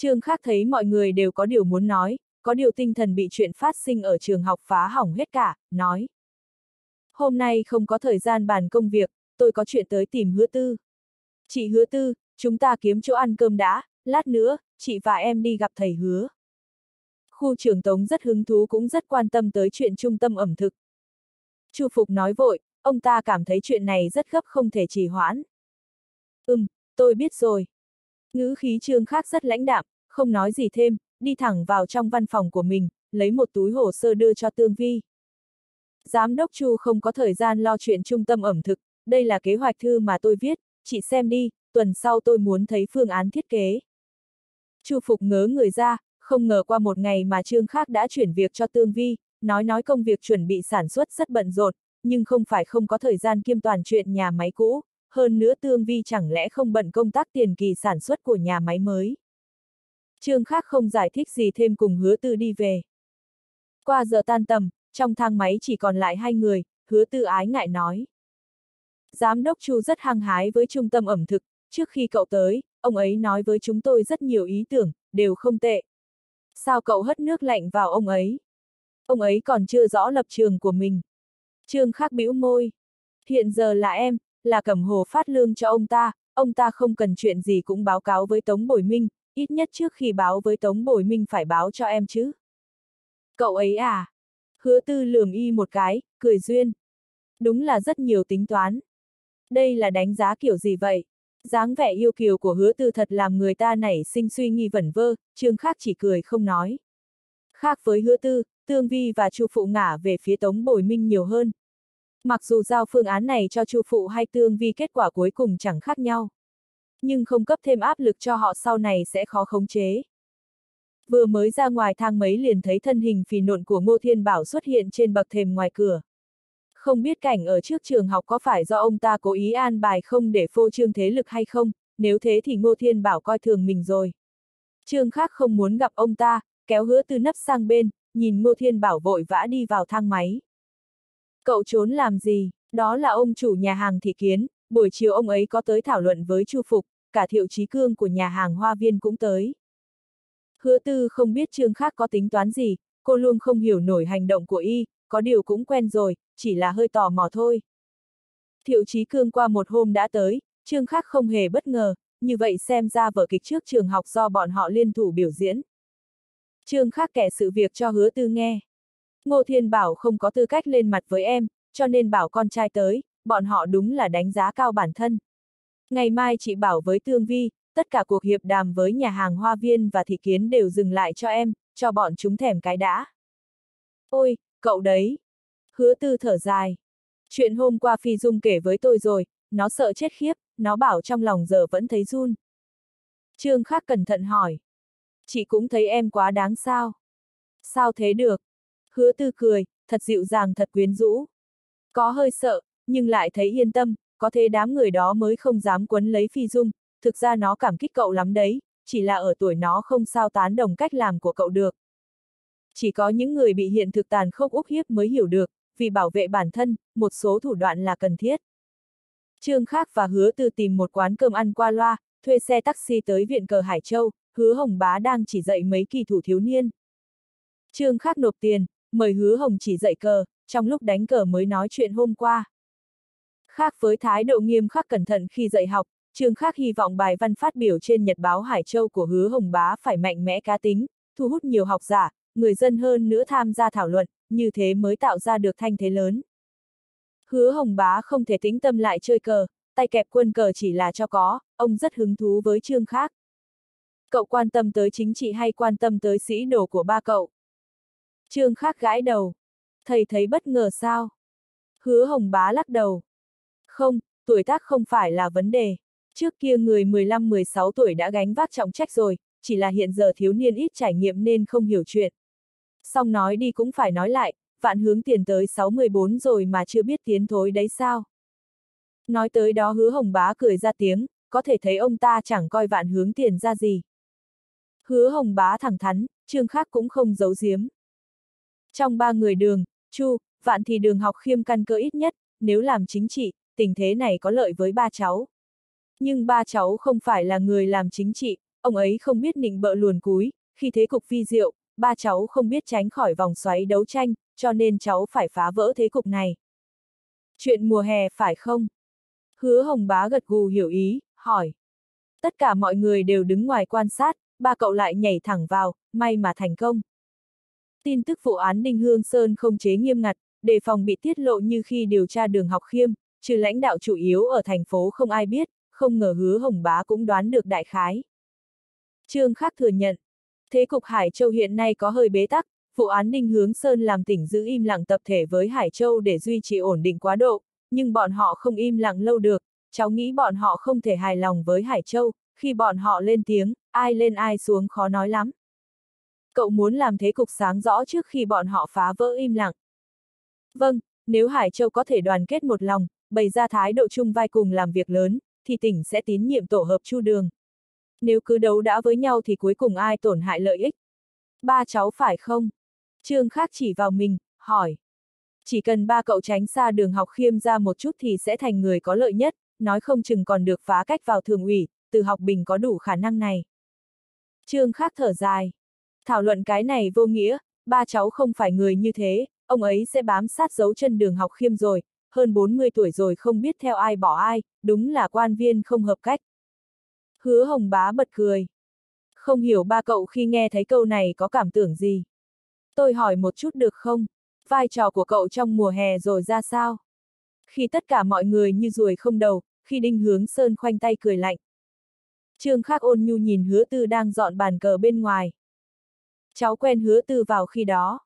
Trương Khác thấy mọi người đều có điều muốn nói, có điều tinh thần bị chuyện phát sinh ở trường học phá hỏng hết cả, nói. Hôm nay không có thời gian bàn công việc, tôi có chuyện tới tìm hứa tư. Chị hứa tư, chúng ta kiếm chỗ ăn cơm đã, lát nữa, chị và em đi gặp thầy hứa. Khu trưởng Tống rất hứng thú cũng rất quan tâm tới chuyện trung tâm ẩm thực. Chu Phục nói vội, ông ta cảm thấy chuyện này rất gấp không thể trì hoãn. Ừm, tôi biết rồi. Ngữ khí trương khác rất lãnh đạm, không nói gì thêm, đi thẳng vào trong văn phòng của mình, lấy một túi hồ sơ đưa cho Tương Vi. Giám đốc Chu không có thời gian lo chuyện trung tâm ẩm thực, đây là kế hoạch thư mà tôi viết, chị xem đi, tuần sau tôi muốn thấy phương án thiết kế. Chu Phục ngớ người ra, không ngờ qua một ngày mà Trương Khác đã chuyển việc cho Tương Vi, nói nói công việc chuẩn bị sản xuất rất bận rộn, nhưng không phải không có thời gian kiêm toàn chuyện nhà máy cũ, hơn nữa Tương Vi chẳng lẽ không bận công tác tiền kỳ sản xuất của nhà máy mới. Trương Khác không giải thích gì thêm cùng hứa tư đi về. Qua giờ tan tầm, trong thang máy chỉ còn lại hai người, hứa tư ái ngại nói. Giám đốc Chu rất hăng hái với trung tâm ẩm thực, trước khi cậu tới, ông ấy nói với chúng tôi rất nhiều ý tưởng, đều không tệ. Sao cậu hất nước lạnh vào ông ấy? Ông ấy còn chưa rõ lập trường của mình. Trương khắc bĩu môi. Hiện giờ là em, là cầm hồ phát lương cho ông ta, ông ta không cần chuyện gì cũng báo cáo với Tống Bồi Minh, ít nhất trước khi báo với Tống Bồi Minh phải báo cho em chứ. Cậu ấy à? Hứa tư lườm y một cái, cười duyên. Đúng là rất nhiều tính toán. Đây là đánh giá kiểu gì vậy? dáng vẻ yêu kiều của hứa tư thật làm người ta nảy sinh suy nghi vẩn vơ, trương khác chỉ cười không nói. Khác với hứa tư, tương vi và chu phụ ngả về phía tống bồi minh nhiều hơn. Mặc dù giao phương án này cho chu phụ hay tương vi kết quả cuối cùng chẳng khác nhau. Nhưng không cấp thêm áp lực cho họ sau này sẽ khó khống chế. Vừa mới ra ngoài thang mấy liền thấy thân hình phì nộn của Ngô Thiên Bảo xuất hiện trên bậc thềm ngoài cửa. Không biết cảnh ở trước trường học có phải do ông ta cố ý an bài không để phô trương thế lực hay không, nếu thế thì Ngô Thiên Bảo coi thường mình rồi. Trương khác không muốn gặp ông ta, kéo hứa tư nấp sang bên, nhìn Ngô Thiên Bảo vội vã đi vào thang máy. Cậu trốn làm gì? Đó là ông chủ nhà hàng thị kiến, buổi chiều ông ấy có tới thảo luận với Chu Phục, cả thiệu trí cương của nhà hàng hoa viên cũng tới. Hứa tư không biết trương khác có tính toán gì, cô luôn không hiểu nổi hành động của y, có điều cũng quen rồi, chỉ là hơi tò mò thôi. Thiệu Chí Cương qua một hôm đã tới, Trương Khắc không hề bất ngờ, như vậy xem ra vở kịch trước trường học do bọn họ liên thủ biểu diễn. Trương Khắc kể sự việc cho hứa tư nghe. Ngô Thiên bảo không có tư cách lên mặt với em, cho nên bảo con trai tới, bọn họ đúng là đánh giá cao bản thân. Ngày mai chị bảo với Tương Vi, tất cả cuộc hiệp đàm với nhà hàng Hoa Viên và Thị Kiến đều dừng lại cho em, cho bọn chúng thèm cái đã. Ôi, cậu đấy, Hứa tư thở dài. Chuyện hôm qua Phi Dung kể với tôi rồi, nó sợ chết khiếp, nó bảo trong lòng giờ vẫn thấy run. Trương Khắc cẩn thận hỏi. Chị cũng thấy em quá đáng sao? Sao thế được? Hứa tư cười, thật dịu dàng thật quyến rũ. Có hơi sợ, nhưng lại thấy yên tâm, có thế đám người đó mới không dám quấn lấy Phi Dung, thực ra nó cảm kích cậu lắm đấy, chỉ là ở tuổi nó không sao tán đồng cách làm của cậu được. Chỉ có những người bị hiện thực tàn khốc úc hiếp mới hiểu được, vì bảo vệ bản thân, một số thủ đoạn là cần thiết. Trương Khác và Hứa Tư tìm một quán cơm ăn qua loa, thuê xe taxi tới viện cờ Hải Châu, Hứa Hồng Bá đang chỉ dạy mấy kỳ thủ thiếu niên. Trương Khác nộp tiền, mời Hứa Hồng chỉ dạy cờ, trong lúc đánh cờ mới nói chuyện hôm qua. Khác với thái độ nghiêm khắc cẩn thận khi dạy học, Trương Khác hy vọng bài văn phát biểu trên Nhật báo Hải Châu của Hứa Hồng Bá phải mạnh mẽ cá tính, thu hút nhiều học giả, người dân hơn nữa tham gia thảo luận, như thế mới tạo ra được thanh thế lớn. Hứa Hồng Bá không thể tĩnh tâm lại chơi cờ, tay kẹp quân cờ chỉ là cho có, ông rất hứng thú với Trương khác. Cậu quan tâm tới chính trị hay quan tâm tới sĩ đồ của ba cậu? Trương khác gãi đầu. Thầy thấy bất ngờ sao? Hứa Hồng Bá lắc đầu. Không, tuổi tác không phải là vấn đề. Trước kia người 15-16 tuổi đã gánh vác trọng trách rồi, chỉ là hiện giờ thiếu niên ít trải nghiệm nên không hiểu chuyện. Xong nói đi cũng phải nói lại, vạn hướng tiền tới 614 rồi mà chưa biết tiến thối đấy sao. Nói tới đó hứa hồng bá cười ra tiếng, có thể thấy ông ta chẳng coi vạn hướng tiền ra gì. Hứa hồng bá thẳng thắn, trương khác cũng không giấu giếm. Trong ba người đường, chu, vạn thì đường học khiêm căn cơ ít nhất, nếu làm chính trị, tình thế này có lợi với ba cháu. Nhưng ba cháu không phải là người làm chính trị, ông ấy không biết nịnh bợ luồn cúi, khi thế cục vi diệu, ba cháu không biết tránh khỏi vòng xoáy đấu tranh, cho nên cháu phải phá vỡ thế cục này. Chuyện mùa hè phải không? Hứa Hồng Bá gật gù hiểu ý, hỏi. Tất cả mọi người đều đứng ngoài quan sát, ba cậu lại nhảy thẳng vào, may mà thành công. Tin tức vụ án Đinh Hương Sơn không chế nghiêm ngặt, đề phòng bị tiết lộ như khi điều tra đường học khiêm, trừ lãnh đạo chủ yếu ở thành phố không ai biết, không ngờ hứa Hồng Bá cũng đoán được đại khái. Trương Khắc thừa nhận, thế cục Hải Châu hiện nay có hơi bế tắc, vụ án Ninh Hướng Sơn làm tỉnh giữ im lặng tập thể với Hải Châu để duy trì ổn định quá độ, nhưng bọn họ không im lặng lâu được, cháu nghĩ bọn họ không thể hài lòng với Hải Châu, khi bọn họ lên tiếng, ai lên ai xuống khó nói lắm. Cậu muốn làm thế cục sáng rõ trước khi bọn họ phá vỡ im lặng. Vâng, nếu Hải Châu có thể đoàn kết một lòng, bày ra thái độ chung vai cùng làm việc lớn, thì tỉnh sẽ tín nhiệm tổ hợp chu đường. Nếu cứ đấu đã với nhau thì cuối cùng ai tổn hại lợi ích? Ba cháu phải không? Trương Khác chỉ vào mình, hỏi. Chỉ cần ba cậu tránh xa đường học khiêm ra một chút thì sẽ thành người có lợi nhất, nói không chừng còn được phá cách vào thường ủy, từ học bình có đủ khả năng này. Trương Khác thở dài. Thảo luận cái này vô nghĩa, ba cháu không phải người như thế, ông ấy sẽ bám sát dấu chân đường học khiêm rồi, hơn 40 tuổi rồi không biết theo ai bỏ ai, đúng là quan viên không hợp cách. Hứa Hồng Bá bật cười. Không hiểu ba cậu khi nghe thấy câu này có cảm tưởng gì. Tôi hỏi một chút được không? Vai trò của cậu trong mùa hè rồi ra sao? Khi tất cả mọi người như ruồi không đầu, khi Đinh Hướng Sơn khoanh tay cười lạnh. Trương Khắc ôn nhu nhìn hứa tư đang dọn bàn cờ bên ngoài. Cháu quen hứa tư vào khi đó.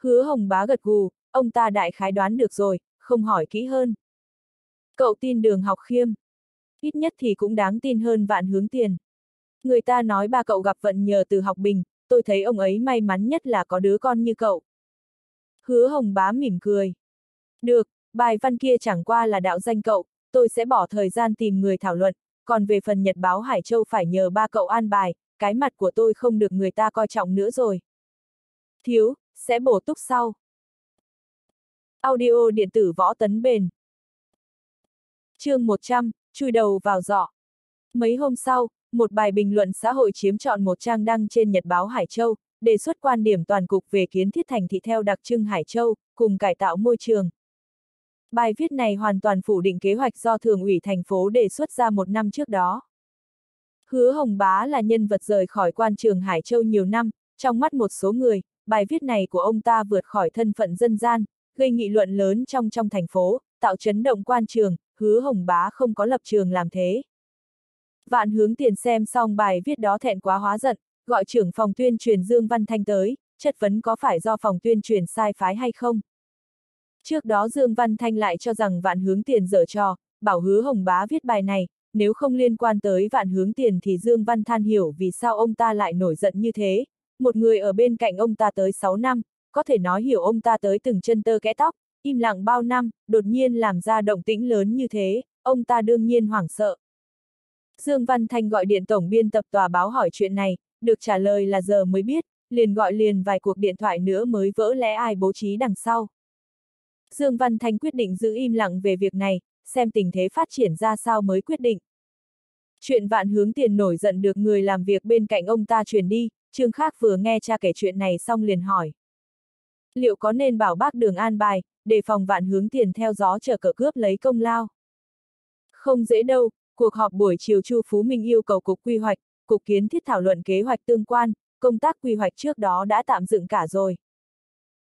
Hứa hồng bá gật gù, ông ta đại khái đoán được rồi, không hỏi kỹ hơn. Cậu tin đường học khiêm. Ít nhất thì cũng đáng tin hơn vạn hướng tiền. Người ta nói ba cậu gặp vận nhờ từ học bình, tôi thấy ông ấy may mắn nhất là có đứa con như cậu. Hứa hồng bá mỉm cười. Được, bài văn kia chẳng qua là đạo danh cậu, tôi sẽ bỏ thời gian tìm người thảo luận, còn về phần nhật báo Hải Châu phải nhờ ba cậu an bài, cái mặt của tôi không được người ta coi trọng nữa rồi. Thiếu, sẽ bổ túc sau. Audio điện tử võ tấn bền. chương 100, chui đầu vào giỏ. Mấy hôm sau, một bài bình luận xã hội chiếm trọn một trang đăng trên Nhật báo Hải Châu, đề xuất quan điểm toàn cục về kiến thiết thành thị theo đặc trưng Hải Châu, cùng cải tạo môi trường. Bài viết này hoàn toàn phủ định kế hoạch do Thường ủy thành phố đề xuất ra một năm trước đó. Hứa Hồng Bá là nhân vật rời khỏi quan trường Hải Châu nhiều năm, trong mắt một số người, bài viết này của ông ta vượt khỏi thân phận dân gian, gây nghị luận lớn trong trong thành phố, tạo chấn động quan trường, hứa Hồng Bá không có lập trường làm thế. Vạn hướng tiền xem xong bài viết đó thẹn quá hóa giận, gọi trưởng phòng tuyên truyền Dương Văn Thanh tới, chất vấn có phải do phòng tuyên truyền sai phái hay không. Trước đó Dương Văn Thanh lại cho rằng vạn hướng tiền dở trò, bảo hứa Hồng Bá viết bài này, nếu không liên quan tới vạn hướng tiền thì Dương Văn Than hiểu vì sao ông ta lại nổi giận như thế. Một người ở bên cạnh ông ta tới 6 năm, có thể nói hiểu ông ta tới từng chân tơ kẽ tóc, im lặng bao năm, đột nhiên làm ra động tĩnh lớn như thế, ông ta đương nhiên hoảng sợ. Dương Văn Thanh gọi điện tổng biên tập tòa báo hỏi chuyện này, được trả lời là giờ mới biết, liền gọi liền vài cuộc điện thoại nữa mới vỡ lẽ ai bố trí đằng sau. Dương Văn Thanh quyết định giữ im lặng về việc này, xem tình thế phát triển ra sao mới quyết định. Chuyện vạn hướng tiền nổi giận được người làm việc bên cạnh ông ta truyền đi, Trương Khác vừa nghe cha kể chuyện này xong liền hỏi. Liệu có nên bảo bác đường an bài, để phòng vạn hướng tiền theo gió chờ cờ cướp lấy công lao? Không dễ đâu, cuộc họp buổi chiều Chu Phú Minh yêu cầu Cục Quy hoạch, Cục Kiến thiết thảo luận kế hoạch tương quan, công tác quy hoạch trước đó đã tạm dựng cả rồi.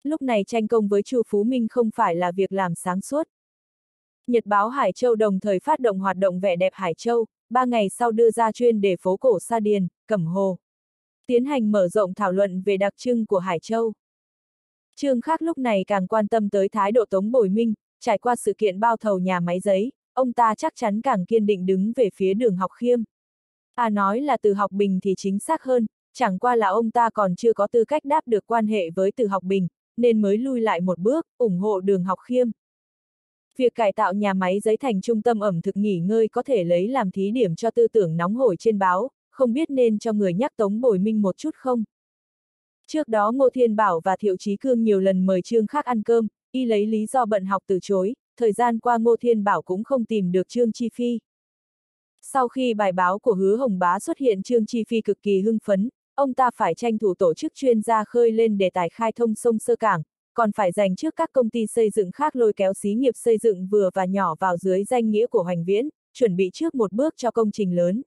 Lúc này tranh công với Chu Phú Minh không phải là việc làm sáng suốt. Nhật báo Hải Châu đồng thời phát động hoạt động vẻ đẹp Hải Châu, ba ngày sau đưa ra chuyên đề phố cổ Sa Điền, Cẩm Hồ. Tiến hành mở rộng thảo luận về đặc trưng của Hải Châu. Trương Khắc lúc này càng quan tâm tới thái độ Tống Bồi Minh, trải qua sự kiện bao thầu nhà máy giấy, ông ta chắc chắn càng kiên định đứng về phía đường học khiêm. À nói là từ học bình thì chính xác hơn, chẳng qua là ông ta còn chưa có tư cách đáp được quan hệ với từ học bình, nên mới lui lại một bước, ủng hộ đường học khiêm. Việc cải tạo nhà máy giấy thành trung tâm ẩm thực nghỉ ngơi có thể lấy làm thí điểm cho tư tưởng nóng hổi trên báo, không biết nên cho người nhắc Tống Bồi Minh một chút không? Trước đó Ngô Thiên Bảo và Thiệu Chí Cương nhiều lần mời Trương Khắc ăn cơm, y lấy lý do bận học từ chối, thời gian qua Ngô Thiên Bảo cũng không tìm được Trương Chi Phi. Sau khi bài báo của hứa Hồng Bá xuất hiện Trương Chi Phi cực kỳ hưng phấn, ông ta phải tranh thủ tổ chức chuyên gia khơi lên đề tài khai thông sông Sơ Cảng, còn phải dành trước các công ty xây dựng khác lôi kéo xí nghiệp xây dựng vừa và nhỏ vào dưới danh nghĩa của Hoành Viễn, chuẩn bị trước một bước cho công trình lớn.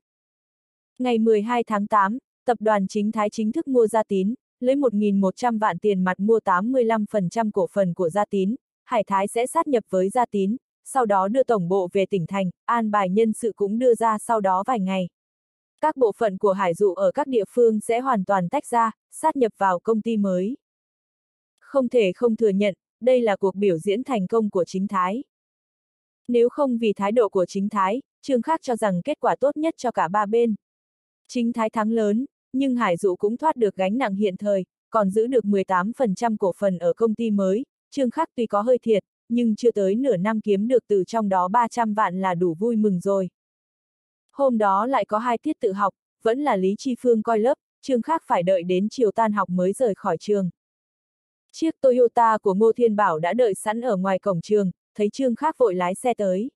Ngày 12 tháng 8, tập đoàn chính Thái chính thức mua Gia Tín, lấy 1.100 vạn tiền mặt mua 85% cổ phần của Gia Tín, Hải Thái sẽ sát nhập với Gia Tín, sau đó đưa tổng bộ về tỉnh thành, an bài nhân sự cũng đưa ra sau đó vài ngày. Các bộ phận của Hải Dụ ở các địa phương sẽ hoàn toàn tách ra, sát nhập vào công ty mới. Không thể không thừa nhận, đây là cuộc biểu diễn thành công của chính Thái. Nếu không vì thái độ của chính Thái, Trương Khác cho rằng kết quả tốt nhất cho cả ba bên. Chính Thái thắng lớn, nhưng Hải Dụ cũng thoát được gánh nặng hiện thời, còn giữ được 18% cổ phần ở công ty mới, Trương Khắc tuy có hơi thiệt, nhưng chưa tới nửa năm kiếm được từ trong đó 300 vạn là đủ vui mừng rồi. Hôm đó lại có hai tiết tự học, vẫn là Lý Chi Phương coi lớp, Trương Khắc phải đợi đến chiều tan học mới rời khỏi trường. Chiếc Toyota của Ngô Thiên Bảo đã đợi sẵn ở ngoài cổng trường, thấy Trương Khắc vội lái xe tới.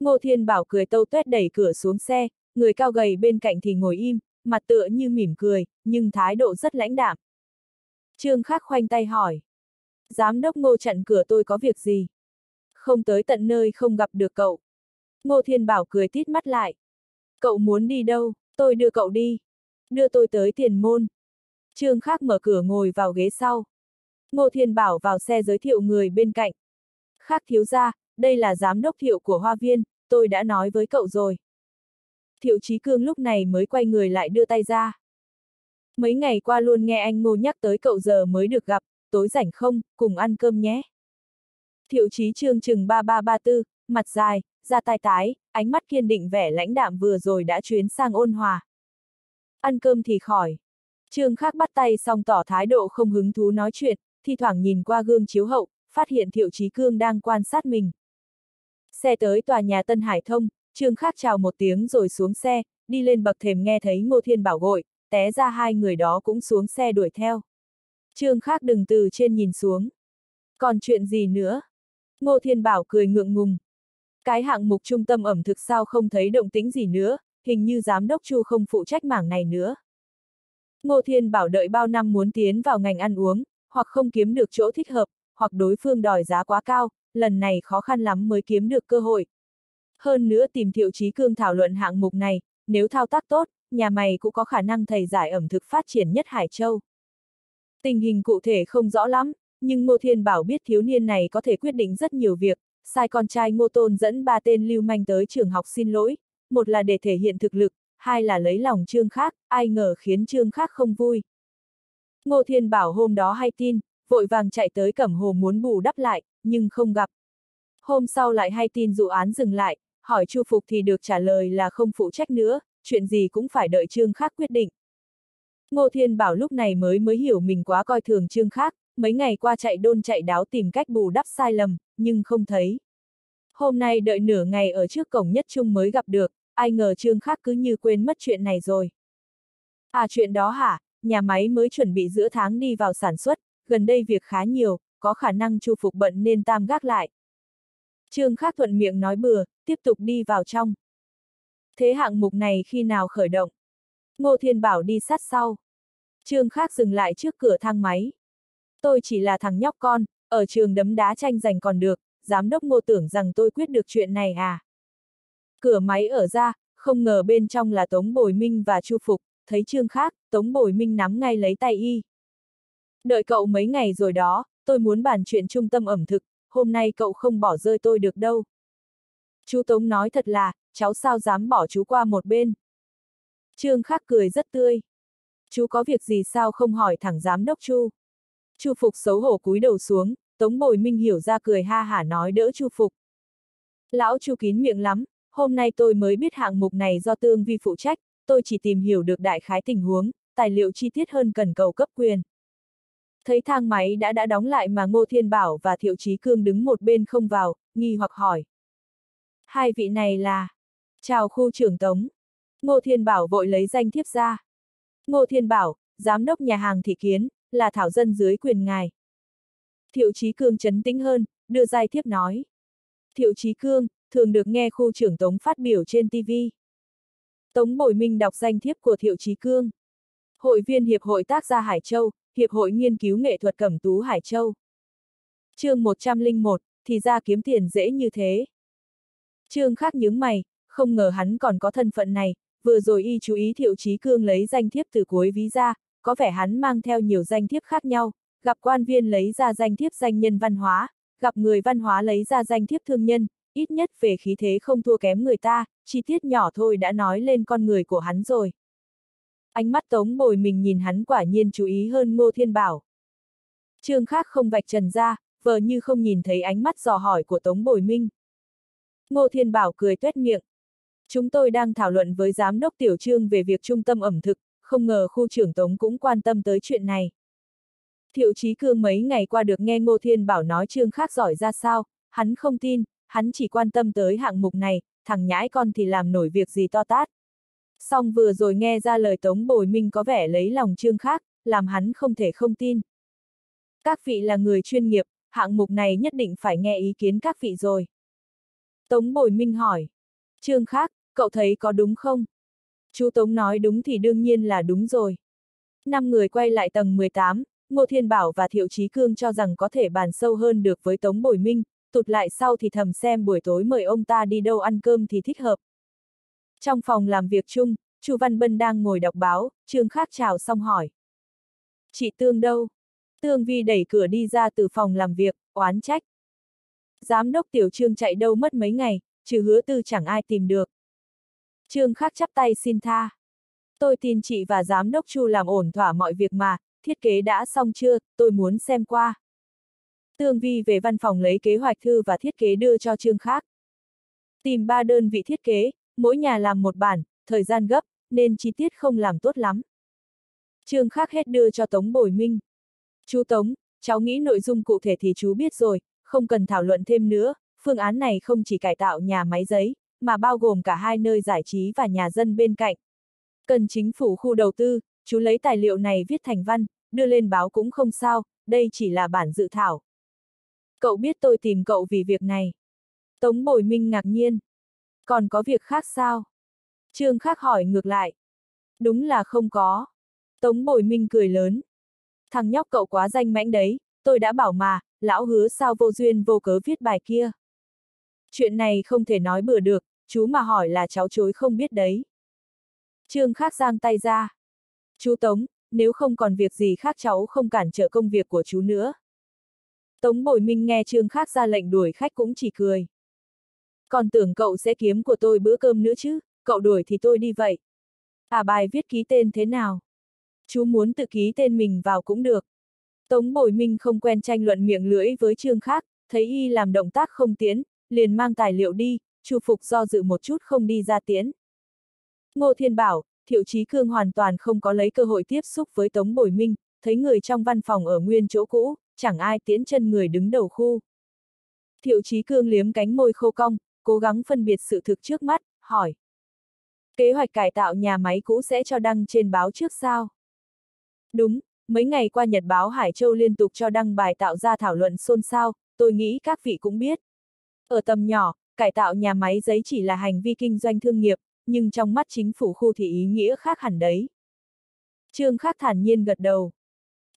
Ngô Thiên Bảo cười tâu tuét đẩy cửa xuống xe, người cao gầy bên cạnh thì ngồi im, mặt tựa như mỉm cười, nhưng thái độ rất lãnh đạm. Trương Khắc khoanh tay hỏi. Giám đốc ngô chặn cửa tôi có việc gì? Không tới tận nơi không gặp được cậu. Ngô Thiên Bảo cười tít mắt lại. Cậu muốn đi đâu, tôi đưa cậu đi. Đưa tôi tới tiền môn. Trương Khắc mở cửa ngồi vào ghế sau. Ngô Thiên Bảo vào xe giới thiệu người bên cạnh. Khác thiếu gia, đây là giám đốc thiệu của Hoa Viên, tôi đã nói với cậu rồi. Thiệu Chí Cương lúc này mới quay người lại đưa tay ra. Mấy ngày qua luôn nghe anh Ngô nhắc tới cậu giờ mới được gặp, tối rảnh không, cùng ăn cơm nhé. Thiệu Chí Trương chừng 3334, mặt dài, da tai tái, ánh mắt kiên định vẻ lãnh đạm vừa rồi đã chuyến sang ôn hòa. Ăn cơm thì khỏi. Trương Khác bắt tay xong tỏ thái độ không hứng thú nói chuyện, thi thoảng nhìn qua gương chiếu hậu, phát hiện Thiệu Chí Cương đang quan sát mình. Xe tới tòa nhà Tân Hải Thông, Trương Khắc chào một tiếng rồi xuống xe, đi lên bậc thềm nghe thấy Ngô Thiên Bảo gọi, té ra hai người đó cũng xuống xe đuổi theo. Trương Khắc đừng từ trên nhìn xuống. Còn chuyện gì nữa? Ngô Thiên Bảo cười ngượng ngùng. Cái hạng mục trung tâm ẩm thực sao không thấy động tĩnh gì nữa, hình như giám đốc Chu không phụ trách mảng này nữa. Ngô Thiên Bảo đợi bao năm muốn tiến vào ngành ăn uống, hoặc không kiếm được chỗ thích hợp, hoặc đối phương đòi giá quá cao, lần này khó khăn lắm mới kiếm được cơ hội. Hơn nữa tìm Thiệu Chí Cương thảo luận hạng mục này, nếu thao tác tốt, nhà mày cũng có khả năng thầy giải ẩm thực phát triển nhất Hải Châu. Tình hình cụ thể không rõ lắm, nhưng Ngô Thiên Bảo biết thiếu niên này có thể quyết định rất nhiều việc, sai con trai Ngô Tôn dẫn ba tên lưu manh tới trường học xin lỗi, một là để thể hiện thực lực, hai là lấy lòng Trương Khác, ai ngờ khiến Trương Khác không vui. Ngô Thiên Bảo hôm đó hay tin, vội vàng chạy tới Cẩm Hồ muốn bù đắp lại, nhưng không gặp. Hôm sau lại hay tin dụ án dừng lại, hỏi Chu Phục thì được trả lời là không phụ trách nữa, chuyện gì cũng phải đợi Trương Khác quyết định. Ngô Thiên Bảo lúc này mới mới hiểu mình quá coi thường Trương Khác, mấy ngày qua chạy đôn chạy đáo tìm cách bù đắp sai lầm, nhưng không thấy. Hôm nay đợi nửa ngày ở trước cổng nhất trung mới gặp được, ai ngờ Trương Khác cứ như quên mất chuyện này rồi. À chuyện đó hả, nhà máy mới chuẩn bị giữa tháng đi vào sản xuất, gần đây việc khá nhiều, có khả năng chu phục bận nên tam gác lại. Trương Khắc thuận miệng nói bừa, tiếp tục đi vào trong. Thế hạng mục này khi nào khởi động? Ngô Thiên Bảo đi sát sau. Trương Khắc dừng lại trước cửa thang máy. Tôi chỉ là thằng nhóc con, ở trường đấm đá tranh giành còn được, giám đốc ngô tưởng rằng tôi quyết được chuyện này à. Cửa máy ở ra, không ngờ bên trong là Tống Bồi Minh và Chu Phục, thấy Trương Khác, Tống Bồi Minh nắm ngay lấy tay y. Đợi cậu mấy ngày rồi đó, tôi muốn bàn chuyện trung tâm ẩm thực, hôm nay cậu không bỏ rơi tôi được đâu. Chú Tống nói thật là, cháu sao dám bỏ chú qua một bên. Trương Khắc cười rất tươi. Chú có việc gì sao không hỏi thẳng giám đốc Chu? Chu Phục xấu hổ cúi đầu xuống, Tống Bồi Minh hiểu ra cười ha hả nói đỡ Chu Phục. Lão Chu kín miệng lắm, hôm nay tôi mới biết hạng mục này do tương vi phụ trách, tôi chỉ tìm hiểu được đại khái tình huống, tài liệu chi tiết hơn cần cầu cấp quyền. Thấy thang máy đã đã đóng lại mà Ngô Thiên Bảo và Thiệu Chí Cương đứng một bên không vào, nghi hoặc hỏi. Hai vị này là... Chào khu trưởng Tống. Ngô Thiên Bảo vội lấy danh thiếp ra. Ngô Thiên Bảo, giám đốc nhà hàng thị kiến, là thảo dân dưới quyền ngài. Thiệu Chí Cương chấn tĩnh hơn, đưa giai thiếp nói. Thiệu Chí Cương, thường được nghe khu trưởng Tống phát biểu trên TV. Tống Bồi Minh đọc danh thiếp của Thiệu Chí Cương. Hội viên Hiệp hội Tác gia Hải Châu, Hiệp hội Nghiên cứu Nghệ thuật Cẩm tú Hải Châu. chương 101, thì ra kiếm tiền dễ như thế. Trương khác nhướng mày, không ngờ hắn còn có thân phận này, vừa rồi y chú ý Thiệu Chí Cương lấy danh thiếp từ cuối ví ra, có vẻ hắn mang theo nhiều danh thiếp khác nhau, gặp quan viên lấy ra danh thiếp danh nhân văn hóa, gặp người văn hóa lấy ra danh thiếp thương nhân, ít nhất về khí thế không thua kém người ta, chi tiết nhỏ thôi đã nói lên con người của hắn rồi. Ánh mắt tống bồi mình nhìn hắn quả nhiên chú ý hơn Ngô Thiên Bảo. Trương khác không vạch trần ra, vờ như không nhìn thấy ánh mắt dò hỏi của tống bồi minh. Ngô Thiên Bảo cười tuét miệng. Chúng tôi đang thảo luận với giám đốc tiểu trương về việc trung tâm ẩm thực, không ngờ khu trưởng tống cũng quan tâm tới chuyện này. Thiệu Chí Cương mấy ngày qua được nghe Ngô Thiên Bảo nói trương khác giỏi ra sao, hắn không tin, hắn chỉ quan tâm tới hạng mục này, thằng nhãi con thì làm nổi việc gì to tát. Xong vừa rồi nghe ra lời Tống Bồi Minh có vẻ lấy lòng trương khác, làm hắn không thể không tin. Các vị là người chuyên nghiệp, hạng mục này nhất định phải nghe ý kiến các vị rồi. Tống Bồi Minh hỏi. Trương khác, cậu thấy có đúng không? Chú Tống nói đúng thì đương nhiên là đúng rồi. Năm người quay lại tầng 18, Ngô Thiên Bảo và Thiệu Chí Cương cho rằng có thể bàn sâu hơn được với Tống Bồi Minh, tụt lại sau thì thầm xem buổi tối mời ông ta đi đâu ăn cơm thì thích hợp. Trong phòng làm việc chung, Chu Văn Bân đang ngồi đọc báo, Trương Khác chào xong hỏi. Chị Tương đâu? Tương Vi đẩy cửa đi ra từ phòng làm việc, oán trách. Giám đốc tiểu trương chạy đâu mất mấy ngày, trừ hứa tư chẳng ai tìm được. Trương Khác chắp tay xin tha. Tôi tin chị và giám đốc Chu làm ổn thỏa mọi việc mà, thiết kế đã xong chưa, tôi muốn xem qua. Tương Vi về văn phòng lấy kế hoạch thư và thiết kế đưa cho Trương Khác. Tìm ba đơn vị thiết kế, mỗi nhà làm một bản, thời gian gấp, nên chi tiết không làm tốt lắm. Trương Khác hết đưa cho Tống Bồi Minh. Chú Tống, cháu nghĩ nội dung cụ thể thì chú biết rồi, không cần thảo luận thêm nữa, phương án này không chỉ cải tạo nhà máy giấy, mà bao gồm cả hai nơi giải trí và nhà dân bên cạnh. Cần chính phủ khu đầu tư, chú lấy tài liệu này viết thành văn, đưa lên báo cũng không sao, đây chỉ là bản dự thảo. Cậu biết tôi tìm cậu vì việc này. Tống Bồi Minh ngạc nhiên. Còn có việc khác sao? Trương khắc hỏi ngược lại. Đúng là không có. Tống Bồi Minh cười lớn. Thằng nhóc cậu quá danh mãnh đấy, tôi đã bảo mà, lão hứa sao vô duyên vô cớ viết bài kia. Chuyện này không thể nói bừa được, chú mà hỏi là cháu chối không biết đấy. Trương khắc giang tay ra. Chú Tống, nếu không còn việc gì khác cháu không cản trở công việc của chú nữa. Tống Bồi Minh nghe Trương Khác ra lệnh đuổi khách cũng chỉ cười. Còn tưởng cậu sẽ kiếm của tôi bữa cơm nữa chứ, cậu đuổi thì tôi đi vậy. À bài viết ký tên thế nào? Chú muốn tự ký tên mình vào cũng được. Tống Bồi Minh không quen tranh luận miệng lưỡi với Trương Khác, thấy y làm động tác không tiến, liền mang tài liệu đi, Chu Phục do dự một chút không đi ra tiến. Ngô Thiên Bảo, Thiệu Chí Cương hoàn toàn không có lấy cơ hội tiếp xúc với Tống Bồi Minh, thấy người trong văn phòng ở nguyên chỗ cũ, chẳng ai tiến chân người đứng đầu khu. Thiệu Chí Cương liếm cánh môi khô cong, cố gắng phân biệt sự thực trước mắt, hỏi. Kế hoạch cải tạo nhà máy cũ sẽ cho đăng trên báo trước sao? Đúng, mấy ngày qua Nhật báo Hải Châu liên tục cho đăng bài tạo ra thảo luận xôn xao, tôi nghĩ các vị cũng biết. Ở tầm nhỏ, cải tạo nhà máy giấy chỉ là hành vi kinh doanh thương nghiệp, nhưng trong mắt chính phủ khu thì ý nghĩa khác hẳn đấy. Trương Khác thản nhiên gật đầu.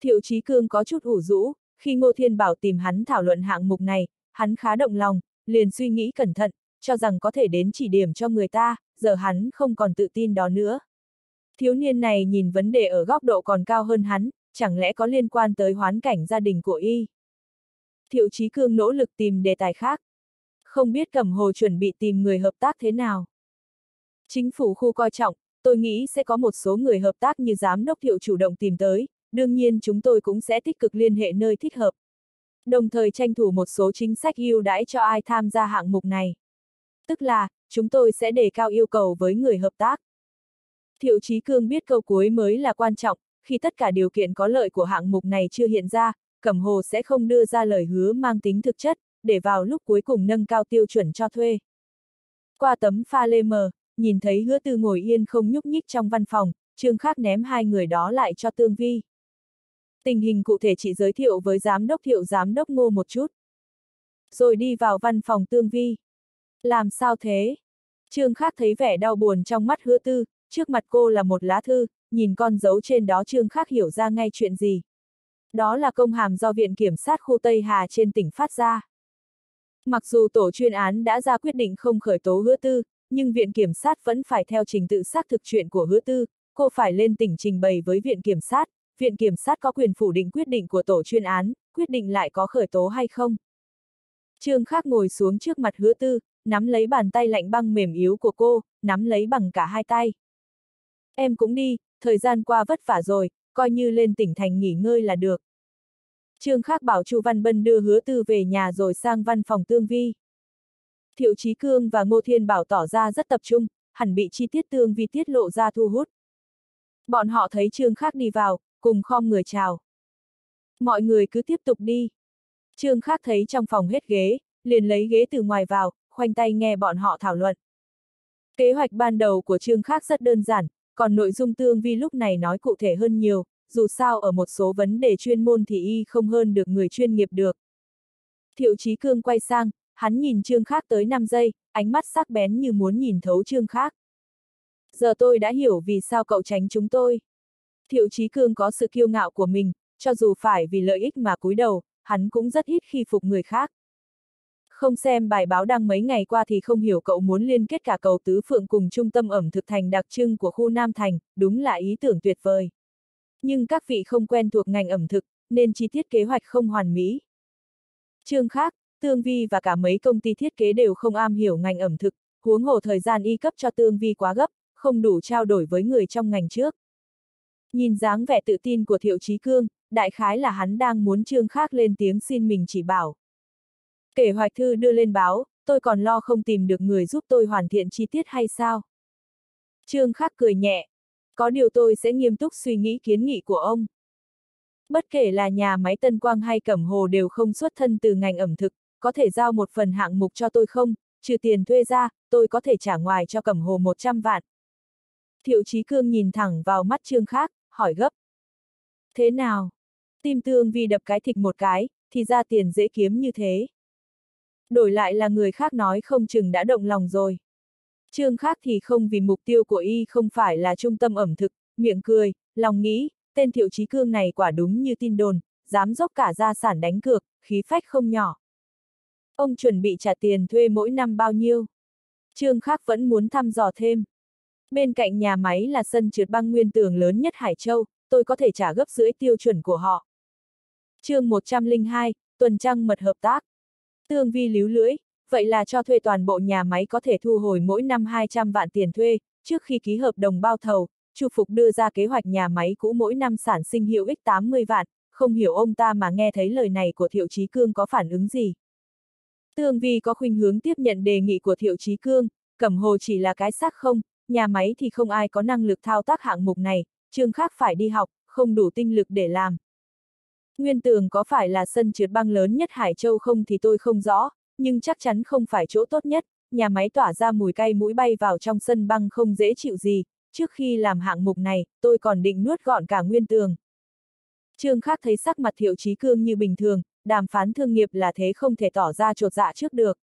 Thiệu Chí Cương có chút ủ rũ, khi Ngô Thiên Bảo tìm hắn thảo luận hạng mục này, hắn khá động lòng, liền suy nghĩ cẩn thận, cho rằng có thể đến chỉ điểm cho người ta, giờ hắn không còn tự tin đó nữa. Thiếu niên này nhìn vấn đề ở góc độ còn cao hơn hắn, chẳng lẽ có liên quan tới hoán cảnh gia đình của y. Thiệu Chí Cương nỗ lực tìm đề tài khác. Không biết Cẩm Hồ chuẩn bị tìm người hợp tác thế nào. Chính phủ khu coi trọng, tôi nghĩ sẽ có một số người hợp tác như giám đốc thiệu chủ động tìm tới, đương nhiên chúng tôi cũng sẽ tích cực liên hệ nơi thích hợp. Đồng thời tranh thủ một số chính sách ưu đãi cho ai tham gia hạng mục này. Tức là, chúng tôi sẽ đề cao yêu cầu với người hợp tác. Thiệu Chí Cương biết câu cuối mới là quan trọng, khi tất cả điều kiện có lợi của hạng mục này chưa hiện ra, Cẩm Hồ sẽ không đưa ra lời hứa mang tính thực chất, để vào lúc cuối cùng nâng cao tiêu chuẩn cho thuê. Qua tấm pha lê mờ, nhìn thấy hứa tư ngồi yên không nhúc nhích trong văn phòng, Trương Khác ném hai người đó lại cho Tương Vi. Tình hình cụ thể chị giới thiệu với giám đốc thiệu giám đốc ngô một chút. Rồi đi vào văn phòng Tương Vi. Làm sao thế? Trương Khác thấy vẻ đau buồn trong mắt hứa tư, trước mặt cô là một lá thư, nhìn con dấu trên đó Trương Khác hiểu ra ngay chuyện gì. Đó là công hàm do Viện Kiểm sát khu Tây Hà trên tỉnh phát ra. Mặc dù tổ chuyên án đã ra quyết định không khởi tố hứa tư, nhưng Viện Kiểm sát vẫn phải theo trình tự xác thực chuyện của hứa tư, cô phải lên tỉnh trình bày với Viện Kiểm sát, Viện Kiểm sát có quyền phủ định quyết định của tổ chuyên án, quyết định lại có khởi tố hay không. Trương Khác ngồi xuống trước mặt hứa tư, nắm lấy bàn tay lạnh băng mềm yếu của cô, nắm lấy bằng cả hai tay. Em cũng đi, thời gian qua vất vả rồi, coi như lên tỉnh thành nghỉ ngơi là được. Trương Khác bảo Chu Văn Bân đưa hứa tư về nhà rồi sang văn phòng tương vi. Thiệu Chí Cương và Ngô Thiên Bảo tỏ ra rất tập trung, hẳn bị chi tiết tương vi tiết lộ ra thu hút. Bọn họ thấy Trương Khác đi vào, cùng khom người chào. Mọi người cứ tiếp tục đi. Trương Khác thấy trong phòng hết ghế, liền lấy ghế từ ngoài vào, khoanh tay nghe bọn họ thảo luận. Kế hoạch ban đầu của Trương Khác rất đơn giản, còn nội dung tương vi lúc này nói cụ thể hơn nhiều, dù sao ở một số vấn đề chuyên môn thì y không hơn được người chuyên nghiệp được. Thiệu Chí Cương quay sang, hắn nhìn Trương Khác tới 5 giây, ánh mắt sắc bén như muốn nhìn thấu Trương Khác. Giờ tôi đã hiểu vì sao cậu tránh chúng tôi. Thiệu Chí Cương có sự kiêu ngạo của mình, cho dù phải vì lợi ích mà cúi đầu, hắn cũng rất ít khi phục người khác. Không xem bài báo đăng mấy ngày qua thì không hiểu cậu muốn liên kết cả cầu tứ phượng cùng trung tâm ẩm thực thành đặc trưng của khu Nam Thành, đúng là ý tưởng tuyệt vời. Nhưng các vị không quen thuộc ngành ẩm thực, nên chi tiết kế hoạch không hoàn mỹ. Trương khác, Tương Vi và cả mấy công ty thiết kế đều không am hiểu ngành ẩm thực, huống hồ thời gian y cấp cho Tương Vi quá gấp, không đủ trao đổi với người trong ngành trước. Nhìn dáng vẻ tự tin của Thiệu Chí Cương, đại khái là hắn đang muốn Trương Khác lên tiếng xin mình chỉ bảo. Kể hoạch thư đưa lên báo, tôi còn lo không tìm được người giúp tôi hoàn thiện chi tiết hay sao? Trương Khắc cười nhẹ. Có điều tôi sẽ nghiêm túc suy nghĩ kiến nghị của ông. Bất kể là nhà máy Tân Quang hay Cẩm Hồ đều không xuất thân từ ngành ẩm thực, có thể giao một phần hạng mục cho tôi không, trừ tiền thuê ra, tôi có thể trả ngoài cho Cẩm Hồ 100 vạn. Thiệu Chí Cương nhìn thẳng vào mắt Trương Khác, hỏi gấp. Thế nào? Tim tương vì đập cái thịt một cái, thì ra tiền dễ kiếm như thế. Đổi lại là người khác nói không chừng đã động lòng rồi. Trương khác thì không vì mục tiêu của y không phải là trung tâm ẩm thực, miệng cười, lòng nghĩ, tên thiệu trí cương này quả đúng như tin đồn, dám dốc cả gia sản đánh cược, khí phách không nhỏ. Ông chuẩn bị trả tiền thuê mỗi năm bao nhiêu? Trương khác vẫn muốn thăm dò thêm. Bên cạnh nhà máy là sân trượt băng nguyên tường lớn nhất Hải Châu, tôi có thể trả gấp rưỡi tiêu chuẩn của họ. chương 102, tuần trăng mật hợp tác. Tương vi líu lưỡi, vậy là cho thuê toàn bộ nhà máy có thể thu hồi mỗi năm 200 vạn tiền thuê, trước khi ký hợp đồng bao thầu, Chu Phục đưa ra kế hoạch nhà máy cũ mỗi năm sản sinh hiệu ích 80 vạn, không hiểu ông ta mà nghe thấy lời này của Thiệu Chí Cương có phản ứng gì. Tương Vi có khuynh hướng tiếp nhận đề nghị của Thiệu Chí Cương, Cẩm Hồ chỉ là cái xác không, nhà máy thì không ai có năng lực thao tác hạng mục này, chương khác phải đi học, không đủ tinh lực để làm. Nguyên tường có phải là sân trượt băng lớn nhất Hải Châu không thì tôi không rõ, nhưng chắc chắn không phải chỗ tốt nhất, nhà máy tỏa ra mùi cay mũi bay vào trong sân băng không dễ chịu gì, trước khi làm hạng mục này, tôi còn định nuốt gọn cả nguyên tường. Trương Khác thấy sắc mặt Thiệu Chí Cương như bình thường, đàm phán thương nghiệp là thế không thể tỏ ra trột dạ trước được.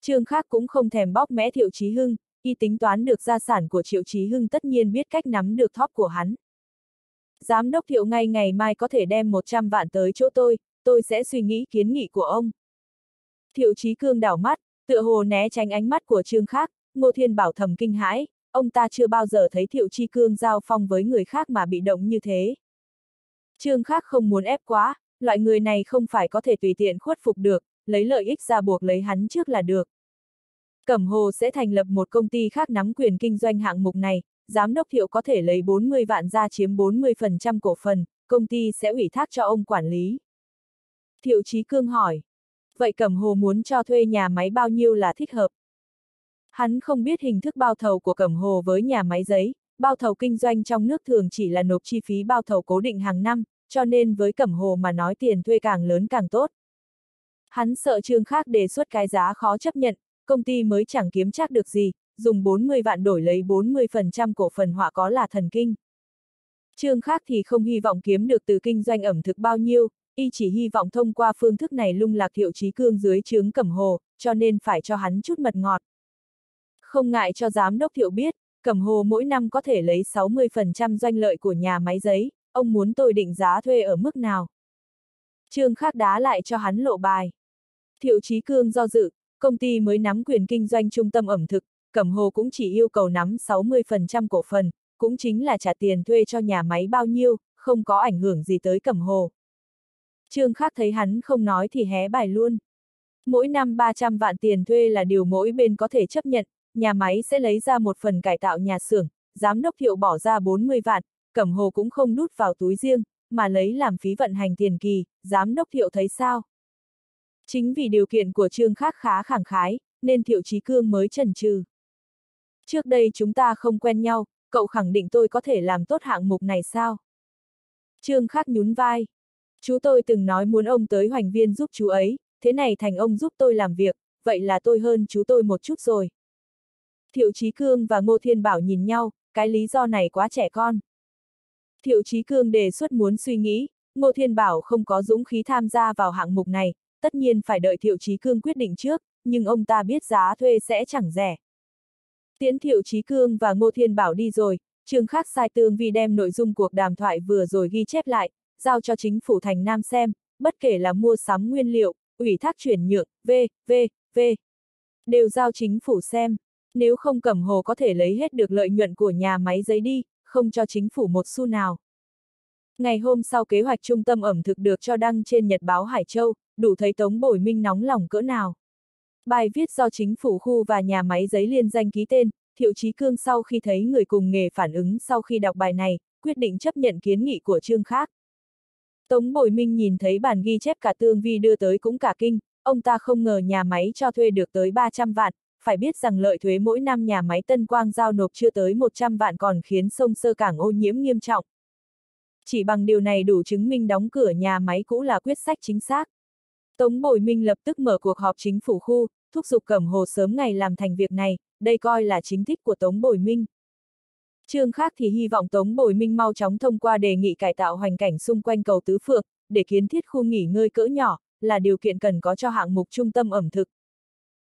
Trương Khác cũng không thèm bóc mẽ Thiệu Chí Hưng, y tính toán được gia sản của Triệu Chí Hưng tất nhiên biết cách nắm được thóp của hắn. Giám đốc thiệu ngay ngày mai có thể đem 100 vạn tới chỗ tôi, tôi sẽ suy nghĩ kiến nghị của ông. Thiệu Chí Cương đảo mắt, tựa hồ né tránh ánh mắt của Trương Khác, Ngô Thiên Bảo thầm kinh hãi, ông ta chưa bao giờ thấy Thiệu Chí Cương giao phong với người khác mà bị động như thế. Trương Khác không muốn ép quá, loại người này không phải có thể tùy tiện khuất phục được, lấy lợi ích ra buộc lấy hắn trước là được. Cẩm Hồ sẽ thành lập một công ty khác nắm quyền kinh doanh hạng mục này, giám đốc thiệu có thể lấy 40 vạn ra chiếm 40% cổ phần, công ty sẽ ủy thác cho ông quản lý. Thiệu Chí Cương hỏi. Vậy Cẩm Hồ muốn cho thuê nhà máy bao nhiêu là thích hợp? Hắn không biết hình thức bao thầu của Cẩm Hồ với nhà máy giấy, bao thầu kinh doanh trong nước thường chỉ là nộp chi phí bao thầu cố định hàng năm, cho nên với Cẩm Hồ mà nói tiền thuê càng lớn càng tốt. Hắn sợ Trương Khác đề xuất cái giá khó chấp nhận, công ty mới chẳng kiếm chắc được gì, dùng 40 vạn đổi lấy 40% cổ phần họa có là thần kinh. Trương khác thì không hy vọng kiếm được từ kinh doanh ẩm thực bao nhiêu, y chỉ hy vọng thông qua phương thức này lung lạc thiệu trí cương dưới trướng cẩm hồ, cho nên phải cho hắn chút mật ngọt. Không ngại cho giám đốc thiệu biết, Cẩm Hồ mỗi năm có thể lấy 60% doanh lợi của nhà máy giấy, ông muốn tôi định giá thuê ở mức nào? Trương khác đá lại cho hắn lộ bài. Thiệu trí Cương do dự, công ty mới nắm quyền kinh doanh trung tâm ẩm thực, Cẩm Hồ cũng chỉ yêu cầu nắm 60% cổ phần, cũng chính là trả tiền thuê cho nhà máy bao nhiêu, không có ảnh hưởng gì tới Cẩm Hồ. Trương Khắc thấy hắn không nói thì hé bài luôn. Mỗi năm 300 vạn tiền thuê là điều mỗi bên có thể chấp nhận, nhà máy sẽ lấy ra một phần cải tạo nhà xưởng, giám đốc hiệu bỏ ra 40 vạn, Cẩm Hồ cũng không nút vào túi riêng, mà lấy làm phí vận hành tiền kỳ, giám đốc hiệu thấy sao? Chính vì điều kiện của Trương Khắc khá khẳng khái, nên Thiệu Chí Cương mới chần chừ. Trước đây chúng ta không quen nhau, cậu khẳng định tôi có thể làm tốt hạng mục này sao? Trương Khắc nhún vai. Chú tôi từng nói muốn ông tới hoành viên giúp chú ấy, thế này thành ông giúp tôi làm việc, vậy là tôi hơn chú tôi một chút rồi. Thiệu Chí Cương và Ngô Thiên Bảo nhìn nhau, cái lý do này quá trẻ con. Thiệu Chí Cương đề xuất muốn suy nghĩ, Ngô Thiên Bảo không có dũng khí tham gia vào hạng mục này, tất nhiên phải đợi Thiệu Chí Cương quyết định trước, nhưng ông ta biết giá thuê sẽ chẳng rẻ. Tiễn Thiệu Chí Cương và Ngô Thiên Bảo đi rồi, Trương Khắc sai tương vi đem nội dung cuộc đàm thoại vừa rồi ghi chép lại, giao cho chính phủ thành Nam xem, bất kể là mua sắm nguyên liệu, ủy thác chuyển nhượng, v, v, v. Đều giao chính phủ xem. Nếu không Cẩm Hồ có thể lấy hết được lợi nhuận của nhà máy giấy đi, không cho chính phủ một xu nào. Ngày hôm sau kế hoạch trung tâm ẩm thực được cho đăng trên Nhật báo Hải Châu, đủ thấy Tống bội Minh nóng lòng cỡ nào. Bài viết do chính phủ khu và nhà máy giấy liên danh ký tên, Thiệu Chí Cương sau khi thấy người cùng nghề phản ứng sau khi đọc bài này, quyết định chấp nhận kiến nghị của Trương Khác. Tống Bồi Minh nhìn thấy bản ghi chép cả tương vi đưa tới cũng cả kinh, ông ta không ngờ nhà máy cho thuê được tới 300 vạn, phải biết rằng lợi thuế mỗi năm nhà máy Tân Quang giao nộp chưa tới 100 vạn còn khiến sông Sơ Cảng ô nhiễm nghiêm trọng. Chỉ bằng điều này đủ chứng minh đóng cửa nhà máy cũ là quyết sách chính xác. Tống Bồi Minh lập tức mở cuộc họp chính phủ khu, thúc giục Cẩm Hồ sớm ngày làm thành việc này, đây coi là chính thích của Tống Bồi Minh. Trương khác thì hy vọng Tống Bồi Minh mau chóng thông qua đề nghị cải tạo hoành cảnh xung quanh cầu Tứ Phượng, để kiến thiết khu nghỉ ngơi cỡ nhỏ, là điều kiện cần có cho hạng mục trung tâm ẩm thực.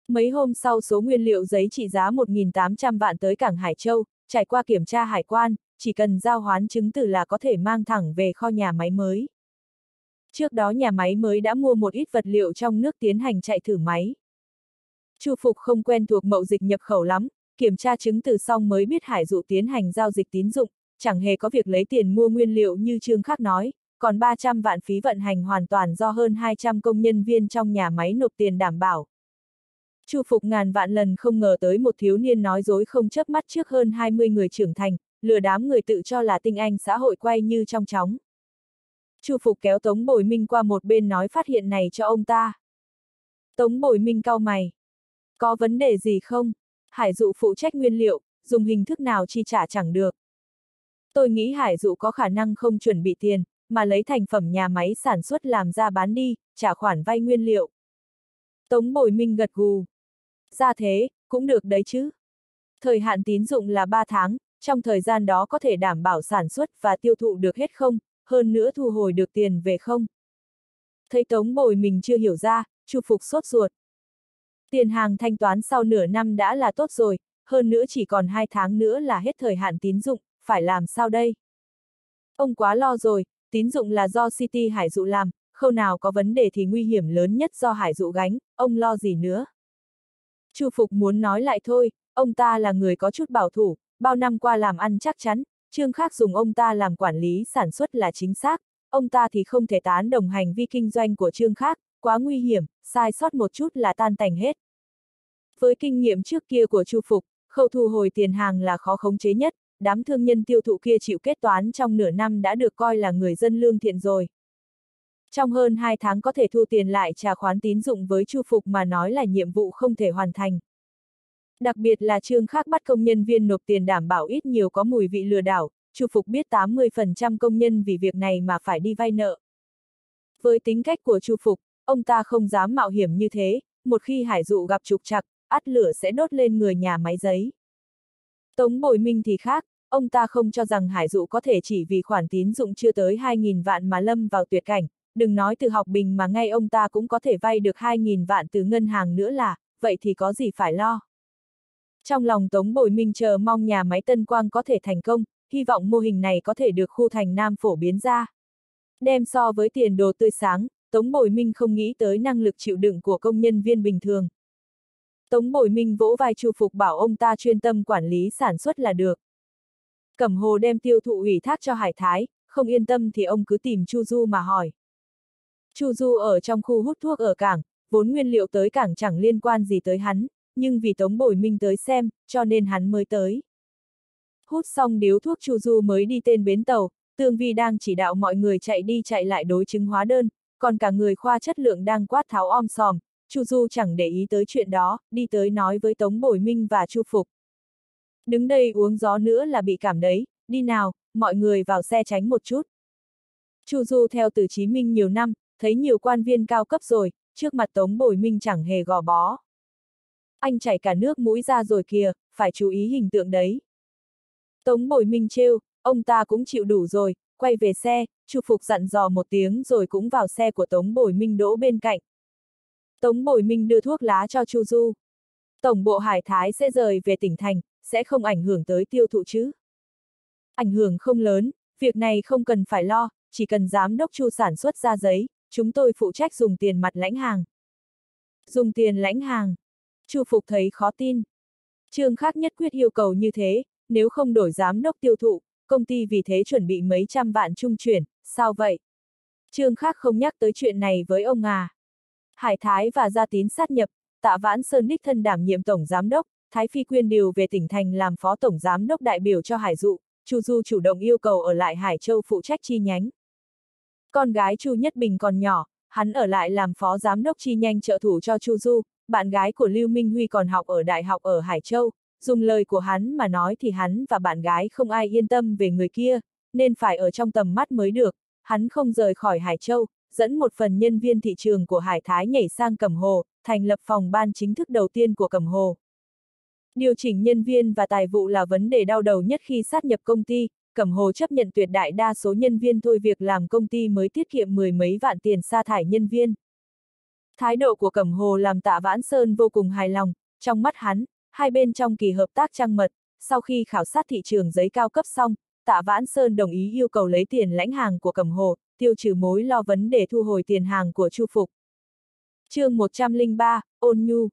Mấy hôm sau số nguyên liệu giấy trị giá 1.800 vạn tới cảng Hải Châu, trải qua kiểm tra hải quan, chỉ cần giao hoán chứng từ là có thể mang thẳng về kho nhà máy mới. Trước đó nhà máy mới đã mua một ít vật liệu trong nước tiến hành chạy thử máy. Chu Phục không quen thuộc mậu dịch nhập khẩu lắm, kiểm tra chứng từ xong mới biết Hải Dụ tiến hành giao dịch tín dụng, chẳng hề có việc lấy tiền mua nguyên liệu như Trương Khắc nói, còn 300 vạn phí vận hành hoàn toàn do hơn 200 công nhân viên trong nhà máy nộp tiền đảm bảo. Chu Phục ngàn vạn lần không ngờ tới một thiếu niên nói dối không chớp mắt trước hơn 20 người trưởng thành, lừa đám người tự cho là tinh anh xã hội quay như trong chóng. Chu Phục kéo Tống Bồi Minh qua một bên nói phát hiện này cho ông ta. Tống Bồi Minh cau mày. Có vấn đề gì không? Hải dụ phụ trách nguyên liệu, dùng hình thức nào chi trả chẳng được. Tôi nghĩ Hải dụ có khả năng không chuẩn bị tiền, mà lấy thành phẩm nhà máy sản xuất làm ra bán đi, trả khoản vay nguyên liệu. Tống Bồi Minh gật gù. Ra thế, cũng được đấy chứ. Thời hạn tín dụng là 3 tháng, trong thời gian đó có thể đảm bảo sản xuất và tiêu thụ được hết không, hơn nữa thu hồi được tiền về không. Thấy Tống Bồi mình chưa hiểu ra, Chu Phục sốt ruột. Tiền hàng thanh toán sau nửa năm đã là tốt rồi, hơn nữa chỉ còn hai tháng nữa là hết thời hạn tín dụng, phải làm sao đây? Ông quá lo rồi, tín dụng là do City Hải Dụ làm, khâu nào có vấn đề thì nguy hiểm lớn nhất do Hải Dụ gánh, ông lo gì nữa? Chu Phục muốn nói lại thôi, ông ta là người có chút bảo thủ, bao năm qua làm ăn chắc chắn, Trương Khác dùng ông ta làm quản lý sản xuất là chính xác, ông ta thì không thể tán đồng hành vi kinh doanh của Trương Khác, quá nguy hiểm, sai sót một chút là tan tành hết. Với kinh nghiệm trước kia của Chu Phục, khâu thu hồi tiền hàng là khó khống chế nhất, đám thương nhân tiêu thụ kia chịu kết toán trong nửa năm đã được coi là người dân lương thiện rồi. Trong hơn 2 tháng có thể thu tiền lại trả khoán tín dụng với Chu Phục mà nói là nhiệm vụ không thể hoàn thành. Đặc biệt là trương khác bắt công nhân viên nộp tiền đảm bảo ít nhiều có mùi vị lừa đảo, Chu Phục biết 80% công nhân vì việc này mà phải đi vay nợ. Với tính cách của Chu Phục, ông ta không dám mạo hiểm như thế, một khi hải dụ gặp trục trặc, át lửa sẽ đốt lên người nhà máy giấy. Tống Bồi Minh thì khác, ông ta không cho rằng hải dụ có thể chỉ vì khoản tín dụng chưa tới 2.000 vạn mà lâm vào tuyệt cảnh, đừng nói từ học bình mà ngay ông ta cũng có thể vay được 2.000 vạn từ ngân hàng nữa là, vậy thì có gì phải lo. Trong lòng Tống Bồi Minh chờ mong nhà máy Tân Quang có thể thành công, hy vọng mô hình này có thể được khu thành Nam phổ biến ra. Đem so với tiền đồ tươi sáng, Tống Bồi Minh không nghĩ tới năng lực chịu đựng của công nhân viên bình thường. Tống Bồi Minh vỗ vai Chu Phục bảo ông ta chuyên tâm quản lý sản xuất là được. Cẩm Hồ đem tiêu thụ ủy thác cho Hải Thái, không yên tâm thì ông cứ tìm Chu Du mà hỏi. Chu Du ở trong khu hút thuốc ở cảng, vốn nguyên liệu tới cảng chẳng liên quan gì tới hắn, nhưng vì Tống bội Minh tới xem, cho nên hắn mới tới. Hút xong điếu thuốc Chu Du mới đi tên bến tàu, Tương Vi đang chỉ đạo mọi người chạy đi chạy lại đối chứng hóa đơn, còn cả người khoa chất lượng đang quát tháo om sòm, Chu Du chẳng để ý tới chuyện đó, đi tới nói với Tống bội Minh và Chu Phục. Đứng đây uống gió nữa là bị cảm đấy, đi nào, mọi người vào xe tránh một chút. Chu Du theo từ Chí Minh nhiều năm, thấy nhiều quan viên cao cấp rồi, trước mặt Tống Bồi Minh chẳng hề gò bó. Anh chảy cả nước mũi ra rồi kìa, phải chú ý hình tượng đấy. Tống Bồi Minh trêu, ông ta cũng chịu đủ rồi, quay về xe, Chu Phục dặn dò một tiếng rồi cũng vào xe của Tống Bồi Minh đỗ bên cạnh. Tống Bồi Minh đưa thuốc lá cho Chu Du. Tổng bộ Hải Thái sẽ rời về tỉnh thành, sẽ không ảnh hưởng tới tiêu thụ chứ. Ảnh hưởng không lớn, việc này không cần phải lo, chỉ cần giám đốc Chu sản xuất ra giấy, chúng tôi phụ trách dùng tiền mặt lãnh hàng. Dùng tiền lãnh hàng. Chu Phục thấy khó tin. Trương Khắc nhất quyết yêu cầu như thế, nếu không đổi giám đốc tiêu thụ, công ty vì thế chuẩn bị mấy trăm vạn trung chuyển, sao vậy? Trương Khắc không nhắc tới chuyện này với ông à. Hải Thái và Gia Tín sát nhập, tạ vãn Sơn đích thân đảm nhiệm tổng giám đốc, Thái Phi Quyên điều về tỉnh thành làm phó tổng giám đốc đại biểu cho Hải Dụ, Chu Du chủ động yêu cầu ở lại Hải Châu phụ trách chi nhánh. Con gái Chu Nhất Bình còn nhỏ, hắn ở lại làm phó giám đốc chi nhanh trợ thủ cho Chu Du, bạn gái của Lưu Minh Huy còn học ở đại học ở Hải Châu, dùng lời của hắn mà nói thì hắn và bạn gái không ai yên tâm về người kia, nên phải ở trong tầm mắt mới được, hắn không rời khỏi Hải Châu, dẫn một phần nhân viên thị trường của Hải Thái nhảy sang Cẩm Hồ, thành lập phòng ban chính thức đầu tiên của Cẩm Hồ. Điều chỉnh nhân viên và tài vụ là vấn đề đau đầu nhất khi sát nhập công ty, Cẩm Hồ chấp nhận tuyệt đại đa số nhân viên thôi việc làm công ty mới tiết kiệm mười mấy vạn tiền sa thải nhân viên. Thái độ của Cẩm Hồ làm tạ Vãn Sơn vô cùng hài lòng, trong mắt hắn, hai bên trong kỳ hợp tác trăng mật, sau khi khảo sát thị trường giấy cao cấp xong, tạ Vãn Sơn đồng ý yêu cầu lấy tiền lãnh hàng của Cẩm Hồ, tiêu trừ mối lo vấn để thu hồi tiền hàng của Chu Phục. chương 103, Ôn Nhu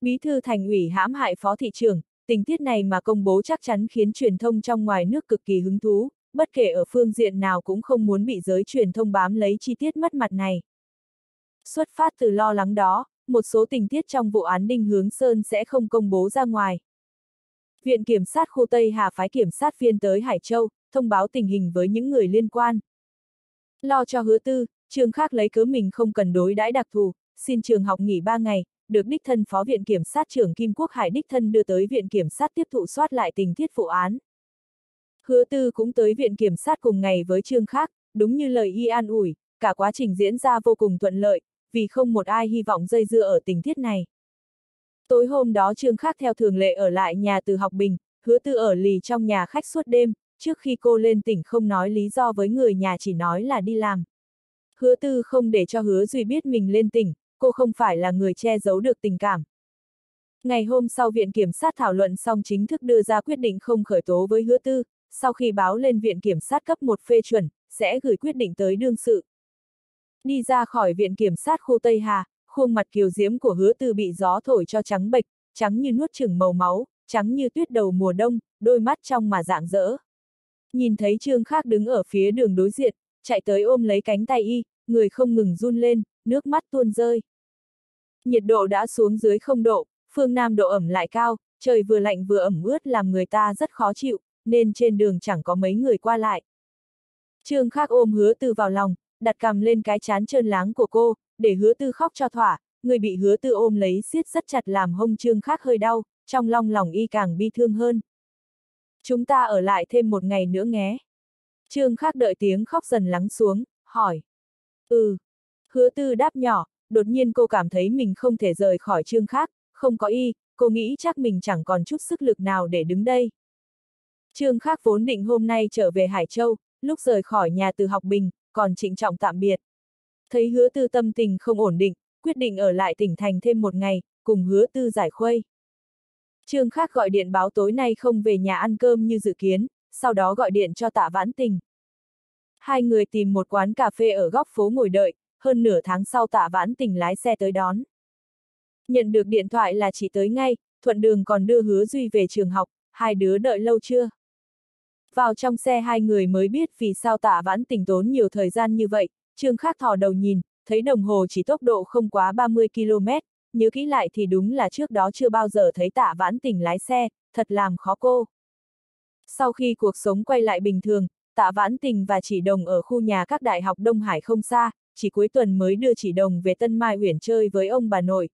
Bí thư thành ủy hãm hại phó thị trưởng, tình tiết này mà công bố chắc chắn khiến truyền thông trong ngoài nước cực kỳ hứng thú, bất kể ở phương diện nào cũng không muốn bị giới truyền thông bám lấy chi tiết mất mặt này. Xuất phát từ lo lắng đó, một số tình tiết trong vụ án Đinh Hướng Sơn sẽ không công bố ra ngoài. Viện Kiểm sát khu Tây Hà phái kiểm sát viên tới Hải Châu, thông báo tình hình với những người liên quan. Lo cho hứa tư, trường khác lấy cớ mình không cần đối đãi đặc thù, xin trường học nghỉ 3 ngày, được đích thân Phó Viện Kiểm sát trưởng Kim Quốc Hải đích thân đưa tới Viện Kiểm sát tiếp thụ soát lại tình tiết vụ án. Hứa tư cũng tới Viện Kiểm sát cùng ngày với trương khác, đúng như lời y an ủi, cả quá trình diễn ra vô cùng thuận lợi, vì không một ai hy vọng dây dưa ở tình tiết này. Tối hôm đó trương khác theo thường lệ ở lại nhà từ học bình, hứa tư ở lì trong nhà khách suốt đêm, trước khi cô lên tỉnh không nói lý do với người nhà chỉ nói là đi làm. Hứa tư không để cho hứa Duy biết mình lên tỉnh, cô không phải là người che giấu được tình cảm. Ngày hôm sau Viện Kiểm sát thảo luận xong chính thức đưa ra quyết định không khởi tố với hứa tư, sau khi báo lên Viện Kiểm sát cấp một phê chuẩn, sẽ gửi quyết định tới đương sự. Đi ra khỏi Viện Kiểm sát khu Tây Hà, khuôn mặt kiều diễm của hứa tư bị gió thổi cho trắng bệch, trắng như nuốt chừng màu máu, trắng như tuyết đầu mùa đông, đôi mắt trong mà dạng dỡ. Nhìn thấy Trương Khác đứng ở phía đường đối diện, chạy tới ôm lấy cánh tay y, người không ngừng run lên, nước mắt tuôn rơi. Nhiệt độ đã xuống dưới không độ, phương Nam độ ẩm lại cao, trời vừa lạnh vừa ẩm ướt làm người ta rất khó chịu, nên trên đường chẳng có mấy người qua lại. Trương Khác ôm hứa tư vào lòng, đặt cầm lên cái chán trơn láng của cô, để hứa tư khóc cho thỏa, người bị hứa tư ôm lấy siết rất chặt làm hông Trương Khác hơi đau, trong lòng lòng y càng bi thương hơn. Chúng ta ở lại thêm một ngày nữa nhé Trương Khác đợi tiếng khóc dần lắng xuống, hỏi. Ừ. Hứa tư đáp nhỏ, đột nhiên cô cảm thấy mình không thể rời khỏi Trương Khác, không có y, cô nghĩ chắc mình chẳng còn chút sức lực nào để đứng đây. Trương Khác vốn định hôm nay trở về Hải Châu, lúc rời khỏi nhà từ học bình, còn trịnh trọng tạm biệt. Thấy hứa tư tâm tình không ổn định, quyết định ở lại tỉnh thành thêm một ngày, cùng hứa tư giải khuây. Trương Khác gọi điện báo tối nay không về nhà ăn cơm như dự kiến, sau đó gọi điện cho tạ vãn tình. Hai người tìm một quán cà phê ở góc phố ngồi đợi, hơn nửa tháng sau tạ vãn tình lái xe tới đón. Nhận được điện thoại là chỉ tới ngay, thuận đường còn đưa hứa Duy về trường học, hai đứa đợi lâu chưa? Vào trong xe hai người mới biết vì sao tạ vãn Tỉnh tốn nhiều thời gian như vậy, Trương Khác thò đầu nhìn, thấy đồng hồ chỉ tốc độ không quá 30 km, nhớ kỹ lại thì đúng là trước đó chưa bao giờ thấy tạ vãn Tỉnh lái xe, thật làm khó cô. Sau khi cuộc sống quay lại bình thường, tạ vãn tình và chỉ đồng ở khu nhà các đại học Đông Hải không xa, chỉ cuối tuần mới đưa chỉ đồng về Tân Mai Uyển chơi với ông bà nội.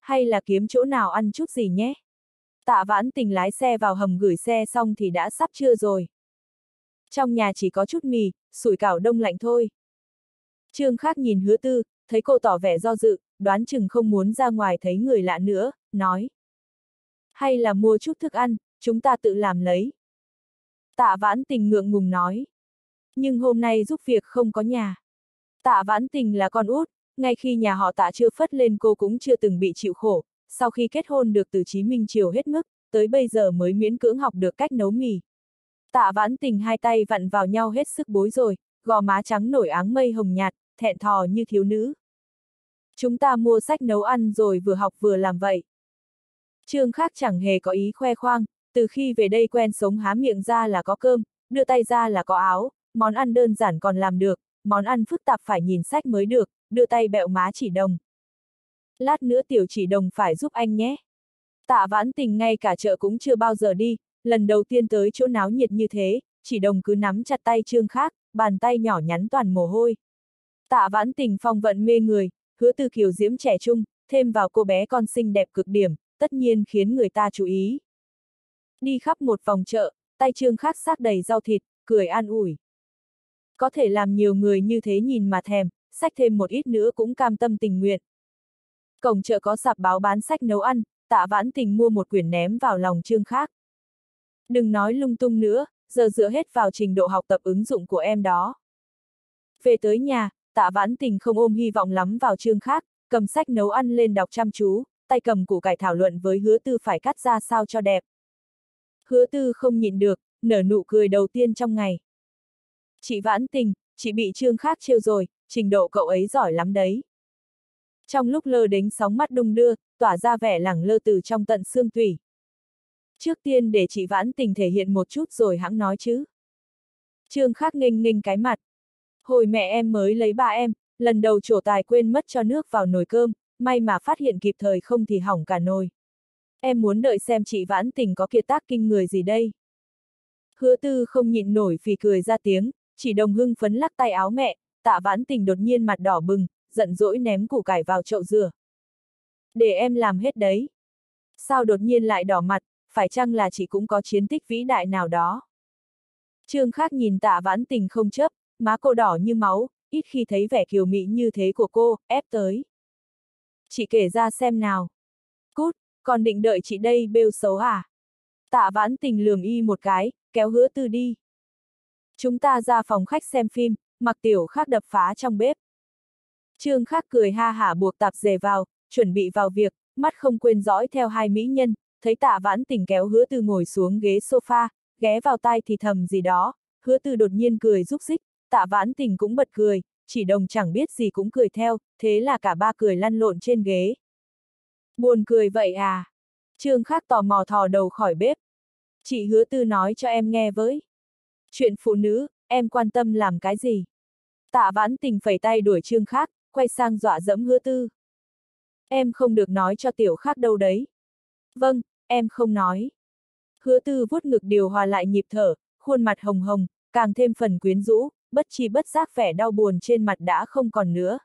Hay là kiếm chỗ nào ăn chút gì nhé? Tạ vãn tình lái xe vào hầm gửi xe xong thì đã sắp trưa rồi. Trong nhà chỉ có chút mì, sủi cảo đông lạnh thôi. Trương Khác nhìn hứa tư, thấy cô tỏ vẻ do dự, đoán chừng không muốn ra ngoài thấy người lạ nữa, nói. Hay là mua chút thức ăn, chúng ta tự làm lấy. Tạ vãn tình ngượng ngùng nói. Nhưng hôm nay giúp việc không có nhà. Tạ vãn tình là con út, ngay khi nhà họ tạ chưa phất lên cô cũng chưa từng bị chịu khổ, sau khi kết hôn được từ Chí Minh Triều hết mức, tới bây giờ mới miễn cưỡng học được cách nấu mì. Tạ vãn tình hai tay vặn vào nhau hết sức bối rồi, gò má trắng nổi áng mây hồng nhạt, thẹn thò như thiếu nữ. Chúng ta mua sách nấu ăn rồi vừa học vừa làm vậy. Trương khác chẳng hề có ý khoe khoang, từ khi về đây quen sống há miệng ra là có cơm, đưa tay ra là có áo, món ăn đơn giản còn làm được, món ăn phức tạp phải nhìn sách mới được, đưa tay bẹo má chỉ đồng. Lát nữa tiểu chỉ đồng phải giúp anh nhé. Tạ vãn tình ngay cả chợ cũng chưa bao giờ đi, lần đầu tiên tới chỗ náo nhiệt như thế, chỉ đồng cứ nắm chặt tay trương khác, bàn tay nhỏ nhắn toàn mồ hôi. Tạ vãn tình phong vận mê người, hứa từ kiều diễm trẻ trung, thêm vào cô bé con xinh đẹp cực điểm, tất nhiên khiến người ta chú ý. Đi khắp một vòng chợ, tay trương khác xác đầy rau thịt, cười an ủi. Có thể làm nhiều người như thế nhìn mà thèm, sách thêm một ít nữa cũng cam tâm tình nguyện. Cổng chợ có sạp báo bán sách nấu ăn, tạ vãn tình mua một quyển ném vào lòng trương khác. Đừng nói lung tung nữa, giờ dựa hết vào trình độ học tập ứng dụng của em đó. Về tới nhà, tạ vãn tình không ôm hy vọng lắm vào chương khác, cầm sách nấu ăn lên đọc chăm chú, tay cầm củ cải thảo luận với hứa tư phải cắt ra sao cho đẹp. Hứa tư không nhịn được, nở nụ cười đầu tiên trong ngày. Chị vãn tình, chị bị trương khác trêu rồi, trình độ cậu ấy giỏi lắm đấy. Trong lúc lơ đánh sóng mắt đung đưa, tỏa ra vẻ lẳng lơ từ trong tận xương tủy. Trước tiên để chị vãn tình thể hiện một chút rồi hãng nói chứ. Trương khắc nghênh nghênh cái mặt. Hồi mẹ em mới lấy ba em, lần đầu trổ tài quên mất cho nước vào nồi cơm, may mà phát hiện kịp thời không thì hỏng cả nồi. Em muốn đợi xem chị vãn tình có kiệt tác kinh người gì đây. Hứa tư không nhịn nổi vì cười ra tiếng, chỉ đồng hưng phấn lắc tay áo mẹ, tạ vãn tình đột nhiên mặt đỏ bừng, giận dỗi ném củ cải vào chậu dừa. Để em làm hết đấy. Sao đột nhiên lại đỏ mặt, phải chăng là chị cũng có chiến tích vĩ đại nào đó? Trương khác nhìn tạ vãn tình không chấp, má cô đỏ như máu, ít khi thấy vẻ kiều mị như thế của cô, ép tới. Chị kể ra xem nào. Cút, còn định đợi chị đây bêu xấu à? Tạ vãn tình lườm y một cái, kéo hứa tư đi. Chúng ta ra phòng khách xem phim, mặc tiểu khác đập phá trong bếp. Trương Khắc cười ha hả buộc tạp dề vào, chuẩn bị vào việc, mắt không quên dõi theo hai mỹ nhân, thấy tạ vãn tình kéo hứa tư ngồi xuống ghế sofa, ghé vào tai thì thầm gì đó, hứa tư đột nhiên cười rúc rích, tạ vãn tình cũng bật cười, chỉ đồng chẳng biết gì cũng cười theo, thế là cả ba cười lăn lộn trên ghế. Buồn cười vậy à? Trương Khắc tò mò thò đầu khỏi bếp. Chị hứa tư nói cho em nghe với. Chuyện phụ nữ, em quan tâm làm cái gì? Tạ vãn tình phẩy tay đuổi trương Khắc quay sang dọa dẫm hứa tư. Em không được nói cho tiểu khác đâu đấy. Vâng, em không nói. Hứa tư vuốt ngực điều hòa lại nhịp thở, khuôn mặt hồng hồng, càng thêm phần quyến rũ, bất chi bất giác vẻ đau buồn trên mặt đã không còn nữa.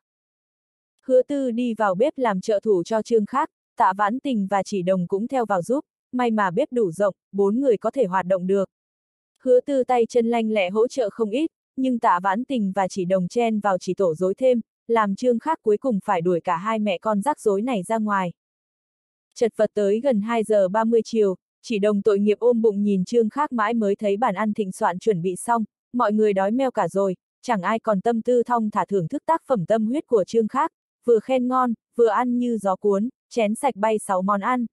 Hứa tư đi vào bếp làm trợ thủ cho trương khác, tạ vãn tình và chỉ đồng cũng theo vào giúp, may mà bếp đủ rộng, bốn người có thể hoạt động được. Hứa tư tay chân lanh lẹ hỗ trợ không ít, nhưng tạ vãn tình và chỉ đồng chen vào chỉ tổ dối thêm, làm trương khác cuối cùng phải đuổi cả hai mẹ con rắc rối này ra ngoài. Chật vật tới gần 2 giờ 30 chiều, chỉ đồng tội nghiệp ôm bụng nhìn trương khác mãi mới thấy bản ăn thịnh soạn chuẩn bị xong, mọi người đói meo cả rồi, chẳng ai còn tâm tư thong thả thưởng thức tác phẩm tâm huyết của trương khác, vừa khen ngon, vừa ăn như gió cuốn, chén sạch bay sáu món ăn.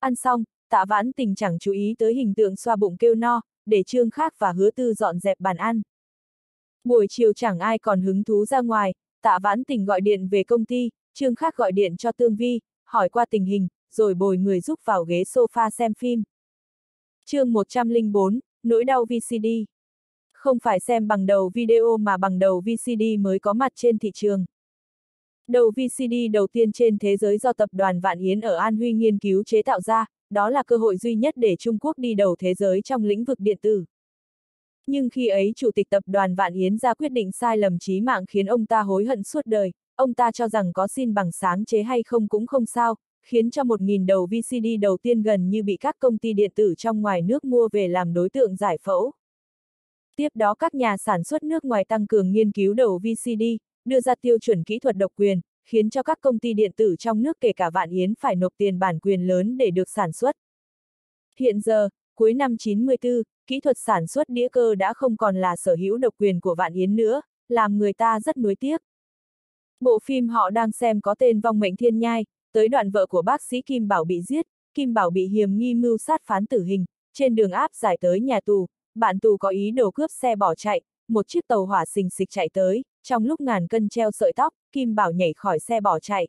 Ăn xong, tạ vãn tình chẳng chú ý tới hình tượng xoa bụng kêu no, để Trương Khác và hứa tư dọn dẹp bàn ăn. Buổi chiều chẳng ai còn hứng thú ra ngoài, tạ vãn tình gọi điện về công ty, Trương Khác gọi điện cho Tương Vi, hỏi qua tình hình, rồi bồi người giúp vào ghế sofa xem phim. chương 104, Nỗi đau VCD Không phải xem bằng đầu video mà bằng đầu VCD mới có mặt trên thị trường. Đầu VCD đầu tiên trên thế giới do tập đoàn Vạn Yến ở An Huy nghiên cứu chế tạo ra, đó là cơ hội duy nhất để Trung Quốc đi đầu thế giới trong lĩnh vực điện tử. Nhưng khi ấy Chủ tịch tập đoàn Vạn Yến ra quyết định sai lầm chí mạng khiến ông ta hối hận suốt đời, ông ta cho rằng có xin bằng sáng chế hay không cũng không sao, khiến cho 1.000 đầu VCD đầu tiên gần như bị các công ty điện tử trong ngoài nước mua về làm đối tượng giải phẫu. Tiếp đó các nhà sản xuất nước ngoài tăng cường nghiên cứu đầu VCD, đưa ra tiêu chuẩn kỹ thuật độc quyền, khiến cho các công ty điện tử trong nước kể cả Vạn Yến phải nộp tiền bản quyền lớn để được sản xuất. Hiện giờ, cuối năm 94, kỹ thuật sản xuất đĩa cơ đã không còn là sở hữu độc quyền của Vạn Yến nữa, làm người ta rất nuối tiếc. Bộ phim họ đang xem có tên Vong mệnh thiên nhai, tới đoạn vợ của bác sĩ Kim Bảo bị giết, Kim Bảo bị hiềm nghi mưu sát phán tử hình, trên đường áp giải tới nhà tù, bạn tù có ý đồ cướp xe bỏ chạy, một chiếc tàu hỏa xình xịch chạy tới, trong lúc ngàn cân treo sợi tóc, Kim Bảo nhảy khỏi xe bỏ chạy.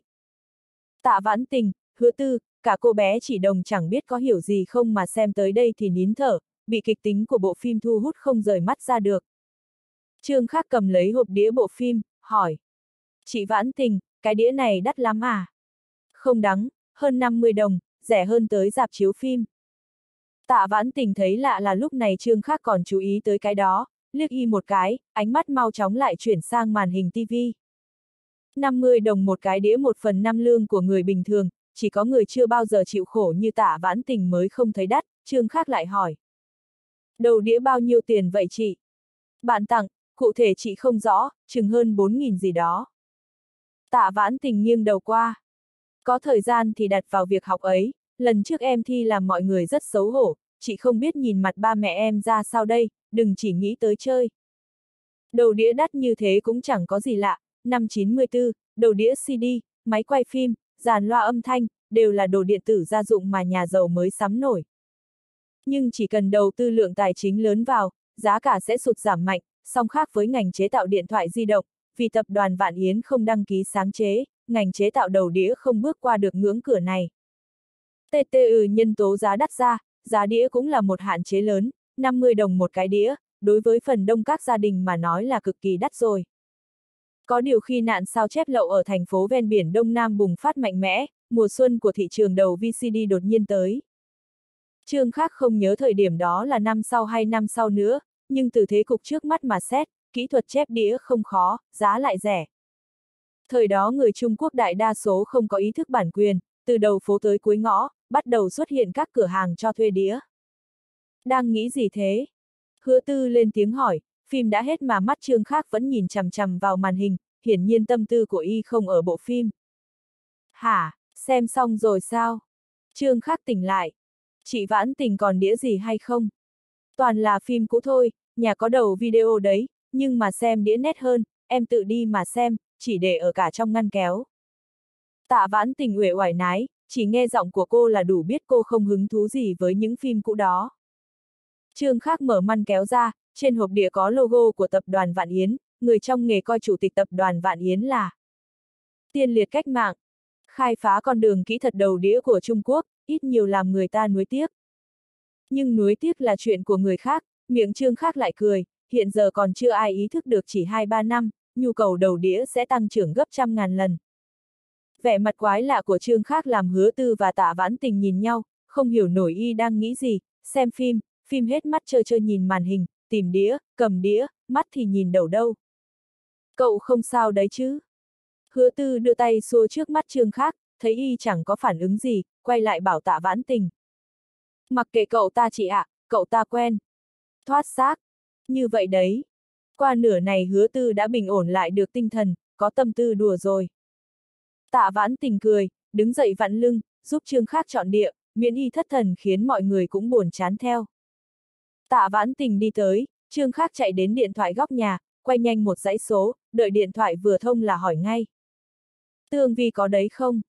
Tạ vãn tình, hứa tư, cả cô bé chỉ đồng chẳng biết có hiểu gì không mà xem tới đây thì nín thở, bị kịch tính của bộ phim thu hút không rời mắt ra được. Trương Khắc cầm lấy hộp đĩa bộ phim, hỏi. Chị Vãn Tình, cái đĩa này đắt lắm à? Không đắng, hơn 50 đồng, rẻ hơn tới dạp chiếu phim. Tạ Vãn Tình thấy lạ là lúc này Trương Khắc còn chú ý tới cái đó, liếc y một cái, ánh mắt mau chóng lại chuyển sang màn hình TV. 50 đồng một cái đĩa một phần năm lương của người bình thường, chỉ có người chưa bao giờ chịu khổ như tạ vãn tình mới không thấy đắt, Trương Khác lại hỏi. Đầu đĩa bao nhiêu tiền vậy chị? Bạn tặng, cụ thể chị không rõ, chừng hơn 4.000 gì đó. Tạ vãn tình nghiêng đầu qua. Có thời gian thì đặt vào việc học ấy, lần trước em thi làm mọi người rất xấu hổ, chị không biết nhìn mặt ba mẹ em ra sao đây, đừng chỉ nghĩ tới chơi. Đầu đĩa đắt như thế cũng chẳng có gì lạ, năm 94, đầu đĩa CD, máy quay phim, dàn loa âm thanh, đều là đồ điện tử gia dụng mà nhà giàu mới sắm nổi. Nhưng chỉ cần đầu tư lượng tài chính lớn vào, giá cả sẽ sụt giảm mạnh, song khác với ngành chế tạo điện thoại di động, vì tập đoàn Vạn Yến không đăng ký sáng chế, ngành chế tạo đầu đĩa không bước qua được ngưỡng cửa này. TTU nhân tố giá đắt ra, giá đĩa cũng là một hạn chế lớn, 50 đồng một cái đĩa, đối với phần đông các gia đình mà nói là cực kỳ đắt rồi. Có điều khi nạn sao chép lậu ở thành phố ven biển Đông Nam bùng phát mạnh mẽ, mùa xuân của thị trường đầu VCD đột nhiên tới. Trương khắc không nhớ thời điểm đó là năm sau hay năm sau nữa, nhưng từ thế cục trước mắt mà xét, kỹ thuật chép đĩa không khó, giá lại rẻ. Thời đó người Trung Quốc đại đa số không có ý thức bản quyền, từ đầu phố tới cuối ngõ, bắt đầu xuất hiện các cửa hàng cho thuê đĩa. Đang nghĩ gì thế? Hứa tư lên tiếng hỏi, phim đã hết mà mắt trương khác vẫn nhìn chằm chằm vào màn hình, hiển nhiên tâm tư của y không ở bộ phim. Hả, xem xong rồi sao? Trương khác tỉnh lại. Chị vãn tình còn đĩa gì hay không? Toàn là phim cũ thôi, nhà có đầu video đấy, nhưng mà xem đĩa nét hơn, em tự đi mà xem, chỉ để ở cả trong ngăn kéo. Tạ vãn tình uể oải nái, chỉ nghe giọng của cô là đủ biết cô không hứng thú gì với những phim cũ đó. Trương khác mở măn kéo ra, trên hộp đĩa có logo của tập đoàn Vạn Yến, người trong nghề coi chủ tịch tập đoàn Vạn Yến là Tiên liệt cách mạng, khai phá con đường kỹ thuật đầu đĩa của Trung Quốc, ít nhiều làm người ta nuối tiếc. Nhưng nuối tiếc là chuyện của người khác, miệng trương khác lại cười, hiện giờ còn chưa ai ý thức được chỉ 2-3 năm, nhu cầu đầu đĩa sẽ tăng trưởng gấp trăm ngàn lần. Vẻ mặt quái lạ của trương khác làm hứa tư và tạ vãn tình nhìn nhau, không hiểu nổi y đang nghĩ gì, xem phim, phim hết mắt chơi chơi nhìn màn hình, tìm đĩa, cầm đĩa, mắt thì nhìn đầu đâu. Cậu không sao đấy chứ? Hứa tư đưa tay xua trước mắt trương khác, thấy y chẳng có phản ứng gì, quay lại bảo tạ vãn tình. Mặc kệ cậu ta chị ạ, à, cậu ta quen. Thoát xác. Như vậy đấy. Qua nửa này hứa tư đã bình ổn lại được tinh thần, có tâm tư đùa rồi. Tạ vãn tình cười, đứng dậy vặn lưng, giúp trương khác chọn địa, miễn y thất thần khiến mọi người cũng buồn chán theo. Tạ vãn tình đi tới, trương khác chạy đến điện thoại góc nhà, quay nhanh một dãy số, đợi điện thoại vừa thông là hỏi ngay. Tương Vi có đấy không?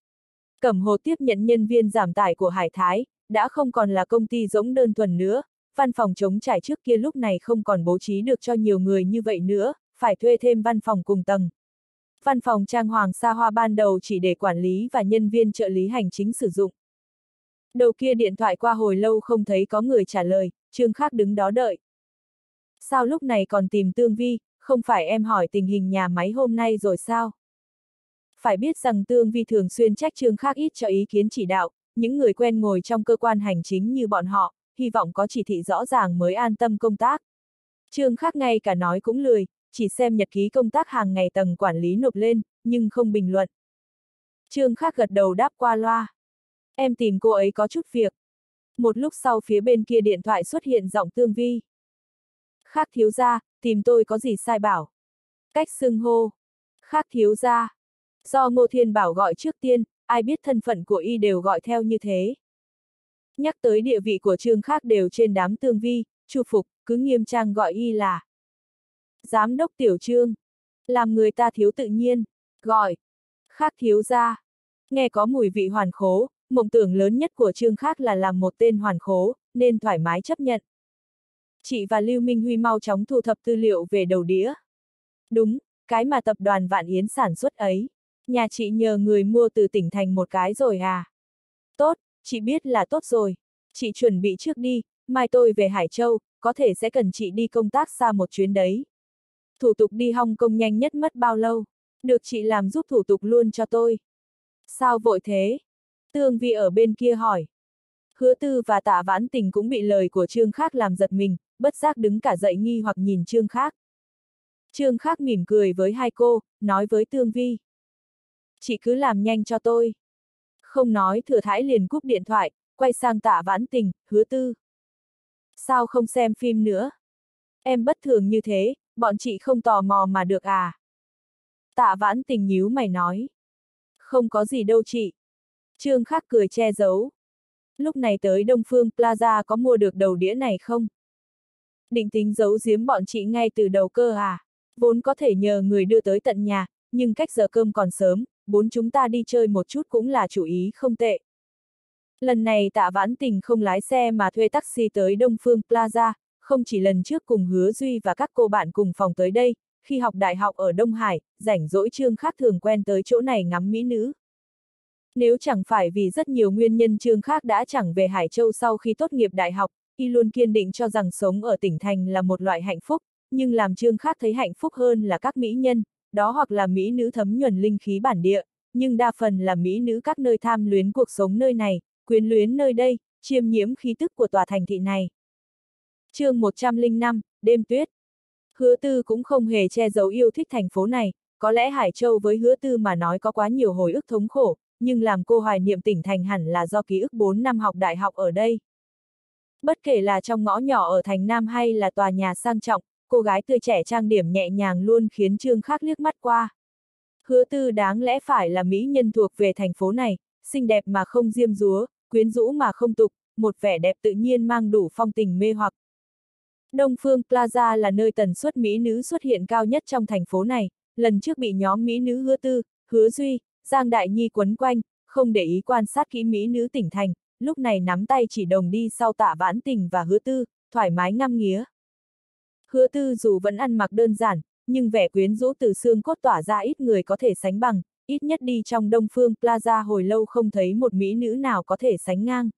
Cẩm hồ tiếp nhận nhân viên giảm tải của Hải Thái, đã không còn là công ty giống đơn thuần nữa, văn phòng chống trải trước kia lúc này không còn bố trí được cho nhiều người như vậy nữa, phải thuê thêm văn phòng cùng tầng. Văn phòng trang hoàng xa hoa ban đầu chỉ để quản lý và nhân viên trợ lý hành chính sử dụng. Đầu kia điện thoại qua hồi lâu không thấy có người trả lời, Trương Khắc đứng đó đợi. Sao lúc này còn tìm Tương Vi, không phải em hỏi tình hình nhà máy hôm nay rồi sao? Phải biết rằng Tương Vi thường xuyên trách Trương Khắc ít cho ý kiến chỉ đạo, những người quen ngồi trong cơ quan hành chính như bọn họ, hy vọng có chỉ thị rõ ràng mới an tâm công tác. Trương Khắc ngay cả nói cũng lười, chỉ xem nhật ký công tác hàng ngày tầng quản lý nộp lên, nhưng không bình luận. Trương Khắc gật đầu đáp qua loa. Em tìm cô ấy có chút việc. Một lúc sau phía bên kia điện thoại xuất hiện giọng tương vi. Khác thiếu gia, tìm tôi có gì sai bảo. Cách xưng hô. Khác thiếu gia. Do Ngô Thiên Bảo gọi trước tiên, ai biết thân phận của y đều gọi theo như thế. Nhắc tới địa vị của trương khác đều trên đám tương vi, chu phục, cứ nghiêm trang gọi y là. Giám đốc tiểu trương. Làm người ta thiếu tự nhiên. Gọi. Khác thiếu ra. Nghe có mùi vị hoàn khố, mộng tưởng lớn nhất của trương khác là làm một tên hoàn khố, nên thoải mái chấp nhận. Chị và Lưu Minh Huy mau chóng thu thập tư liệu về đầu đĩa. Đúng, cái mà tập đoàn Vạn Yến sản xuất ấy. Nhà chị nhờ người mua từ tỉnh thành một cái rồi à? Tốt, chị biết là tốt rồi. Chị chuẩn bị trước đi, mai tôi về Hải Châu, có thể sẽ cần chị đi công tác xa một chuyến đấy. Thủ tục đi Hong Kong nhanh nhất mất bao lâu? Được chị làm giúp thủ tục luôn cho tôi. Sao vội thế? Tương Vi ở bên kia hỏi. Hứa tư và tạ vãn tình cũng bị lời của Trương Khác làm giật mình, bất giác đứng cả dậy nghi hoặc nhìn Trương Khác. Trương Khác mỉm cười với hai cô, nói với Tương Vi. Chị cứ làm nhanh cho tôi. Không nói thừa thái liền cúp điện thoại, quay sang tạ vãn tình, hứa tư. Sao không xem phim nữa? Em bất thường như thế, bọn chị không tò mò mà được à? Tạ vãn tình nhíu mày nói. Không có gì đâu chị. Trương Khắc cười che giấu. Lúc này tới Đông Phương Plaza có mua được đầu đĩa này không? Định tính giấu giếm bọn chị ngay từ đầu cơ à? Vốn có thể nhờ người đưa tới tận nhà, nhưng cách giờ cơm còn sớm, bốn chúng ta đi chơi một chút cũng là chủ ý không tệ. Lần này tạ vãn tình không lái xe mà thuê taxi tới Đông Phương Plaza, không chỉ lần trước cùng hứa Duy và các cô bạn cùng phòng tới đây, khi học đại học ở Đông Hải, rảnh rỗi trương khác thường quen tới chỗ này ngắm mỹ nữ. Nếu chẳng phải vì rất nhiều nguyên nhân trương khác đã chẳng về Hải Châu sau khi tốt nghiệp đại học, y luôn kiên định cho rằng sống ở tỉnh thành là một loại hạnh phúc, nhưng làm trương khác thấy hạnh phúc hơn là các mỹ nhân, đó hoặc là mỹ nữ thấm nhuần linh khí bản địa, nhưng đa phần là mỹ nữ các nơi tham luyến cuộc sống nơi này, quyến luyến nơi đây, chiêm nhiễm khí tức của tòa thành thị này. chương 105, đêm tuyết. Hứa tư cũng không hề che giấu yêu thích thành phố này, có lẽ Hải Châu với hứa tư mà nói có quá nhiều hồi ức thống khổ, nhưng làm cô hoài niệm tỉnh thành hẳn là do ký ức 4 năm học đại học ở đây. Bất kể là trong ngõ nhỏ ở thành Nam hay là tòa nhà sang trọng, cô gái tươi trẻ trang điểm nhẹ nhàng luôn khiến Trương khắc liếc mắt qua. Hứa tư đáng lẽ phải là mỹ nhân thuộc về thành phố này, xinh đẹp mà không diêm dúa, quyến rũ mà không tục, một vẻ đẹp tự nhiên mang đủ phong tình mê hoặc. Đông Phương Plaza là nơi tần suất mỹ nữ xuất hiện cao nhất trong thành phố này, lần trước bị nhóm mỹ nữ hứa tư, hứa duy, Giang Đại Nhi quấn quanh, không để ý quan sát kỹ mỹ nữ tỉnh thành, lúc này nắm tay chỉ đồng đi sau tạ vãn tình và hứa tư, thoải mái ngăm nghía. Hứa tư dù vẫn ăn mặc đơn giản, nhưng vẻ quyến rũ từ xương cốt tỏa ra ít người có thể sánh bằng, ít nhất đi trong Đông Phương Plaza hồi lâu không thấy một mỹ nữ nào có thể sánh ngang.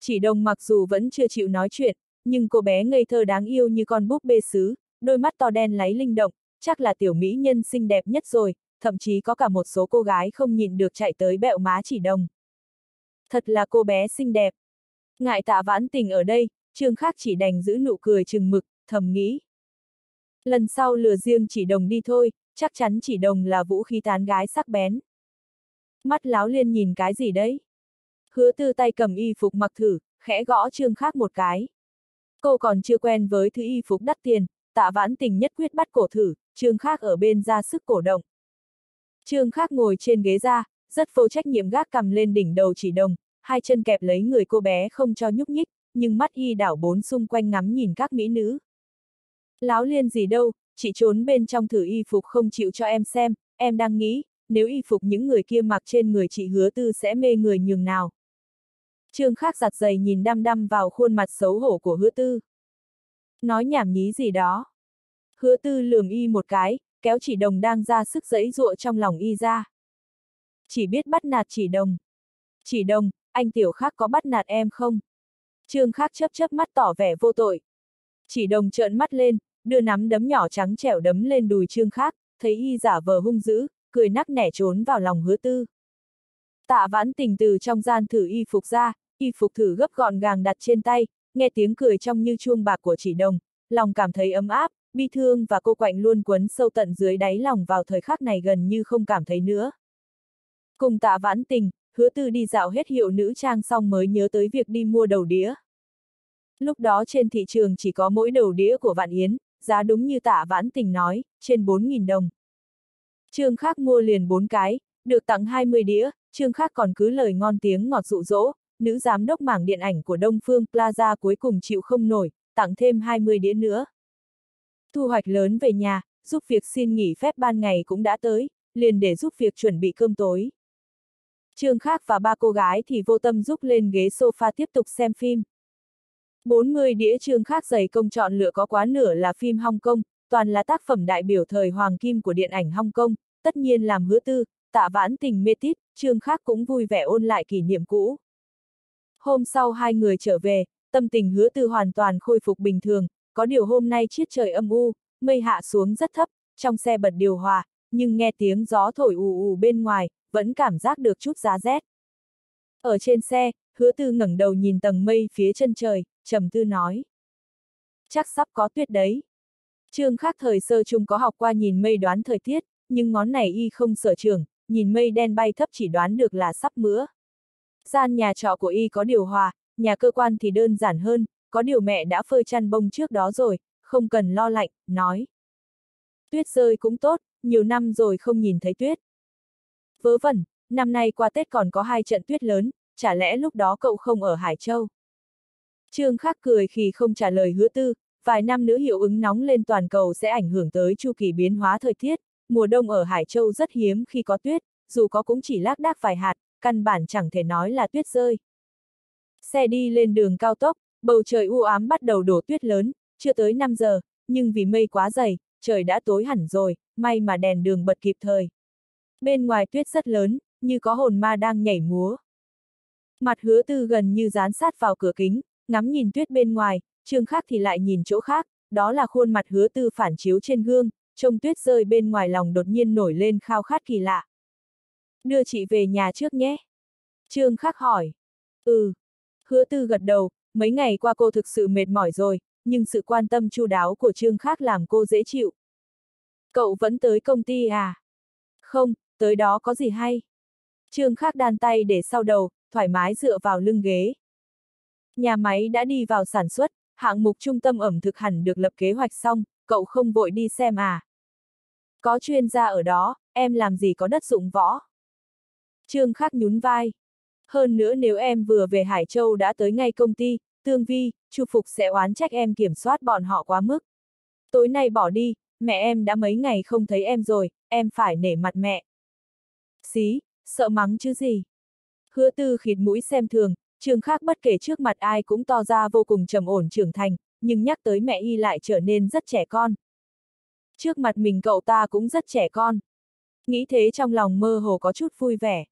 Chỉ đồng mặc dù vẫn chưa chịu nói chuyện, nhưng cô bé ngây thơ đáng yêu như con búp bê sứ, đôi mắt to đen láy linh động, chắc là tiểu mỹ nhân xinh đẹp nhất rồi, thậm chí có cả một số cô gái không nhìn được chạy tới bẹo má chỉ đồng. Thật là cô bé xinh đẹp. Ngại tạ vãn tình ở đây, Trương Khác chỉ đành giữ nụ cười chừng mực, thầm nghĩ. Lần sau lừa riêng chỉ đồng đi thôi, chắc chắn chỉ đồng là vũ khí tán gái sắc bén. Mắt láo liên nhìn cái gì đấy? Hứa tư tay cầm y phục mặc thử, khẽ gõ trương khác một cái. Cô còn chưa quen với thứ y phục đắt tiền, tạ vãn tình nhất quyết bắt cổ thử, trương khác ở bên ra sức cổ động. Trương khác ngồi trên ghế ra, rất vô trách nhiệm gác cầm lên đỉnh đầu chỉ đồng, hai chân kẹp lấy người cô bé không cho nhúc nhích, nhưng mắt y đảo bốn xung quanh ngắm nhìn các mỹ nữ. Láo liên gì đâu, chị trốn bên trong thử y phục không chịu cho em xem, em đang nghĩ, nếu y phục những người kia mặc trên người chị hứa tư sẽ mê người nhường nào. Trương Khác giặt giày nhìn đăm đăm vào khuôn mặt xấu hổ của hứa tư. Nói nhảm nhí gì đó. Hứa tư lườm y một cái, kéo chỉ đồng đang ra sức dẫy dụa trong lòng y ra. Chỉ biết bắt nạt chỉ đồng. Chỉ đồng, anh tiểu khác có bắt nạt em không? Trương khác chấp chấp mắt tỏ vẻ vô tội. Chỉ đồng trợn mắt lên, đưa nắm đấm nhỏ trắng trẻo đấm lên đùi trương khác, thấy y giả vờ hung dữ, cười nắc nẻ trốn vào lòng hứa tư. Tạ vãn tình từ trong gian thử y phục ra, y phục thử gấp gọn gàng đặt trên tay, nghe tiếng cười trong như chuông bạc của chỉ đồng, lòng cảm thấy ấm áp, bi thương và cô quạnh luôn quấn sâu tận dưới đáy lòng vào thời khắc này gần như không cảm thấy nữa. Cùng tạ vãn tình, hứa tư đi dạo hết hiệu nữ trang xong mới nhớ tới việc đi mua đầu đĩa. Lúc đó trên thị trường chỉ có mỗi đầu đĩa của Vạn Yến, giá đúng như tạ vãn tình nói, trên 4.000 đồng. Trương Khác mua liền 4 cái, được tặng 20 đĩa, Trương Khác còn cứ lời ngon tiếng ngọt dụ dỗ, nữ giám đốc mảng điện ảnh của Đông Phương Plaza cuối cùng chịu không nổi, tặng thêm 20 đĩa nữa. Thu hoạch lớn về nhà, giúp việc xin nghỉ phép ban ngày cũng đã tới, liền để giúp việc chuẩn bị cơm tối. Trương Khác và ba cô gái thì vô tâm giúp lên ghế sofa tiếp tục xem phim. 40 đĩa Trương Khác dày công chọn lựa có quá nửa là phim Hong Kong, toàn là tác phẩm đại biểu thời hoàng kim của điện ảnh Hong Kong, tất nhiên làm hứa tư, tạ vãn tình mê tít, Trương Khác cũng vui vẻ ôn lại kỷ niệm cũ. Hôm sau hai người trở về, tâm tình hứa tư hoàn toàn khôi phục bình thường, có điều hôm nay chiết trời âm u, mây hạ xuống rất thấp, trong xe bật điều hòa, nhưng nghe tiếng gió thổi ù ù bên ngoài, vẫn cảm giác được chút giá rét. Ở trên xe, hứa tư ngẩng đầu nhìn tầng mây phía chân trời, trầm tư nói. Chắc sắp có tuyết đấy. Trương khác thời sơ chung có học qua nhìn mây đoán thời tiết, nhưng ngón này y không sở trường, nhìn mây đen bay thấp chỉ đoán được là sắp mưa. Gian nhà trọ của y có điều hòa, nhà cơ quan thì đơn giản hơn, có điều mẹ đã phơi chăn bông trước đó rồi, không cần lo lạnh, nói. Tuyết rơi cũng tốt, nhiều năm rồi không nhìn thấy tuyết. Vớ vẩn, năm nay qua Tết còn có hai trận tuyết lớn, chả lẽ lúc đó cậu không ở Hải Châu? Trương Khắc cười khi không trả lời hứa tư, vài năm nữa hiệu ứng nóng lên toàn cầu sẽ ảnh hưởng tới chu kỳ biến hóa thời tiết, mùa đông ở Hải Châu rất hiếm khi có tuyết, dù có cũng chỉ lác đác vài hạt, căn bản chẳng thể nói là tuyết rơi. Xe đi lên đường cao tốc, bầu trời u ám bắt đầu đổ tuyết lớn, chưa tới 5 giờ, nhưng vì mây quá dày, trời đã tối hẳn rồi, may mà đèn đường bật kịp thời. Bên ngoài tuyết rất lớn, như có hồn ma đang nhảy múa. Mặt hứa tư gần như dán sát vào cửa kính, ngắm nhìn tuyết bên ngoài, trương khác thì lại nhìn chỗ khác, đó là khuôn mặt hứa tư phản chiếu trên gương, trông tuyết rơi bên ngoài lòng đột nhiên nổi lên khao khát kỳ lạ. Đưa chị về nhà trước nhé. Trương khắc hỏi. Ừ. Hứa tư gật đầu, mấy ngày qua cô thực sự mệt mỏi rồi, nhưng sự quan tâm chu đáo của Trương khác làm cô dễ chịu. Cậu vẫn tới công ty à? Không, tới đó có gì hay? Trương khác đan tay để sau đầu, thoải mái dựa vào lưng ghế. Nhà máy đã đi vào sản xuất, hạng mục trung tâm ẩm thực hẳn được lập kế hoạch xong, cậu không vội đi xem à? Có chuyên gia ở đó, em làm gì có đất dụng võ? Trương Khắc nhún vai. Hơn nữa nếu em vừa về Hải Châu đã tới ngay công ty, Tương Vi, Chu Phục sẽ oán trách em kiểm soát bọn họ quá mức. Tối nay bỏ đi, mẹ em đã mấy ngày không thấy em rồi, em phải nể mặt mẹ. Xí, sợ mắng chứ gì. Hứa tư khịt mũi xem thường, trường khác bất kể trước mặt ai cũng to ra vô cùng trầm ổn trưởng thành, nhưng nhắc tới mẹ y lại trở nên rất trẻ con. Trước mặt mình cậu ta cũng rất trẻ con. Nghĩ thế trong lòng mơ hồ có chút vui vẻ.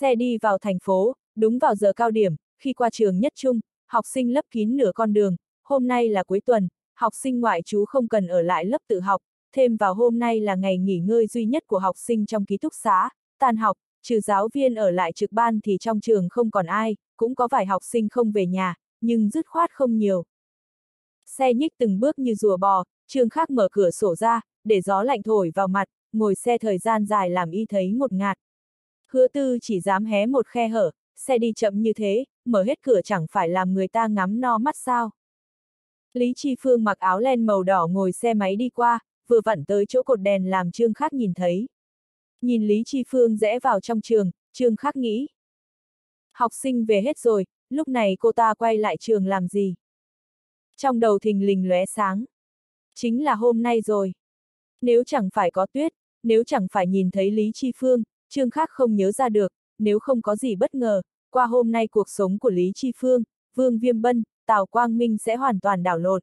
Xe đi vào thành phố, đúng vào giờ cao điểm, khi qua trường nhất trung, học sinh lấp kín nửa con đường, hôm nay là cuối tuần, học sinh ngoại trú không cần ở lại lớp tự học, thêm vào hôm nay là ngày nghỉ ngơi duy nhất của học sinh trong ký túc xá, tan học, trừ giáo viên ở lại trực ban thì trong trường không còn ai, cũng có vài học sinh không về nhà, nhưng dứt khoát không nhiều. Xe nhích từng bước như rùa bò, trường khác mở cửa sổ ra, để gió lạnh thổi vào mặt, ngồi xe thời gian dài làm y thấy ngột ngạt. Hứa tư chỉ dám hé một khe hở, xe đi chậm như thế, mở hết cửa chẳng phải làm người ta ngắm no mắt sao. Lý Chi Phương mặc áo len màu đỏ ngồi xe máy đi qua, vừa vặn tới chỗ cột đèn làm Trương Khắc nhìn thấy. Nhìn Lý Chi Phương rẽ vào trong trường, Trương Khắc nghĩ. Học sinh về hết rồi, lúc này cô ta quay lại trường làm gì? Trong đầu thình lình lóe sáng. Chính là hôm nay rồi. Nếu chẳng phải có tuyết, nếu chẳng phải nhìn thấy Lý Chi Phương, Trương Khắc không nhớ ra được, nếu không có gì bất ngờ, qua hôm nay cuộc sống của Lý Chi Phương, Vương Viêm Bân, Tào Quang Minh sẽ hoàn toàn đảo lộn.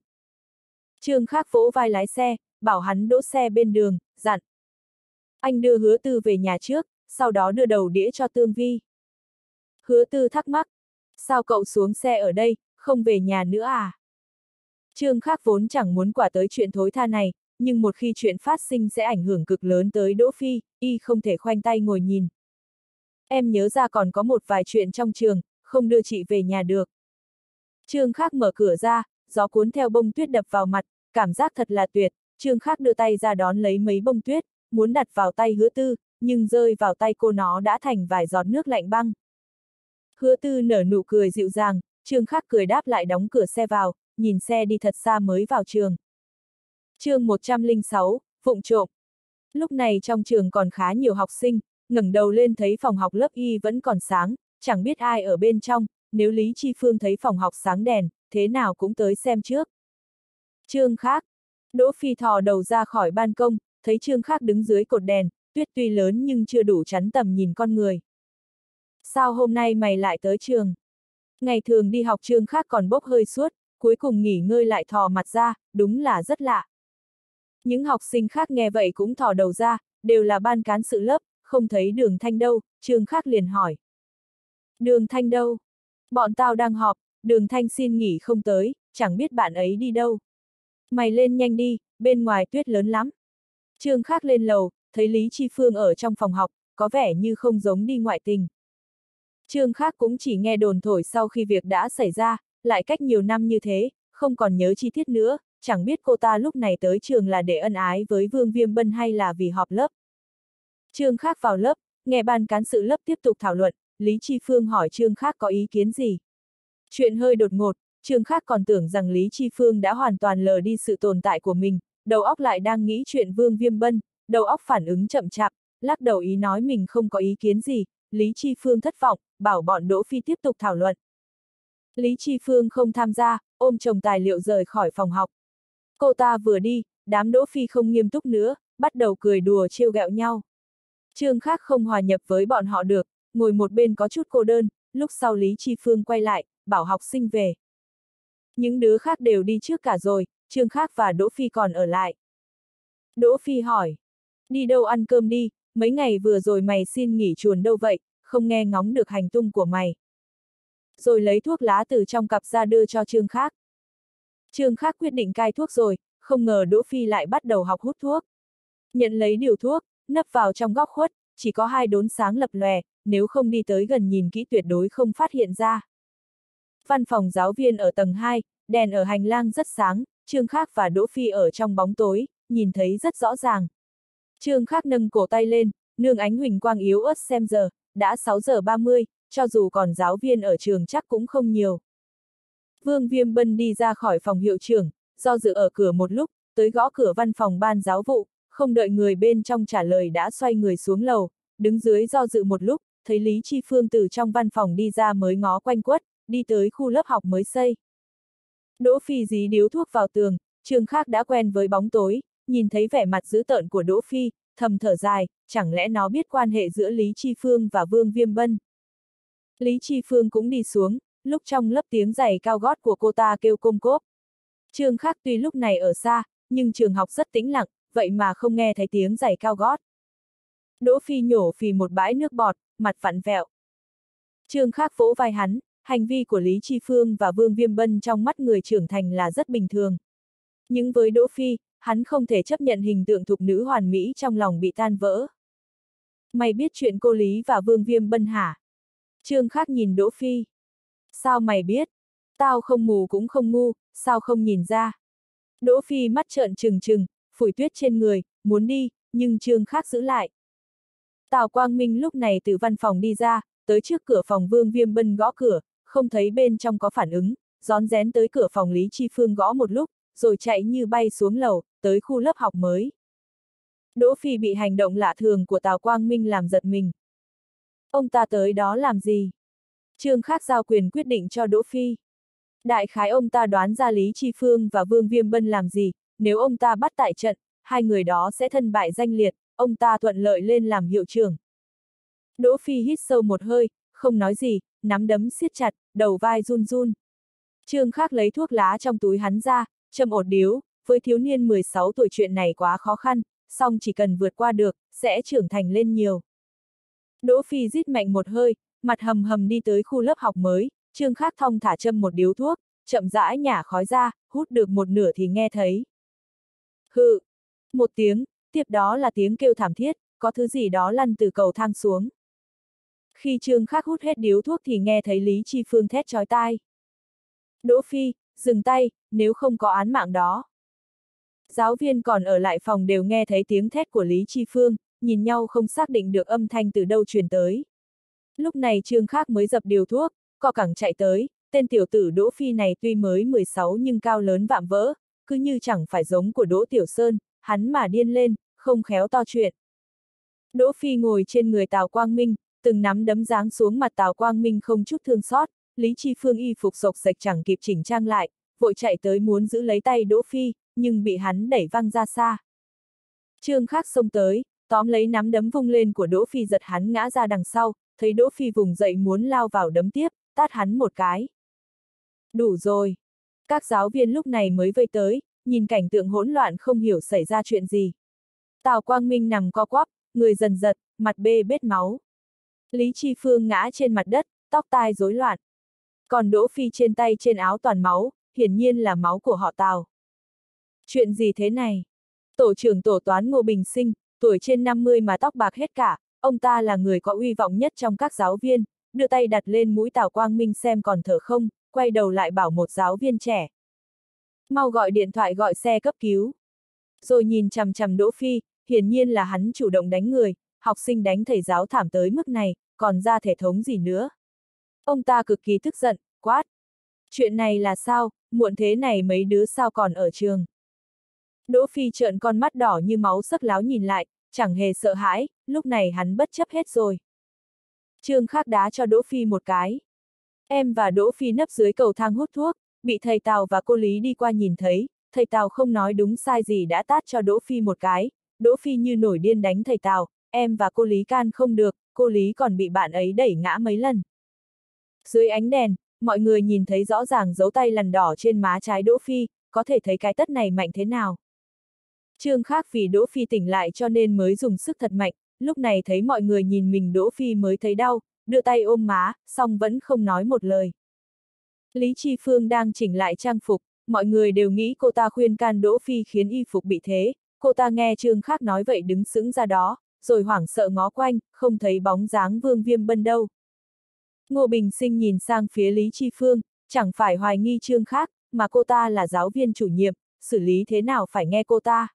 Trương Khắc vỗ vai lái xe, bảo hắn đỗ xe bên đường, dặn. Anh đưa hứa tư về nhà trước, sau đó đưa đầu đĩa cho Tương Vi. Hứa tư thắc mắc, sao cậu xuống xe ở đây, không về nhà nữa à? Trương Khắc vốn chẳng muốn quả tới chuyện thối tha này, nhưng một khi chuyện phát sinh sẽ ảnh hưởng cực lớn tới Đỗ Phi, y không thể khoanh tay ngồi nhìn. Em nhớ ra còn có một vài chuyện trong trường, không đưa chị về nhà được. Trương Khắc mở cửa ra, gió cuốn theo bông tuyết đập vào mặt, cảm giác thật là tuyệt, Trương Khắc đưa tay ra đón lấy mấy bông tuyết, muốn đặt vào tay hứa tư, nhưng rơi vào tay cô nó đã thành vài giọt nước lạnh băng. Hứa tư nở nụ cười dịu dàng, Trương Khắc cười đáp lại đóng cửa xe vào, nhìn xe đi thật xa mới vào trường chương 106, Phụng trộm. Lúc này trong trường còn khá nhiều học sinh, ngẩng đầu lên thấy phòng học lớp Y vẫn còn sáng, chẳng biết ai ở bên trong, nếu Lý Chi Phương thấy phòng học sáng đèn, thế nào cũng tới xem trước. Trương Khác. Đỗ Phi thò đầu ra khỏi ban công, thấy Trương Khác đứng dưới cột đèn, tuyết tuy lớn nhưng chưa đủ chắn tầm nhìn con người. Sao hôm nay mày lại tới trường? Ngày thường đi học Trương Khác còn bốc hơi suốt, cuối cùng nghỉ ngơi lại thò mặt ra, đúng là rất lạ. Những học sinh khác nghe vậy cũng thò đầu ra, đều là ban cán sự lớp, không thấy đường thanh đâu, Trương Khác liền hỏi. Đường thanh đâu? Bọn tao đang họp, đường thanh xin nghỉ không tới, chẳng biết bạn ấy đi đâu. Mày lên nhanh đi, bên ngoài tuyết lớn lắm. Trương Khác lên lầu, thấy Lý Chi Phương ở trong phòng học, có vẻ như không giống đi ngoại tình. Trương Khác cũng chỉ nghe đồn thổi sau khi việc đã xảy ra, lại cách nhiều năm như thế, không còn nhớ chi tiết nữa, chẳng biết cô ta lúc này tới trường là để ân ái với Vương Viêm Bân hay là vì họp lớp. Trương Khác vào lớp, nghe ban cán sự lớp tiếp tục thảo luận, Lý Chi Phương hỏi Trương Khác có ý kiến gì. Chuyện hơi đột ngột, Trương Khác còn tưởng rằng Lý Chi Phương đã hoàn toàn lờ đi sự tồn tại của mình, đầu óc lại đang nghĩ chuyện Vương Viêm Bân, đầu óc phản ứng chậm chạp, lắc đầu ý nói mình không có ý kiến gì, Lý Chi Phương thất vọng, bảo bọn Đỗ Phi tiếp tục thảo luận. Lý Chi Phương không tham gia, ôm chồng tài liệu rời khỏi phòng học. Cô ta vừa đi, đám Đỗ Phi không nghiêm túc nữa, bắt đầu cười đùa trêu ghẹo nhau. Trương khác không hòa nhập với bọn họ được, ngồi một bên có chút cô đơn, lúc sau Lý Chi Phương quay lại, bảo học sinh về. Những đứa khác đều đi trước cả rồi, Trương Khác và Đỗ Phi còn ở lại. Đỗ Phi hỏi, đi đâu ăn cơm đi, mấy ngày vừa rồi mày xin nghỉ chuồn đâu vậy, không nghe ngóng được hành tung của mày. Rồi lấy thuốc lá từ trong cặp ra đưa cho Trương Khác. Trương Khác quyết định cai thuốc rồi, không ngờ Đỗ Phi lại bắt đầu học hút thuốc. Nhận lấy điều thuốc, nấp vào trong góc khuất, chỉ có hai đốn sáng lập lòe, nếu không đi tới gần nhìn kỹ tuyệt đối không phát hiện ra. Văn phòng giáo viên ở tầng 2, đèn ở hành lang rất sáng, Trương Khác và Đỗ Phi ở trong bóng tối, nhìn thấy rất rõ ràng. Trương Khác nâng cổ tay lên, nương ánh huỳnh quang yếu ớt xem giờ, đã 6 giờ 30, cho dù còn giáo viên ở trường chắc cũng không nhiều. Vương Viêm Bân đi ra khỏi phòng hiệu trưởng, do dự ở cửa một lúc, tới gõ cửa văn phòng ban giáo vụ, không đợi người bên trong trả lời đã xoay người xuống lầu, đứng dưới do dự một lúc, thấy Lý Chi Phương từ trong văn phòng đi ra mới ngó quanh quất, đi tới khu lớp học mới xây. Đỗ Phi dí điếu thuốc vào tường, Trường Khác đã quen với bóng tối, nhìn thấy vẻ mặt dữ tợn của Đỗ Phi, thầm thở dài, chẳng lẽ nó biết quan hệ giữa Lý Chi Phương và Vương Viêm Bân. Lý Chi Phương cũng đi xuống, lúc trong lớp tiếng giày cao gót của cô ta kêu cung cốp. Trương Khác tuy lúc này ở xa, nhưng trường học rất tĩnh lặng, vậy mà không nghe thấy tiếng giày cao gót. Đỗ Phi nhổ phì một bãi nước bọt, mặt vặn vẹo. Trương Khác vỗ vai hắn, hành vi của Lý Chi Phương và Vương Viêm Bân trong mắt người trưởng thành là rất bình thường. Nhưng với Đỗ Phi, hắn không thể chấp nhận hình tượng thục nữ hoàn mỹ trong lòng bị tan vỡ. Mày biết chuyện cô Lý và Vương Viêm Bân hả? Trương Khác nhìn Đỗ Phi. Sao mày biết? Tao không mù cũng không ngu, sao không nhìn ra? Đỗ Phi mắt trợn trừng trừng, phủi tuyết trên người, muốn đi, nhưng Trương Khác giữ lại. Tào Quang Minh lúc này từ văn phòng đi ra, tới trước cửa phòng Vương Viêm Bân gõ cửa, không thấy bên trong có phản ứng, gión rén tới cửa phòng Lý Chi Phương gõ một lúc, rồi chạy như bay xuống lầu, tới khu lớp học mới. Đỗ Phi bị hành động lạ thường của Tào Quang Minh làm giật mình. Ông ta tới đó làm gì? Trương Khác giao quyền quyết định cho Đỗ Phi. Đại khái ông ta đoán ra Lý Chi Phương và Vương Viêm Bân làm gì, nếu ông ta bắt tại trận, hai người đó sẽ thân bại danh liệt, ông ta thuận lợi lên làm hiệu trưởng. Đỗ Phi hít sâu một hơi, không nói gì, nắm đấm siết chặt, đầu vai run run. Trương Khắc lấy thuốc lá trong túi hắn ra, châm ổn điếu, với thiếu niên 16 tuổi chuyện này quá khó khăn, song chỉ cần vượt qua được, sẽ trưởng thành lên nhiều. Đỗ Phi rít mạnh một hơi, mặt hầm hầm đi tới khu lớp học mới, Trương Khắc thông thả châm một điếu thuốc, chậm rãi nhả khói ra, hút được một nửa thì nghe thấy. Hự! Một tiếng, tiếp đó là tiếng kêu thảm thiết, có thứ gì đó lăn từ cầu thang xuống. Khi Trương Khắc hút hết điếu thuốc thì nghe thấy Lý Chi Phương thét chói tai. Đỗ Phi, dừng tay, nếu không có án mạng đó. Giáo viên còn ở lại phòng đều nghe thấy tiếng thét của Lý Chi Phương, nhìn nhau không xác định được âm thanh từ đâu truyền tới. Lúc này Trương Khắc mới dập điều thuốc, co cẳng chạy tới, tên tiểu tử Đỗ Phi này tuy mới 16 nhưng cao lớn vạm vỡ, cứ như chẳng phải giống của Đỗ Tiểu Sơn, hắn mà điên lên, không khéo to chuyện. Đỗ Phi ngồi trên người Tào Quang Minh, từng nắm đấm giáng xuống mặt Tào Quang Minh không chút thương xót, Lý Chi Phương y phục sộc sạch chẳng kịp chỉnh trang lại, vội chạy tới muốn giữ lấy tay Đỗ Phi, nhưng bị hắn đẩy văng ra xa. Trương Khắc xông tới, tóm lấy nắm đấm vung lên của Đỗ Phi giật hắn ngã ra đằng sau, thấy Đỗ Phi vùng dậy muốn lao vào đấm tiếp, tát hắn một cái. Đủ rồi. Các giáo viên lúc này mới vây tới, nhìn cảnh tượng hỗn loạn không hiểu xảy ra chuyện gì. Tào Quang Minh nằm co quắp, người dần giật, mặt bê bết máu. Lý Chi Phương ngã trên mặt đất, tóc tai rối loạn. Còn Đỗ Phi trên tay trên áo toàn máu, hiển nhiên là máu của họ Tào. Chuyện gì thế này? Tổ trưởng tổ toán Ngô Bình Sinh, tuổi trên 50 mà tóc bạc hết cả, ông ta là người có uy vọng nhất trong các giáo viên, đưa tay đặt lên mũi Tào Quang Minh xem còn thở không, quay đầu lại bảo một giáo viên trẻ. Mau gọi điện thoại gọi xe cấp cứu. Rồi nhìn chằm chằm Đỗ Phi, hiển nhiên là hắn chủ động đánh người, học sinh đánh thầy giáo thảm tới mức này, còn ra thể thống gì nữa. Ông ta cực kỳ tức giận, quát. Chuyện này là sao, muộn thế này mấy đứa sao còn ở trường. Đỗ Phi trợn con mắt đỏ như máu sắc láo nhìn lại, chẳng hề sợ hãi, lúc này hắn bất chấp hết rồi. Trương Khắc đá cho Đỗ Phi một cái. Em và Đỗ Phi nấp dưới cầu thang hút thuốc, bị thầy Tào và cô Lý đi qua nhìn thấy, thầy Tào không nói đúng sai gì đã tát cho Đỗ Phi một cái, Đỗ Phi như nổi điên đánh thầy Tào, em và cô Lý can không được, cô Lý còn bị bạn ấy đẩy ngã mấy lần. Dưới ánh đèn, mọi người nhìn thấy rõ ràng dấu tay lằn đỏ trên má trái Đỗ Phi, có thể thấy cái tất này mạnh thế nào. Trương khác vì Đỗ Phi tỉnh lại cho nên mới dùng sức thật mạnh, lúc này thấy mọi người nhìn mình Đỗ Phi mới thấy đau, đưa tay ôm má, song vẫn không nói một lời. Lý Chi Phương đang chỉnh lại trang phục, mọi người đều nghĩ cô ta khuyên can Đỗ Phi khiến y phục bị thế, cô ta nghe Trương Khác nói vậy đứng sững ra đó, rồi hoảng sợ ngó quanh, không thấy bóng dáng Vương Viêm Bân đâu. Ngô Bình Sinh nhìn sang phía Lý Chi Phương, chẳng phải hoài nghi Trương Khác, mà cô ta là giáo viên chủ nhiệm, xử lý thế nào phải nghe cô ta.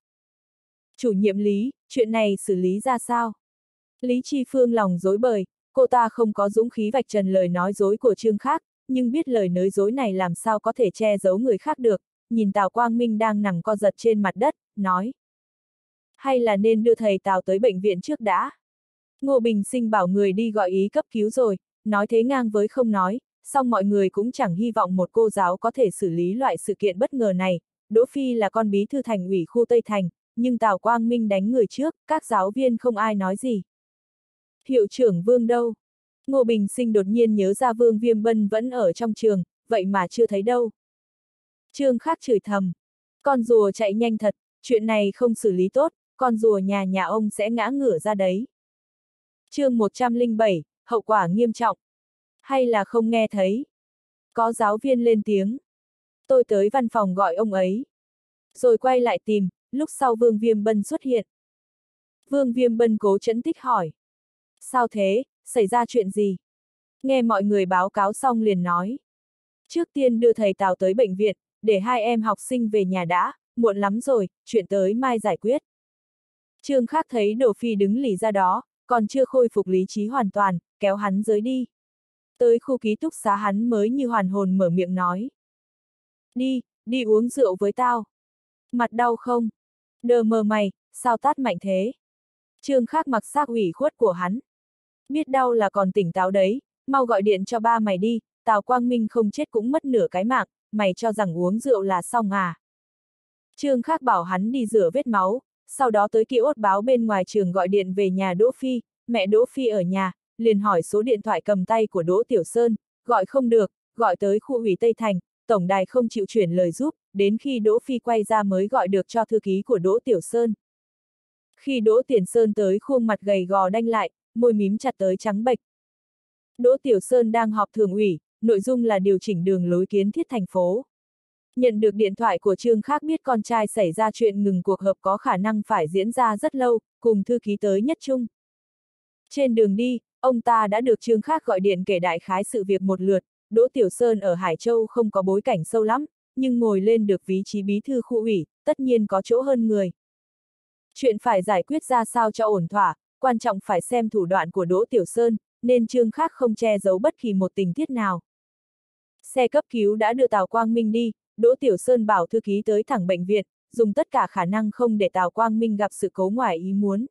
Chủ nhiệm Lý, chuyện này xử lý ra sao? Lý Chi Phương lòng dối bời, cô ta không có dũng khí vạch trần lời nói dối của Trương Khác, nhưng biết lời nói dối này làm sao có thể che giấu người khác được, nhìn Tào Quang Minh đang nằm co giật trên mặt đất, nói. Hay là nên đưa thầy Tào tới bệnh viện trước đã? Ngô Bình Sinh bảo người đi gọi ý cấp cứu rồi, nói thế ngang với không nói, song mọi người cũng chẳng hy vọng một cô giáo có thể xử lý loại sự kiện bất ngờ này. Đỗ Phi là con bí thư thành ủy khu Tây Thành, nhưng Tào Quang Minh đánh người trước, các giáo viên không ai nói gì. Hiệu trưởng Vương đâu? Ngô Bình Sinh đột nhiên nhớ ra Vương Viêm Bân vẫn ở trong trường, vậy mà chưa thấy đâu. Trương Khắc chửi thầm. Con rùa chạy nhanh thật, chuyện này không xử lý tốt, con rùa nhà nhà ông sẽ ngã ngửa ra đấy. chương 107, hậu quả nghiêm trọng. Hay là không nghe thấy? Có giáo viên lên tiếng. Tôi tới văn phòng gọi ông ấy. Rồi quay lại tìm, lúc sau Vương Viêm Bân xuất hiện. Vương Viêm Bân cố chấn tích hỏi. Sao thế, xảy ra chuyện gì? Nghe mọi người báo cáo xong liền nói. Trước tiên đưa thầy Tào tới bệnh viện, để hai em học sinh về nhà đã, muộn lắm rồi, chuyện tới mai giải quyết. Trương Khác thấy Đồ Phi đứng lì ra đó, còn chưa khôi phục lý trí hoàn toàn, kéo hắn dưới đi. Tới khu ký túc xá hắn mới như hoàn hồn mở miệng nói. Đi, đi uống rượu với tao. Mặt đau không? Đờ mờ mày, sao tát mạnh thế? Trương Khắc mặc xác ủy khuất của hắn. Biết đau là còn tỉnh táo đấy, mau gọi điện cho ba mày đi, Tào Quang Minh không chết cũng mất nửa cái mạng, mày cho rằng uống rượu là xong à. Trương Khắc bảo hắn đi rửa vết máu, sau đó tới kiosk báo bên ngoài trường gọi điện về nhà Đỗ Phi, mẹ Đỗ Phi ở nhà, liền hỏi số điện thoại cầm tay của Đỗ Tiểu Sơn, gọi không được, gọi tới khu ủy Tây Thành, tổng đài không chịu chuyển lời giúp, đến khi Đỗ Phi quay ra mới gọi được cho thư ký của Đỗ Tiểu Sơn. Khi Đỗ Tiền Sơn tới khuôn mặt gầy gò đanh lại, môi mím chặt tới trắng bệch. Đỗ Tiểu Sơn đang họp thường ủy, nội dung là điều chỉnh đường lối kiến thiết thành phố. Nhận được điện thoại của Trương Khác biết con trai xảy ra chuyện ngừng cuộc họp có khả năng phải diễn ra rất lâu, cùng thư ký tới nhất trung. Trên đường đi, ông ta đã được Trương Khác gọi điện kể đại khái sự việc một lượt, Đỗ Tiểu Sơn ở Hải Châu không có bối cảnh sâu lắm, nhưng ngồi lên được vị trí bí thư khu ủy, tất nhiên có chỗ hơn người. Chuyện phải giải quyết ra sao cho ổn thỏa, quan trọng phải xem thủ đoạn của Đỗ Tiểu Sơn, nên Trương Khác không che giấu bất kỳ một tình tiết nào. Xe cấp cứu đã đưa Tào Quang Minh đi, Đỗ Tiểu Sơn bảo thư ký tới thẳng bệnh viện, dùng tất cả khả năng không để Tào Quang Minh gặp sự cố ngoài ý muốn.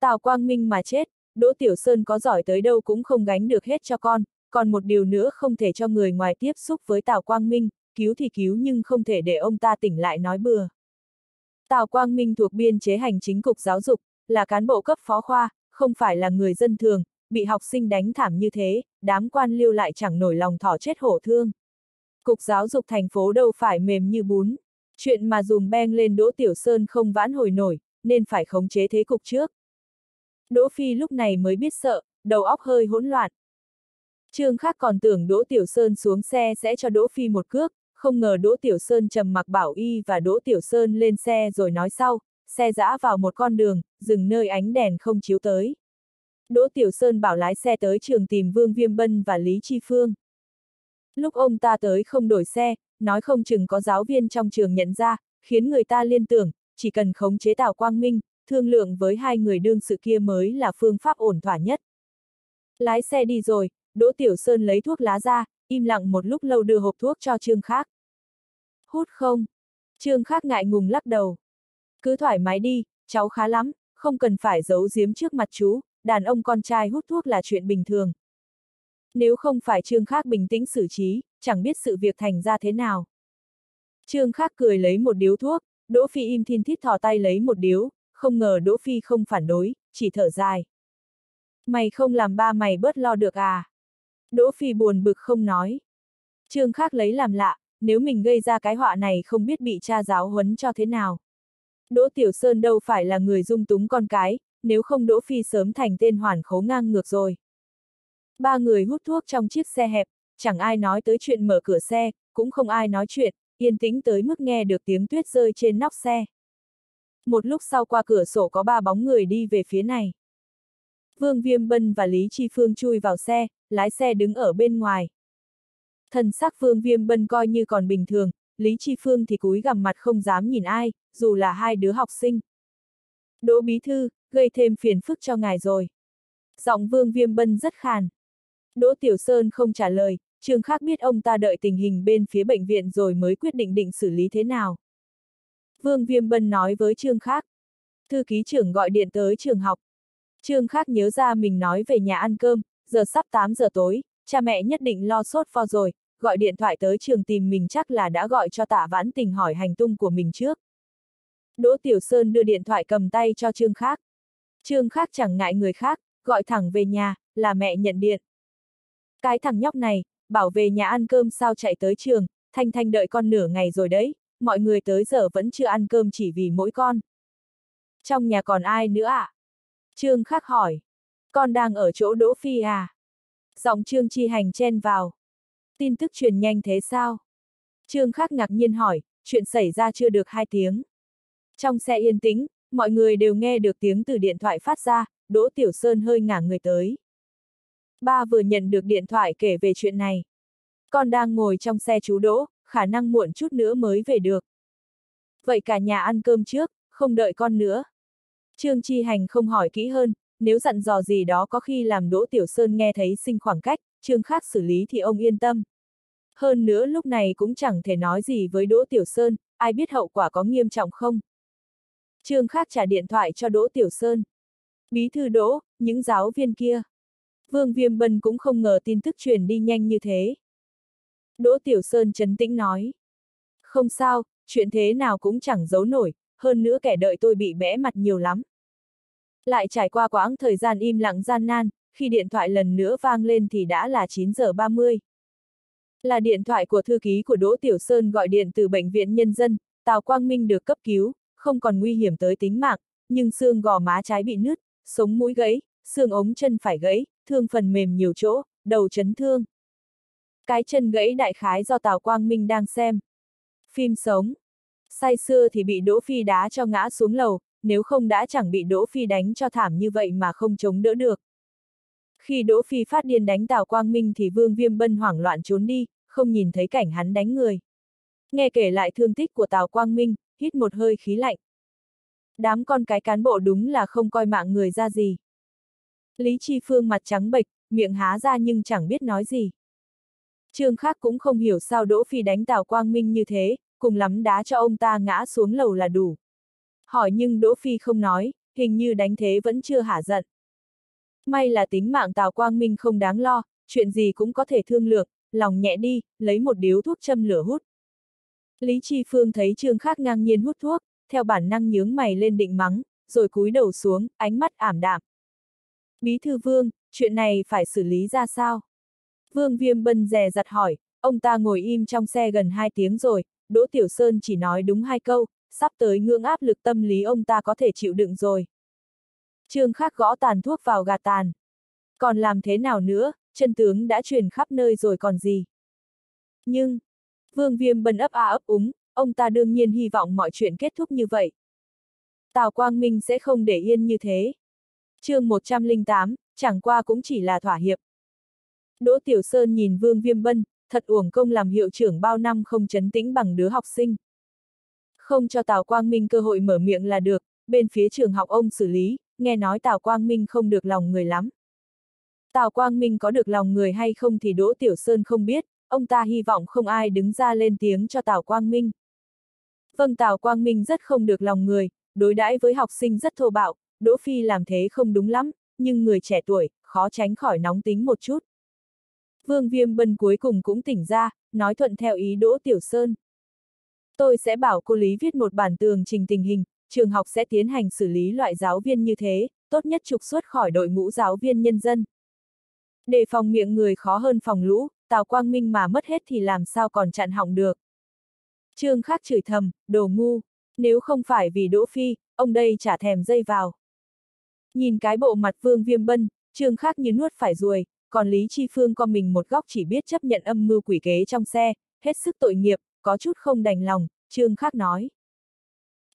Tào Quang Minh mà chết, Đỗ Tiểu Sơn có giỏi tới đâu cũng không gánh được hết cho con, còn một điều nữa không thể cho người ngoài tiếp xúc với Tào Quang Minh, cứu thì cứu nhưng không thể để ông ta tỉnh lại nói bừa. Tào Quang Minh thuộc biên chế hành chính cục giáo dục, là cán bộ cấp phó khoa, không phải là người dân thường, bị học sinh đánh thảm như thế, đám quan liêu lại chẳng nổi lòng thỏ chết hổ thương. Cục giáo dục thành phố đâu phải mềm như bún. Chuyện mà dùm beng lên Đỗ Tiểu Sơn không vãn hồi nổi, nên phải khống chế thế cục trước. Đỗ Phi lúc này mới biết sợ, đầu óc hơi hỗn loạn. Trương khác còn tưởng Đỗ Tiểu Sơn xuống xe sẽ cho Đỗ Phi một cước, không ngờ Đỗ Tiểu Sơn trầm mặc bảo y và Đỗ Tiểu Sơn lên xe rồi nói sau, xe dã vào một con đường, dừng nơi ánh đèn không chiếu tới. Đỗ Tiểu Sơn bảo lái xe tới trường tìm Vương Viêm Bân và Lý Chi Phương. Lúc ông ta tới không đổi xe, nói không chừng có giáo viên trong trường nhận ra, khiến người ta liên tưởng, chỉ cần khống chế Tào Quang Minh, thương lượng với hai người đương sự kia mới là phương pháp ổn thỏa nhất. Lái xe đi rồi, Đỗ Tiểu Sơn lấy thuốc lá ra, im lặng một lúc lâu đưa hộp thuốc cho Trương Khác. Hút không? Trương Khác ngại ngùng lắc đầu. Cứ thoải mái đi, cháu khá lắm, không cần phải giấu giếm trước mặt chú, đàn ông con trai hút thuốc là chuyện bình thường. Nếu không phải Trương Khác bình tĩnh xử trí, chẳng biết sự việc thành ra thế nào. Trương Khác cười lấy một điếu thuốc, Đỗ Phi im thiên thít thò tay lấy một điếu, không ngờ Đỗ Phi không phản đối, chỉ thở dài. Mày không làm ba mày bớt lo được à? Đỗ Phi buồn bực không nói. Trương Khác lấy làm lạ, nếu mình gây ra cái họa này không biết bị cha giáo huấn cho thế nào. Đỗ Tiểu Sơn đâu phải là người dung túng con cái, nếu không Đỗ Phi sớm thành tên hoàn khố ngang ngược rồi. Ba người hút thuốc trong chiếc xe hẹp, chẳng ai nói tới chuyện mở cửa xe, cũng không ai nói chuyện, yên tĩnh tới mức nghe được tiếng tuyết rơi trên nóc xe. Một lúc sau qua cửa sổ có ba bóng người đi về phía này. Vương Viêm Bân và Lý Chi Phương chui vào xe, lái xe đứng ở bên ngoài. Thần sắc Vương Viêm Bân coi như còn bình thường, Lý Chi Phương thì cúi gằm mặt không dám nhìn ai, dù là hai đứa học sinh. Đỗ Bí Thư, gây thêm phiền phức cho ngài rồi. Giọng Vương Viêm Bân rất khàn. Đỗ Tiểu Sơn không trả lời, Trương Khác biết ông ta đợi tình hình bên phía bệnh viện rồi mới quyết định định xử lý thế nào. Vương Viêm Bân nói với Trương Khác. Thư ký trưởng gọi điện tới trường học. Trương Khác nhớ ra mình nói về nhà ăn cơm, giờ sắp 8 giờ tối, cha mẹ nhất định lo sốt pho rồi, gọi điện thoại tới trường tìm mình chắc là đã gọi cho tạ vãn tình hỏi hành tung của mình trước. Đỗ Tiểu Sơn đưa điện thoại cầm tay cho Trương Khác. Trương Khác chẳng ngại người khác, gọi thẳng về nhà, là mẹ nhận điện. Cái thằng nhóc này, bảo về nhà ăn cơm sao chạy tới trường, Thanh Thanh đợi con nửa ngày rồi đấy, mọi người tới giờ vẫn chưa ăn cơm chỉ vì mỗi con. Trong nhà còn ai nữa ạ? À? Trương Khắc hỏi. Con đang ở chỗ Đỗ Phi à? Giọng Trương Chi Hành chen vào. Tin tức truyền nhanh thế sao? Trương Khắc ngạc nhiên hỏi, chuyện xảy ra chưa được hai tiếng. Trong xe yên tĩnh, mọi người đều nghe được tiếng từ điện thoại phát ra, Đỗ Tiểu Sơn hơi ngả người tới. Ba vừa nhận được điện thoại kể về chuyện này. Con đang ngồi trong xe chú Đỗ, khả năng muộn chút nữa mới về được. Vậy cả nhà ăn cơm trước, không đợi con nữa. Trương Chi Hành không hỏi kỹ hơn, nếu dặn dò gì đó có khi làm Đỗ Tiểu Sơn nghe thấy sinh khoảng cách, Trương khác xử lý thì ông yên tâm. Hơn nữa lúc này cũng chẳng thể nói gì với Đỗ Tiểu Sơn, ai biết hậu quả có nghiêm trọng không. Trương khác trả điện thoại cho Đỗ Tiểu Sơn. Bí thư Đỗ, những giáo viên kia. Vương Viêm Bân cũng không ngờ tin tức truyền đi nhanh như thế. Đỗ Tiểu Sơn chấn tĩnh nói. Không sao, chuyện thế nào cũng chẳng giấu nổi, hơn nữa kẻ đợi tôi bị bẽ mặt nhiều lắm. Lại trải qua quãng thời gian im lặng gian nan, khi điện thoại lần nữa vang lên thì đã là 9 giờ 30. Là điện thoại của thư ký của Đỗ Tiểu Sơn gọi điện từ Bệnh viện Nhân dân, Tào Quang Minh được cấp cứu, không còn nguy hiểm tới tính mạng, nhưng xương gò má trái bị nứt, sống mũi gãy, xương ống chân phải gãy, thương phần mềm nhiều chỗ, đầu chấn thương. Cái chân gãy đại khái do Tào Quang Minh đang xem. Phim sống. Say xưa thì bị Đỗ Phi đá cho ngã xuống lầu, nếu không đã chẳng bị Đỗ Phi đánh cho thảm như vậy mà không chống đỡ được. Khi Đỗ Phi phát điên đánh Tào Quang Minh thì Vương Viêm Bân hoảng loạn trốn đi, không nhìn thấy cảnh hắn đánh người. Nghe kể lại thương tích của Tào Quang Minh, hít một hơi khí lạnh. Đám con cái cán bộ đúng là không coi mạng người ra gì. Lý Chi Phương mặt trắng bệch, miệng há ra nhưng chẳng biết nói gì. Trương khác cũng không hiểu sao Đỗ Phi đánh Tào Quang Minh như thế, cùng lắm đá cho ông ta ngã xuống lầu là đủ. Hỏi nhưng Đỗ Phi không nói, hình như đánh thế vẫn chưa hả giận. May là tính mạng Tào Quang Minh không đáng lo, chuyện gì cũng có thể thương lượng, lòng nhẹ đi, lấy một điếu thuốc châm lửa hút. Lý Chi Phương thấy Trương Khác ngang nhiên hút thuốc, theo bản năng nhướng mày lên định mắng, rồi cúi đầu xuống, ánh mắt ảm đạm. Bí thư Vương, chuyện này phải xử lý ra sao? Vương Viêm Bân dè dặt hỏi, ông ta ngồi im trong xe gần 2 tiếng rồi, Đỗ Tiểu Sơn chỉ nói đúng hai câu, sắp tới ngưỡng áp lực tâm lý ông ta có thể chịu đựng rồi. Trương Khắc gõ tàn thuốc vào gà tàn. Còn làm thế nào nữa, chân tướng đã truyền khắp nơi rồi còn gì. Nhưng, Vương Viêm Bân ấp a ấp úng, ông ta đương nhiên hy vọng mọi chuyện kết thúc như vậy. Tào Quang Minh sẽ không để yên như thế. chương 108, chẳng qua cũng chỉ là thỏa hiệp. Đỗ Tiểu Sơn nhìn Vương Viêm Bân, thật uổng công làm hiệu trưởng bao năm không chấn tĩnh bằng đứa học sinh. Không cho Tào Quang Minh cơ hội mở miệng là được, bên phía trường học ông xử lý, nghe nói Tào Quang Minh không được lòng người lắm. Tào Quang Minh có được lòng người hay không thì Đỗ Tiểu Sơn không biết, ông ta hy vọng không ai đứng ra lên tiếng cho Tào Quang Minh. Vâng Tào Quang Minh rất không được lòng người, đối đãi với học sinh rất thô bạo, Đỗ Phi làm thế không đúng lắm, nhưng người trẻ tuổi, khó tránh khỏi nóng tính một chút. Vương Viêm Bân cuối cùng cũng tỉnh ra, nói thuận theo ý Đỗ Tiểu Sơn. Tôi sẽ bảo cô Lý viết một bản tường trình tình hình, trường học sẽ tiến hành xử lý loại giáo viên như thế, tốt nhất trục xuất khỏi đội ngũ giáo viên nhân dân. Để phòng miệng người khó hơn phòng lũ, Tào Quang Minh mà mất hết thì làm sao còn chặn hỏng được. Trương Khắc chửi thầm, đồ ngu, nếu không phải vì Đỗ Phi, ông đây chả thèm dây vào. Nhìn cái bộ mặt Vương Viêm Bân, Trương Khắc như nuốt phải ruồi, còn Lý Chi Phương con mình một góc chỉ biết chấp nhận âm mưu quỷ kế trong xe, hết sức tội nghiệp, có chút không đành lòng, Trương Khắc nói.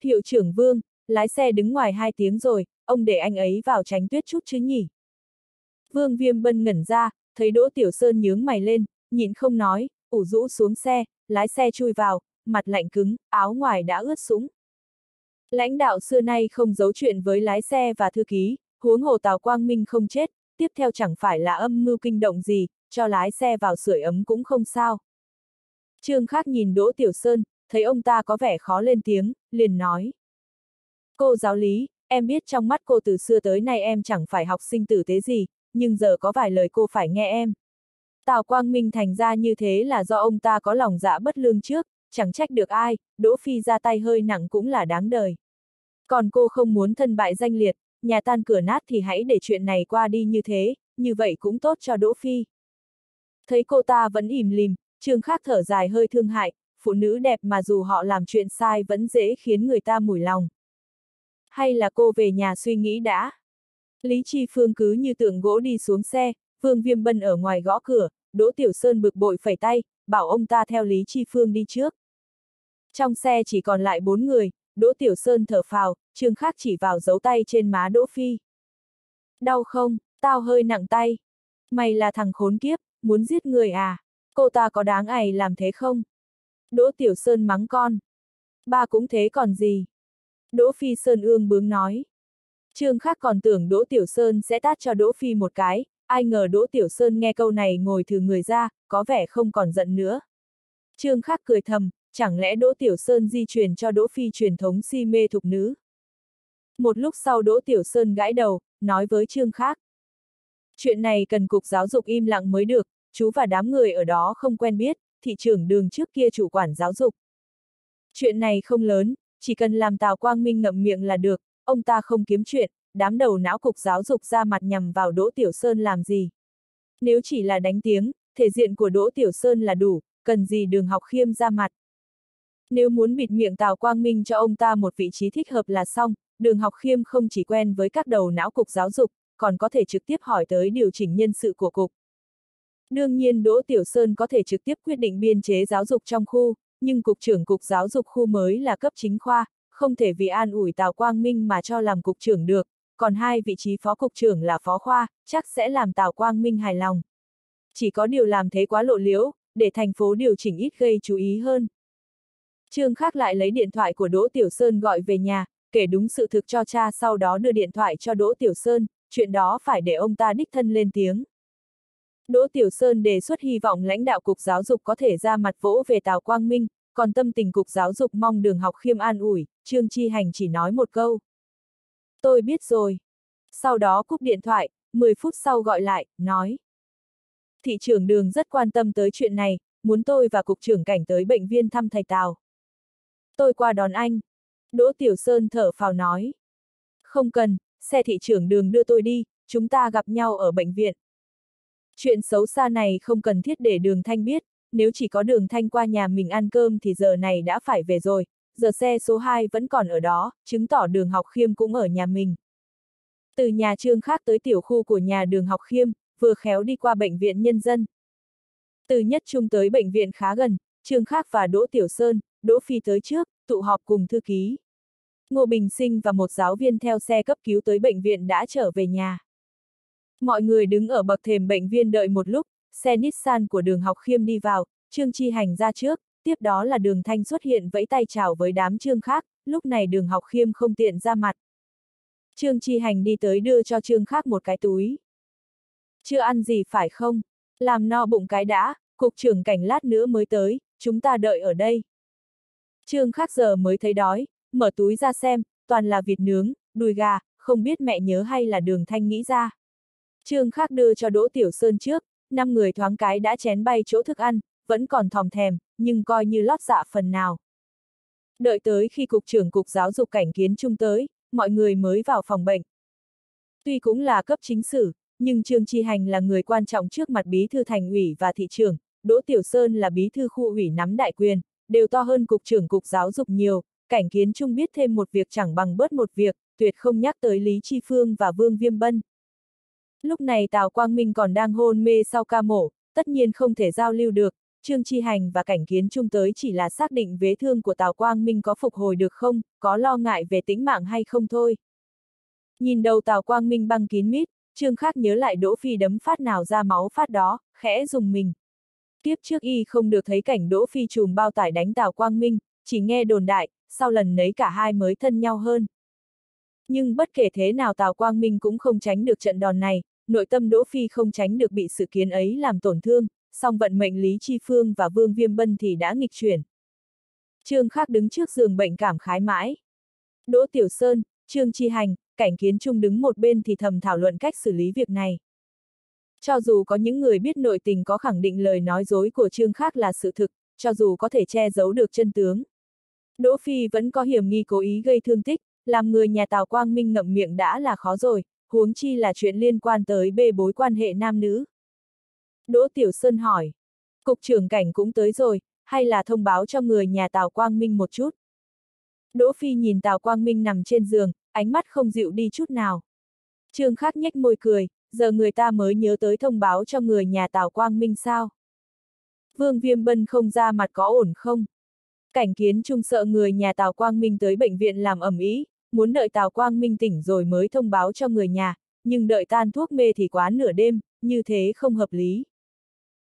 Hiệu trưởng Vương, lái xe đứng ngoài hai tiếng rồi, ông để anh ấy vào tránh tuyết chút chứ nhỉ. Vương Viêm Bân ngẩn ra, thấy Đỗ Tiểu Sơn nhướng mày lên, nhịn không nói, ủ rũ xuống xe, lái xe chui vào, mặt lạnh cứng, áo ngoài đã ướt sũng. Lãnh đạo xưa nay không giấu chuyện với lái xe và thư ký, huống hồ Tào Quang Minh không chết, tiếp theo chẳng phải là âm mưu kinh động gì, cho lái xe vào sưởi ấm cũng không sao. Trương Khác nhìn Đỗ Tiểu Sơn, thấy ông ta có vẻ khó lên tiếng, liền nói. Cô giáo lý, em biết trong mắt cô từ xưa tới nay em chẳng phải học sinh tử tế gì, nhưng giờ có vài lời cô phải nghe em. Tào Quang Minh thành ra như thế là do ông ta có lòng dạ bất lương trước, chẳng trách được ai, Đỗ Phi ra tay hơi nặng cũng là đáng đời. Còn cô không muốn thân bại danh liệt, nhà tan cửa nát thì hãy để chuyện này qua đi như thế, như vậy cũng tốt cho Đỗ Phi. Thấy cô ta vẫn im lìm, Trương Khác thở dài hơi thương hại, phụ nữ đẹp mà dù họ làm chuyện sai vẫn dễ khiến người ta mùi lòng. Hay là cô về nhà suy nghĩ đã? Lý Chi Phương cứ như tượng gỗ đi xuống xe, Vương Viêm Bân ở ngoài gõ cửa, Đỗ Tiểu Sơn bực bội phẩy tay, bảo ông ta theo Lý Chi Phương đi trước. Trong xe chỉ còn lại bốn người, Đỗ Tiểu Sơn thở phào, Trương Khác chỉ vào dấu tay trên má Đỗ Phi. Đau không, tao hơi nặng tay. Mày là thằng khốn kiếp, muốn giết người à? Cô ta có đáng ải làm thế không? Đỗ Tiểu Sơn mắng con. Ba cũng thế còn gì? Đỗ Phi Sơn ương bướng nói. Trương Khác còn tưởng Đỗ Tiểu Sơn sẽ tát cho Đỗ Phi một cái, ai ngờ Đỗ Tiểu Sơn nghe câu này ngồi thử người ra, có vẻ không còn giận nữa. Trương Khác cười thầm, chẳng lẽ Đỗ Tiểu Sơn di truyền cho Đỗ Phi truyền thống si mê thục nữ. Một lúc sau Đỗ Tiểu Sơn gãi đầu, nói với Trương Khác. Chuyện này cần cục giáo dục im lặng mới được, chú và đám người ở đó không quen biết, thị trưởng đường trước kia chủ quản giáo dục. Chuyện này không lớn, chỉ cần làm Tào Quang Minh ngậm miệng là được, ông ta không kiếm chuyện, đám đầu não cục giáo dục ra mặt nhằm vào Đỗ Tiểu Sơn làm gì. Nếu chỉ là đánh tiếng, thể diện của Đỗ Tiểu Sơn là đủ, cần gì đường học khiêm ra mặt. Nếu muốn bịt miệng Tào Quang Minh cho ông ta một vị trí thích hợp là xong, đường học khiêm không chỉ quen với các đầu não cục giáo dục, còn có thể trực tiếp hỏi tới điều chỉnh nhân sự của cục. Đương nhiên Đỗ Tiểu Sơn có thể trực tiếp quyết định biên chế giáo dục trong khu, nhưng cục trưởng cục giáo dục khu mới là cấp chính khoa, không thể vì an ủi Tào Quang Minh mà cho làm cục trưởng được, còn hai vị trí phó cục trưởng là phó khoa, chắc sẽ làm Tào Quang Minh hài lòng. Chỉ có điều làm thế quá lộ liễu, để thành phố điều chỉnh ít gây chú ý hơn. Trương Khác lại lấy điện thoại của Đỗ Tiểu Sơn gọi về nhà, kể đúng sự thực cho cha sau đó đưa điện thoại cho Đỗ Tiểu Sơn, chuyện đó phải để ông ta đích thân lên tiếng. Đỗ Tiểu Sơn đề xuất hy vọng lãnh đạo Cục Giáo dục có thể ra mặt vỗ về Tào Quang Minh, còn tâm tình Cục Giáo dục mong đường học khiêm an ủi, Trương Chi Hành chỉ nói một câu. Tôi biết rồi. Sau đó cúp điện thoại, 10 phút sau gọi lại, nói. Thị trưởng đường rất quan tâm tới chuyện này, muốn tôi và Cục trưởng cảnh tới bệnh viện thăm thầy Tào. Tôi qua đón anh. Đỗ Tiểu Sơn thở phào nói. Không cần, xe thị trưởng đường đưa tôi đi, chúng ta gặp nhau ở bệnh viện. Chuyện xấu xa này không cần thiết để đường thanh biết, nếu chỉ có đường thanh qua nhà mình ăn cơm thì giờ này đã phải về rồi, giờ xe số 2 vẫn còn ở đó, chứng tỏ đường học khiêm cũng ở nhà mình. Từ nhà trương khác tới tiểu khu của nhà đường học khiêm, vừa khéo đi qua bệnh viện nhân dân. Từ nhất trung tới bệnh viện khá gần, trương khác và Đỗ Tiểu Sơn, Đỗ Phi tới trước, tụ họp cùng thư ký. Ngô Bình Sinh và một giáo viên theo xe cấp cứu tới bệnh viện đã trở về nhà. Mọi người đứng ở bậc thềm bệnh viện đợi một lúc, xe Nissan của đường học khiêm đi vào, Trương Chi Hành ra trước, tiếp đó là đường Thanh xuất hiện vẫy tay chào với đám Trương khác, lúc này đường học khiêm không tiện ra mặt. Trương Chi Hành đi tới đưa cho Trương khác một cái túi. Chưa ăn gì phải không? Làm no bụng cái đã, cục trưởng cảnh lát nữa mới tới, chúng ta đợi ở đây. Trương khác giờ mới thấy đói, mở túi ra xem, toàn là vịt nướng, đùi gà, không biết mẹ nhớ hay là đường thanh nghĩ ra. Trương khác đưa cho Đỗ Tiểu Sơn trước, năm người thoáng cái đã chén bay chỗ thức ăn, vẫn còn thòm thèm, nhưng coi như lót dạ phần nào. Đợi tới khi Cục trưởng Cục Giáo dục Cảnh Kiến Trung tới, mọi người mới vào phòng bệnh. Tuy cũng là cấp chính sử, nhưng Trương Chi Hành là người quan trọng trước mặt bí thư thành ủy và thị trưởng, Đỗ Tiểu Sơn là bí thư khu ủy nắm đại quyền, đều to hơn Cục trưởng Cục Giáo dục nhiều, Cảnh Kiến Trung biết thêm một việc chẳng bằng bớt một việc, tuyệt không nhắc tới Lý Chi Phương và Vương Viêm Bân. Lúc này Tào Quang Minh còn đang hôn mê sau ca mổ, tất nhiên không thể giao lưu được, Trương Chi Hành và Cảnh Kiến Trung tới chỉ là xác định vế thương của Tào Quang Minh có phục hồi được không, có lo ngại về tính mạng hay không thôi. Nhìn đầu Tào Quang Minh băng kín mít, Trương Khác nhớ lại Đỗ Phi đấm phát nào ra máu phát đó, khẽ dùng mình. Tiếp trước y không được thấy cảnh Đỗ Phi trùm bao tải đánh Tào Quang Minh, chỉ nghe đồn đại, sau lần nấy cả hai mới thân nhau hơn. Nhưng bất kể thế nào Tào Quang Minh cũng không tránh được trận đòn này, nội tâm Đỗ Phi không tránh được bị sự kiến ấy làm tổn thương, song vận mệnh Lý Chi Phương và Vương Viêm Bân thì đã nghịch chuyển. Trương Khác đứng trước giường bệnh cảm khái mãi. Đỗ Tiểu Sơn, Trương Chi Hành, Cảnh Kiến Trung đứng một bên thì thầm thảo luận cách xử lý việc này. Cho dù có những người biết nội tình có khẳng định lời nói dối của Trương Khác là sự thực, cho dù có thể che giấu được chân tướng. Đỗ Phi vẫn có hiểm nghi cố ý gây thương tích, làm người nhà Tào Quang Minh ngậm miệng đã là khó rồi, huống chi là chuyện liên quan tới bê bối quan hệ nam nữ. Đỗ Tiểu Sơn hỏi, cục trưởng cảnh cũng tới rồi, hay là thông báo cho người nhà Tào Quang Minh một chút? Đỗ Phi nhìn Tào Quang Minh nằm trên giường, ánh mắt không dịu đi chút nào. Trương Khắc nhếch môi cười, giờ người ta mới nhớ tới thông báo cho người nhà Tào Quang Minh sao? Vương Viêm Bân không ra mặt có ổn không? Cảnh kiến trung sợ người nhà Tào Quang Minh tới bệnh viện làm ẩm ý, muốn đợi Tào Quang Minh tỉnh rồi mới thông báo cho người nhà, nhưng đợi tan thuốc mê thì quá nửa đêm, như thế không hợp lý.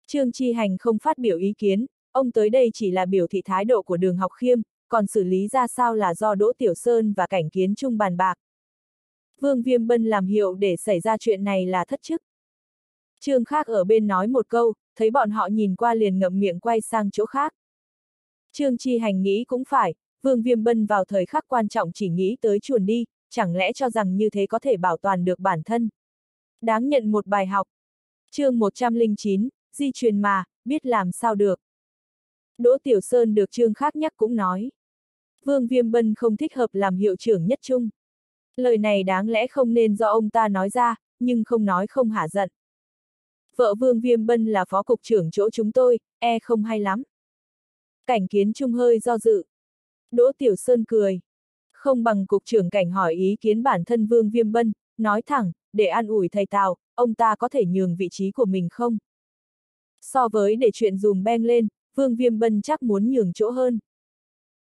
Trương Chi Hành không phát biểu ý kiến, ông tới đây chỉ là biểu thị thái độ của đường học khiêm, còn xử lý ra sao là do Đỗ Tiểu Sơn và cảnh kiến trung bàn bạc. Vương Viêm Bân làm hiệu để xảy ra chuyện này là thất chức. Trương khác ở bên nói một câu, thấy bọn họ nhìn qua liền ngậm miệng quay sang chỗ khác. Trương Chi Hành nghĩ cũng phải, Vương Viêm Bân vào thời khắc quan trọng chỉ nghĩ tới chuồn đi, chẳng lẽ cho rằng như thế có thể bảo toàn được bản thân. Đáng nhận một bài học. chương 109, di truyền mà, biết làm sao được. Đỗ Tiểu Sơn được trương khác nhắc cũng nói. Vương Viêm Bân không thích hợp làm hiệu trưởng nhất trung. Lời này đáng lẽ không nên do ông ta nói ra, nhưng không nói không hả giận. Vợ Vương Viêm Bân là phó cục trưởng chỗ chúng tôi, e không hay lắm. Cảnh kiến trung hơi do dự. Đỗ Tiểu Sơn cười. Không bằng cục trưởng cảnh hỏi ý kiến bản thân Vương Viêm Bân, nói thẳng, để an ủi thầy Tào, ông ta có thể nhường vị trí của mình không? So với để chuyện dùm beng lên, Vương Viêm Bân chắc muốn nhường chỗ hơn.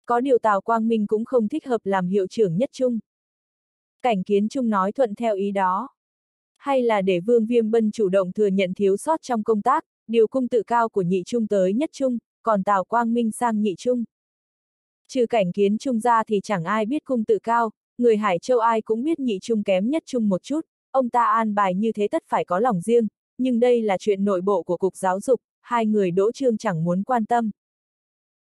Có điều Tào Quang Minh cũng không thích hợp làm hiệu trưởng nhất trung. Cảnh kiến trung nói thuận theo ý đó. Hay là để Vương Viêm Bân chủ động thừa nhận thiếu sót trong công tác, điều cung tự cao của nhị trung tới nhất trung, còn Tào Quang Minh sang nhị trung. Trừ cảnh kiến trung ra thì chẳng ai biết cung tự cao, người Hải Châu ai cũng biết nhị trung kém nhất trung một chút, ông ta an bài như thế tất phải có lòng riêng, nhưng đây là chuyện nội bộ của Cục Giáo dục, hai người đỗ trương chẳng muốn quan tâm.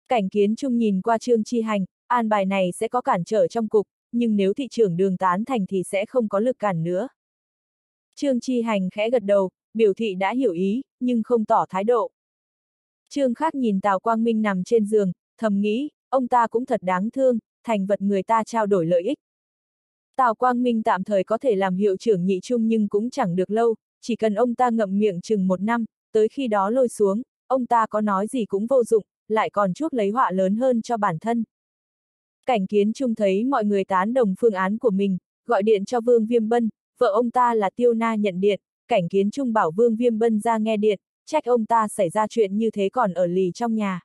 Cảnh kiến trung nhìn qua trương chi hành, an bài này sẽ có cản trở trong cục, nhưng nếu thị trưởng đường tán thành thì sẽ không có lực cản nữa. Trương chi hành khẽ gật đầu, biểu thị đã hiểu ý, nhưng không tỏ thái độ. Trương khác nhìn Tào Quang Minh nằm trên giường, thầm nghĩ, ông ta cũng thật đáng thương, thành vật người ta trao đổi lợi ích. Tào Quang Minh tạm thời có thể làm hiệu trưởng nhị trung nhưng cũng chẳng được lâu, chỉ cần ông ta ngậm miệng chừng một năm, tới khi đó lôi xuống, ông ta có nói gì cũng vô dụng, lại còn chuốc lấy họa lớn hơn cho bản thân. Cảnh kiến trung thấy mọi người tán đồng phương án của mình, gọi điện cho Vương Viêm Bân, vợ ông ta là Tiêu Na nhận điện, cảnh kiến trung bảo Vương Viêm Bân ra nghe điện, trách ông ta xảy ra chuyện như thế còn ở lì trong nhà.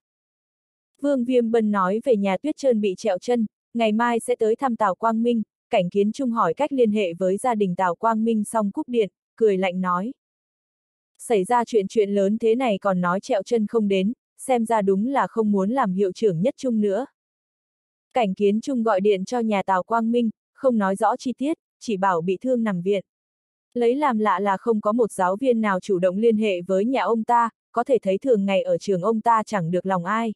Vương Viêm Bân nói về nhà tuyết trơn bị trẹo chân, ngày mai sẽ tới thăm Tào Quang Minh, cảnh kiến trung hỏi cách liên hệ với gia đình Tào Quang Minh xong cúp điện, cười lạnh nói. Xảy ra chuyện chuyện lớn thế này còn nói trẹo chân không đến, xem ra đúng là không muốn làm hiệu trưởng nhất trung nữa. Cảnh kiến trung gọi điện cho nhà Tào Quang Minh, không nói rõ chi tiết, chỉ bảo bị thương nằm viện. Lấy làm lạ là không có một giáo viên nào chủ động liên hệ với nhà ông ta, có thể thấy thường ngày ở trường ông ta chẳng được lòng ai.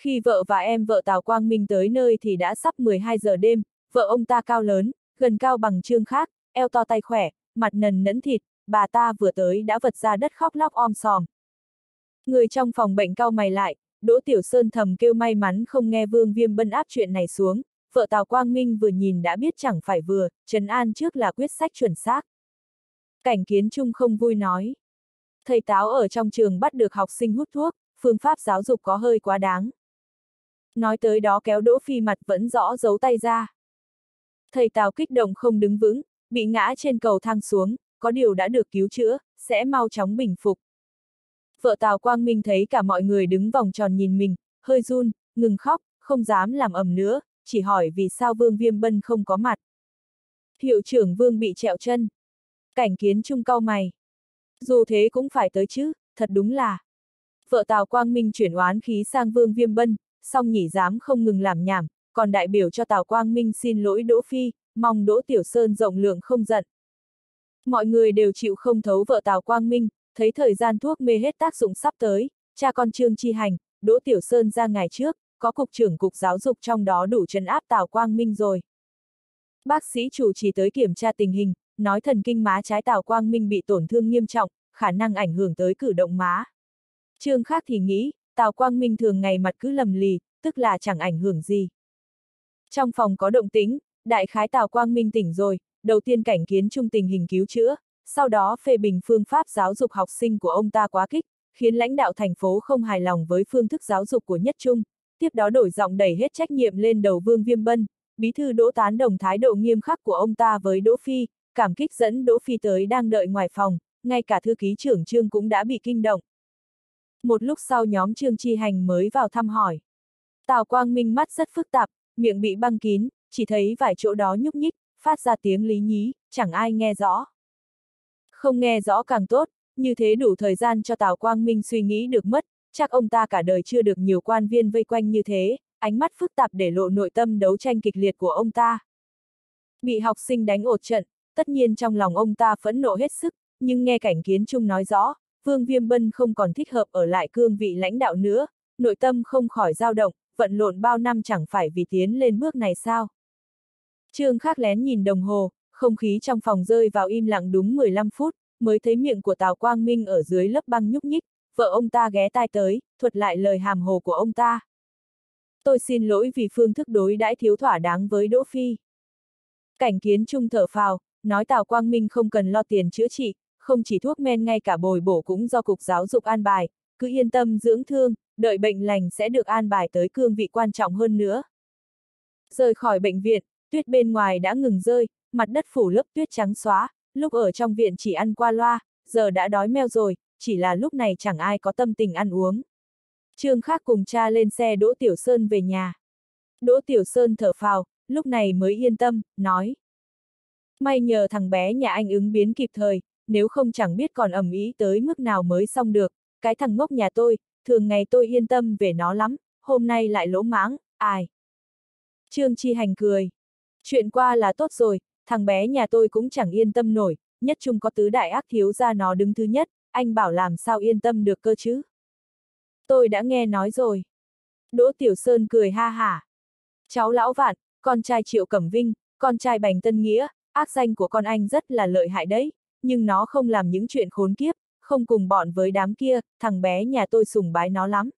Khi vợ và em vợ Tào Quang Minh tới nơi thì đã sắp 12 giờ đêm, vợ ông ta cao lớn, gần cao bằng trương khác, eo to tay khỏe, mặt nần nẫn thịt, bà ta vừa tới đã vật ra đất khóc lóc om sòm. Người trong phòng bệnh cao mày lại, Đỗ Tiểu Sơn thầm kêu may mắn không nghe Vương Viêm Bân áp chuyện này xuống, vợ Tào Quang Minh vừa nhìn đã biết chẳng phải vừa, Trần An trước là quyết sách chuẩn xác. Cảnh kiến trung không vui nói. Thầy Táo ở trong trường bắt được học sinh hút thuốc, phương pháp giáo dục có hơi quá đáng. Nói tới đó kéo Đỗ Phi mặt vẫn rõ giấu tay ra. Thầy Tào kích động không đứng vững, bị ngã trên cầu thang xuống, có điều đã được cứu chữa, sẽ mau chóng bình phục. Vợ Tào Quang Minh thấy cả mọi người đứng vòng tròn nhìn mình, hơi run, ngừng khóc, không dám làm ầm nữa, chỉ hỏi vì sao Vương Viêm Bân không có mặt. Hiệu trưởng Vương bị trẹo chân. Cảnh kiến trung cau mày. Dù thế cũng phải tới chứ, thật đúng là. Vợ Tào Quang Minh chuyển oán khí sang Vương Viêm Bân, song nhỉ dám không ngừng làm nhảm, còn đại biểu cho Tào Quang Minh xin lỗi Đỗ Phi, mong Đỗ Tiểu Sơn rộng lượng không giận. Mọi người đều chịu không thấu vợ Tào Quang Minh, thấy thời gian thuốc mê hết tác dụng sắp tới, cha con Trương Chi Hành, Đỗ Tiểu Sơn ra ngày trước, có cục trưởng cục giáo dục trong đó đủ chân áp Tào Quang Minh rồi. Bác sĩ chủ trì tới kiểm tra tình hình, nói thần kinh má trái Tào Quang Minh bị tổn thương nghiêm trọng, khả năng ảnh hưởng tới cử động má. Trương khác thì nghĩ, Tào Quang Minh thường ngày mặt cứ lầm lì, tức là chẳng ảnh hưởng gì. Trong phòng có động tính, đại khái Tào Quang Minh tỉnh rồi, đầu tiên cảnh kiến trung tình hình cứu chữa, sau đó phê bình phương pháp giáo dục học sinh của ông ta quá kích, khiến lãnh đạo thành phố không hài lòng với phương thức giáo dục của Nhất Trung, tiếp đó đổi giọng đẩy hết trách nhiệm lên đầu Vương Viêm Bân, bí thư Đỗ tán đồng thái độ nghiêm khắc của ông ta với Đỗ Phi, cảm kích dẫn Đỗ Phi tới đang đợi ngoài phòng, ngay cả thư ký trưởng Trương cũng đã bị kinh động. Một lúc sau nhóm Trương Chi Hành mới vào thăm hỏi. Tào Quang Minh mắt rất phức tạp, miệng bị băng kín, chỉ thấy vài chỗ đó nhúc nhích, phát ra tiếng lý nhí, chẳng ai nghe rõ. Không nghe rõ càng tốt, như thế đủ thời gian cho Tào Quang Minh suy nghĩ được mất, chắc ông ta cả đời chưa được nhiều quan viên vây quanh như thế, ánh mắt phức tạp để lộ nội tâm đấu tranh kịch liệt của ông ta. Bị học sinh đánh ột trận, tất nhiên trong lòng ông ta phẫn nộ hết sức, nhưng nghe cảnh kiến trung nói rõ, Vương Viêm Bân không còn thích hợp ở lại cương vị lãnh đạo nữa, nội tâm không khỏi dao động, vận lộn bao năm chẳng phải vì tiến lên bước này sao. Trương Khắc lén nhìn đồng hồ, không khí trong phòng rơi vào im lặng đúng 15 phút, mới thấy miệng của Tào Quang Minh ở dưới lớp băng nhúc nhích, vợ ông ta ghé tai tới, thuật lại lời hàm hồ của ông ta. Tôi xin lỗi vì phương thức đối đãi thiếu thỏa đáng với Đỗ Phi. Cảnh kiến trung thở phào, nói Tào Quang Minh không cần lo tiền chữa trị, không chỉ thuốc men ngay cả bồi bổ cũng do Cục Giáo dục an bài, cứ yên tâm dưỡng thương, đợi bệnh lành sẽ được an bài tới cương vị quan trọng hơn nữa. Rời khỏi bệnh viện, tuyết bên ngoài đã ngừng rơi, mặt đất phủ lớp tuyết trắng xóa, lúc ở trong viện chỉ ăn qua loa, giờ đã đói meo rồi, chỉ là lúc này chẳng ai có tâm tình ăn uống. Trương Khác cùng cha lên xe Đỗ Tiểu Sơn về nhà. Đỗ Tiểu Sơn thở phào, lúc này mới yên tâm, nói. May nhờ thằng bé nhà anh ứng biến kịp thời, nếu không chẳng biết còn ầm ý tới mức nào mới xong được, cái thằng ngốc nhà tôi, thường ngày tôi yên tâm về nó lắm, hôm nay lại lỗ mãng, ai. Trương Chi Hành cười. Chuyện qua là tốt rồi, thằng bé nhà tôi cũng chẳng yên tâm nổi, nhất chung có tứ đại ác thiếu ra nó đứng thứ nhất, anh bảo làm sao yên tâm được cơ chứ. Tôi đã nghe nói rồi. Đỗ Tiểu Sơn cười ha hả. Cháu lão vạn, con trai Triệu Cẩm Vinh, con trai Bành Tân Nghĩa, ác danh của con anh rất là lợi hại đấy, nhưng nó không làm những chuyện khốn kiếp, không cùng bọn với đám kia, thằng bé nhà tôi sùng bái nó lắm.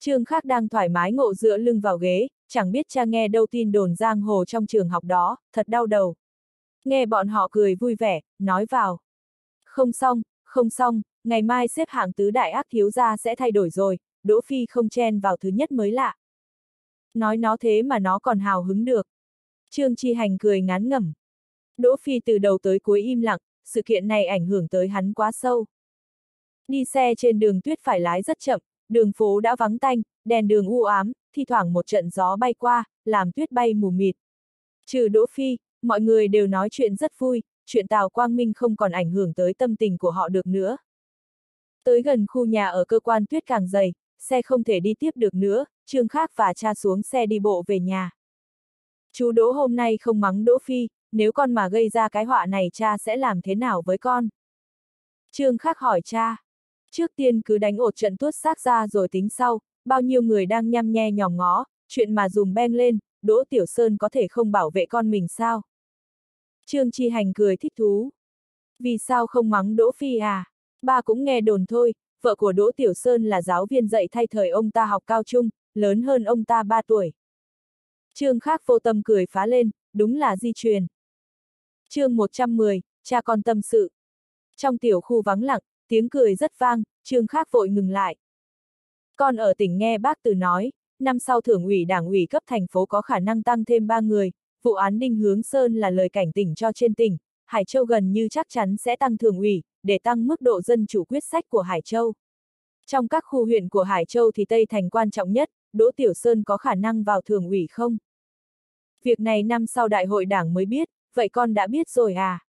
Trương Khắc đang thoải mái ngộ dựa lưng vào ghế, chẳng biết cha nghe đâu tin đồn giang hồ trong trường học đó, thật đau đầu. Nghe bọn họ cười vui vẻ, nói vào. Không xong, không xong, ngày mai xếp hạng tứ đại ác thiếu gia sẽ thay đổi rồi, Đỗ Phi không chen vào thứ nhất mới lạ. Nói nó thế mà nó còn hào hứng được. Trương Chi Hành cười ngán ngẩm. Đỗ Phi từ đầu tới cuối im lặng, sự kiện này ảnh hưởng tới hắn quá sâu. Đi xe trên đường tuyết phải lái rất chậm, đường phố đã vắng tanh, đèn đường u ám, thi thoảng một trận gió bay qua, làm tuyết bay mù mịt. Trừ Đỗ Phi, mọi người đều nói chuyện rất vui, chuyện Tào Quang Minh không còn ảnh hưởng tới tâm tình của họ được nữa. Tới gần khu nhà ở cơ quan tuyết càng dày, xe không thể đi tiếp được nữa, Trương Khác và cha xuống xe đi bộ về nhà. Chú Đỗ hôm nay không mắng Đỗ Phi, nếu con mà gây ra cái họa này cha sẽ làm thế nào với con? Trương Khắc hỏi cha. Trước tiên cứ đánh ột trận tuốt xác ra rồi tính sau, bao nhiêu người đang nhăm nhe nhòm ngó, chuyện mà dùng beng lên, Đỗ Tiểu Sơn có thể không bảo vệ con mình sao? Trương Chi Hành cười thích thú. Vì sao không mắng Đỗ Phi à? Ba cũng nghe đồn thôi, vợ của Đỗ Tiểu Sơn là giáo viên dạy thay thời ông ta học cao trung, lớn hơn ông ta 3 tuổi. Trương Khác vô tâm cười phá lên, đúng là di truyền chương 110, cha con tâm sự. Trong tiểu khu vắng lặng, tiếng cười rất vang, Trương Khác vội ngừng lại. Con ở tỉnh nghe bác từ nói, năm sau thưởng ủy đảng ủy cấp thành phố có khả năng tăng thêm 3 người, vụ án Đinh Hướng Sơn là lời cảnh tỉnh cho trên tỉnh, Hải Châu gần như chắc chắn sẽ tăng thường ủy, để tăng mức độ dân chủ quyết sách của Hải Châu. Trong các khu huyện của Hải Châu thì Tây Thành quan trọng nhất, Đỗ Tiểu Sơn có khả năng vào thường ủy không? Việc này năm sau đại hội đảng mới biết, vậy con đã biết rồi à?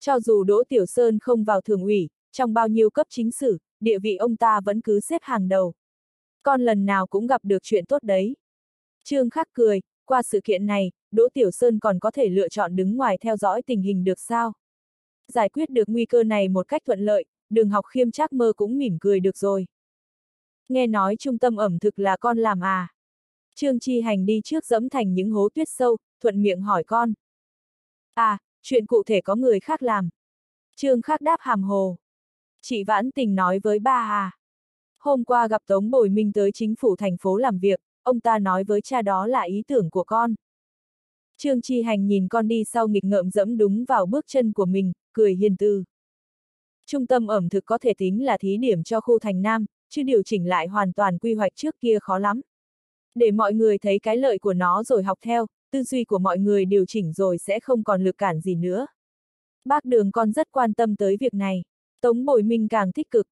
Cho dù Đỗ Tiểu Sơn không vào thường ủy, trong bao nhiêu cấp chính sử, địa vị ông ta vẫn cứ xếp hàng đầu. Con lần nào cũng gặp được chuyện tốt đấy. Trương Khắc cười, qua sự kiện này, Đỗ Tiểu Sơn còn có thể lựa chọn đứng ngoài theo dõi tình hình được sao? Giải quyết được nguy cơ này một cách thuận lợi, đường học khiêm trác mơ cũng mỉm cười được rồi. Nghe nói trung tâm ẩm thực là con làm à? Trương Chi Hành đi trước dẫm thành những hố tuyết sâu, thuận miệng hỏi con. À, chuyện cụ thể có người khác làm. Trương Khắc đáp hàm hồ. Chị Vãn Tình nói với ba à. Hôm qua gặp Tống Bồi Minh tới chính phủ thành phố làm việc, ông ta nói với cha đó là ý tưởng của con. Trương Chi Hành nhìn con đi sau nghịch ngợm dẫm đúng vào bước chân của mình, cười hiền từ. Trung tâm ẩm thực có thể tính là thí điểm cho khu thành Nam, chứ điều chỉnh lại hoàn toàn quy hoạch trước kia khó lắm. Để mọi người thấy cái lợi của nó rồi học theo, tư duy của mọi người điều chỉnh rồi sẽ không còn lực cản gì nữa. Bác Đường con rất quan tâm tới việc này. Tống Bồi Minh càng tích cực.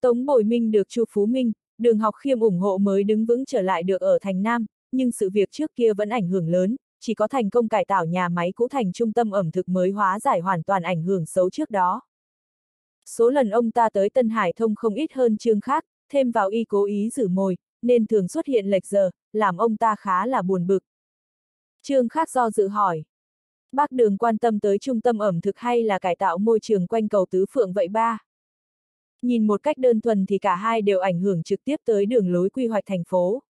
Tống Bồi Minh được Chu Phú Minh, đường học khiêm ủng hộ mới đứng vững trở lại được ở thành Nam, nhưng sự việc trước kia vẫn ảnh hưởng lớn, chỉ có thành công cải tạo nhà máy cũ thành trung tâm ẩm thực mới hóa giải hoàn toàn ảnh hưởng xấu trước đó. Số lần ông ta tới Tân Hải thông không ít hơn chương khác, thêm vào y cố ý giữ mồi, nên thường xuất hiện lệch giờ, làm ông ta khá là buồn bực. Trương khác do dự hỏi. Bác đường quan tâm tới trung tâm ẩm thực hay là cải tạo môi trường quanh cầu Tứ Phượng vậy ba? Nhìn một cách đơn thuần thì cả hai đều ảnh hưởng trực tiếp tới đường lối quy hoạch thành phố.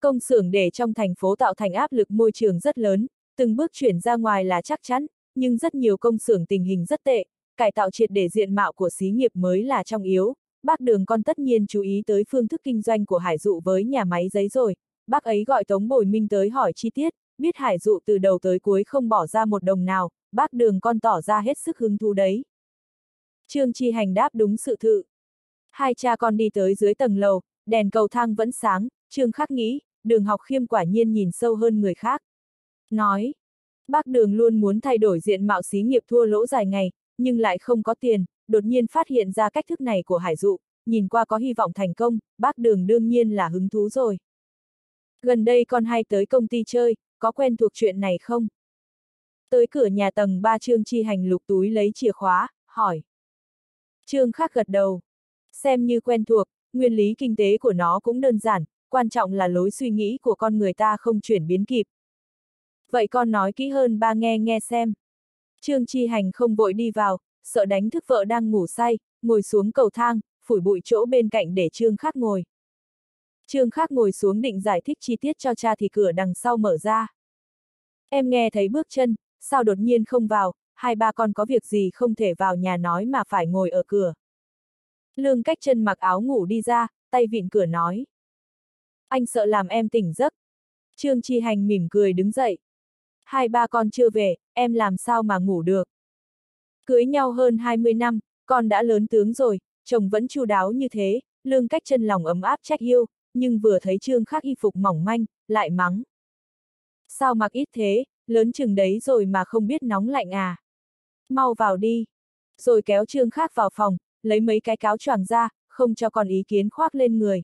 Công xưởng để trong thành phố tạo thành áp lực môi trường rất lớn, từng bước chuyển ra ngoài là chắc chắn, nhưng rất nhiều công xưởng tình hình rất tệ, cải tạo triệt để diện mạo của xí nghiệp mới là trong yếu. Bác đường con tất nhiên chú ý tới phương thức kinh doanh của Hải Dụ với nhà máy giấy rồi, bác ấy gọi Tống Bồi Minh tới hỏi chi tiết, biết hải dụ từ đầu tới cuối không bỏ ra một đồng nào, bác đường con tỏ ra hết sức hứng thú đấy. Trương Chi Hành đáp đúng sự thự. Hai cha con đi tới dưới tầng lầu, đèn cầu thang vẫn sáng, Trương Khắc nghĩ, đường học khiêm quả nhiên nhìn sâu hơn người khác. Nói, bác đường luôn muốn thay đổi diện mạo xí nghiệp thua lỗ dài ngày, nhưng lại không có tiền, đột nhiên phát hiện ra cách thức này của hải dụ, nhìn qua có hy vọng thành công, bác đường đương nhiên là hứng thú rồi. Gần đây con hay tới công ty chơi, có quen thuộc chuyện này không? Tới cửa nhà tầng 3 Trương Chi Hành lục túi lấy chìa khóa, hỏi. Trương Khắc gật đầu. Xem như quen thuộc, nguyên lý kinh tế của nó cũng đơn giản, quan trọng là lối suy nghĩ của con người ta không chuyển biến kịp. Vậy con nói kỹ hơn ba nghe nghe xem. Trương Chi Hành không vội đi vào, sợ đánh thức vợ đang ngủ say, ngồi xuống cầu thang, phủi bụi chỗ bên cạnh để Trương Khắc ngồi. Trương Khắc ngồi xuống định giải thích chi tiết cho cha thì cửa đằng sau mở ra. Em nghe thấy bước chân, sao đột nhiên không vào, hai ba con có việc gì không thể vào nhà nói mà phải ngồi ở cửa. Lương cách chân mặc áo ngủ đi ra, tay vịn cửa nói. Anh sợ làm em tỉnh giấc. Trương Chi Hành mỉm cười đứng dậy. Hai ba con chưa về, em làm sao mà ngủ được. Cưới nhau hơn 20 năm, con đã lớn tướng rồi, chồng vẫn chu đáo như thế, lương cách chân lòng ấm áp trách yêu, nhưng vừa thấy trương khắc y phục mỏng manh, lại mắng. Sao mặc ít thế, lớn chừng đấy rồi mà không biết nóng lạnh à? Mau vào đi. Rồi kéo trương khắc vào phòng, lấy mấy cái cáo choàng ra, không cho còn ý kiến khoác lên người.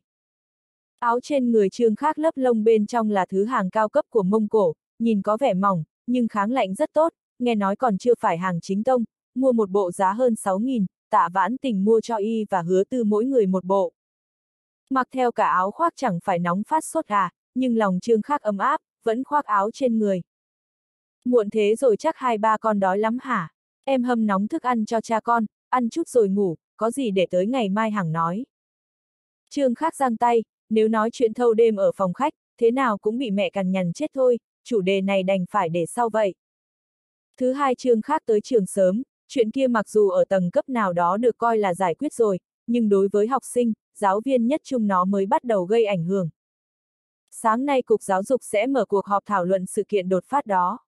Áo trên người trương khắc lấp lông bên trong là thứ hàng cao cấp của Mông Cổ, nhìn có vẻ mỏng, nhưng kháng lạnh rất tốt, nghe nói còn chưa phải hàng chính tông, mua một bộ giá hơn 6.000, tạ vãn tình mua cho y và hứa tư mỗi người một bộ. Mặc theo cả áo khoác chẳng phải nóng phát sốt à, nhưng lòng trương khác ấm áp, vẫn khoác áo trên người. Muộn thế rồi chắc hai ba con đói lắm hả? Em hâm nóng thức ăn cho cha con, ăn chút rồi ngủ, có gì để tới ngày mai hằng nói. Trương khác giang tay, nếu nói chuyện thâu đêm ở phòng khách, thế nào cũng bị mẹ cằn nhằn chết thôi, chủ đề này đành phải để sau vậy. Thứ hai Trương khác tới trường sớm, chuyện kia mặc dù ở tầng cấp nào đó được coi là giải quyết rồi, nhưng đối với học sinh, giáo viên nhất chung nó mới bắt đầu gây ảnh hưởng. Sáng nay Cục Giáo dục sẽ mở cuộc họp thảo luận sự kiện đột phát đó.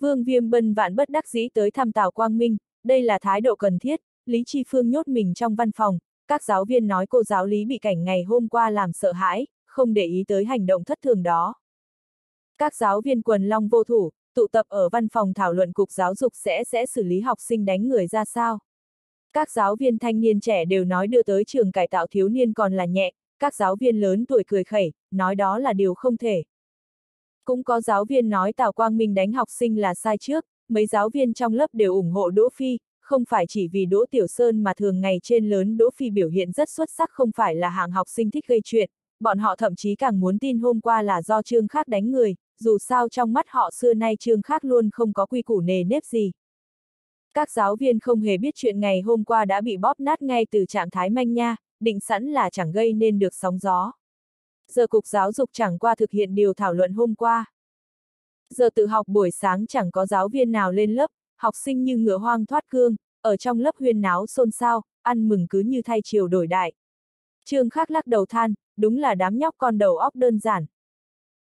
Vương Viêm Bân vạn bất đắc dĩ tới thăm Tào Quang Minh, đây là thái độ cần thiết, Lý Chi Phương nhốt mình trong văn phòng, các giáo viên nói cô giáo Lý bị cảnh ngày hôm qua làm sợ hãi, không để ý tới hành động thất thường đó. Các giáo viên quần long vô thủ, tụ tập ở văn phòng thảo luận cục giáo dục sẽ sẽ xử lý học sinh đánh người ra sao. Các giáo viên thanh niên trẻ đều nói đưa tới trường cải tạo thiếu niên còn là nhẹ, các giáo viên lớn tuổi cười khẩy, nói đó là điều không thể. Cũng có giáo viên nói Tào Quang Minh đánh học sinh là sai trước, mấy giáo viên trong lớp đều ủng hộ Đỗ Phi, không phải chỉ vì Đỗ Tiểu Sơn mà thường ngày trên lớn Đỗ Phi biểu hiện rất xuất sắc không phải là hàng học sinh thích gây chuyện, bọn họ thậm chí càng muốn tin hôm qua là do Trương Khác đánh người, dù sao trong mắt họ xưa nay Trương Khác luôn không có quy củ nề nếp gì. Các giáo viên không hề biết chuyện ngày hôm qua đã bị bóp nát ngay từ trạng thái manh nha, định sẵn là chẳng gây nên được sóng gió. Giờ Cục Giáo dục chẳng qua thực hiện điều thảo luận hôm qua. Giờ tự học buổi sáng chẳng có giáo viên nào lên lớp, học sinh như ngựa hoang thoát cương, ở trong lớp huyên náo xôn xao, ăn mừng cứ như thay chiều đổi đại. Trương Khắc lắc đầu than, đúng là đám nhóc con đầu óc đơn giản.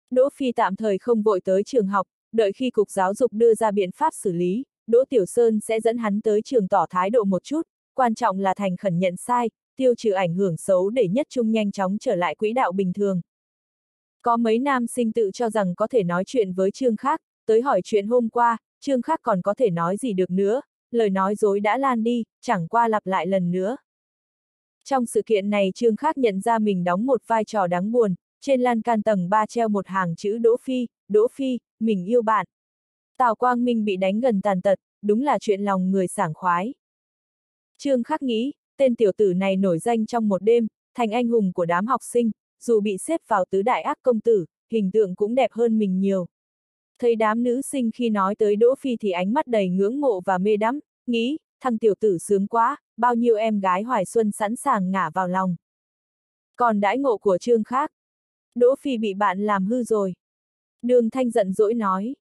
Đỗ Phi tạm thời không vội tới trường học, đợi khi Cục Giáo dục đưa ra biện pháp xử lý, Đỗ Tiểu Sơn sẽ dẫn hắn tới trường tỏ thái độ một chút, quan trọng là thành khẩn nhận sai, tiêu trừ ảnh hưởng xấu để nhất trung nhanh chóng trở lại quỹ đạo bình thường. Có mấy nam sinh tự cho rằng có thể nói chuyện với Trương Khác, tới hỏi chuyện hôm qua, Trương Khác còn có thể nói gì được nữa, lời nói dối đã lan đi, chẳng qua lặp lại lần nữa. Trong sự kiện này Trương Khác nhận ra mình đóng một vai trò đáng buồn, trên lan can tầng 3 treo một hàng chữ Đỗ Phi, Đỗ Phi, mình yêu bạn. Tào Quang Minh bị đánh gần tàn tật, đúng là chuyện lòng người sảng khoái. Trương Khắc nghĩ, tên tiểu tử này nổi danh trong một đêm, thành anh hùng của đám học sinh, dù bị xếp vào tứ đại ác công tử, hình tượng cũng đẹp hơn mình nhiều. Thấy đám nữ sinh khi nói tới Đỗ Phi thì ánh mắt đầy ngưỡng mộ và mê đắm, nghĩ, thằng tiểu tử sướng quá, bao nhiêu em gái hoài xuân sẵn sàng ngả vào lòng. Còn đãi ngộ của Trương khác, Đỗ Phi bị bạn làm hư rồi. Đường Thanh giận dỗi nói.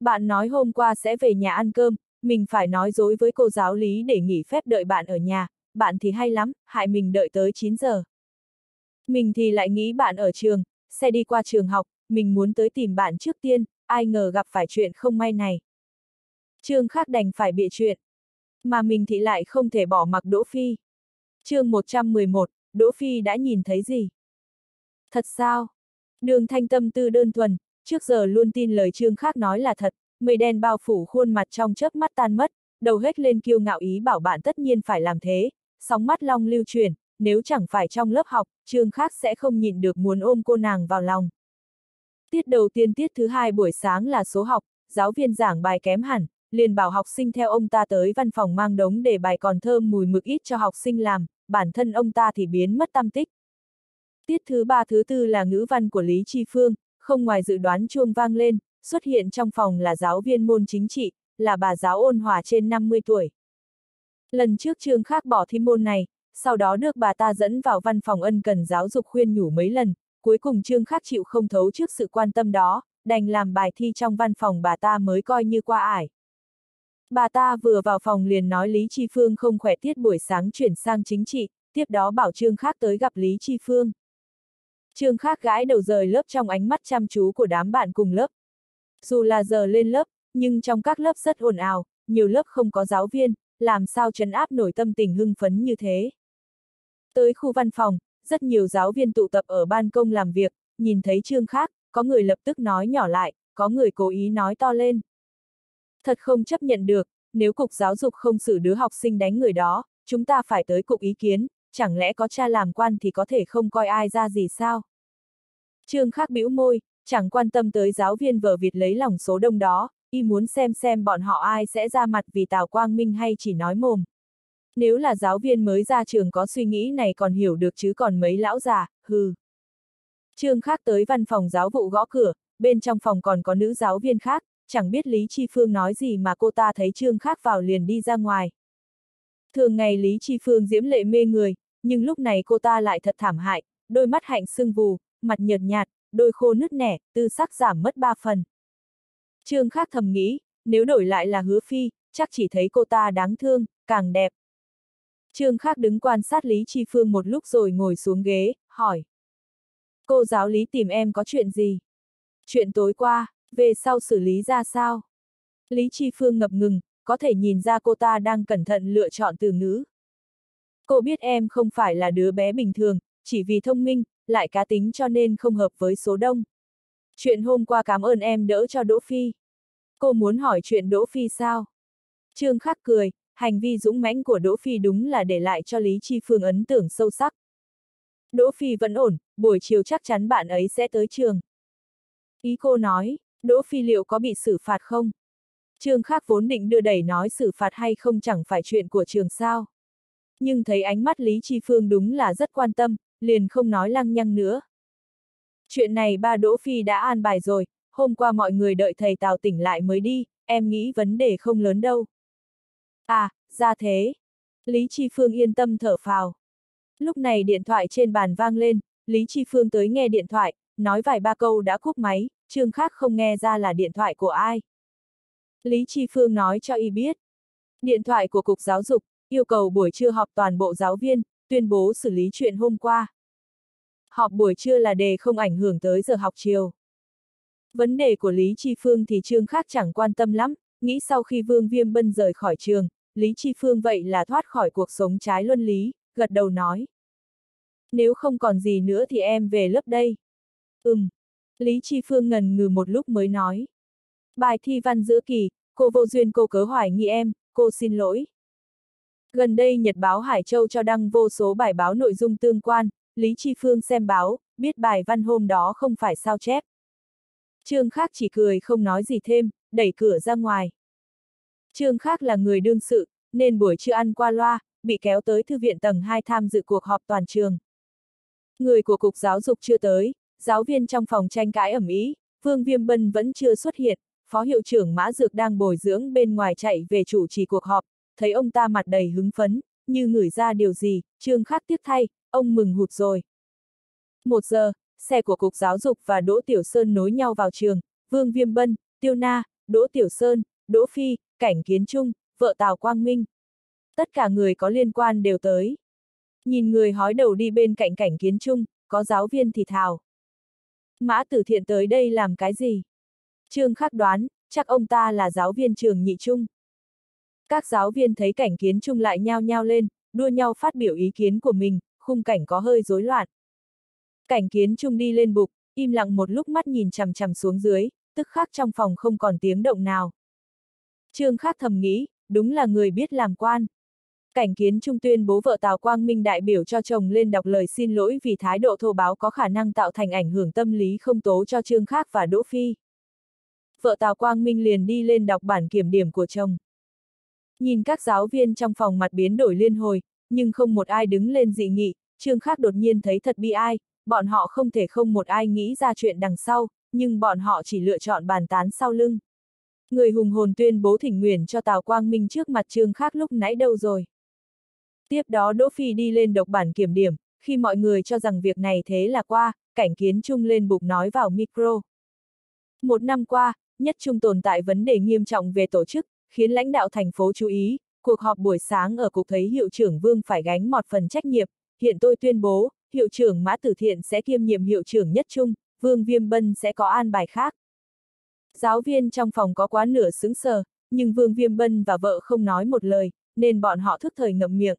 Bạn nói hôm qua sẽ về nhà ăn cơm, mình phải nói dối với cô giáo lý để nghỉ phép đợi bạn ở nhà, bạn thì hay lắm, hại mình đợi tới 9 giờ. Mình thì lại nghĩ bạn ở trường, xe đi qua trường học, mình muốn tới tìm bạn trước tiên, ai ngờ gặp phải chuyện không may này. Trương khác đành phải bịa chuyện. Mà mình thì lại không thể bỏ mặc Đỗ Phi. chương 111, Đỗ Phi đã nhìn thấy gì? Thật sao? Đường thanh tâm tư đơn thuần, trước giờ luôn tin lời Trương khác nói là thật, mây đen bao phủ khuôn mặt trong chớp mắt tan mất, đầu hết lên kiêu ngạo ý bảo bạn tất nhiên phải làm thế, sóng mắt long lưu truyền, nếu chẳng phải trong lớp học, Trương khác sẽ không nhịn được muốn ôm cô nàng vào lòng. Tiết đầu tiên tiết thứ hai buổi sáng là số học, giáo viên giảng bài kém hẳn, liền bảo học sinh theo ông ta tới văn phòng mang đống để bài còn thơm mùi mực ít cho học sinh làm, bản thân ông ta thì biến mất tâm tích. Tiết thứ ba thứ tư là ngữ văn của Lý Chi Phương, không ngoài dự đoán chuông vang lên, xuất hiện trong phòng là giáo viên môn chính trị, là bà giáo ôn hòa trên 50 tuổi. Lần trước trương khác bỏ thi môn này, sau đó được bà ta dẫn vào văn phòng ân cần giáo dục khuyên nhủ mấy lần, cuối cùng trương khác chịu không thấu trước sự quan tâm đó, đành làm bài thi trong văn phòng bà ta mới coi như qua ải. Bà ta vừa vào phòng liền nói Lý Chi Phương không khỏe tiết buổi sáng chuyển sang chính trị, tiếp đó bảo Trương Khác tới gặp Lý Chi Phương. Trương Khác gái đầu rời lớp trong ánh mắt chăm chú của đám bạn cùng lớp. Dù là giờ lên lớp, nhưng trong các lớp rất ồn ào, nhiều lớp không có giáo viên, làm sao trấn áp nổi tâm tình hưng phấn như thế. Tới khu văn phòng, rất nhiều giáo viên tụ tập ở ban công làm việc, nhìn thấy Trương Khác, có người lập tức nói nhỏ lại, có người cố ý nói to lên. Thật không chấp nhận được, nếu cục giáo dục không xử đứa học sinh đánh người đó, chúng ta phải tới cục ý kiến, chẳng lẽ có cha làm quan thì có thể không coi ai ra gì sao? Trương Khắc bĩu môi, chẳng quan tâm tới giáo viên vở Việt lấy lòng số đông đó, y muốn xem xem bọn họ ai sẽ ra mặt vì Tào Quang Minh hay chỉ nói mồm. Nếu là giáo viên mới ra trường có suy nghĩ này còn hiểu được chứ còn mấy lão già, hừ. Trương Khắc tới văn phòng giáo vụ gõ cửa, bên trong phòng còn có nữ giáo viên khác, chẳng biết Lý Chi Phương nói gì mà cô ta thấy Trương khắc vào liền đi ra ngoài. Thường ngày Lý Chi Phương diễm lệ mê người, nhưng lúc này cô ta lại thật thảm hại, đôi mắt hạnh sưng vù, mặt nhợt nhạt, đôi khô nứt nẻ, tư sắc giảm mất ba phần. Trương Khác thầm nghĩ, nếu đổi lại là hứa phi, chắc chỉ thấy cô ta đáng thương, càng đẹp. Trương Khác đứng quan sát Lý Chi Phương một lúc rồi ngồi xuống ghế, hỏi. Cô giáo Lý tìm em có chuyện gì? Chuyện tối qua, về sau xử lý ra sao? Lý Chi Phương ngập ngừng, có thể nhìn ra cô ta đang cẩn thận lựa chọn từ ngữ. Cô biết em không phải là đứa bé bình thường, chỉ vì thông minh, lại cá tính cho nên không hợp với số đông. Chuyện hôm qua cảm ơn em đỡ cho Đỗ Phi. Cô muốn hỏi chuyện Đỗ Phi sao? Trương Khắc cười, hành vi dũng mãnh của Đỗ Phi đúng là để lại cho Lý Chi Phương ấn tượng sâu sắc. Đỗ Phi vẫn ổn, buổi chiều chắc chắn bạn ấy sẽ tới trường. Ý cô nói, Đỗ Phi liệu có bị xử phạt không? Trương Khắc vốn định đưa đẩy nói xử phạt hay không chẳng phải chuyện của trường sao. Nhưng thấy ánh mắt Lý Chi Phương đúng là rất quan tâm, liền không nói lăng nhăng nữa. Chuyện này ba Đỗ Phi đã an bài rồi, hôm qua mọi người đợi thầy Tào tỉnh lại mới đi, em nghĩ vấn đề không lớn đâu. À, ra thế. Lý Chi Phương yên tâm thở phào. Lúc này điện thoại trên bàn vang lên, Lý Chi Phương tới nghe điện thoại, nói vài ba câu đã cúp máy, Trương khác không nghe ra là điện thoại của ai. Lý Chi Phương nói cho y biết. Điện thoại của Cục Giáo dục, yêu cầu buổi trưa họp toàn bộ giáo viên, tuyên bố xử lý chuyện hôm qua. Họp buổi trưa là đề không ảnh hưởng tới giờ học chiều. Vấn đề của Lý Chi Phương thì Trương khác chẳng quan tâm lắm, nghĩ sau khi Vương Viêm Bân rời khỏi trường, Lý Chi Phương vậy là thoát khỏi cuộc sống trái luân lý, gật đầu nói. Nếu không còn gì nữa thì em về lớp đây. Ừm. Lý Chi Phương ngần ngừ một lúc mới nói. Bài thi văn giữa kỳ, cô vô duyên cô cớ hoài nghi em, cô xin lỗi. Gần đây Nhật báo Hải Châu cho đăng vô số bài báo nội dung tương quan, Lý Chi Phương xem báo, biết bài văn hôm đó không phải sao chép. Trương Khác chỉ cười không nói gì thêm, đẩy cửa ra ngoài. Trương Khác là người đương sự, nên buổi trưa ăn qua loa, bị kéo tới thư viện tầng 2 tham dự cuộc họp toàn trường. Người của Cục Giáo dục chưa tới, giáo viên trong phòng tranh cãi ẩm ý, Vương Viêm Bân vẫn chưa xuất hiện, Phó Hiệu trưởng Mã Dược đang bồi dưỡng bên ngoài chạy về chủ trì cuộc họp, thấy ông ta mặt đầy hứng phấn, như ngửi ra điều gì, trương khắc tiếp thay, ông mừng hụt rồi. Một giờ, xe của Cục Giáo dục và Đỗ Tiểu Sơn nối nhau vào trường, Vương Viêm Bân, Tiêu Na, Đỗ Tiểu Sơn, Đỗ Phi, Cảnh Kiến Trung, vợ Tào Quang Minh. Tất cả người có liên quan đều tới. Nhìn người hói đầu đi bên cạnh Cảnh Kiến Trung, có giáo viên thì thào. Mã Tử Thiện tới đây làm cái gì? Trương Khắc đoán, chắc ông ta là giáo viên trường nhị trung. Các giáo viên thấy cảnh kiến trung lại nhao nhao lên, đua nhau phát biểu ý kiến của mình, khung cảnh có hơi rối loạn. Cảnh kiến trung đi lên bục, im lặng một lúc mắt nhìn chằm chằm xuống dưới, tức khắc trong phòng không còn tiếng động nào. Trương Khắc thầm nghĩ, đúng là người biết làm quan. Cảnh kiến trung tuyên bố vợ Tào Quang Minh đại biểu cho chồng lên đọc lời xin lỗi vì thái độ thô báo có khả năng tạo thành ảnh hưởng tâm lý không tố cho Trương Khắc và Đỗ Phi. Vợ Tào Quang Minh liền đi lên đọc bản kiểm điểm của chồng. Nhìn các giáo viên trong phòng mặt biến đổi liên hồi, nhưng không một ai đứng lên dị nghị, Trương khác đột nhiên thấy thật bi ai, bọn họ không thể không một ai nghĩ ra chuyện đằng sau, nhưng bọn họ chỉ lựa chọn bàn tán sau lưng. Người hùng hồn tuyên bố thỉnh nguyện cho Tào Quang Minh trước mặt Trương khác lúc nãy đâu rồi. Tiếp đó Đỗ Phi đi lên độc bản kiểm điểm, khi mọi người cho rằng việc này thế là qua, cảnh kiến trung lên bục nói vào micro. Một năm qua, nhất trung tồn tại vấn đề nghiêm trọng về tổ chức, khiến lãnh đạo thành phố chú ý, cuộc họp buổi sáng ở cục thấy hiệu trưởng Vương phải gánh một phần trách nhiệm, hiện tôi tuyên bố, hiệu trưởng Mã Tử Thiện sẽ kiêm nhiệm hiệu trưởng nhất trung, Vương Viêm Bân sẽ có an bài khác. Giáo viên trong phòng có quá nửa xứng sờ, nhưng Vương Viêm Bân và vợ không nói một lời, nên bọn họ thức thời ngậm miệng.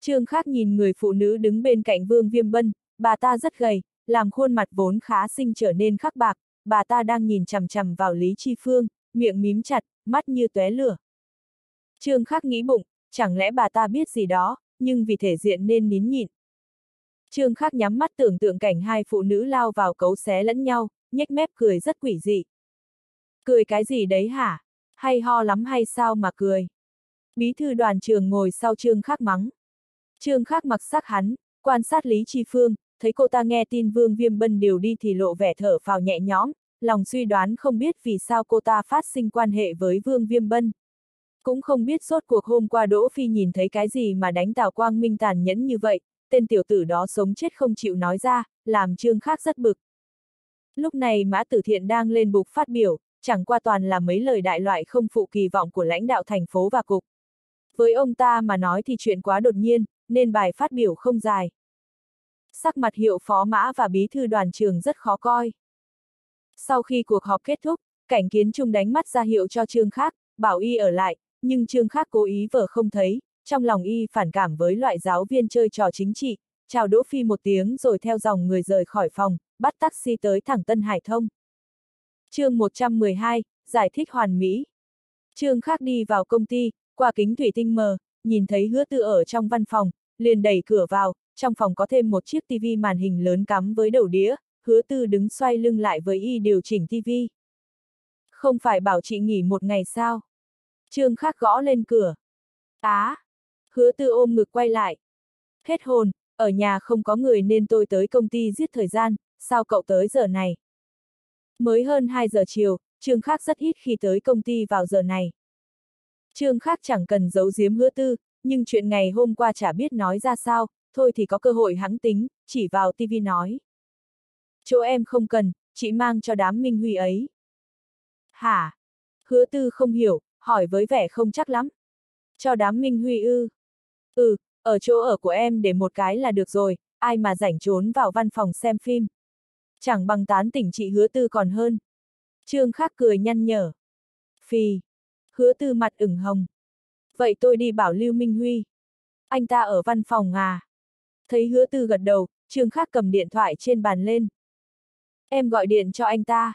Trương Khác nhìn người phụ nữ đứng bên cạnh Vương Viêm Bân, bà ta rất gầy, làm khuôn mặt vốn khá xinh trở nên khắc bạc, bà ta đang nhìn chằm chằm vào Lý Chi Phương, miệng mím chặt, mắt như tóe lửa. Trương Khắc nghĩ bụng, chẳng lẽ bà ta biết gì đó, nhưng vì thể diện nên nín nhịn. Trương Khắc nhắm mắt tưởng tượng cảnh hai phụ nữ lao vào cấu xé lẫn nhau, nhếch mép cười rất quỷ dị. Cười cái gì đấy hả? Hay ho lắm hay sao mà cười? Bí thư đoàn trường ngồi sau Trương Khắc mắng. Trương Khắc mặc sắc hắn, quan sát Lý Chi Phương, thấy cô ta nghe tin Vương Viêm Bân điều đi thì lộ vẻ thở phào nhẹ nhõm, lòng suy đoán không biết vì sao cô ta phát sinh quan hệ với Vương Viêm Bân. Cũng không biết suốt cuộc hôm qua Đỗ Phi nhìn thấy cái gì mà đánh Tào Quang Minh tàn nhẫn như vậy, tên tiểu tử đó sống chết không chịu nói ra, làm Trương Khác rất bực. Lúc này Mã Tử Thiện đang lên bục phát biểu, chẳng qua toàn là mấy lời đại loại không phụ kỳ vọng của lãnh đạo thành phố và cục. Với ông ta mà nói thì chuyện quá đột nhiên, nên bài phát biểu không dài. Sắc mặt hiệu phó mã và bí thư đoàn trường rất khó coi. Sau khi cuộc họp kết thúc, cảnh kiến trung đánh mắt ra hiệu cho trương khác, bảo y ở lại, nhưng trương khác cố ý vờ không thấy, trong lòng y phản cảm với loại giáo viên chơi trò chính trị, chào Đỗ Phi một tiếng rồi theo dòng người rời khỏi phòng, bắt taxi tới thẳng Tân Hải Thông. chương 112, giải thích hoàn mỹ. Trương khác đi vào công ty, qua kính thủy tinh mờ, nhìn thấy hứa tư ở trong văn phòng, liền đẩy cửa vào, trong phòng có thêm một chiếc tivi màn hình lớn cắm với đầu đĩa, hứa tư đứng xoay lưng lại với y điều chỉnh tivi. Không phải bảo chị nghỉ một ngày sao? Trương khắc gõ lên cửa. Á! hứa tư ôm ngực quay lại. Hết hồn, ở nhà không có người nên tôi tới công ty giết thời gian, sao cậu tới giờ này? Mới hơn 2 giờ chiều, Trương Khắc rất ít khi tới công ty vào giờ này. Trương Khắc chẳng cần giấu giếm hứa tư, nhưng chuyện ngày hôm qua chả biết nói ra sao, thôi thì có cơ hội hắng tính, chỉ vào tivi nói. Chỗ em không cần, chị mang cho đám Minh Huy ấy. Hả? Hứa tư không hiểu, hỏi với vẻ không chắc lắm. Cho đám Minh Huy ư. Ừ, ở chỗ ở của em để một cái là được rồi, ai mà rảnh trốn vào văn phòng xem phim. Chẳng bằng tán tỉnh chị hứa tư còn hơn. Trương Khắc cười nhăn nhở. Phì. Hứa tư mặt ửng hồng. Vậy tôi đi bảo Lưu Minh Huy. Anh ta ở văn phòng à? Thấy hứa tư gật đầu, Trương Khắc cầm điện thoại trên bàn lên. Em gọi điện cho anh ta.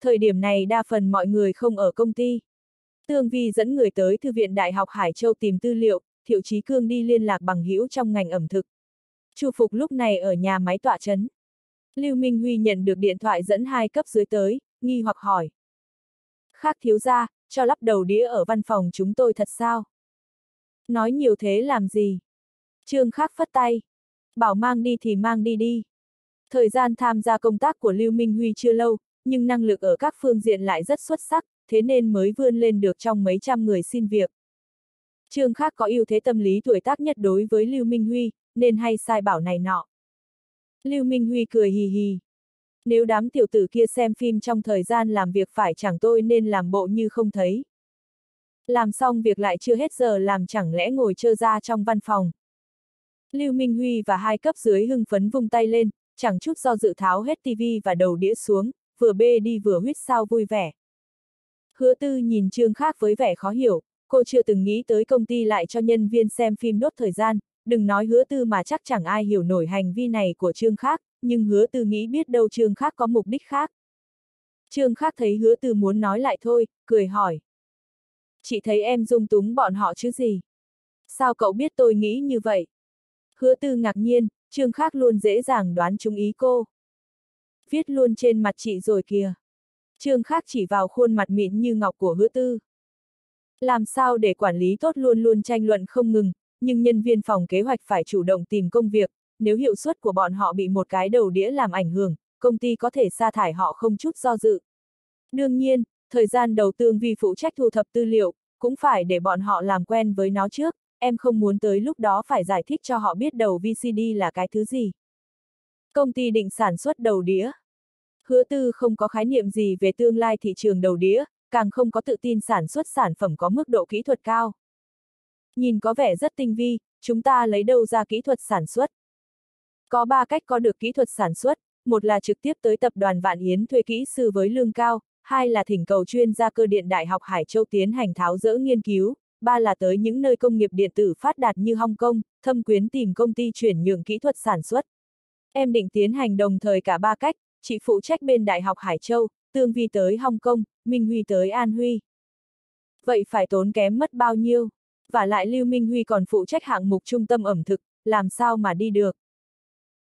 Thời điểm này đa phần mọi người không ở công ty. Tương Vi dẫn người tới Thư viện Đại học Hải Châu tìm tư liệu, Thiệu Chí Cương đi liên lạc bằng hữu trong ngành ẩm thực. Chu Phục lúc này ở nhà máy tọa chấn. Lưu Minh Huy nhận được điện thoại dẫn hai cấp dưới tới, nghi hoặc hỏi. Khác thiếu gia, cho lắp đầu đĩa ở văn phòng chúng tôi thật sao? Nói nhiều thế làm gì? Trương Khác phất tay. Bảo mang đi thì mang đi đi. Thời gian tham gia công tác của Lưu Minh Huy chưa lâu, nhưng năng lực ở các phương diện lại rất xuất sắc, thế nên mới vươn lên được trong mấy trăm người xin việc. Trương khác có ưu thế tâm lý tuổi tác nhất đối với Lưu Minh Huy, nên hay sai bảo này nọ. Lưu Minh Huy cười hì hì. Nếu đám tiểu tử kia xem phim trong thời gian làm việc phải chẳng tôi nên làm bộ như không thấy. Làm xong việc lại chưa hết giờ làm chẳng lẽ ngồi chơi ra trong văn phòng. Lưu Minh Huy và hai cấp dưới hưng phấn vung tay lên, chẳng chút do dự tháo hết tivi và đầu đĩa xuống, vừa bê đi vừa huyết sao vui vẻ. Hứa tư nhìn Trương Khác với vẻ khó hiểu, cô chưa từng nghĩ tới công ty lại cho nhân viên xem phim đốt thời gian, đừng nói hứa tư mà chắc chẳng ai hiểu nổi hành vi này của Trương Khác, nhưng hứa tư nghĩ biết đâu Trương Khác có mục đích khác. Trương Khác thấy hứa tư muốn nói lại thôi, cười hỏi. Chị thấy em dung túng bọn họ chứ gì? Sao cậu biết tôi nghĩ như vậy? Hứa tư ngạc nhiên, Trương Khác luôn dễ dàng đoán trúng ý cô. Viết luôn trên mặt chị rồi kìa. Trương Khác chỉ vào khuôn mặt mịn như ngọc của hứa tư. Làm sao để quản lý tốt luôn luôn tranh luận không ngừng, nhưng nhân viên phòng kế hoạch phải chủ động tìm công việc, nếu hiệu suất của bọn họ bị một cái đầu đĩa làm ảnh hưởng, công ty có thể sa thải họ không chút do dự. Đương nhiên, thời gian đầu tương vi phụ trách thu thập tư liệu, cũng phải để bọn họ làm quen với nó trước, em không muốn tới lúc đó phải giải thích cho họ biết đầu VCD là cái thứ gì. Công ty định sản xuất đầu đĩa. Hứa tư không có khái niệm gì về tương lai thị trường đầu đĩa, càng không có tự tin sản xuất sản phẩm có mức độ kỹ thuật cao. Nhìn có vẻ rất tinh vi, chúng ta lấy đâu ra kỹ thuật sản xuất. Có ba cách có được kỹ thuật sản xuất, một là trực tiếp tới tập đoàn Vạn Yến thuê kỹ sư với lương cao, hai là thỉnh cầu chuyên gia cơ điện Đại học Hải Châu tiến hành tháo dỡ nghiên cứu, ba là tới những nơi công nghiệp điện tử phát đạt như Hong Kong, thâm quyến tìm công ty chuyển nhượng kỹ thuật sản xuất. Em định tiến hành đồng thời cả ba cách, chị phụ trách bên Đại học Hải Châu, Tương Vi tới Hong Kong, Minh Huy tới An Huy. Vậy phải tốn kém mất bao nhiêu? Và lại Lưu Minh Huy còn phụ trách hạng mục trung tâm ẩm thực, làm sao mà đi được?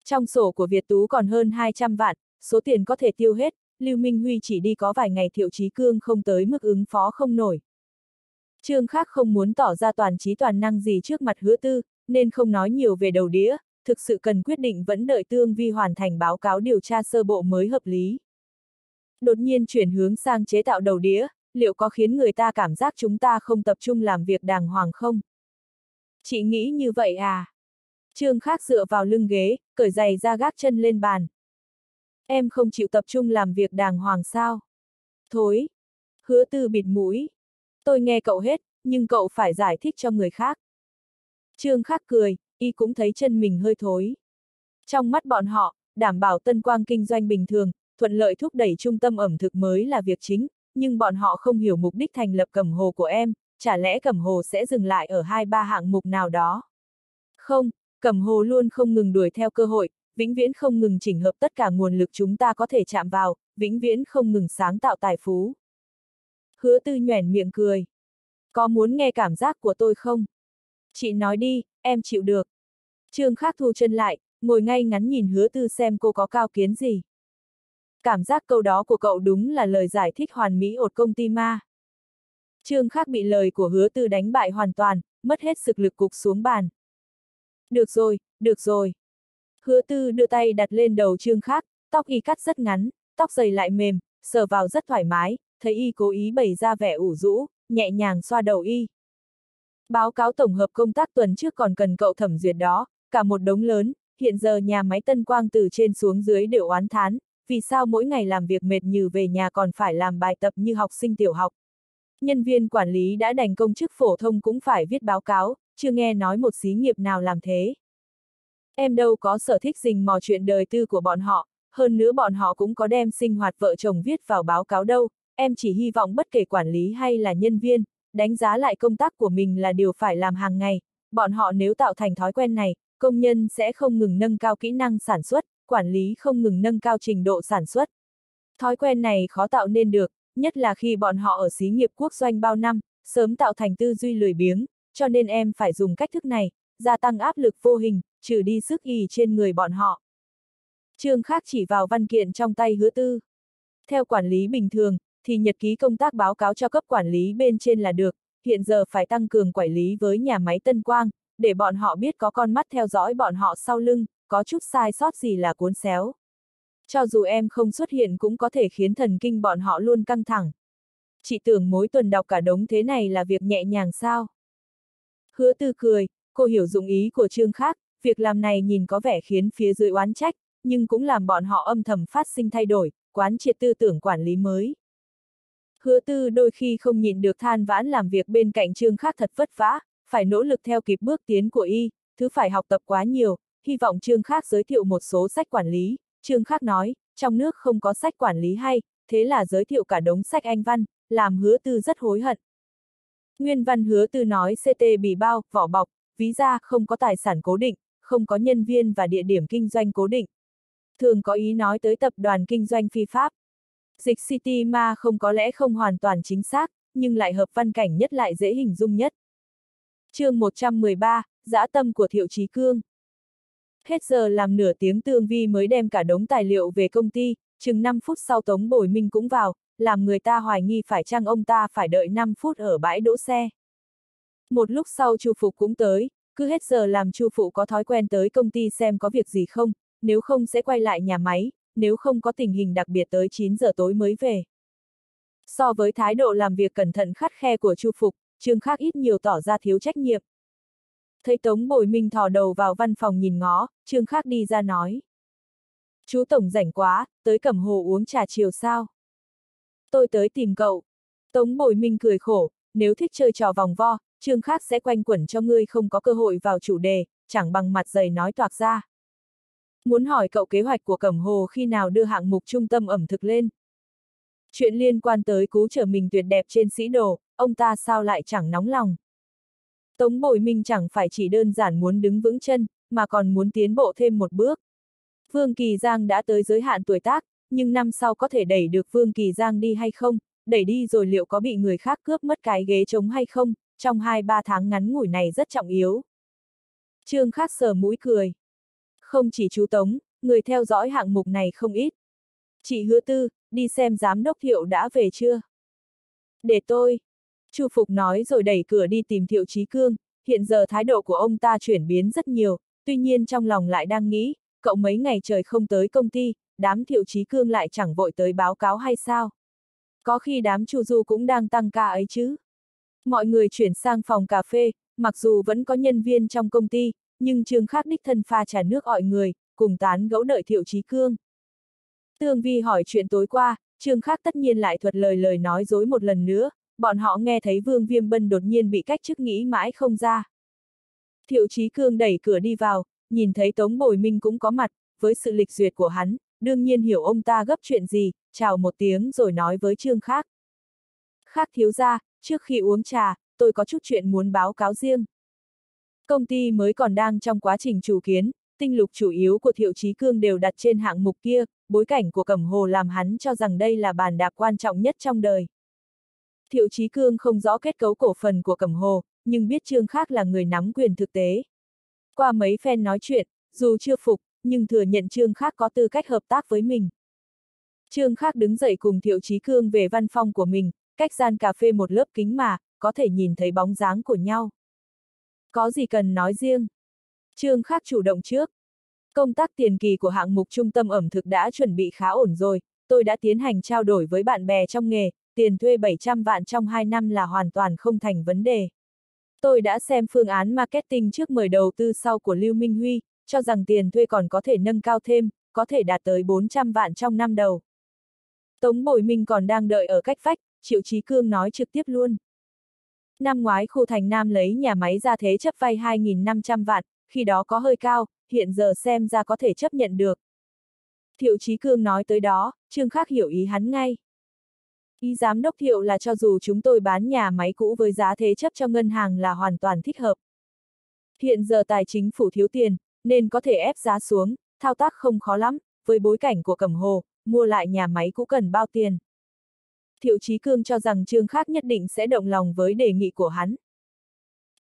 Trong sổ của Việt Tú còn hơn 200 vạn, số tiền có thể tiêu hết, Lưu Minh Huy chỉ đi có vài ngày Thiệu Chí Cương không tới mức ứng phó không nổi. Trương khác không muốn tỏ ra toàn trí toàn năng gì trước mặt hứa tư, nên không nói nhiều về đầu đĩa, thực sự cần quyết định vẫn đợi Tương Vi hoàn thành báo cáo điều tra sơ bộ mới hợp lý. Đột nhiên chuyển hướng sang chế tạo đầu đĩa, liệu có khiến người ta cảm giác chúng ta không tập trung làm việc đàng hoàng không? Chị nghĩ như vậy à? Trương khác dựa vào lưng ghế, cởi giày ra gác chân lên bàn. Em không chịu tập trung làm việc đàng hoàng sao? Thối! Hứa tư bịt mũi. Tôi nghe cậu hết, nhưng cậu phải giải thích cho người khác. Trương Khắc cười, y cũng thấy chân mình hơi thối. Trong mắt bọn họ, đảm bảo tân quang kinh doanh bình thường, thuận lợi thúc đẩy trung tâm ẩm thực mới là việc chính, nhưng bọn họ không hiểu mục đích thành lập cẩm hồ của em, chả lẽ cẩm hồ sẽ dừng lại ở hai ba hạng mục nào đó. Không, cẩm hồ luôn không ngừng đuổi theo cơ hội, vĩnh viễn không ngừng chỉnh hợp tất cả nguồn lực chúng ta có thể chạm vào, vĩnh viễn không ngừng sáng tạo tài phú. Hứa tư nhoẻn miệng cười. Có muốn nghe cảm giác của tôi không? Chị nói đi, em chịu được. Trương khắc thu chân lại, ngồi ngay ngắn nhìn hứa tư xem cô có cao kiến gì. Cảm giác câu đó của cậu đúng là lời giải thích hoàn mỹ ột công ty ma. Trương khắc bị lời của hứa tư đánh bại hoàn toàn, mất hết sức lực cục xuống bàn. Được rồi, được rồi. Hứa tư đưa tay đặt lên đầu Trương khắc tóc y cắt rất ngắn, tóc dày lại mềm, sờ vào rất thoải mái, thấy y cố ý bày ra vẻ ủ rũ, nhẹ nhàng xoa đầu y. Báo cáo tổng hợp công tác tuần trước còn cần cậu thẩm duyệt đó, cả một đống lớn, hiện giờ nhà máy Tân Quang từ trên xuống dưới đều oán thán, vì sao mỗi ngày làm việc mệt như về nhà còn phải làm bài tập như học sinh tiểu học. Nhân viên quản lý đã đành công chức phổ thông cũng phải viết báo cáo, chưa nghe nói một xí nghiệp nào làm thế. Em đâu có sở thích dình mò chuyện đời tư của bọn họ, hơn nữa bọn họ cũng có đem sinh hoạt vợ chồng viết vào báo cáo đâu, em chỉ hy vọng bất kể quản lý hay là nhân viên, đánh giá lại công tác của mình là điều phải làm hàng ngày, bọn họ nếu tạo thành thói quen này, công nhân sẽ không ngừng nâng cao kỹ năng sản xuất, quản lý không ngừng nâng cao trình độ sản xuất. Thói quen này khó tạo nên được, nhất là khi bọn họ ở xí nghiệp quốc doanh bao năm, sớm tạo thành tư duy lười biếng, cho nên em phải dùng cách thức này, gia tăng áp lực vô hình, trừ đi sức y trên người bọn họ. Trương khác chỉ vào văn kiện trong tay hứa tư. Theo quản lý bình thường, thì nhật ký công tác báo cáo cho cấp quản lý bên trên là được, hiện giờ phải tăng cường quản lý với nhà máy Tân Quang, để bọn họ biết có con mắt theo dõi bọn họ sau lưng, có chút sai sót gì là cuốn xéo. Cho dù em không xuất hiện cũng có thể khiến thần kinh bọn họ luôn căng thẳng. Chị tưởng mỗi tuần đọc cả đống thế này là việc nhẹ nhàng sao? Hứa tư cười, cô hiểu dụng ý của Trương khác, việc làm này nhìn có vẻ khiến phía dưới oán trách, nhưng cũng làm bọn họ âm thầm phát sinh thay đổi, quán triệt tư tưởng quản lý mới. Hứa tư đôi khi không nhìn được than vãn làm việc bên cạnh trương khác thật vất vả, phải nỗ lực theo kịp bước tiến của y, thứ phải học tập quá nhiều, hy vọng Trương Khác giới thiệu một số sách quản lý. Trương Khác nói, trong nước không có sách quản lý hay, thế là giới thiệu cả đống sách anh văn, làm hứa tư rất hối hận. Nguyên văn hứa tư nói CT bị bao, vỏ bọc, ví ra không có tài sản cố định, không có nhân viên và địa điểm kinh doanh cố định. Thường có ý nói tới tập đoàn kinh doanh phi pháp. Dịch City ma không có lẽ không hoàn toàn chính xác, nhưng lại hợp văn cảnh nhất lại dễ hình dung nhất. chương 113, Giã tâm của Thiệu Trí Cương. Hết giờ làm nửa tiếng tương vi mới đem cả đống tài liệu về công ty, chừng 5 phút sau Tống Bồi Minh cũng vào, làm người ta hoài nghi phải chăng ông ta phải đợi 5 phút ở bãi đỗ xe. Một lúc sau Chu Phục cũng tới, cứ hết giờ làm Chu Phụ có thói quen tới công ty xem có việc gì không, nếu không sẽ quay lại nhà máy, nếu không có tình hình đặc biệt tới 9 giờ tối mới về. So với thái độ làm việc cẩn thận khắt khe của Chu Phục, Trương Khác ít nhiều tỏ ra thiếu trách nhiệm. Thấy Tống Bồi Minh thò đầu vào văn phòng nhìn ngó, Trương Khác đi ra nói. Chú Tổng rảnh quá, tới cầm hồ uống trà chiều sao? Tôi tới tìm cậu. Tống Bồi Minh cười khổ, nếu thích chơi trò vòng vo, Trương Khác sẽ quanh quẩn cho ngươi không có cơ hội vào chủ đề, chẳng bằng mặt dày nói toạc ra. Muốn hỏi cậu kế hoạch của Cẩm Hồ khi nào đưa hạng mục trung tâm ẩm thực lên? Chuyện liên quan tới cú trở mình tuyệt đẹp trên sĩ đồ, ông ta sao lại chẳng nóng lòng? Tống bội Minh chẳng phải chỉ đơn giản muốn đứng vững chân, mà còn muốn tiến bộ thêm một bước. Vương Kỳ Giang đã tới giới hạn tuổi tác, nhưng năm sau có thể đẩy được Vương Kỳ Giang đi hay không, đẩy đi rồi liệu có bị người khác cướp mất cái ghế trống hay không, trong 2-3 tháng ngắn ngủi này rất trọng yếu. Trương Khắc sờ mũi cười. Không chỉ chú Tống, người theo dõi hạng mục này không ít. Chị hứa tư, đi xem giám đốc thiệu đã về chưa? Để tôi. Chu Phục nói rồi đẩy cửa đi tìm thiệu trí cương, hiện giờ thái độ của ông ta chuyển biến rất nhiều, tuy nhiên trong lòng lại đang nghĩ, cậu mấy ngày trời không tới công ty, đám thiệu trí cương lại chẳng vội tới báo cáo hay sao? Có khi đám chu du cũng đang tăng ca ấy chứ? Mọi người chuyển sang phòng cà phê, mặc dù vẫn có nhân viên trong công ty, nhưng Trương Khắc đích thân pha trà nước gọi người, cùng tán gẫu đợi Thiệu trí Cương. Tương Vi hỏi chuyện tối qua, Trương Khắc tất nhiên lại thuật lời lời nói dối một lần nữa, bọn họ nghe thấy Vương Viêm Bân đột nhiên bị cách chức nghĩ mãi không ra. Thiệu trí Cương đẩy cửa đi vào, nhìn thấy Tống Bồi Minh cũng có mặt, với sự lịch duyệt của hắn, đương nhiên hiểu ông ta gấp chuyện gì, chào một tiếng rồi nói với Trương Khắc. khác thiếu gia, trước khi uống trà, tôi có chút chuyện muốn báo cáo riêng. Công ty mới còn đang trong quá trình chủ kiến, tinh lục chủ yếu của Thiệu Chí Cương đều đặt trên hạng mục kia, bối cảnh của Cẩm Hồ làm hắn cho rằng đây là bàn đạp quan trọng nhất trong đời. Thiệu Chí Cương không rõ kết cấu cổ phần của Cẩm Hồ, nhưng biết Trương Khác là người nắm quyền thực tế. Qua mấy phen nói chuyện, dù chưa phục, nhưng thừa nhận Trương Khác có tư cách hợp tác với mình. Trương Khác đứng dậy cùng Thiệu Chí Cương về văn phòng của mình, cách gian cà phê một lớp kính mà, có thể nhìn thấy bóng dáng của nhau. Có gì cần nói riêng? Trương khắc chủ động trước. Công tác tiền kỳ của hạng mục trung tâm ẩm thực đã chuẩn bị khá ổn rồi, tôi đã tiến hành trao đổi với bạn bè trong nghề, tiền thuê 700 vạn trong 2 năm là hoàn toàn không thành vấn đề. Tôi đã xem phương án marketing trước mời đầu tư sau của Lưu Minh Huy, cho rằng tiền thuê còn có thể nâng cao thêm, có thể đạt tới 400 vạn trong năm đầu. Tống Bồi Minh còn đang đợi ở cách vách, Triệu Chí Cương nói trực tiếp luôn. Năm ngoái khu thành Nam lấy nhà máy ra thế chấp vay 2.500 vạn, khi đó có hơi cao, hiện giờ xem ra có thể chấp nhận được. Thiệu Chí Cương nói tới đó, Trương Khắc hiểu ý hắn ngay. Ý giám đốc Thiệu là cho dù chúng tôi bán nhà máy cũ với giá thế chấp cho ngân hàng là hoàn toàn thích hợp. Hiện giờ tài chính phủ thiếu tiền, nên có thể ép giá xuống, thao tác không khó lắm, với bối cảnh của Cẩm Hồ, mua lại nhà máy cũ cần bao tiền. Thiệu Chí Cương cho rằng Trương Khác nhất định sẽ động lòng với đề nghị của hắn.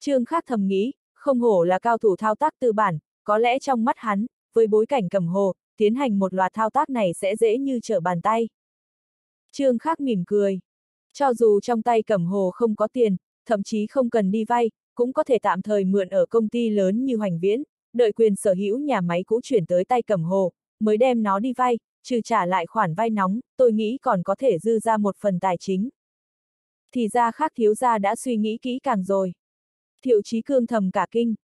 Trương Khác thầm nghĩ, không hổ là cao thủ thao tác tư bản, có lẽ trong mắt hắn, với bối cảnh cầm hồ, tiến hành một loạt thao tác này sẽ dễ như trở bàn tay. Trương Khác mỉm cười. Cho dù trong tay cầm hồ không có tiền, thậm chí không cần đi vay, cũng có thể tạm thời mượn ở công ty lớn như Hoành Viễn, đợi quyền sở hữu nhà máy cũ chuyển tới tay cầm hồ, mới đem nó đi vay, trừ trả lại khoản vay nóng, tôi nghĩ còn có thể dư ra một phần tài chính. Thì ra khác thiếu gia đã suy nghĩ kỹ càng rồi. Thiệu Chí Cương thầm cả kinh.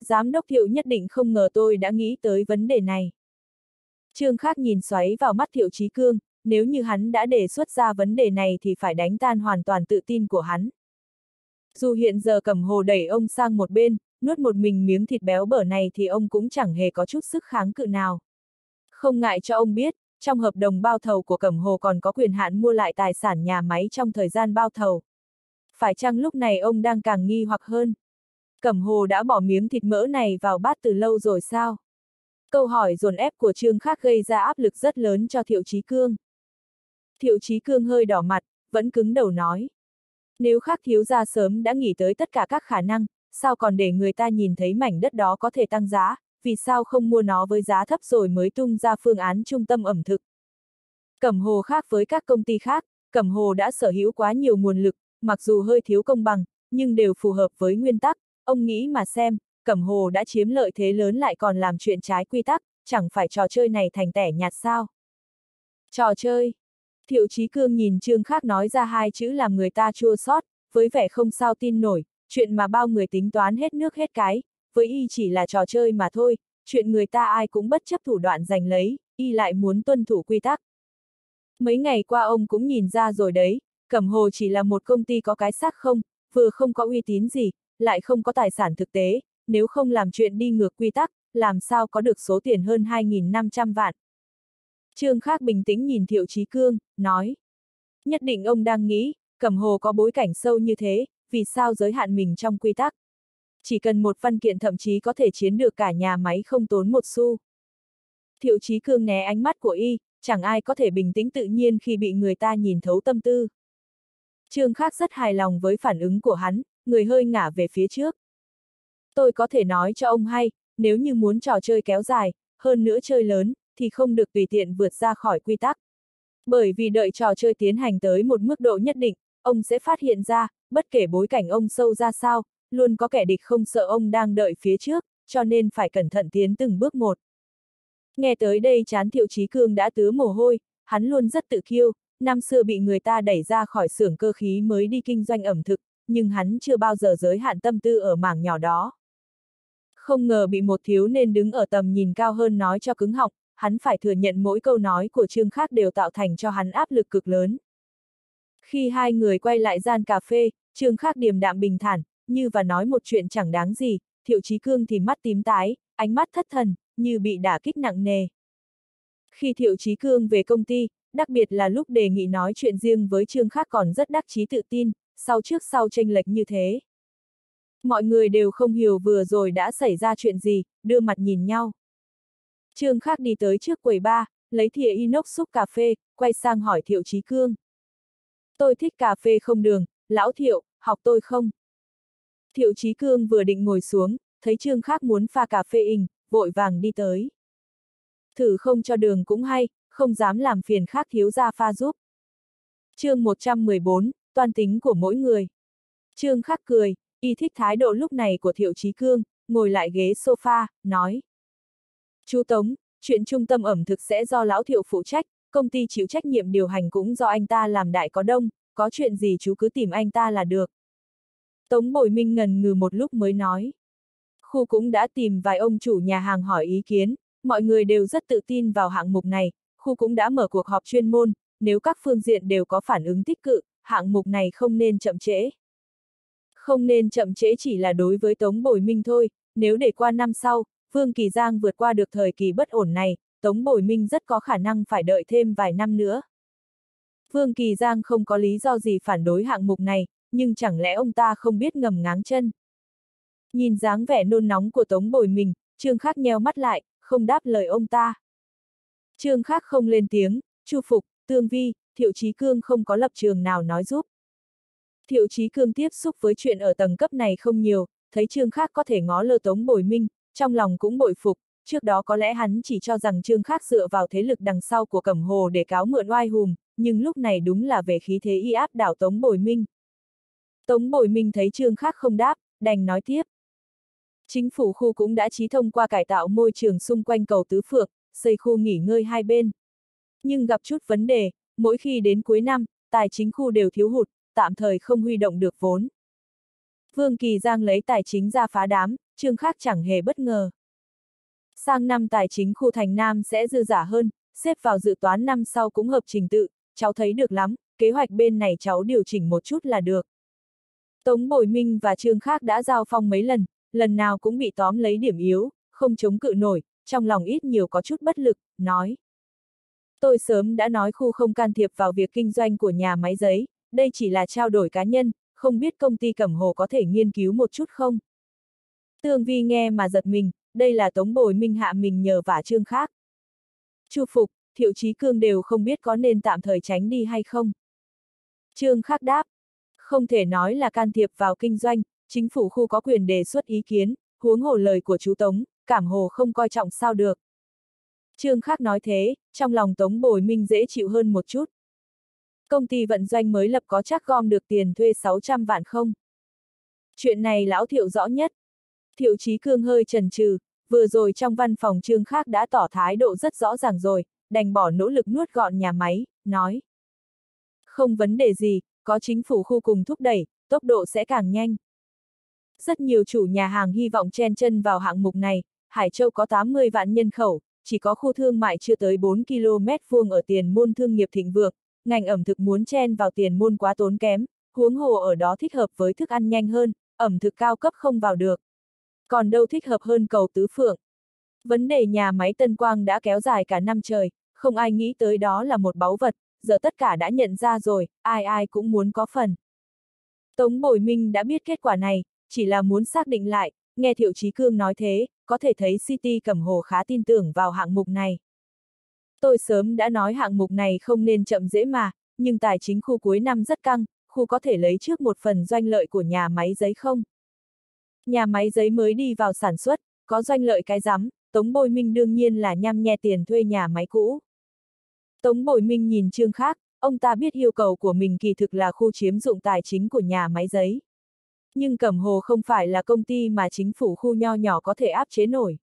Giám đốc Thiệu nhất định không ngờ tôi đã nghĩ tới vấn đề này. Trương Khác nhìn xoáy vào mắt Thiệu Chí Cương, nếu như hắn đã đề xuất ra vấn đề này thì phải đánh tan hoàn toàn tự tin của hắn. Dù hiện giờ cầm hồ đẩy ông sang một bên, nuốt một mình miếng thịt béo bở này thì ông cũng chẳng hề có chút sức kháng cự nào. Không ngại cho ông biết, trong hợp đồng bao thầu của Cẩm Hồ còn có quyền hạn mua lại tài sản nhà máy trong thời gian bao thầu. Phải chăng lúc này ông đang càng nghi hoặc hơn? Cẩm Hồ đã bỏ miếng thịt mỡ này vào bát từ lâu rồi sao? Câu hỏi dồn ép của Trương khắc gây ra áp lực rất lớn cho Thiệu Chí Cương. Thiệu Chí Cương hơi đỏ mặt, vẫn cứng đầu nói. Nếu khắc thiếu gia sớm đã nghĩ tới tất cả các khả năng, sao còn để người ta nhìn thấy mảnh đất đó có thể tăng giá, vì sao không mua nó với giá thấp rồi mới tung ra phương án trung tâm ẩm thực. Cẩm Hồ khác với các công ty khác, Cẩm Hồ đã sở hữu quá nhiều nguồn lực, mặc dù hơi thiếu công bằng, nhưng đều phù hợp với nguyên tắc, ông nghĩ mà xem, Cẩm Hồ đã chiếm lợi thế lớn lại còn làm chuyện trái quy tắc, chẳng phải trò chơi này thành tẻ nhạt sao. Trò chơi. Thiệu Chí Cương nhìn Trương Khác nói ra hai chữ làm người ta chua xót, với vẻ không sao tin nổi, chuyện mà bao người tính toán hết nước hết cái, với y chỉ là trò chơi mà thôi, chuyện người ta ai cũng bất chấp thủ đoạn giành lấy, y lại muốn tuân thủ quy tắc. Mấy ngày qua ông cũng nhìn ra rồi đấy, Cẩm Hồ chỉ là một công ty có cái xác không, vừa không có uy tín gì, lại không có tài sản thực tế, nếu không làm chuyện đi ngược quy tắc, làm sao có được số tiền hơn 2.500 vạn. Trương Khác bình tĩnh nhìn Thiệu Chí Cương, nói. Nhất định ông đang nghĩ, Cẩm Hồ có bối cảnh sâu như thế, vì sao giới hạn mình trong quy tắc? Chỉ cần một văn kiện thậm chí có thể chiến được cả nhà máy không tốn một xu. Thiệu Chí Cương né ánh mắt của y, chẳng ai có thể bình tĩnh tự nhiên khi bị người ta nhìn thấu tâm tư. Trương Khác rất hài lòng với phản ứng của hắn, người hơi ngả về phía trước. Tôi có thể nói cho ông hay, nếu như muốn trò chơi kéo dài, hơn nữa chơi lớn, thì không được tùy tiện vượt ra khỏi quy tắc. Bởi vì đợi trò chơi tiến hành tới một mức độ nhất định, ông sẽ phát hiện ra, bất kể bối cảnh ông sâu ra sao, luôn có kẻ địch không sợ ông đang đợi phía trước, cho nên phải cẩn thận tiến từng bước một. Nghe tới đây chán thiệu chí cương đã tứa mồ hôi, hắn luôn rất tự kiêu, năm xưa bị người ta đẩy ra khỏi xưởng cơ khí mới đi kinh doanh ẩm thực, nhưng hắn chưa bao giờ giới hạn tâm tư ở mảng nhỏ đó. Không ngờ bị một thiếu nên đứng ở tầm nhìn cao hơn nói cho cứng họng, hắn phải thừa nhận mỗi câu nói của Trương Khác đều tạo thành cho hắn áp lực cực lớn. Khi hai người quay lại gian cà phê, Trương Khác điềm đạm bình thản, như và nói một chuyện chẳng đáng gì, Thiệu Chí Cương thì mắt tím tái, ánh mắt thất thần, như bị đả kích nặng nề. Khi Thiệu Chí Cương về công ty, đặc biệt là lúc đề nghị nói chuyện riêng với Trương Khác còn rất đắc chí tự tin, sau trước sau tranh lệch như thế. Mọi người đều không hiểu vừa rồi đã xảy ra chuyện gì, đưa mặt nhìn nhau. Trương Khác đi tới trước quầy ba, lấy thìa inox xúc cà phê, quay sang hỏi Thiệu Chí Cương. Tôi thích cà phê không đường, lão Thiệu, học tôi không? Thiệu Chí Cương vừa định ngồi xuống, thấy Trương Khác muốn pha cà phê in, vội vàng đi tới. Thử không cho đường cũng hay, không dám làm phiền khác thiếu gia pha giúp. chương 114, toàn tính của mỗi người. Trương Khắc cười, y thích thái độ lúc này của Thiệu Chí Cương, ngồi lại ghế sofa, nói. Chú Tống, chuyện trung tâm ẩm thực sẽ do Lão Thiệu phụ trách, công ty chịu trách nhiệm điều hành cũng do anh ta làm đại có đông, có chuyện gì chú cứ tìm anh ta là được. Tống Bồi Minh ngần ngừ một lúc mới nói. Khu cũng đã tìm vài ông chủ nhà hàng hỏi ý kiến, mọi người đều rất tự tin vào hạng mục này, khu cũng đã mở cuộc họp chuyên môn, nếu các phương diện đều có phản ứng tích cực, hạng mục này không nên chậm trễ. Không nên chậm trễ chỉ là đối với Tống Bồi Minh thôi, nếu để qua năm sau, Vương Kỳ Giang vượt qua được thời kỳ bất ổn này, Tống Bồi Minh rất có khả năng phải đợi thêm vài năm nữa. Vương Kỳ Giang không có lý do gì phản đối hạng mục này, nhưng chẳng lẽ ông ta không biết ngầm ngáng chân. Nhìn dáng vẻ nôn nóng của Tống Bồi mình, Trương Khắc nheo mắt lại, không đáp lời ông ta. Trương Khắc không lên tiếng, Chu Phục, Tương Vi, Thiệu Chí Cương không có lập trường nào nói giúp. Thiệu Chí Cương tiếp xúc với chuyện ở tầng cấp này không nhiều, thấy Trương Khắc có thể ngó lơ Tống Bồi Minh, trong lòng cũng bội phục, trước đó có lẽ hắn chỉ cho rằng Trương Khắc dựa vào thế lực đằng sau của Cẩm Hồ để cáo mượn oai hùm nhưng lúc này đúng là về khí thế y áp đảo Tống Bồi Minh. Tống Bồi Minh thấy Trương khác không đáp, đành nói tiếp. Chính phủ khu cũng đã trí thông qua cải tạo môi trường xung quanh cầu Tứ phược, xây khu nghỉ ngơi hai bên. Nhưng gặp chút vấn đề, mỗi khi đến cuối năm, tài chính khu đều thiếu hụt, tạm thời không huy động được vốn. Vương Kỳ Giang lấy tài chính ra phá đám, Trương khác chẳng hề bất ngờ. Sang năm tài chính khu thành Nam sẽ dư giả hơn, xếp vào dự toán năm sau cũng hợp trình tự, cháu thấy được lắm, kế hoạch bên này cháu điều chỉnh một chút là được. Tống Bồi Minh và Trương Khác đã giao phong mấy lần, lần nào cũng bị tóm lấy điểm yếu, không chống cự nổi, trong lòng ít nhiều có chút bất lực, nói. Tôi sớm đã nói khu không can thiệp vào việc kinh doanh của nhà máy giấy, đây chỉ là trao đổi cá nhân, không biết công ty Cẩm Hồ có thể nghiên cứu một chút không? Tương Vi nghe mà giật mình, đây là tống bồi minh hạ mình nhờ vả trương khác. Chu Phục, Thiệu Chí Cương đều không biết có nên tạm thời tránh đi hay không. Trương khác đáp, không thể nói là can thiệp vào kinh doanh, chính phủ khu có quyền đề xuất ý kiến, huống hồ lời của chú Tống, cảm hồ không coi trọng sao được. Trương khác nói thế, trong lòng Tống Bồi Minh dễ chịu hơn một chút. Công ty vận doanh mới lập có chắc gom được tiền thuê 600 vạn không? Chuyện này lão thiệu rõ nhất. Thiệu Chí Cương hơi trần trừ, vừa rồi trong văn phòng trương khác đã tỏ thái độ rất rõ ràng rồi, đành bỏ nỗ lực nuốt gọn nhà máy, nói. Không vấn đề gì, có chính phủ khu cùng thúc đẩy, tốc độ sẽ càng nhanh. Rất nhiều chủ nhà hàng hy vọng chen chân vào hạng mục này, Hải Châu có 80 vạn nhân khẩu, chỉ có khu thương mại chưa tới 4 km vuông ở tiền môn thương nghiệp thịnh vượng, ngành ẩm thực muốn chen vào tiền môn quá tốn kém, huống hồ ở đó thích hợp với thức ăn nhanh hơn, ẩm thực cao cấp không vào được. Còn đâu thích hợp hơn cầu tứ phượng. Vấn đề nhà máy Tân Quang đã kéo dài cả năm trời, không ai nghĩ tới đó là một báu vật, giờ tất cả đã nhận ra rồi, ai ai cũng muốn có phần. Tống Bồi Minh đã biết kết quả này, chỉ là muốn xác định lại, nghe Thiệu Chí Cương nói thế, có thể thấy City Cẩm Hồ khá tin tưởng vào hạng mục này. Tôi sớm đã nói hạng mục này không nên chậm dễ mà, nhưng tài chính khu cuối năm rất căng, khu có thể lấy trước một phần doanh lợi của nhà máy giấy không? Nhà máy giấy mới đi vào sản xuất, có doanh lợi cái rắm, Tống Bồi Minh đương nhiên là nhăm nhe tiền thuê nhà máy cũ. Tống Bội Minh nhìn Trương khác, ông ta biết yêu cầu của mình kỳ thực là khu chiếm dụng tài chính của nhà máy giấy. Nhưng Cẩm Hồ không phải là công ty mà chính phủ khu nho nhỏ có thể áp chế nổi.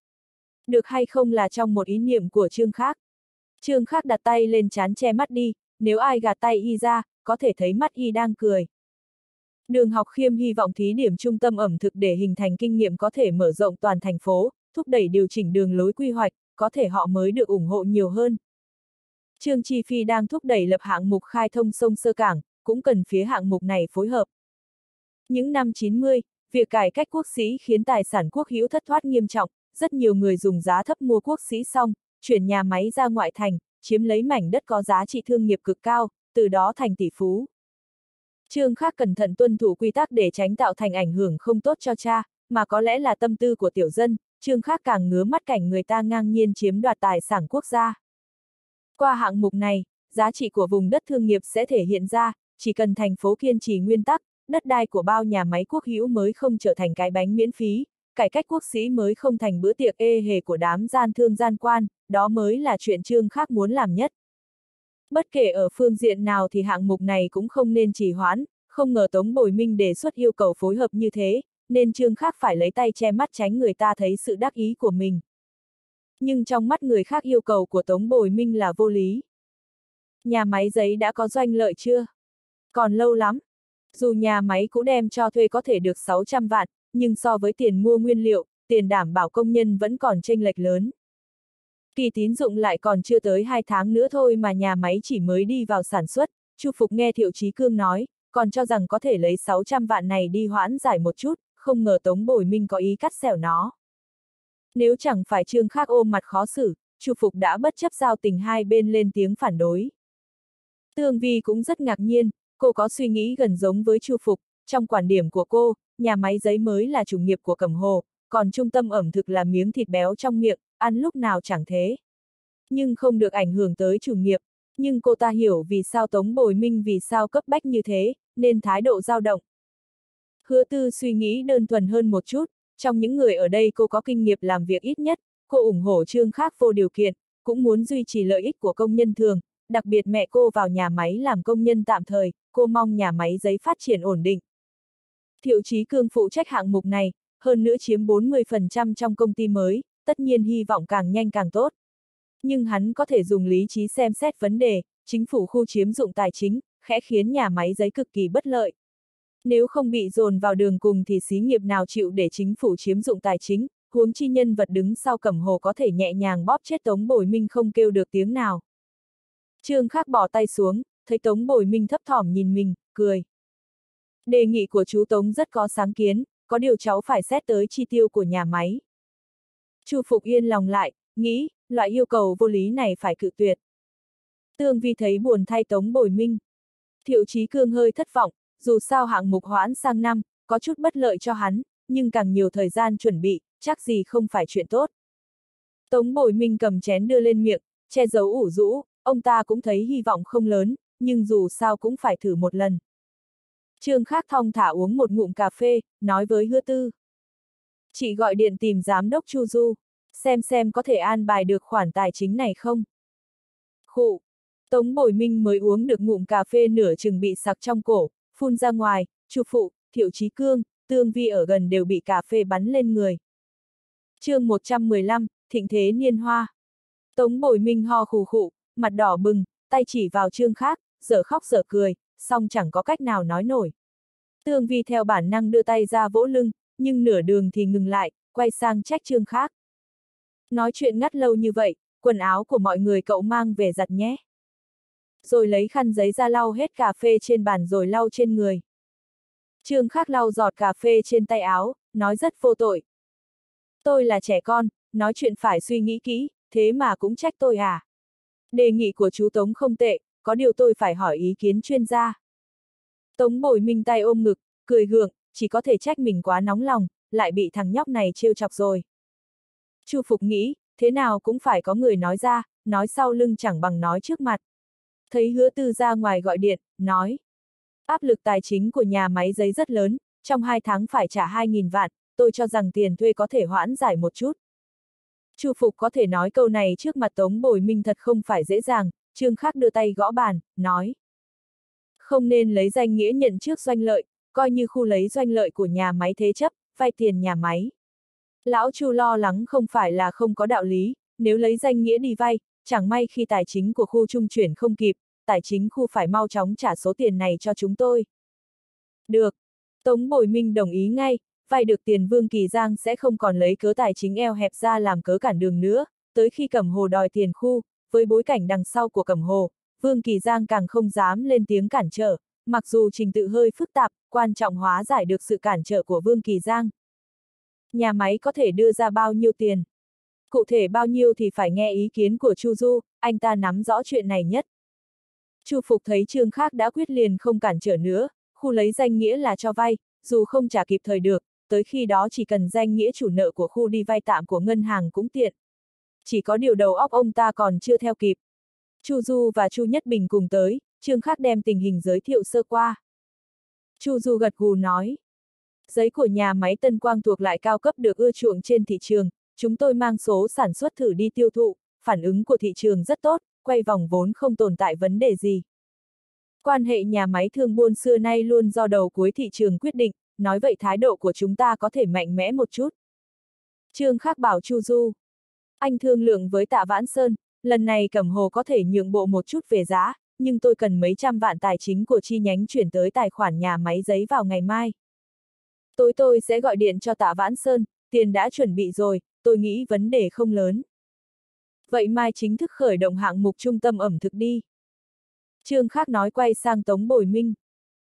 Được hay không là trong một ý niệm của Trương khác. Trương khác đặt tay lên chán che mắt đi, nếu ai gạt tay y ra, có thể thấy mắt y đang cười. Đường học khiêm hy vọng thí điểm trung tâm ẩm thực để hình thành kinh nghiệm có thể mở rộng toàn thành phố, thúc đẩy điều chỉnh đường lối quy hoạch, có thể họ mới được ủng hộ nhiều hơn. Trương Chi Phi đang thúc đẩy lập hạng mục khai thông sông Sơ Cảng, cũng cần phía hạng mục này phối hợp. Những năm 90, việc cải cách quốc sĩ khiến tài sản quốc hữu thất thoát nghiêm trọng, rất nhiều người dùng giá thấp mua quốc sĩ xong, chuyển nhà máy ra ngoại thành, chiếm lấy mảnh đất có giá trị thương nghiệp cực cao, từ đó thành tỷ phú. Trương Khác cẩn thận tuân thủ quy tắc để tránh tạo thành ảnh hưởng không tốt cho cha, mà có lẽ là tâm tư của tiểu dân, Trương Khác càng ngứa mắt cảnh người ta ngang nhiên chiếm đoạt tài sản quốc gia. Qua hạng mục này, giá trị của vùng đất thương nghiệp sẽ thể hiện ra, chỉ cần thành phố kiên trì nguyên tắc, đất đai của bao nhà máy quốc hữu mới không trở thành cái bánh miễn phí, cải cách quốc sĩ mới không thành bữa tiệc ê hề của đám gian thương gian quan, đó mới là chuyện Trương Khác muốn làm nhất. Bất kể ở phương diện nào thì hạng mục này cũng không nên trì hoãn, không ngờ Tống Bồi Minh đề xuất yêu cầu phối hợp như thế, nên Trương Khác phải lấy tay che mắt tránh người ta thấy sự đắc ý của mình. Nhưng trong mắt người khác yêu cầu của Tống Bồi Minh là vô lý. Nhà máy giấy đã có doanh lợi chưa? Còn lâu lắm. Dù nhà máy cũ đem cho thuê có thể được 600 vạn, nhưng so với tiền mua nguyên liệu, tiền đảm bảo công nhân vẫn còn chênh lệch lớn. Kỳ tín dụng lại còn chưa tới 2 tháng nữa thôi mà nhà máy chỉ mới đi vào sản xuất, Chu Phục nghe Thiệu Chí Cương nói, còn cho rằng có thể lấy 600 vạn này đi hoãn giải một chút, không ngờ Tống Bồi Minh có ý cắt xẻo nó. Nếu chẳng phải Trương Khác ôm mặt khó xử, Chu Phục đã bất chấp giao tình hai bên lên tiếng phản đối. Tương Vi cũng rất ngạc nhiên, cô có suy nghĩ gần giống với Chu Phục, trong quan điểm của cô, nhà máy giấy mới là chủ nghiệp của Cẩm Hồ, còn trung tâm ẩm thực là miếng thịt béo trong miệng, ăn lúc nào chẳng thế. Nhưng không được ảnh hưởng tới chủ nghiệp, nhưng cô ta hiểu vì sao Tống Bồi Minh vì sao cấp bách như thế, nên thái độ dao động. Hứa tư suy nghĩ đơn thuần hơn một chút, trong những người ở đây cô có kinh nghiệm làm việc ít nhất, cô ủng hộ trương khác vô điều kiện, cũng muốn duy trì lợi ích của công nhân thường, đặc biệt mẹ cô vào nhà máy làm công nhân tạm thời, cô mong nhà máy giấy phát triển ổn định. Thiệu Chí Cương phụ trách hạng mục này, hơn nữa chiếm 40% trong công ty mới, tất nhiên hy vọng càng nhanh càng tốt. Nhưng hắn có thể dùng lý trí xem xét vấn đề, chính phủ khu chiếm dụng tài chính, khẽ khiến nhà máy giấy cực kỳ bất lợi. Nếu không bị dồn vào đường cùng thì xí nghiệp nào chịu để chính phủ chiếm dụng tài chính, huống chi nhân vật đứng sau cẩm hồ có thể nhẹ nhàng bóp chết Tống Bồi Minh không kêu được tiếng nào. Trương Khác bỏ tay xuống, thấy Tống Bồi Minh thấp thỏm nhìn mình, cười. Đề nghị của chú Tống rất có sáng kiến, có điều cháu phải xét tới chi tiêu của nhà máy. Chu Phục yên lòng lại, nghĩ, loại yêu cầu vô lý này phải cự tuyệt. Tương Vi thấy buồn thay Tống Bồi Minh. Thiệu Chí Cương hơi thất vọng, dù sao hạng mục hoãn sang năm, có chút bất lợi cho hắn, nhưng càng nhiều thời gian chuẩn bị, chắc gì không phải chuyện tốt. Tống Bồi Minh cầm chén đưa lên miệng, che giấu ủ rũ, ông ta cũng thấy hy vọng không lớn, nhưng dù sao cũng phải thử một lần. Trương Khác thong thả uống một ngụm cà phê, nói với hứa tư. Chị gọi điện tìm giám đốc Chu Du, xem xem có thể an bài được khoản tài chính này không. Khụ. Tống Bồi Minh mới uống được ngụm cà phê nửa chừng bị sặc trong cổ, phun ra ngoài, Chu Phụ, Thiệu trí Cương, Tương Vi ở gần đều bị cà phê bắn lên người. chương 115, Thịnh Thế Niên Hoa. Tống Bồi Minh ho khù khụ, mặt đỏ bừng, tay chỉ vào Trương Khác, giờ khóc giờ cười, song chẳng có cách nào nói nổi. Tương Vi theo bản năng đưa tay ra vỗ lưng, nhưng nửa đường thì ngừng lại, quay sang trách Trương Khác. Nói chuyện ngắt lâu như vậy, quần áo của mọi người cậu mang về giặt nhé. Rồi lấy khăn giấy ra lau hết cà phê trên bàn rồi lau trên người. Trương Khắc lau giọt cà phê trên tay áo, nói rất vô tội. Tôi là trẻ con, nói chuyện phải suy nghĩ kỹ, thế mà cũng trách tôi à? Đề nghị của chú Tống không tệ, có điều tôi phải hỏi ý kiến chuyên gia. Tống bồi minh tay ôm ngực, cười gượng, chỉ có thể trách mình quá nóng lòng, lại bị thằng nhóc này trêu chọc rồi. Chu Phục nghĩ, thế nào cũng phải có người nói ra, nói sau lưng chẳng bằng nói trước mặt. Thấy hứa tư ra ngoài gọi điện, nói. Áp lực tài chính của nhà máy giấy rất lớn, trong hai tháng phải trả 2.000 vạn, tôi cho rằng tiền thuê có thể hoãn giải một chút. Chu Phục có thể nói câu này trước mặt Tống Bồi Minh thật không phải dễ dàng, Trương Khắc đưa tay gõ bàn, nói. Không nên lấy danh nghĩa nhận trước doanh lợi, coi như khu lấy doanh lợi của nhà máy thế chấp, vay tiền nhà máy. Lão Chu lo lắng không phải là không có đạo lý, nếu lấy danh nghĩa đi vay, chẳng may khi tài chính của khu trung chuyển không kịp, tài chính khu phải mau chóng trả số tiền này cho chúng tôi. Được. Tống Bồi Minh đồng ý ngay, vay được tiền Vương Kỳ Giang sẽ không còn lấy cớ tài chính eo hẹp ra làm cớ cản đường nữa, tới khi Cẩm Hồ đòi tiền khu, với bối cảnh đằng sau của Cẩm Hồ, Vương Kỳ Giang càng không dám lên tiếng cản trở, mặc dù trình tự hơi phức tạp, quan trọng hóa giải được sự cản trở của Vương Kỳ Giang. Nhà máy có thể đưa ra bao nhiêu tiền? Cụ thể bao nhiêu thì phải nghe ý kiến của Chu Du, anh ta nắm rõ chuyện này nhất. Chu Phục thấy Trương Khác đã quyết liền không cản trở nữa, khu lấy danh nghĩa là cho vay, dù không trả kịp thời được, tới khi đó chỉ cần danh nghĩa chủ nợ của khu đi vay tạm của ngân hàng cũng tiện. Chỉ có điều đầu óc ông ta còn chưa theo kịp. Chu Du và Chu Nhất Bình cùng tới, Trương Khắc đem tình hình giới thiệu sơ qua. Chu Du gật gù nói. Giấy của nhà máy Tân Quang thuộc lại cao cấp được ưa chuộng trên thị trường, chúng tôi mang số sản xuất thử đi tiêu thụ, phản ứng của thị trường rất tốt, quay vòng vốn không tồn tại vấn đề gì. Quan hệ nhà máy thương buôn xưa nay luôn do đầu cuối thị trường quyết định, nói vậy thái độ của chúng ta có thể mạnh mẽ một chút. Trương Khắc bảo Chu Du. Anh thương lượng với tạ Vãn Sơn, lần này Cẩm Hồ có thể nhượng bộ một chút về giá, nhưng tôi cần mấy trăm vạn tài chính của chi nhánh chuyển tới tài khoản nhà máy giấy vào ngày mai. Tối tôi sẽ gọi điện cho tạ Vãn Sơn, tiền đã chuẩn bị rồi, tôi nghĩ vấn đề không lớn. Vậy mai chính thức khởi động hạng mục trung tâm ẩm thực đi. Trương Khác nói quay sang Tống Bồi Minh.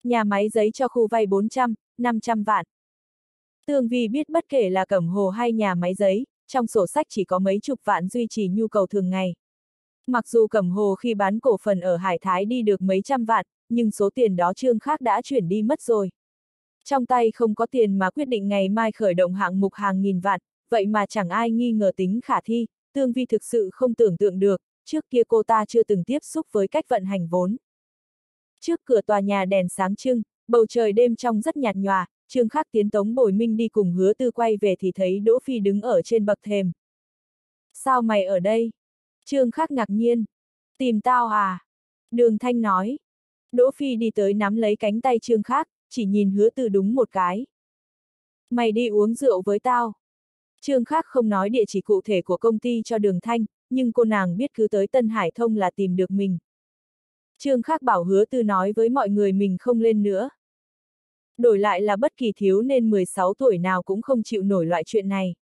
Nhà máy giấy cho khu vay 400, 500 vạn. Tương Vi biết bất kể là cẩm hồ hay nhà máy giấy, trong sổ sách chỉ có mấy chục vạn duy trì nhu cầu thường ngày. Mặc dù cẩm hồ khi bán cổ phần ở Hải Thái đi được mấy trăm vạn, nhưng số tiền đó trương khác đã chuyển đi mất rồi. Trong tay không có tiền mà quyết định ngày mai khởi động hạng mục hàng nghìn vạn, vậy mà chẳng ai nghi ngờ tính khả thi, Tương Vi thực sự không tưởng tượng được, trước kia cô ta chưa từng tiếp xúc với cách vận hành vốn. Trước cửa tòa nhà đèn sáng trưng, bầu trời đêm trong rất nhạt nhòa, Trương Khắc tiến Tống Bồi Minh đi cùng hứa tư quay về thì thấy Đỗ Phi đứng ở trên bậc thềm. Sao mày ở đây? Trương Khắc ngạc nhiên. Tìm tao à? Đường Thanh nói. Đỗ Phi đi tới nắm lấy cánh tay Trương Khắc, chỉ nhìn hứa tư đúng một cái. Mày đi uống rượu với tao. Trương Khắc không nói địa chỉ cụ thể của công ty cho đường Thanh, nhưng cô nàng biết cứ tới Tân Hải Thông là tìm được mình. Trương Khắc bảo hứa tư nói với mọi người mình không lên nữa. Đổi lại là bất kỳ thiếu nên 16 tuổi nào cũng không chịu nổi loại chuyện này.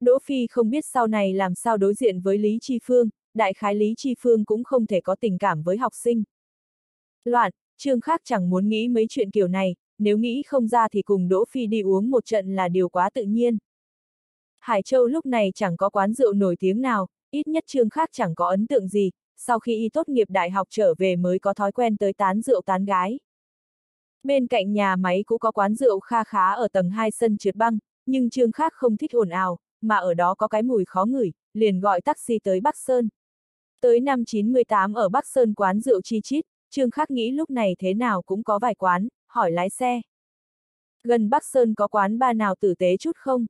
Đỗ Phi không biết sau này làm sao đối diện với Lý Chi Phương, đại khái Lý Chi Phương cũng không thể có tình cảm với học sinh. Loạn, Trương Khắc chẳng muốn nghĩ mấy chuyện kiểu này, nếu nghĩ không ra thì cùng Đỗ Phi đi uống một trận là điều quá tự nhiên. Hải Châu lúc này chẳng có quán rượu nổi tiếng nào, ít nhất Trương khác chẳng có ấn tượng gì, sau khi y tốt nghiệp đại học trở về mới có thói quen tới tán rượu tán gái. Bên cạnh nhà máy cũng có quán rượu kha khá ở tầng 2 sân trượt băng, nhưng Trương khác không thích ồn ào, mà ở đó có cái mùi khó ngửi, liền gọi taxi tới Bắc Sơn. Tới năm 98 ở Bắc Sơn quán rượu chi chít, Trương Khắc nghĩ lúc này thế nào cũng có vài quán, hỏi lái xe. Gần Bắc Sơn có quán ba nào tử tế chút không?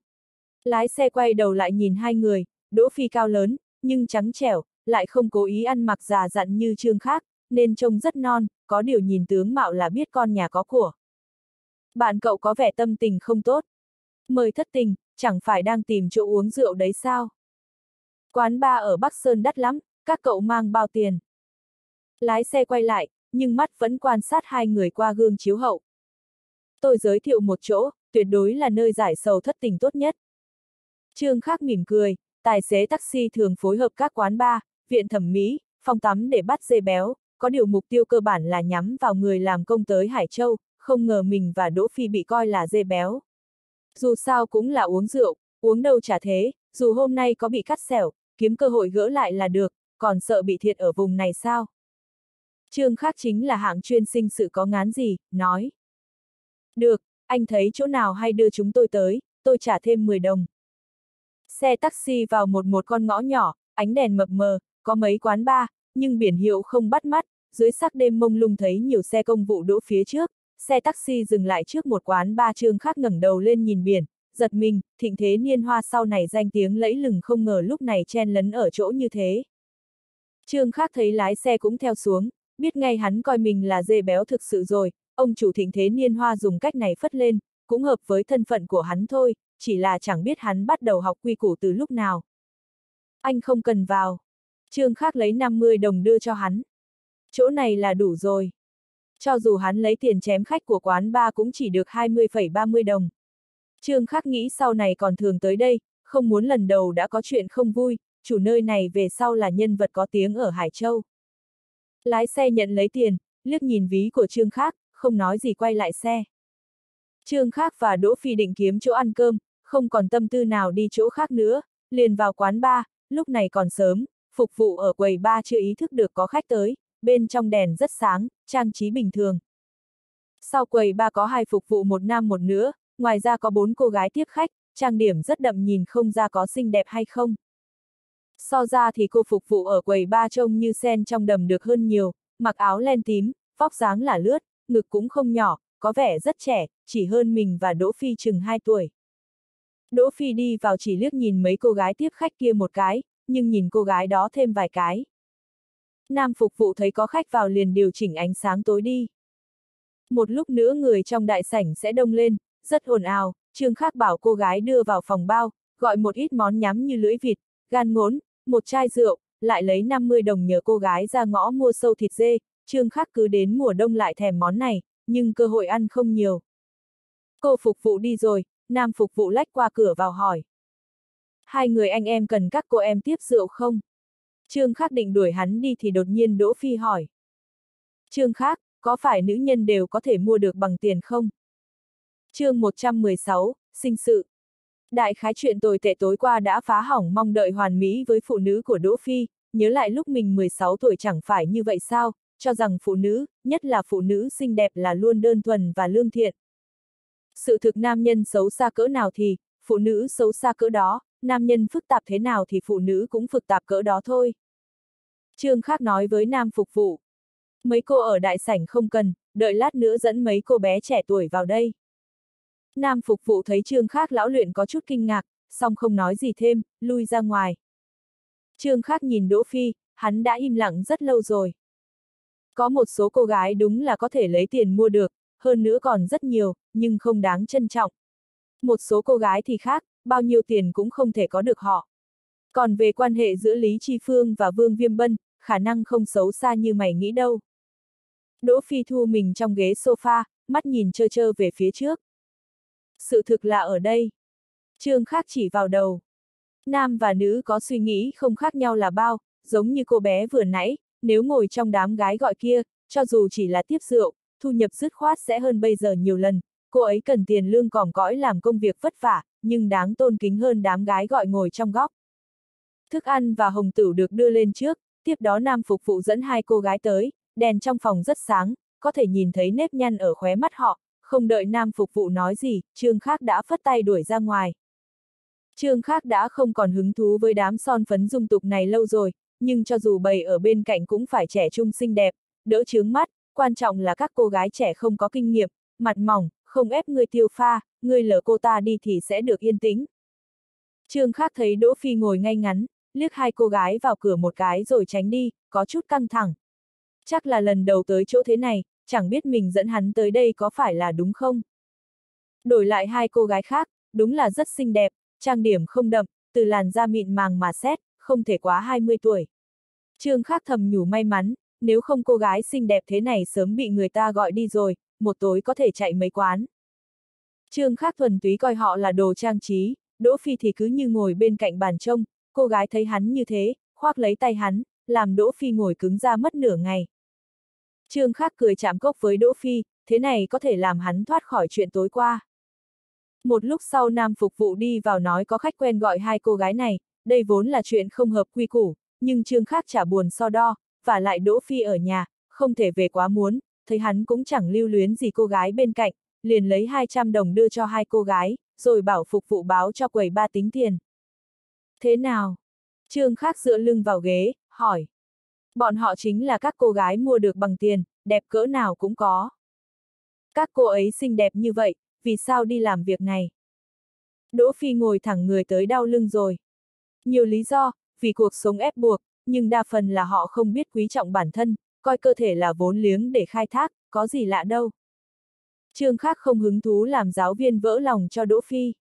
Lái xe quay đầu lại nhìn hai người, Đỗ Phi cao lớn, nhưng trắng trẻo, lại không cố ý ăn mặc già dặn như Trương khác, nên trông rất non, có điều nhìn tướng mạo là biết con nhà có của. Bạn cậu có vẻ tâm tình không tốt. Mời thất tình, chẳng phải đang tìm chỗ uống rượu đấy sao? Quán ba ở Bắc Sơn đắt lắm, các cậu mang bao tiền. Lái xe quay lại, nhưng mắt vẫn quan sát hai người qua gương chiếu hậu. Tôi giới thiệu một chỗ, tuyệt đối là nơi giải sầu thất tình tốt nhất. Trương Khắc mỉm cười, tài xế taxi thường phối hợp các quán bar, viện thẩm mỹ, phòng tắm để bắt dê béo, có điều mục tiêu cơ bản là nhắm vào người làm công tới Hải Châu, không ngờ mình và Đỗ Phi bị coi là dê béo. Dù sao cũng là uống rượu, uống đâu chả thế, dù hôm nay có bị cắt xẻo, kiếm cơ hội gỡ lại là được, còn sợ bị thiệt ở vùng này sao? Trương Khắc chính là hạng chuyên sinh sự có ngán gì, nói. Được, anh thấy chỗ nào hay đưa chúng tôi tới, tôi trả thêm 10 đồng. Xe taxi vào một một con ngõ nhỏ, ánh đèn mập mờ, có mấy quán bar, nhưng biển hiệu không bắt mắt, dưới sắc đêm mông lung thấy nhiều xe công vụ đỗ phía trước, xe taxi dừng lại trước một quán ba trương khác ngẩng đầu lên nhìn biển, giật mình, thịnh thế niên hoa sau này danh tiếng lẫy lừng không ngờ lúc này chen lấn ở chỗ như thế. Trương khác thấy lái xe cũng theo xuống, biết ngay hắn coi mình là dê béo thực sự rồi, ông chủ thịnh thế niên hoa dùng cách này phất lên, cũng hợp với thân phận của hắn thôi, chỉ là chẳng biết hắn bắt đầu học quy củ từ lúc nào. Anh không cần vào. Trương khác lấy 50 đồng đưa cho hắn. Chỗ này là đủ rồi. Cho dù hắn lấy tiền chém khách của quán ba cũng chỉ được 20,30 đồng. Trương Khắc nghĩ sau này còn thường tới đây, không muốn lần đầu đã có chuyện không vui, chủ nơi này về sau là nhân vật có tiếng ở Hải Châu. Lái xe nhận lấy tiền, liếc nhìn ví của Trương Khắc, không nói gì quay lại xe. Trương Khắc và Đỗ Phi định kiếm chỗ ăn cơm, không còn tâm tư nào đi chỗ khác nữa, liền vào quán ba, lúc này còn sớm, phục vụ ở quầy ba chưa ý thức được có khách tới, bên trong đèn rất sáng, trang trí bình thường. Sau quầy ba có hai phục vụ một nam một nữ, ngoài ra có bốn cô gái tiếp khách, trang điểm rất đậm nhìn không ra có xinh đẹp hay không. So ra thì cô phục vụ ở quầy ba trông như sen trong đầm được hơn nhiều, mặc áo len tím, vóc dáng là lướt, ngực cũng không nhỏ, có vẻ rất trẻ, chỉ hơn mình và Đỗ Phi chừng 2 tuổi. Đỗ Phi đi vào chỉ liếc nhìn mấy cô gái tiếp khách kia một cái, nhưng nhìn cô gái đó thêm vài cái. Nam phục vụ thấy có khách vào liền điều chỉnh ánh sáng tối đi. Một lúc nữa người trong đại sảnh sẽ đông lên, rất ồn ào, Trương Khắc bảo cô gái đưa vào phòng bao, gọi một ít món nhắm như lưỡi vịt, gan ngốn, một chai rượu, lại lấy 50 đồng nhờ cô gái ra ngõ mua sâu thịt dê, Trương Khắc cứ đến mùa đông lại thèm món này, nhưng cơ hội ăn không nhiều. Cô phục vụ đi rồi, nam phục vụ lách qua cửa vào hỏi. Hai người anh em cần các cô em tiếp rượu không? Trương Khắc định đuổi hắn đi thì đột nhiên Đỗ Phi hỏi. Trương Khắc, có phải nữ nhân đều có thể mua được bằng tiền không? chương 116, sinh sự. Đại khái chuyện tồi tệ tối qua đã phá hỏng mong đợi hoàn mỹ với phụ nữ của Đỗ Phi, nhớ lại lúc mình 16 tuổi chẳng phải như vậy sao, cho rằng phụ nữ, nhất là phụ nữ xinh đẹp là luôn đơn thuần và lương thiện. Sự thực nam nhân xấu xa cỡ nào thì, phụ nữ xấu xa cỡ đó, nam nhân phức tạp thế nào thì phụ nữ cũng phức tạp cỡ đó thôi. Trương Khác nói với nam phục vụ. Mấy cô ở đại sảnh không cần, đợi lát nữa dẫn mấy cô bé trẻ tuổi vào đây. Nam phục vụ thấy Trương Khác lão luyện có chút kinh ngạc, song không nói gì thêm, lui ra ngoài. Trương Khác nhìn Đỗ Phi, hắn đã im lặng rất lâu rồi. Có một số cô gái đúng là có thể lấy tiền mua được, hơn nữa còn rất nhiều, nhưng không đáng trân trọng. Một số cô gái thì khác, bao nhiêu tiền cũng không thể có được họ. Còn về quan hệ giữa Lý Chi Phương và Vương Viêm Bân, khả năng không xấu xa như mày nghĩ đâu. Đỗ Phi thu mình trong ghế sofa, mắt nhìn trơ trơ về phía trước. Sự thực là ở đây. Trương khác chỉ vào đầu. Nam và nữ có suy nghĩ không khác nhau là bao, giống như cô bé vừa nãy, nếu ngồi trong đám gái gọi kia, cho dù chỉ là tiếp rượu, thu nhập dứt khoát sẽ hơn bây giờ nhiều lần, cô ấy cần tiền lương còm cõi làm công việc vất vả, nhưng đáng tôn kính hơn đám gái gọi ngồi trong góc. Thức ăn và hồng tửu được đưa lên trước, tiếp đó nam phục vụ dẫn hai cô gái tới, đèn trong phòng rất sáng, có thể nhìn thấy nếp nhăn ở khóe mắt họ, không đợi nam phục vụ nói gì, Trương Khác đã phất tay đuổi ra ngoài. Trương Khác đã không còn hứng thú với đám son phấn dung tục này lâu rồi, nhưng cho dù bầy ở bên cạnh cũng phải trẻ trung xinh đẹp, đỡ chướng mắt, quan trọng là các cô gái trẻ không có kinh nghiệm, mặt mỏng, không ép người tiêu pha, người lỡ cô ta đi thì sẽ được yên tĩnh. Trương Khác thấy Đỗ Phi ngồi ngay ngắn, liếc hai cô gái vào cửa một cái rồi tránh đi, có chút căng thẳng. Chắc là lần đầu tới chỗ thế này, chẳng biết mình dẫn hắn tới đây có phải là đúng không? Đổi lại hai cô gái khác, đúng là rất xinh đẹp, trang điểm không đậm, từ làn da mịn màng mà xét, không thể quá 20 tuổi. Trương Khác thầm nhủ may mắn, nếu không cô gái xinh đẹp thế này sớm bị người ta gọi đi rồi, một tối có thể chạy mấy quán. Trương Khác thuần túy coi họ là đồ trang trí, Đỗ Phi thì cứ như ngồi bên cạnh bàn trông, cô gái thấy hắn như thế, khoác lấy tay hắn, làm Đỗ Phi ngồi cứng ra mất nửa ngày. Trương Khác cười chạm cốc với Đỗ Phi, thế này có thể làm hắn thoát khỏi chuyện tối qua. Một lúc sau nam phục vụ đi vào nói có khách quen gọi hai cô gái này, đây vốn là chuyện không hợp quy củ, nhưng Trương Khác chả buồn so đo, và lại Đỗ Phi ở nhà, không thể về quá muốn, thấy hắn cũng chẳng lưu luyến gì cô gái bên cạnh, liền lấy 200 đồng đưa cho hai cô gái, rồi bảo phục vụ báo cho quầy ba tính tiền. Thế nào? Trương Khác dựa lưng vào ghế, hỏi. Bọn họ chính là các cô gái mua được bằng tiền, đẹp cỡ nào cũng có. Các cô ấy xinh đẹp như vậy, vì sao đi làm việc này? Đỗ Phi ngồi thẳng người tới đau lưng rồi. Nhiều lý do, vì cuộc sống ép buộc, nhưng đa phần là họ không biết quý trọng bản thân, coi cơ thể là vốn liếng để khai thác, có gì lạ đâu. Trương Khắc không hứng thú làm giáo viên vỡ lòng cho Đỗ Phi.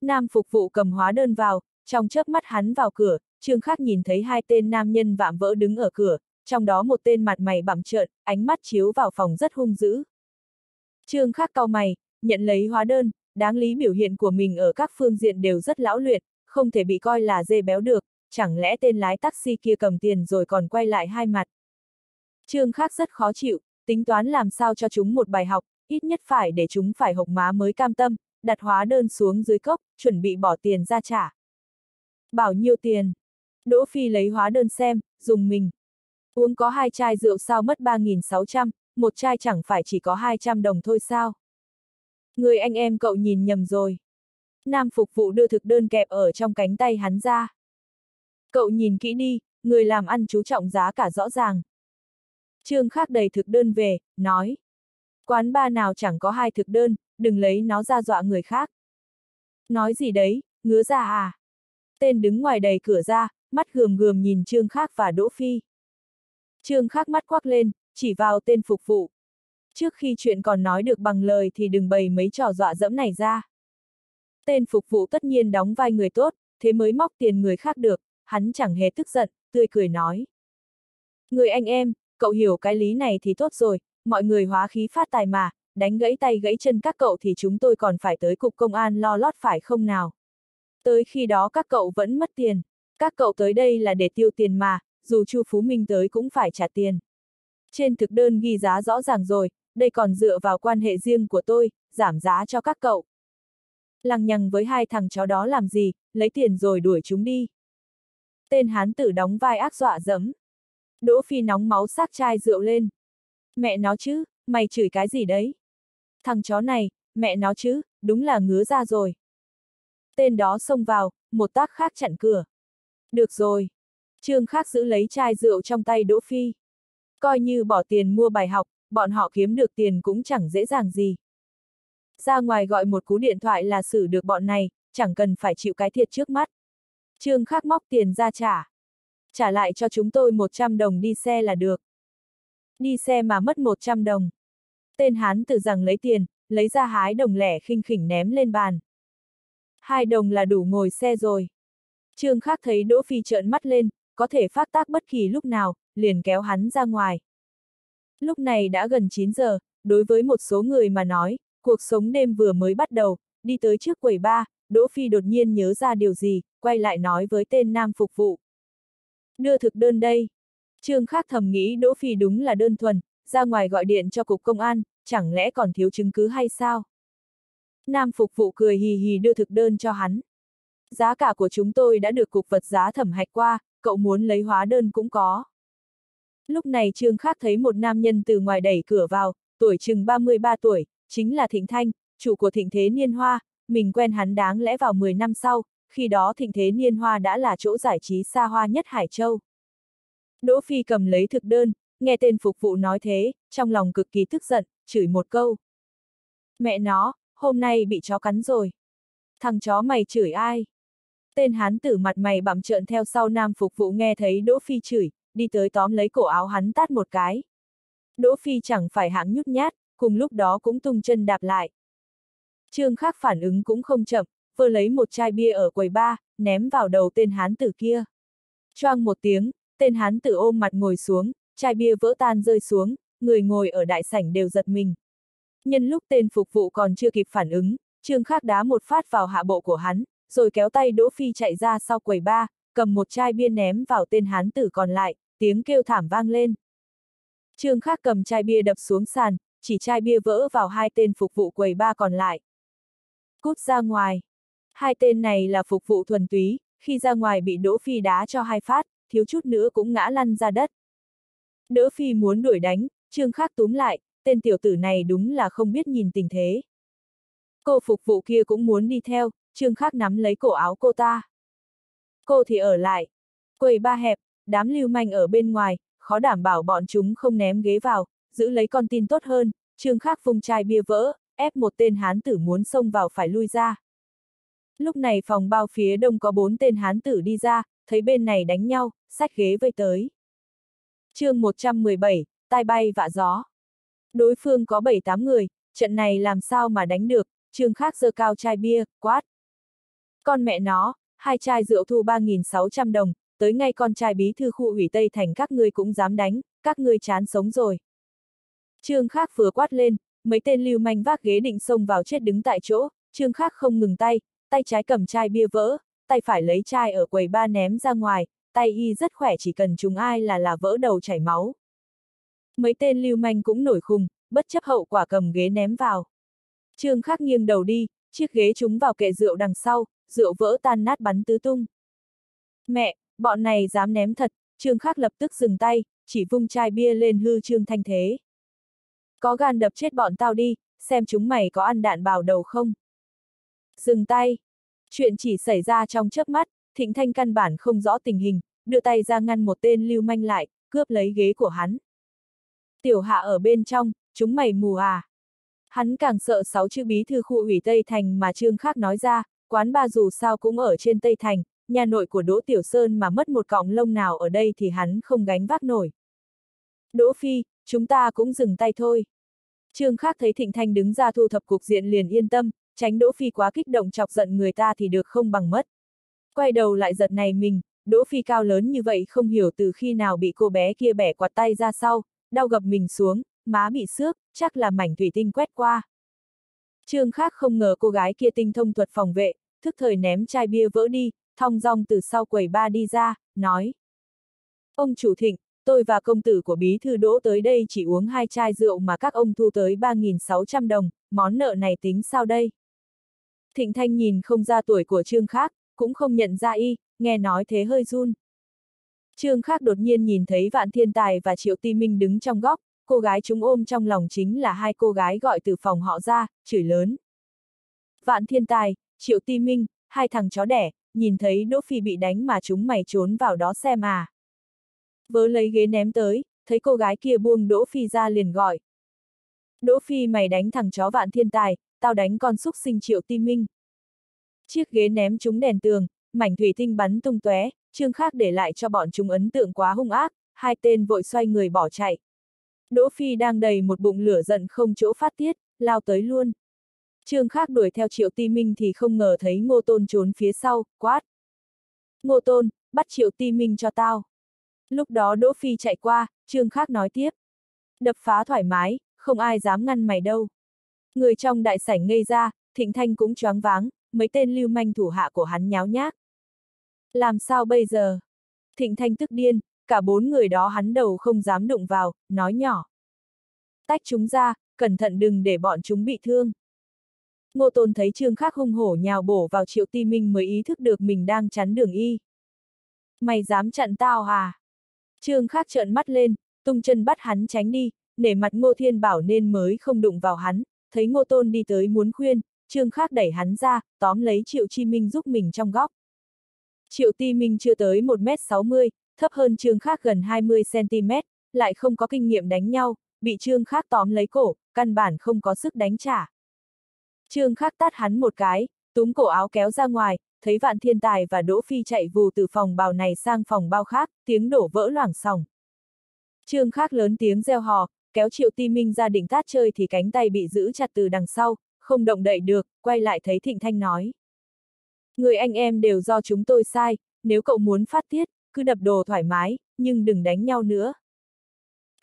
Nam phục vụ cầm hóa đơn vào, trong chớp mắt hắn vào cửa, Trương Khắc nhìn thấy hai tên nam nhân vạm vỡ đứng ở cửa, trong đó một tên mặt mày bặm trợn, ánh mắt chiếu vào phòng rất hung dữ. Trương Khắc cau mày, nhận lấy hóa đơn, đáng lý biểu hiện của mình ở các phương diện đều rất lão luyện, không thể bị coi là dê béo được, chẳng lẽ tên lái taxi kia cầm tiền rồi còn quay lại hai mặt. Trương Khắc rất khó chịu, tính toán làm sao cho chúng một bài học, ít nhất phải để chúng phải hộc má mới cam tâm, đặt hóa đơn xuống dưới cốc, chuẩn bị bỏ tiền ra trả. Bảo nhiêu tiền? Đỗ Phi lấy hóa đơn xem, dùng mình. Uống có hai chai rượu sao mất 3.600, một chai chẳng phải chỉ có 200 đồng thôi sao? Người anh em cậu nhìn nhầm rồi. Nam phục vụ đưa thực đơn kẹp ở trong cánh tay hắn ra. Cậu nhìn kỹ đi, người làm ăn chú trọng giá cả rõ ràng. Trương khác đầy thực đơn về, nói. Quán ba nào chẳng có hai thực đơn, đừng lấy nó ra dọa người khác. Nói gì đấy, ngứa ra à? Tên đứng ngoài đầy cửa ra, mắt gườm gườm nhìn Trương Khác và Đỗ Phi. Trương Khác mắt quắc lên, chỉ vào tên phục vụ. Trước khi chuyện còn nói được bằng lời thì đừng bày mấy trò dọa dẫm này ra. Tên phục vụ tất nhiên đóng vai người tốt, thế mới móc tiền người khác được, hắn chẳng hề tức giận, tươi cười nói. Người anh em, cậu hiểu cái lý này thì tốt rồi, mọi người hóa khí phát tài mà, đánh gãy tay gãy chân các cậu thì chúng tôi còn phải tới cục công an lo lót phải không nào? Tới khi đó các cậu vẫn mất tiền. Các cậu tới đây là để tiêu tiền mà, dù Chu Phú Minh tới cũng phải trả tiền. Trên thực đơn ghi giá rõ ràng rồi, đây còn dựa vào quan hệ riêng của tôi, giảm giá cho các cậu. Lằng nhằng với hai thằng chó đó làm gì, lấy tiền rồi đuổi chúng đi. Tên hán tử đóng vai ác dọa dẫm. Đỗ Phi nóng máu sát chai rượu lên. Mẹ nó chứ, mày chửi cái gì đấy? Thằng chó này, mẹ nó chứ, đúng là ngứa ra rồi. Tên đó xông vào, một tác khác chặn cửa. Được rồi. Trương khác giữ lấy chai rượu trong tay Đỗ Phi. Coi như bỏ tiền mua bài học, bọn họ kiếm được tiền cũng chẳng dễ dàng gì. Ra ngoài gọi một cú điện thoại là xử được bọn này, chẳng cần phải chịu cái thiệt trước mắt. Trương khắc móc tiền ra trả. Trả lại cho chúng tôi 100 đồng đi xe là được. Đi xe mà mất 100 đồng. Tên hán tự rằng lấy tiền, lấy ra hái đồng lẻ khinh khỉnh ném lên bàn. Hai đồng là đủ ngồi xe rồi. Trương khắc thấy Đỗ Phi trợn mắt lên, có thể phát tác bất kỳ lúc nào, liền kéo hắn ra ngoài. Lúc này đã gần 9 giờ, đối với một số người mà nói, cuộc sống đêm vừa mới bắt đầu, đi tới trước quầy ba, Đỗ Phi đột nhiên nhớ ra điều gì, quay lại nói với tên nam phục vụ. Đưa thực đơn đây. Trương Khác thầm nghĩ Đỗ Phi đúng là đơn thuần, ra ngoài gọi điện cho cục công an, chẳng lẽ còn thiếu chứng cứ hay sao? Nam phục vụ cười hì hì đưa thực đơn cho hắn. Giá cả của chúng tôi đã được cục vật giá thẩm hạch qua, cậu muốn lấy hóa đơn cũng có. Lúc này Trương Khác thấy một nam nhân từ ngoài đẩy cửa vào, tuổi chừng 33 tuổi, chính là Thịnh Thanh, chủ của Thịnh Thế Niên Hoa, mình quen hắn đáng lẽ vào 10 năm sau, khi đó Thịnh Thế Niên Hoa đã là chỗ giải trí xa hoa nhất Hải Châu. Đỗ Phi cầm lấy thực đơn, nghe tên phục vụ nói thế, trong lòng cực kỳ tức giận, chửi một câu. Mẹ nó, hôm nay bị chó cắn rồi. Thằng chó mày chửi ai? Tên hán tử mặt mày bặm trợn theo sau nam phục vụ nghe thấy Đỗ Phi chửi, đi tới tóm lấy cổ áo hắn tát một cái. Đỗ Phi chẳng phải hãng nhút nhát, cùng lúc đó cũng tung chân đạp lại. Trương Khắc phản ứng cũng không chậm, vừa lấy một chai bia ở quầy ba, ném vào đầu tên hán tử kia. Choang một tiếng, tên hán tử ôm mặt ngồi xuống, chai bia vỡ tan rơi xuống, người ngồi ở đại sảnh đều giật mình. Nhân lúc tên phục vụ còn chưa kịp phản ứng, Trương Khắc đá một phát vào hạ bộ của hắn, rồi kéo tay Đỗ Phi chạy ra sau quầy ba, cầm một chai bia ném vào tên hán tử còn lại, tiếng kêu thảm vang lên. Trương Khắc cầm chai bia đập xuống sàn, chỉ chai bia vỡ vào hai tên phục vụ quầy ba còn lại. Cút ra ngoài. Hai tên này là phục vụ thuần túy, khi ra ngoài bị Đỗ Phi đá cho hai phát, thiếu chút nữa cũng ngã lăn ra đất. Đỗ Phi muốn đuổi đánh, Trương Khắc túm lại, tên tiểu tử này đúng là không biết nhìn tình thế. Cô phục vụ kia cũng muốn đi theo, Trương Khắc nắm lấy cổ áo cô ta. Cô thì ở lại. Quầy ba hẹp, đám lưu manh ở bên ngoài, khó đảm bảo bọn chúng không ném ghế vào, giữ lấy con tin tốt hơn, Trương Khắc vung chai bia vỡ, ép một tên hán tử muốn xông vào phải lui ra. Lúc này phòng bao phía đông có bốn tên hán tử đi ra, thấy bên này đánh nhau, sách ghế vây tới. chương 117, tai bay vạ gió. Đối phương có 7-8 người, trận này làm sao mà đánh được, Trương khác giơ cao chai bia, quát. Con mẹ nó, hai chai rượu thu 3.600 đồng, tới ngay con trai bí thư khu ủy Tây Thành các ngươi cũng dám đánh, các ngươi chán sống rồi. Trương khác vừa quát lên, mấy tên lưu manh vác ghế định xông vào chết đứng tại chỗ, Trương Khắc không ngừng tay, tay trái cầm chai bia vỡ, tay phải lấy chai ở quầy ba ném ra ngoài, tay y rất khỏe chỉ cần chúng ai là là vỡ đầu chảy máu. Mấy tên lưu manh cũng nổi khùng, bất chấp hậu quả cầm ghế ném vào. Trương Khắc nghiêng đầu đi, chiếc ghế trúng vào kệ rượu đằng sau, rượu vỡ tan nát bắn tứ tung. Mẹ, bọn này dám ném thật, Trương Khắc lập tức dừng tay, chỉ vung chai bia lên hư Trương Thanh Thế. Có gan đập chết bọn tao đi, xem chúng mày có ăn đạn bào đầu không. Dừng tay. Chuyện chỉ xảy ra trong chớp mắt, Thịnh Thanh căn bản không rõ tình hình, đưa tay ra ngăn một tên lưu manh lại, cướp lấy ghế của hắn. Tiểu hạ ở bên trong, chúng mày mù à. Hắn càng sợ sáu chữ bí thư khu ủy Tây Thành mà Trương Khác nói ra, quán ba dù sao cũng ở trên Tây Thành, nhà nội của Đỗ Tiểu Sơn mà mất một cọng lông nào ở đây thì hắn không gánh vác nổi. Đỗ Phi, chúng ta cũng dừng tay thôi. Trương Khác thấy Thịnh Thanh đứng ra thu thập cục diện liền yên tâm, tránh Đỗ Phi quá kích động chọc giận người ta thì được không bằng mất. Quay đầu lại giật này mình, Đỗ Phi cao lớn như vậy không hiểu từ khi nào bị cô bé kia bẻ quạt tay ra sau, đau gập mình xuống, má bị xước, chắc là mảnh thủy tinh quét qua. Trương khác không ngờ cô gái kia tinh thông thuật phòng vệ, thức thời ném chai bia vỡ đi, thong dong từ sau quầy ba đi ra, nói. Ông chủ thịnh, tôi và công tử của bí thư đỗ tới đây chỉ uống hai chai rượu mà các ông thu tới 3.600 đồng, món nợ này tính sao đây? Thịnh Thanh nhìn không ra tuổi của Trương Khác, cũng không nhận ra y, nghe nói thế hơi run. Trương Khác đột nhiên nhìn thấy Vạn Thiên Tài và Triệu Ti Minh đứng trong góc, cô gái chúng ôm trong lòng chính là hai cô gái gọi từ phòng họ ra, chửi lớn. Vạn Thiên Tài, Triệu Ti Minh, hai thằng chó đẻ, nhìn thấy Đỗ Phi bị đánh mà chúng mày trốn vào đó xem à. Vớ lấy ghế ném tới, thấy cô gái kia buông Đỗ Phi ra liền gọi. Đỗ Phi mày đánh thằng chó Vạn Thiên Tài, tao đánh con xúc sinh Triệu Ti Minh. Chiếc ghế ném trúng đèn tường, mảnh thủy tinh bắn tung tóe, Trương Khác để lại cho bọn chúng ấn tượng quá hung ác, hai tên vội xoay người bỏ chạy. Đỗ Phi đang đầy một bụng lửa giận không chỗ phát tiết, lao tới luôn. Trương Khác đuổi theo Triệu Ti Minh thì không ngờ thấy Ngô Tôn trốn phía sau, quát. Ngô Tôn, bắt Triệu Ti Minh cho tao. Lúc đó Đỗ Phi chạy qua, Trương Khác nói tiếp. Đập phá thoải mái, không ai dám ngăn mày đâu. Người trong đại sảnh ngây ra, Thịnh Thanh cũng choáng váng, mấy tên lưu manh thủ hạ của hắn nháo nhác. Làm sao bây giờ? Thịnh Thanh tức điên, cả bốn người đó hắn đầu không dám đụng vào, nói nhỏ. tách chúng ra, cẩn thận đừng để bọn chúng bị thương. Ngô Tôn thấy Trương Khắc hung hổ nhào bổ vào Triệu Ti Minh mới ý thức được mình đang chắn đường y. Mày dám chặn tao à? Trương Khắc trợn mắt lên, tung chân bắt hắn tránh đi, nể mặt Ngô Thiên Bảo nên mới không đụng vào hắn, thấy Ngô Tôn đi tới muốn khuyên, Trương Khắc đẩy hắn ra, tóm lấy Triệu Chi Minh giúp mình trong góc. Triệu Ti Minh chưa tới 1m60, thấp hơn Trương Khắc gần 20cm, lại không có kinh nghiệm đánh nhau, bị Trương Khắc tóm lấy cổ, căn bản không có sức đánh trả. Trương Khắc tát hắn một cái, túm cổ áo kéo ra ngoài, thấy Vạn Thiên Tài và Đỗ Phi chạy vù từ phòng bào này sang phòng bao khác, tiếng đổ vỡ loảng sòng. Trương khác lớn tiếng reo hò, kéo Triệu Ti Minh ra đỉnh tát chơi thì cánh tay bị giữ chặt từ đằng sau, không động đậy được, quay lại thấy Thịnh Thanh nói. Người anh em đều do chúng tôi sai, nếu cậu muốn phát tiết, cứ đập đồ thoải mái, nhưng đừng đánh nhau nữa.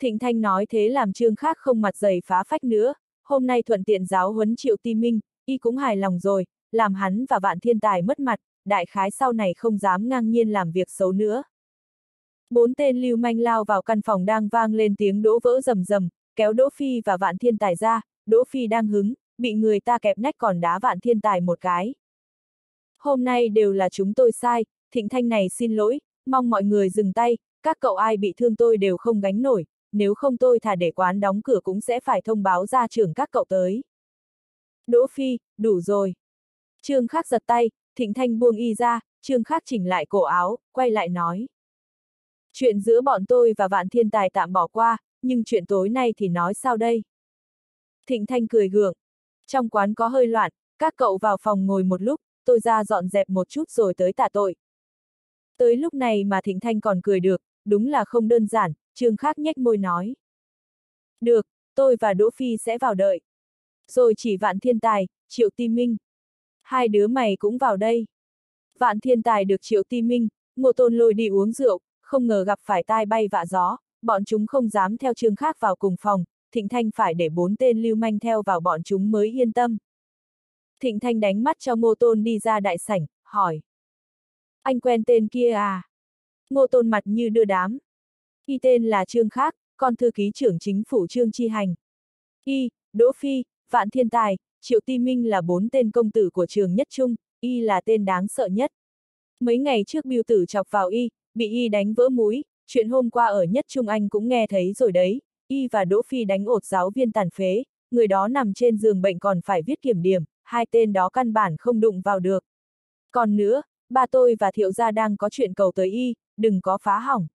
Thịnh Thanh nói thế làm Trương Khác không mặt dày phá phách nữa, hôm nay thuận tiện giáo huấn Triệu Ti Minh, y cũng hài lòng rồi, làm hắn và vạn thiên tài mất mặt, đại khái sau này không dám ngang nhiên làm việc xấu nữa. Bốn tên lưu manh lao vào căn phòng đang vang lên tiếng đỗ vỡ rầm rầm, kéo Đỗ Phi và vạn thiên tài ra, Đỗ Phi đang hứng, bị người ta kẹp nách còn đá vạn thiên tài một cái. Hôm nay đều là chúng tôi sai, thịnh thanh này xin lỗi, mong mọi người dừng tay, các cậu ai bị thương tôi đều không gánh nổi, nếu không tôi thả để quán đóng cửa cũng sẽ phải thông báo ra trưởng các cậu tới. Đỗ Phi, đủ rồi. Trương Khắc giật tay, Thịnh Thanh buông y ra, Trương Khắc chỉnh lại cổ áo, quay lại nói. Chuyện giữa bọn tôi và vạn thiên tài tạm bỏ qua, nhưng chuyện tối nay thì nói sao đây? Thịnh Thanh cười gượng. Trong quán có hơi loạn, các cậu vào phòng ngồi một lúc, tôi ra dọn dẹp một chút rồi tới tạ tội. Tới lúc này mà Thịnh Thanh còn cười được, đúng là không đơn giản, Trương Khắc nhếch môi nói. Được, tôi và Đỗ Phi sẽ vào đợi. Rồi chỉ vạn thiên tài, triệu ti minh. Hai đứa mày cũng vào đây. Vạn thiên tài được triệu ti minh, ngô tôn lôi đi uống rượu, không ngờ gặp phải tai bay vạ gió, bọn chúng không dám theo Trương Khác vào cùng phòng, Thịnh Thanh phải để bốn tên lưu manh theo vào bọn chúng mới yên tâm. Thịnh Thanh đánh mắt cho Ngô Tôn đi ra đại sảnh, hỏi. Anh quen tên kia à? Ngô Tôn mặt như đưa đám. Y tên là Trương Khác, con thư ký trưởng chính phủ Trương Chi Hành. Y, Đỗ Phi, Vạn Thiên Tài, Triệu Ti Minh là bốn tên công tử của trường nhất trung, Y là tên đáng sợ nhất. Mấy ngày trước biêu tử chọc vào Y, bị Y đánh vỡ mũi, chuyện hôm qua ở nhất trung anh cũng nghe thấy rồi đấy, Y và Đỗ Phi đánh ột giáo viên tàn phế, người đó nằm trên giường bệnh còn phải viết kiểm điểm, hai tên đó căn bản không đụng vào được. Còn nữa, ba tôi và thiệu gia đang có chuyện cầu tới y, đừng có phá hỏng.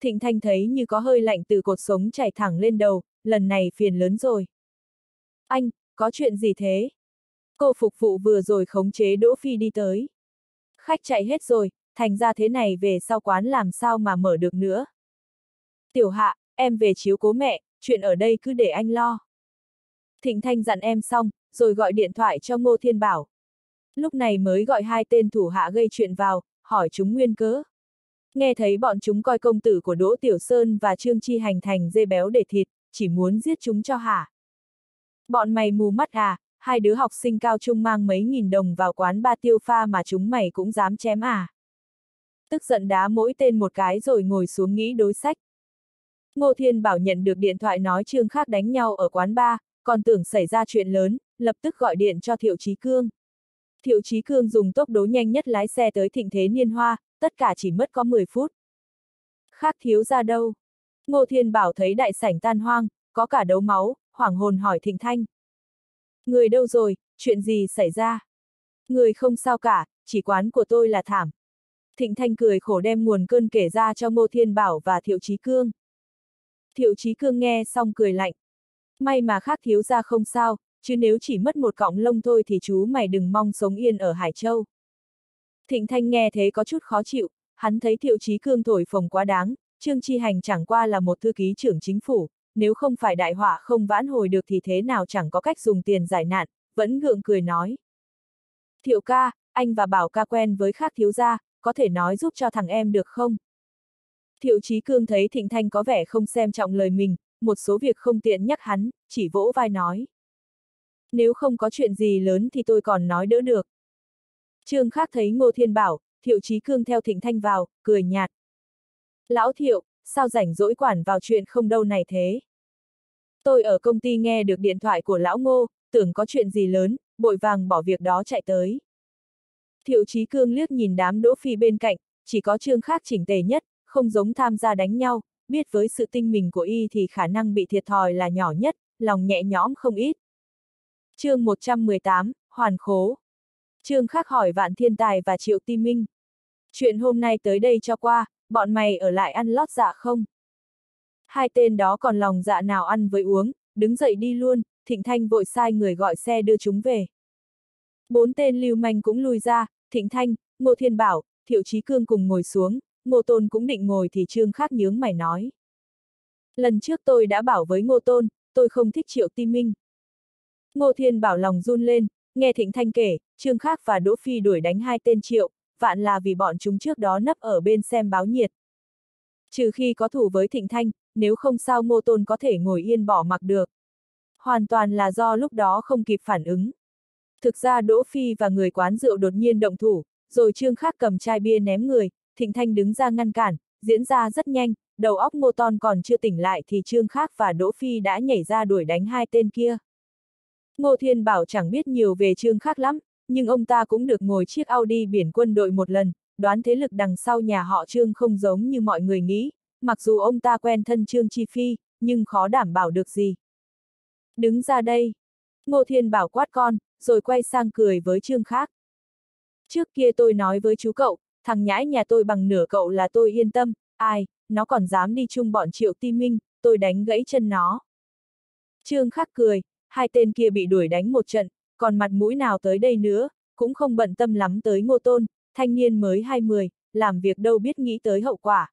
Thịnh Thanh thấy như có hơi lạnh từ cột sống chảy thẳng lên đầu, lần này phiền lớn rồi. Anh, có chuyện gì thế? Cô phục vụ vừa rồi khống chế Đỗ Phi đi tới. Khách chạy hết rồi, thành ra thế này về sau quán làm sao mà mở được nữa. Tiểu hạ, em về chiếu cố mẹ, chuyện ở đây cứ để anh lo. Thịnh Thanh dặn em xong, rồi gọi điện thoại cho Ngô Thiên Bảo. Lúc này mới gọi hai tên thủ hạ gây chuyện vào, hỏi chúng nguyên cớ. Nghe thấy bọn chúng coi công tử của Đỗ Tiểu Sơn và Trương Chi hành thành dê béo để thịt, chỉ muốn giết chúng cho hả. Bọn mày mù mắt à, hai đứa học sinh cao trung mang mấy nghìn đồng vào quán ba tiêu pha mà chúng mày cũng dám chém à. Tức giận đá mỗi tên một cái rồi ngồi xuống nghĩ đối sách. Ngô Thiên Bảo nhận được điện thoại nói Trương Khác đánh nhau ở quán ba, còn tưởng xảy ra chuyện lớn, lập tức gọi điện cho Thiệu Chí Cương. Thiệu Chí Cương dùng tốc độ nhanh nhất lái xe tới thịnh thế niên hoa, tất cả chỉ mất có 10 phút. Khác thiếu ra đâu? Ngô Thiên Bảo thấy đại sảnh tan hoang, có cả đấu máu, hoảng hồn hỏi Thịnh Thanh. Người đâu rồi, chuyện gì xảy ra? Người không sao cả, chỉ quán của tôi là thảm. Thịnh Thanh cười khổ đem nguồn cơn kể ra cho Ngô Thiên Bảo và Thiệu Chí Cương. Thiệu Chí Cương nghe xong cười lạnh. May mà khác thiếu ra không sao, chứ nếu chỉ mất một cọng lông thôi thì chú mày đừng mong sống yên ở Hải Châu. Thịnh Thanh nghe thế có chút khó chịu, hắn thấy Thiệu Chí Cương thổi phồng quá đáng, Trương Chi Hành chẳng qua là một thư ký trưởng chính phủ, nếu không phải đại họa không vãn hồi được thì thế nào chẳng có cách dùng tiền giải nạn, vẫn gượng cười nói. Thiệu ca, anh và Bảo ca quen với khác thiếu gia, có thể nói giúp cho thằng em được không? Thiệu Chí Cương thấy Thịnh Thanh có vẻ không xem trọng lời mình, một số việc không tiện nhắc hắn, chỉ vỗ vai nói. Nếu không có chuyện gì lớn thì tôi còn nói đỡ được. Trương Khác thấy Ngô Thiên Bảo, Thiệu Chí Cương theo Thịnh Thanh vào, cười nhạt. Lão Thiệu, sao rảnh rỗi quản vào chuyện không đâu này thế? Tôi ở công ty nghe được điện thoại của lão ngô, tưởng có chuyện gì lớn, bội vàng bỏ việc đó chạy tới. Thiệu Chí Cương liếc nhìn đám Đỗ Phi bên cạnh, chỉ có trương khác chỉnh tề nhất, không giống tham gia đánh nhau, biết với sự tinh mình của y thì khả năng bị thiệt thòi là nhỏ nhất, lòng nhẹ nhõm không ít. chương 118, Hoàn Khố Trương Khắc hỏi Vạn Thiên Tài và Triệu Ti Minh. Chuyện hôm nay tới đây cho qua, bọn mày ở lại ăn lót dạ không? Hai tên đó còn lòng dạ nào ăn với uống, đứng dậy đi luôn, Thịnh Thanh vội sai người gọi xe đưa chúng về. Bốn tên lưu manh cũng lui ra, Thịnh Thanh, Ngô Thiên Bảo, Thiệu Chí Cương cùng ngồi xuống, Ngô Tôn cũng định ngồi thì Trương Khắc nhướng mày nói. Lần trước tôi đã bảo với Ngô Tôn, tôi không thích Triệu Ti Minh. Ngô Thiên Bảo lòng run lên, nghe Thịnh Thanh kể, Trương Khắc và Đỗ Phi đuổi đánh hai tên Triệu, vạn là vì bọn chúng trước đó nấp ở bên xem báo nhiệt. Trừ khi có thủ với Thịnh Thanh, nếu không sao Ngô Tôn có thể ngồi yên bỏ mặc được. Hoàn toàn là do lúc đó không kịp phản ứng. Thực ra Đỗ Phi và người quán rượu đột nhiên động thủ, rồi Trương Khắc cầm chai bia ném người, Thịnh Thanh đứng ra ngăn cản, diễn ra rất nhanh, đầu óc Ngô Ton còn chưa tỉnh lại thì Trương Khắc và Đỗ Phi đã nhảy ra đuổi đánh hai tên kia. Ngô Thiên Bảo chẳng biết nhiều về Trương Khắc lắm, nhưng ông ta cũng được ngồi chiếc Audi biển quân đội một lần, đoán thế lực đằng sau nhà họ Trương không giống như mọi người nghĩ, mặc dù ông ta quen thân Trương Chi Phi, nhưng khó đảm bảo được gì. Đứng ra đây. Ngô Thiên Bảo quát con, rồi quay sang cười với Trương Khác. Trước kia tôi nói với chú cậu, thằng nhãi nhà tôi bằng nửa cậu là tôi yên tâm, ai, nó còn dám đi chung bọn triệu ti minh, tôi đánh gãy chân nó. Trương Khắc cười, hai tên kia bị đuổi đánh một trận, còn mặt mũi nào tới đây nữa, cũng không bận tâm lắm tới ngô tôn, thanh niên mới 20, làm việc đâu biết nghĩ tới hậu quả.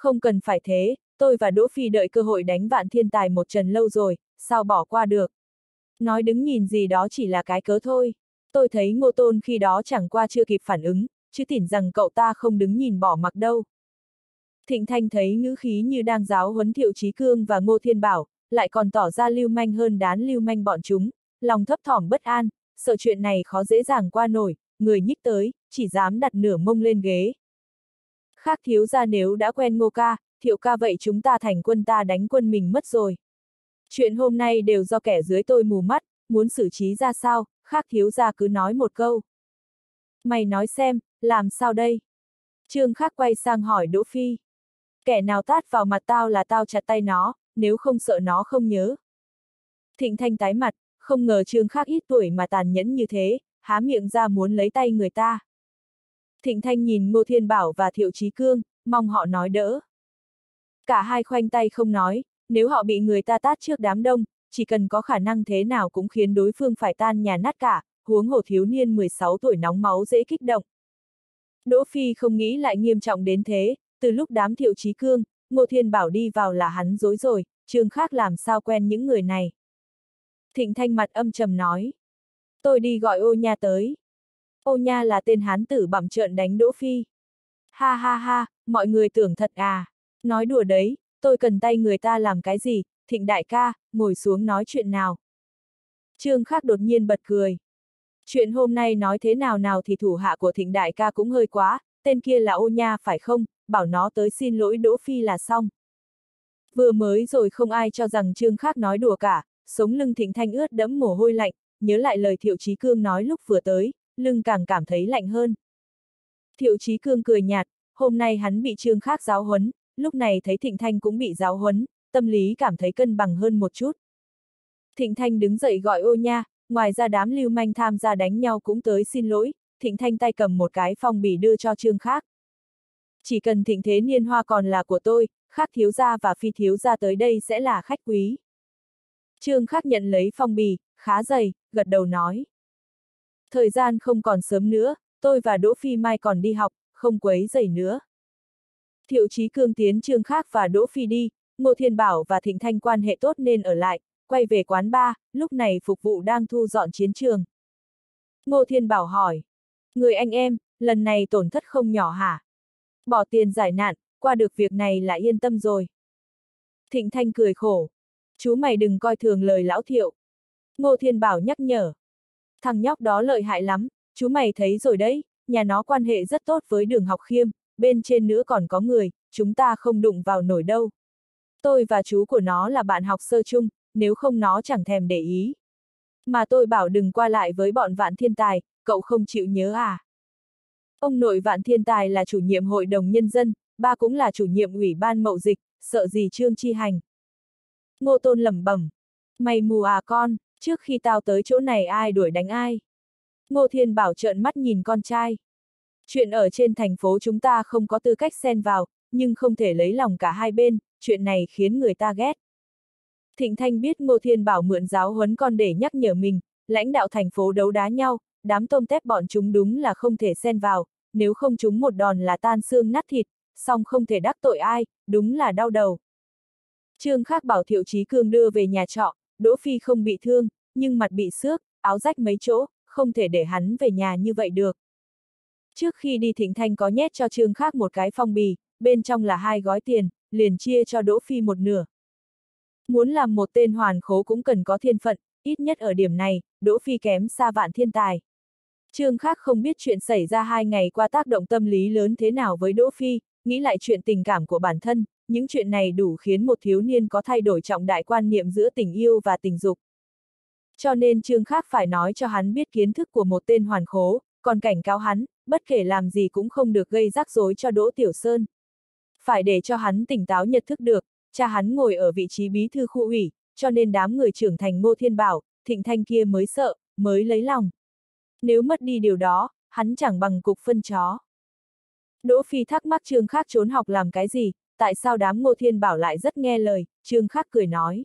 Không cần phải thế, tôi và Đỗ Phi đợi cơ hội đánh vạn thiên tài một trận lâu rồi, sao bỏ qua được. Nói đứng nhìn gì đó chỉ là cái cớ thôi. Tôi thấy ngô tôn khi đó chẳng qua chưa kịp phản ứng, chứ tỉnh rằng cậu ta không đứng nhìn bỏ mặc đâu. Thịnh Thanh thấy ngữ khí như đang giáo huấn Thiệu Chí Cương và Ngô Thiên Bảo, lại còn tỏ ra lưu manh hơn đán lưu manh bọn chúng, lòng thấp thỏm bất an, sợ chuyện này khó dễ dàng qua nổi, người nhích tới, chỉ dám đặt nửa mông lên ghế. Khác thiếu ra nếu đã quen ngô ca, thiệu ca vậy chúng ta thành quân ta đánh quân mình mất rồi. Chuyện hôm nay đều do kẻ dưới tôi mù mắt, muốn xử trí ra sao, khác thiếu ra cứ nói một câu. Mày nói xem, làm sao đây? Trương Khác quay sang hỏi Đỗ Phi. Kẻ nào tát vào mặt tao là tao chặt tay nó, nếu không sợ nó không nhớ. Thịnh Thanh tái mặt, không ngờ Trương Khác ít tuổi mà tàn nhẫn như thế, há miệng ra muốn lấy tay người ta. Thịnh Thanh nhìn Ngô Thiên Bảo và Thiệu Chí Cương, mong họ nói đỡ. Cả hai khoanh tay không nói, nếu họ bị người ta tát trước đám đông, chỉ cần có khả năng thế nào cũng khiến đối phương phải tan nhà nát cả, huống hồ thiếu niên 16 tuổi nóng máu dễ kích động. Đỗ Phi không nghĩ lại nghiêm trọng đến thế, từ lúc đám thiệu trí cương, Ngô Thiên Bảo đi vào là hắn dối rồi, trường khác làm sao quen những người này. Thịnh Thanh mặt âm trầm nói. Tôi đi gọi ô nha tới. Ô nha là tên hán tử bẩm trợn đánh Đỗ Phi. Ha ha ha, mọi người tưởng thật à. Nói đùa đấy, tôi cần tay người ta làm cái gì, thịnh đại ca, ngồi xuống nói chuyện nào. Trương Khắc đột nhiên bật cười. Chuyện hôm nay nói thế nào nào thì thủ hạ của thịnh đại ca cũng hơi quá, tên kia là ô nha phải không, bảo nó tới xin lỗi Đỗ Phi là xong. Vừa mới rồi không ai cho rằng Trương Khắc nói đùa cả, sống lưng thịnh thanh ướt đẫm mồ hôi lạnh, nhớ lại lời Thiệu Chí Cương nói lúc vừa tới, lưng càng cảm thấy lạnh hơn. Thiệu Chí Cương cười nhạt, hôm nay hắn bị Trương Khắc giáo huấn, lúc này thấy Thịnh Thanh cũng bị giáo huấn, tâm lý cảm thấy cân bằng hơn một chút. Thịnh Thanh đứng dậy gọi ô nha, ngoài ra đám lưu manh tham gia đánh nhau cũng tới xin lỗi, Thịnh Thanh tay cầm một cái phong bì đưa cho Trương Khác. Chỉ cần thịnh thế niên hoa còn là của tôi, khác thiếu gia và phi thiếu gia tới đây sẽ là khách quý. Trương Khác nhận lấy phong bì, khá dày, gật đầu nói. Thời gian không còn sớm nữa, tôi và Đỗ Phi mai còn đi học, không quấy dậy nữa. Thiệu Chí Cương tiến Trương Khác và Đỗ Phi đi, Ngô Thiên Bảo và Thịnh Thanh quan hệ tốt nên ở lại, quay về quán ba, lúc này phục vụ đang thu dọn chiến trường. Ngô Thiên Bảo hỏi, người anh em, lần này tổn thất không nhỏ hả? Bỏ tiền giải nạn, qua được việc này là yên tâm rồi. Thịnh Thanh cười khổ, chú mày đừng coi thường lời lão thiệu. Ngô Thiên Bảo nhắc nhở, thằng nhóc đó lợi hại lắm, chú mày thấy rồi đấy, nhà nó quan hệ rất tốt với đường học khiêm, bên trên nữa còn có người, chúng ta không đụng vào nổi đâu. Tôi và chú của nó là bạn học sơ chung, nếu không nó chẳng thèm để ý. Mà tôi bảo đừng qua lại với bọn vạn thiên tài, cậu không chịu nhớ à? Ông nội vạn thiên tài là chủ nhiệm hội đồng nhân dân, ba cũng là chủ nhiệm ủy ban mậu dịch, sợ gì trương chi hành. Ngô tôn lẩm bẩm, mày mù à con, trước khi tao tới chỗ này ai đuổi đánh ai. Ngô Thiên Bảo trợn mắt nhìn con trai. Chuyện ở trên thành phố chúng ta không có tư cách xen vào, nhưng không thể lấy lòng cả hai bên, chuyện này khiến người ta ghét. Thịnh Thanh biết Ngô Thiên Bảo mượn giáo huấn con để nhắc nhở mình, lãnh đạo thành phố đấu đá nhau, đám tôm tép bọn chúng đúng là không thể xen vào, nếu không chúng một đòn là tan xương nát thịt, song không thể đắc tội ai, đúng là đau đầu. Trương Khác bảo Thiệu Chí Cương đưa về nhà trọ, Đỗ Phi không bị thương, nhưng mặt bị xước, áo rách mấy chỗ, không thể để hắn về nhà như vậy được. Trước khi đi Thịnh Thanh có nhét cho Trương Khác một cái phong bì, bên trong là hai gói tiền, liền chia cho Đỗ Phi một nửa. Muốn làm một tên hoàn khố cũng cần có thiên phận, ít nhất ở điểm này, Đỗ Phi kém xa vạn thiên tài. Trương Khác không biết chuyện xảy ra hai ngày qua tác động tâm lý lớn thế nào với Đỗ Phi, nghĩ lại chuyện tình cảm của bản thân, những chuyện này đủ khiến một thiếu niên có thay đổi trọng đại quan niệm giữa tình yêu và tình dục. Cho nên Trương Khác phải nói cho hắn biết kiến thức của một tên hoàn khố, còn cảnh cáo hắn, bất kể làm gì cũng không được gây rắc rối cho Đỗ Tiểu Sơn. Phải để cho hắn tỉnh táo nhận thức được, cha hắn ngồi ở vị trí bí thư khu ủy, cho nên đám người trưởng thành Ngô Thiên Bảo, Thịnh Thanh kia mới sợ, mới lấy lòng. Nếu mất đi điều đó, hắn chẳng bằng cục phân chó. Đỗ Phi thắc mắc Trương Khác trốn học làm cái gì, tại sao đám Ngô Thiên Bảo lại rất nghe lời, Trương Khắc cười nói.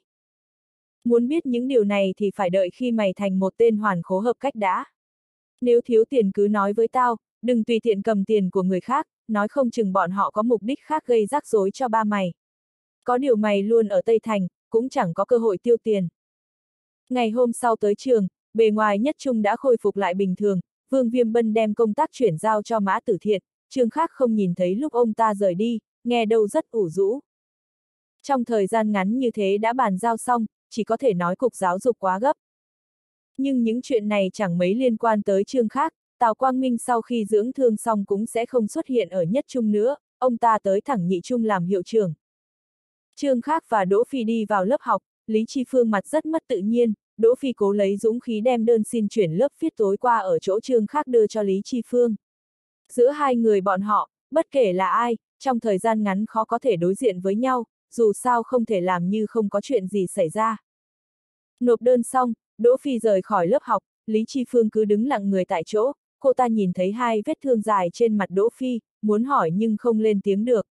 Muốn biết những điều này thì phải đợi khi mày thành một tên hoàn khố hợp cách đã. Nếu thiếu tiền cứ nói với tao, đừng tùy tiện cầm tiền của người khác, nói không chừng bọn họ có mục đích khác gây rắc rối cho ba mày. Có điều mày luôn ở Tây Thành, cũng chẳng có cơ hội tiêu tiền. Ngày hôm sau tới trường, bề ngoài nhất trung đã khôi phục lại bình thường, Vương Viêm Bân đem công tác chuyển giao cho Mã Tử Thiện, trường khác không nhìn thấy lúc ông ta rời đi, nghe đâu rất ủ rũ. Trong thời gian ngắn như thế đã bàn giao xong, chỉ có thể nói cục giáo dục quá gấp. Nhưng những chuyện này chẳng mấy liên quan tới trương khác, Tào Quang Minh sau khi dưỡng thương xong cũng sẽ không xuất hiện ở nhất trung nữa, ông ta tới thẳng nhị trung làm hiệu trưởng. Trương Khác và Đỗ Phi đi vào lớp học, Lý Chi Phương mặt rất mất tự nhiên, Đỗ Phi cố lấy dũng khí đem đơn xin chuyển lớp viết tối qua ở chỗ Trương Khác đưa cho Lý Chi Phương. Giữa hai người bọn họ, bất kể là ai, trong thời gian ngắn khó có thể đối diện với nhau, dù sao không thể làm như không có chuyện gì xảy ra. Nộp đơn xong, Đỗ Phi rời khỏi lớp học, Lý Chi Phương cứ đứng lặng người tại chỗ, cô ta nhìn thấy hai vết thương dài trên mặt Đỗ Phi, muốn hỏi nhưng không lên tiếng được.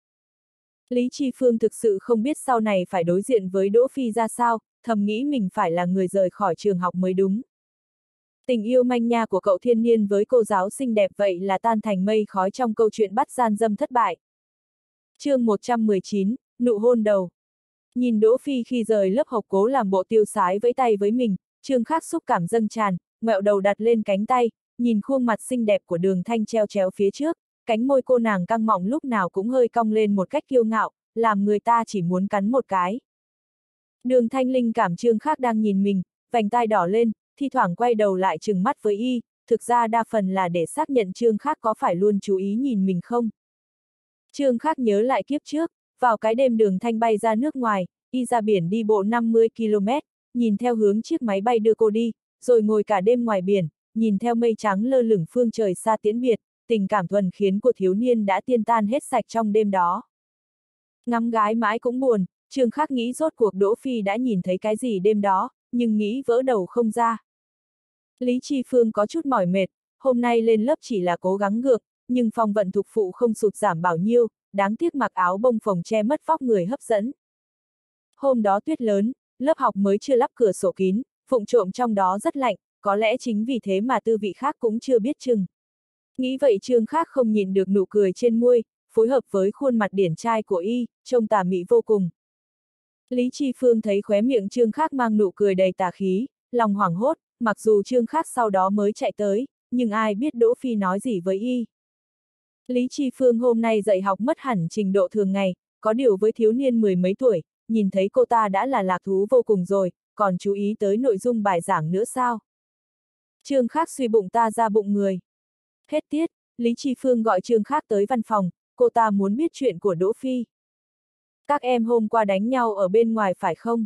Lý Chi Phương thực sự không biết sau này phải đối diện với Đỗ Phi ra sao, thầm nghĩ mình phải là người rời khỏi trường học mới đúng. Tình yêu manh nha của cậu thiên niên với cô giáo xinh đẹp vậy là tan thành mây khói trong câu chuyện bắt gian dâm thất bại chương 119, nụ hôn đầu. Nhìn Đỗ Phi khi rời lớp học cố làm bộ tiêu sái với tay với mình, Trương Khắc xúc cảm dâng tràn, ngẹo đầu đặt lên cánh tay, nhìn khuôn mặt xinh đẹp của đường thanh treo chéo phía trước, cánh môi cô nàng căng mọng lúc nào cũng hơi cong lên một cách kiêu ngạo, làm người ta chỉ muốn cắn một cái. Đường thanh linh cảm trương Khắc đang nhìn mình, vành tai đỏ lên, thi thoảng quay đầu lại trừng mắt với y, thực ra đa phần là để xác nhận trương Khắc có phải luôn chú ý nhìn mình không. Trương Khắc nhớ lại kiếp trước, vào cái đêm đường thanh bay ra nước ngoài, y ra biển đi bộ 50 km, nhìn theo hướng chiếc máy bay đưa cô đi, rồi ngồi cả đêm ngoài biển, nhìn theo mây trắng lơ lửng phương trời xa tiễn biệt, tình cảm thuần khiến của thiếu niên đã tiên tan hết sạch trong đêm đó. Ngắm gái mãi cũng buồn, Trương Khắc nghĩ rốt cuộc Đỗ Phi đã nhìn thấy cái gì đêm đó, nhưng nghĩ vỡ đầu không ra. Lý Chi Phương có chút mỏi mệt, hôm nay lên lớp chỉ là cố gắng ngược, nhưng phong vận thuộc phụ không sụt giảm bao nhiêu, đáng tiếc mặc áo bông phồng che mất vóc người hấp dẫn. Hôm đó tuyết lớn, lớp học mới chưa lắp cửa sổ kín, phụng trộm trong đó rất lạnh, có lẽ chính vì thế mà tư vị khác cũng chưa biết chừng. Nghĩ vậy Trương Khác không nhìn được nụ cười trên môi, phối hợp với khuôn mặt điển trai của y, trông tà mỹ vô cùng. Lý Chi Phương thấy khóe miệng Trương Khác mang nụ cười đầy tà khí, lòng hoảng hốt, mặc dù Trương Khác sau đó mới chạy tới, nhưng ai biết Đỗ Phi nói gì với y. Lý Chi Phương hôm nay dạy học mất hẳn trình độ thường ngày, có điều với thiếu niên mười mấy tuổi, nhìn thấy cô ta đã là lạc thú vô cùng rồi, còn chú ý tới nội dung bài giảng nữa sao? Trương Khác suy bụng ta ra bụng người. Hết tiết, Lý Chi Phương gọi Trương Khác tới văn phòng, cô ta muốn biết chuyện của Đỗ Phi. Các em hôm qua đánh nhau ở bên ngoài phải không?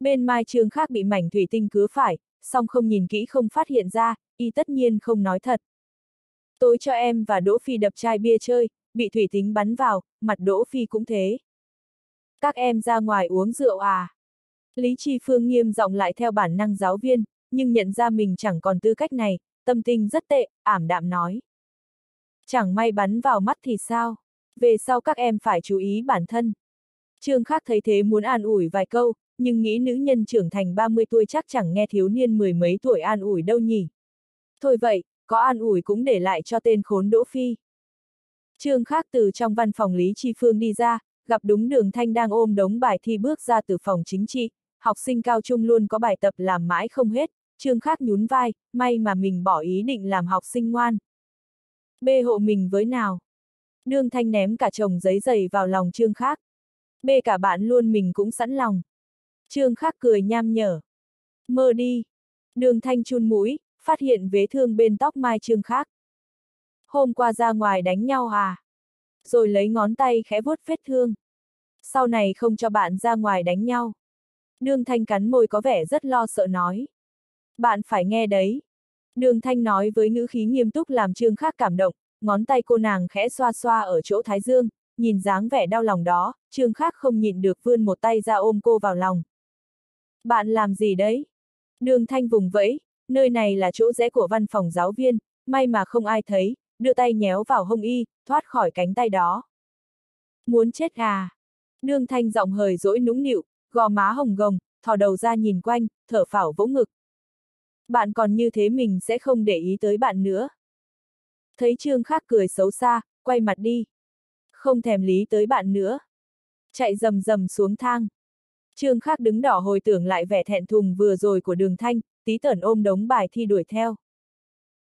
Bên Mai Trương khác bị mảnh thủy tinh cứa phải, song không nhìn kỹ không phát hiện ra, y tất nhiên không nói thật. Tối cho em và Đỗ Phi đập chai bia chơi, bị thủy tính bắn vào, mặt Đỗ Phi cũng thế. Các em ra ngoài uống rượu à? Lý Chi Phương nghiêm giọng lại theo bản năng giáo viên, nhưng nhận ra mình chẳng còn tư cách này, tâm tình rất tệ, ảm đạm nói. Chẳng may bắn vào mắt thì sao? Về sau các em phải chú ý bản thân. Trương Khắc thấy thế muốn an ủi vài câu, nhưng nghĩ nữ nhân trưởng thành 30 tuổi chắc chẳng nghe thiếu niên mười mấy tuổi an ủi đâu nhỉ. Thôi vậy, có an ủi cũng để lại cho tên khốn Đỗ Phi. Trương Khắc từ trong văn phòng Lý Chi Phương đi ra, gặp đúng đường thanh đang ôm đống bài thi bước ra từ phòng chính trị, học sinh cao trung luôn có bài tập làm mãi không hết, Trương Khắc nhún vai, may mà mình bỏ ý định làm học sinh ngoan. Bê hộ mình với nào? Đường thanh ném cả chồng giấy giày vào lòng Trương Khắc. Bê cả bạn luôn mình cũng sẵn lòng. Trương Khắc cười nham nhở. Mơ đi. Đường thanh chun mũi, phát hiện vế thương bên tóc mai Trương Khắc. Hôm qua ra ngoài đánh nhau à? Rồi lấy ngón tay khẽ vuốt vết thương. Sau này không cho bạn ra ngoài đánh nhau. Đường thanh cắn môi có vẻ rất lo sợ nói. Bạn phải nghe đấy. Đường thanh nói với ngữ khí nghiêm túc làm Trương Khắc cảm động, ngón tay cô nàng khẽ xoa xoa ở chỗ thái dương, nhìn dáng vẻ đau lòng đó, Trương Khắc không nhịn được vươn một tay ra ôm cô vào lòng. Bạn làm gì đấy? Đường thanh vùng vẫy, nơi này là chỗ rẽ của văn phòng giáo viên, may mà không ai thấy, đưa tay nhéo vào hông y, thoát khỏi cánh tay đó. Muốn chết à? Đường thanh giọng hời dỗi nũng nịu, gò má hồng gồng, thò đầu ra nhìn quanh, thở phảo vỗ ngực. Bạn còn như thế mình sẽ không để ý tới bạn nữa. Thấy Trương Khắc cười xấu xa, quay mặt đi. Không thèm lý tới bạn nữa. Chạy rầm rầm xuống thang. Trương Khắc đứng đỏ hồi tưởng lại vẻ thẹn thùng vừa rồi của đường thanh, tí tẩn ôm đống bài thi đuổi theo.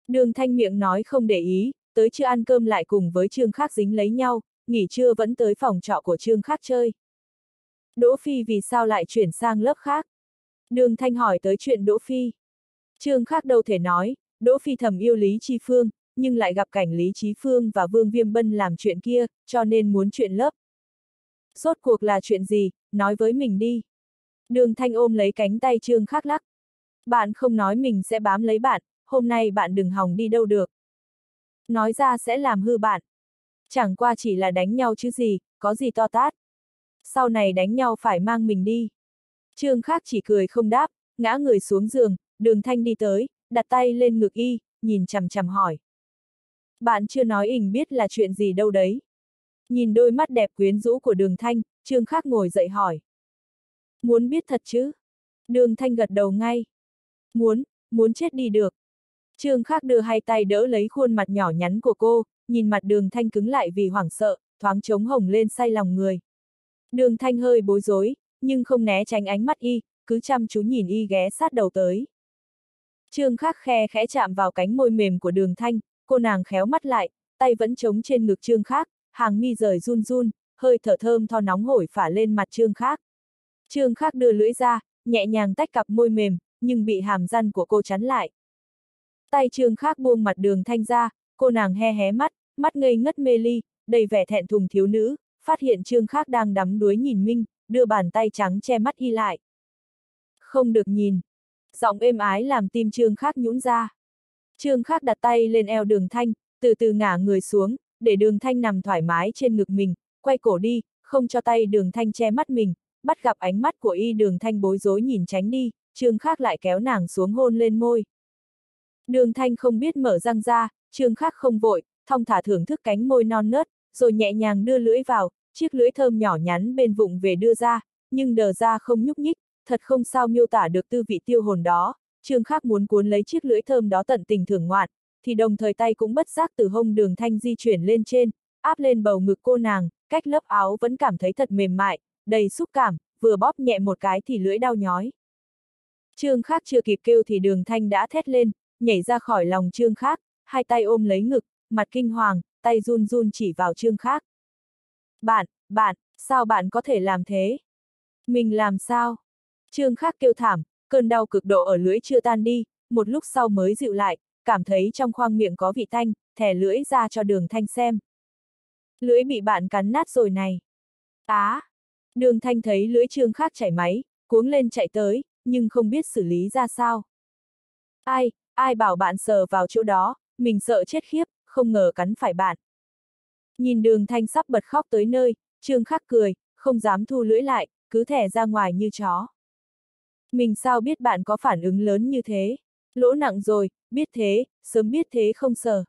Đường thanh miệng nói không để ý, tới chưa ăn cơm lại cùng với Trương Khắc dính lấy nhau, nghỉ trưa vẫn tới phòng trọ của Trương Khắc chơi. Đỗ Phi vì sao lại chuyển sang lớp khác? Đường thanh hỏi tới chuyện Đỗ Phi. Trương Khắc đâu thể nói, Đỗ Phi thầm yêu Lý Chi Phương, nhưng lại gặp cảnh Lý Chí Phương và Vương Viêm Bân làm chuyện kia, cho nên muốn chuyện lớp. Rốt cuộc là chuyện gì, nói với mình đi. Đường Thanh ôm lấy cánh tay Trương Khắc lắc. Bạn không nói mình sẽ bám lấy bạn, hôm nay bạn đừng hòng đi đâu được. Nói ra sẽ làm hư bạn. Chẳng qua chỉ là đánh nhau chứ gì, có gì to tát. Sau này đánh nhau phải mang mình đi. Trương Khắc chỉ cười không đáp, ngã người xuống giường, đường Thanh đi tới, đặt tay lên ngực y, nhìn chằm chằm hỏi. Bạn chưa nói ỉnh biết là chuyện gì đâu đấy. Nhìn đôi mắt đẹp quyến rũ của đường thanh, Trương Khắc ngồi dậy hỏi. Muốn biết thật chứ? Đường thanh gật đầu ngay. Muốn, muốn chết đi được. Trương Khắc đưa hai tay đỡ lấy khuôn mặt nhỏ nhắn của cô, nhìn mặt đường thanh cứng lại vì hoảng sợ, thoáng trống hồng lên say lòng người. Đường thanh hơi bối rối, nhưng không né tránh ánh mắt y, cứ chăm chú nhìn y ghé sát đầu tới. Trương Khắc khe khẽ chạm vào cánh môi mềm của đường thanh, cô nàng khéo mắt lại, tay vẫn trống trên ngực Trương khắc, hàng mi rời run run, hơi thở thơm tho nóng hổi phả lên mặt Trương khắc. Trương khắc đưa lưỡi ra, nhẹ nhàng tách cặp môi mềm, nhưng bị hàm răn của cô chắn lại. Tay Trương Khác buông mặt đường thanh ra, cô nàng he hé mắt, mắt ngây ngất mê ly, đầy vẻ thẹn thùng thiếu nữ, phát hiện Trương Khác đang đắm đuối nhìn Minh, đưa bàn tay trắng che mắt y lại. Không được nhìn. Giọng êm ái làm tim Trương Khác nhũn ra. Trương Khắc đặt tay lên eo đường thanh, từ từ ngả người xuống, để đường thanh nằm thoải mái trên ngực mình, quay cổ đi, không cho tay đường thanh che mắt mình, bắt gặp ánh mắt của y đường thanh bối rối nhìn tránh đi, Trương Khắc lại kéo nàng xuống hôn lên môi. Đường thanh không biết mở răng ra, Trương Khắc không vội, thong thả thưởng thức cánh môi non nớt, rồi nhẹ nhàng đưa lưỡi vào, chiếc lưỡi thơm nhỏ nhắn bên vụng về đưa ra, nhưng đờ ra không nhúc nhích, thật không sao miêu tả được tư vị tiêu hồn đó, Trương Khắc muốn cuốn lấy chiếc lưỡi thơm đó tận tình thưởng ngoạn, thì đồng thời tay cũng bất giác từ hông đường thanh di chuyển lên trên, áp lên bầu ngực cô nàng, cách lớp áo vẫn cảm thấy thật mềm mại, đầy xúc cảm, vừa bóp nhẹ một cái thì lưỡi đau nhói. Trương Khắc chưa kịp kêu thì đường thanh đã thét lên, nhảy ra khỏi lòng Trương Khắc, hai tay ôm lấy ngực, mặt kinh hoàng, tay run run chỉ vào Trương Khắc. Bạn, bạn, sao bạn có thể làm thế? Mình làm sao? Trương Khắc kêu thảm, cơn đau cực độ ở lưỡi chưa tan đi, một lúc sau mới dịu lại, cảm thấy trong khoang miệng có vị thanh, thẻ lưỡi ra cho đường thanh xem. Lưỡi bị bạn cắn nát rồi này. Á! Đường thanh thấy lưỡi trương khác chảy máy, cuống lên chạy tới, nhưng không biết xử lý ra sao. Ai, ai bảo bạn sờ vào chỗ đó, mình sợ chết khiếp, không ngờ cắn phải bạn. Nhìn đường thanh sắp bật khóc tới nơi, trương khắc cười, không dám thu lưỡi lại, cứ thẻ ra ngoài như chó. Mình sao biết bạn có phản ứng lớn như thế? Lỗ nặng rồi, biết thế, sớm biết thế không sờ.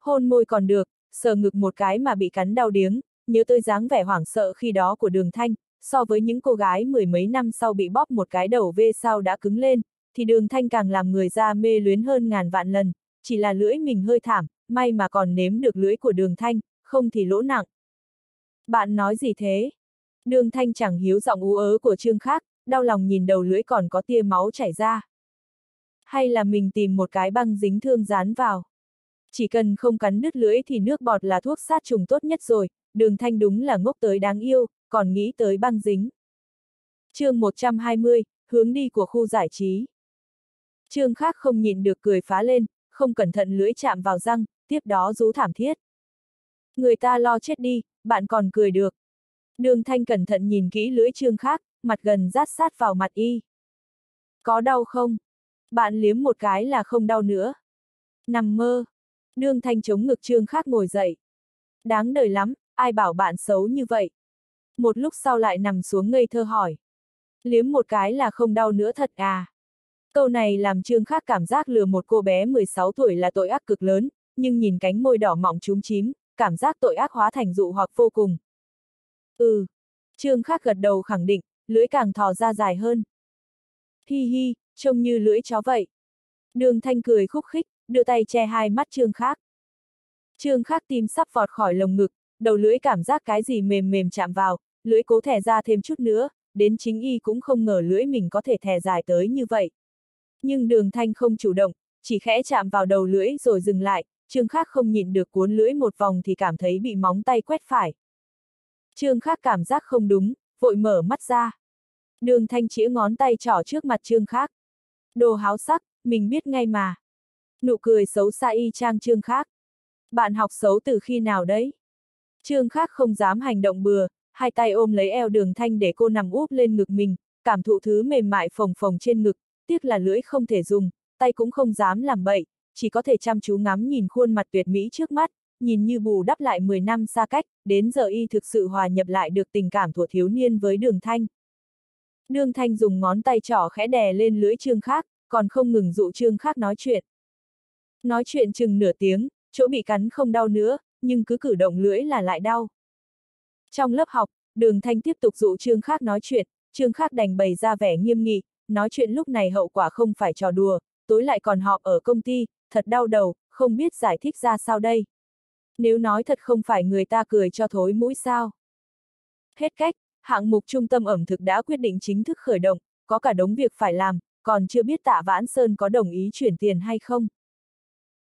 Hôn môi còn được, sờ ngực một cái mà bị cắn đau điếng, nhớ tới dáng vẻ hoảng sợ khi đó của đường thanh, so với những cô gái mười mấy năm sau bị bóp một cái đầu về sau đã cứng lên, thì đường thanh càng làm người ra mê luyến hơn ngàn vạn lần, chỉ là lưỡi mình hơi thảm, may mà còn nếm được lưỡi của đường thanh, không thì lỗ nặng. Bạn nói gì thế? Đường thanh chẳng hiếu giọng ú ớ của trương khác, đau lòng nhìn đầu lưỡi còn có tia máu chảy ra. Hay là mình tìm một cái băng dính thương dán vào. Chỉ cần không cắn nứt lưỡi thì nước bọt là thuốc sát trùng tốt nhất rồi, đường thanh đúng là ngốc tới đáng yêu, còn nghĩ tới băng dính. chương 120, hướng đi của khu giải trí. Trương khác không nhìn được cười phá lên, không cẩn thận lưỡi chạm vào răng, tiếp đó rú thảm thiết. Người ta lo chết đi, bạn còn cười được. Đường thanh cẩn thận nhìn kỹ lưỡi trương khác, mặt gần rát sát vào mặt y. Có đau không? Bạn liếm một cái là không đau nữa. Nằm mơ. Đường thanh chống ngực trương khác ngồi dậy. Đáng đời lắm, ai bảo bạn xấu như vậy? Một lúc sau lại nằm xuống ngây thơ hỏi. Liếm một cái là không đau nữa thật à? Câu này làm Trương Khác cảm giác lừa một cô bé 16 tuổi là tội ác cực lớn, nhưng nhìn cánh môi đỏ mọng trúng chím, cảm giác tội ác hóa thành dụ hoặc vô cùng. Ừ. Trương Khác gật đầu khẳng định, lưỡi càng thò ra dài hơn. Hi hi, trông như lưỡi chó vậy. Đường Thanh cười khúc khích, đưa tay che hai mắt Trương Khác. Trương Khác tim sắp vọt khỏi lồng ngực, đầu lưỡi cảm giác cái gì mềm mềm chạm vào, lưỡi cố thẻ ra thêm chút nữa, đến chính y cũng không ngờ lưỡi mình có thể thẻ dài tới như vậy. Nhưng đường thanh không chủ động, chỉ khẽ chạm vào đầu lưỡi rồi dừng lại, Trương Khác không nhìn được cuốn lưỡi một vòng thì cảm thấy bị móng tay quét phải. Trương Khác cảm giác không đúng, vội mở mắt ra. Đường thanh chĩa ngón tay trỏ trước mặt Trương Khác. Đồ háo sắc, mình biết ngay mà. Nụ cười xấu xa y trang Trương Khác. Bạn học xấu từ khi nào đấy? Trương Khác không dám hành động bừa, hai tay ôm lấy eo đường thanh để cô nằm úp lên ngực mình, cảm thụ thứ mềm mại phồng phồng trên ngực, tiếc là lưỡi không thể dùng, tay cũng không dám làm bậy, chỉ có thể chăm chú ngắm nhìn khuôn mặt tuyệt mỹ trước mắt, nhìn như bù đắp lại 10 năm xa cách, đến giờ y thực sự hòa nhập lại được tình cảm của thiếu niên với đường thanh. Đường thanh dùng ngón tay trỏ khẽ đè lên lưỡi trương khác, còn không ngừng dụ trương khác nói chuyện. Nói chuyện chừng nửa tiếng, chỗ bị cắn không đau nữa, nhưng cứ cử động lưỡi là lại đau. Trong lớp học, đường thanh tiếp tục dụ trương khác nói chuyện, trương khác đành bày ra vẻ nghiêm nghị, nói chuyện lúc này hậu quả không phải trò đùa, tối lại còn họp ở công ty, thật đau đầu, không biết giải thích ra sao đây. Nếu nói thật không phải người ta cười cho thối mũi sao. Hết cách, hạng mục trung tâm ẩm thực đã quyết định chính thức khởi động, có cả đống việc phải làm, còn chưa biết tạ Vãn Sơn có đồng ý chuyển tiền hay không.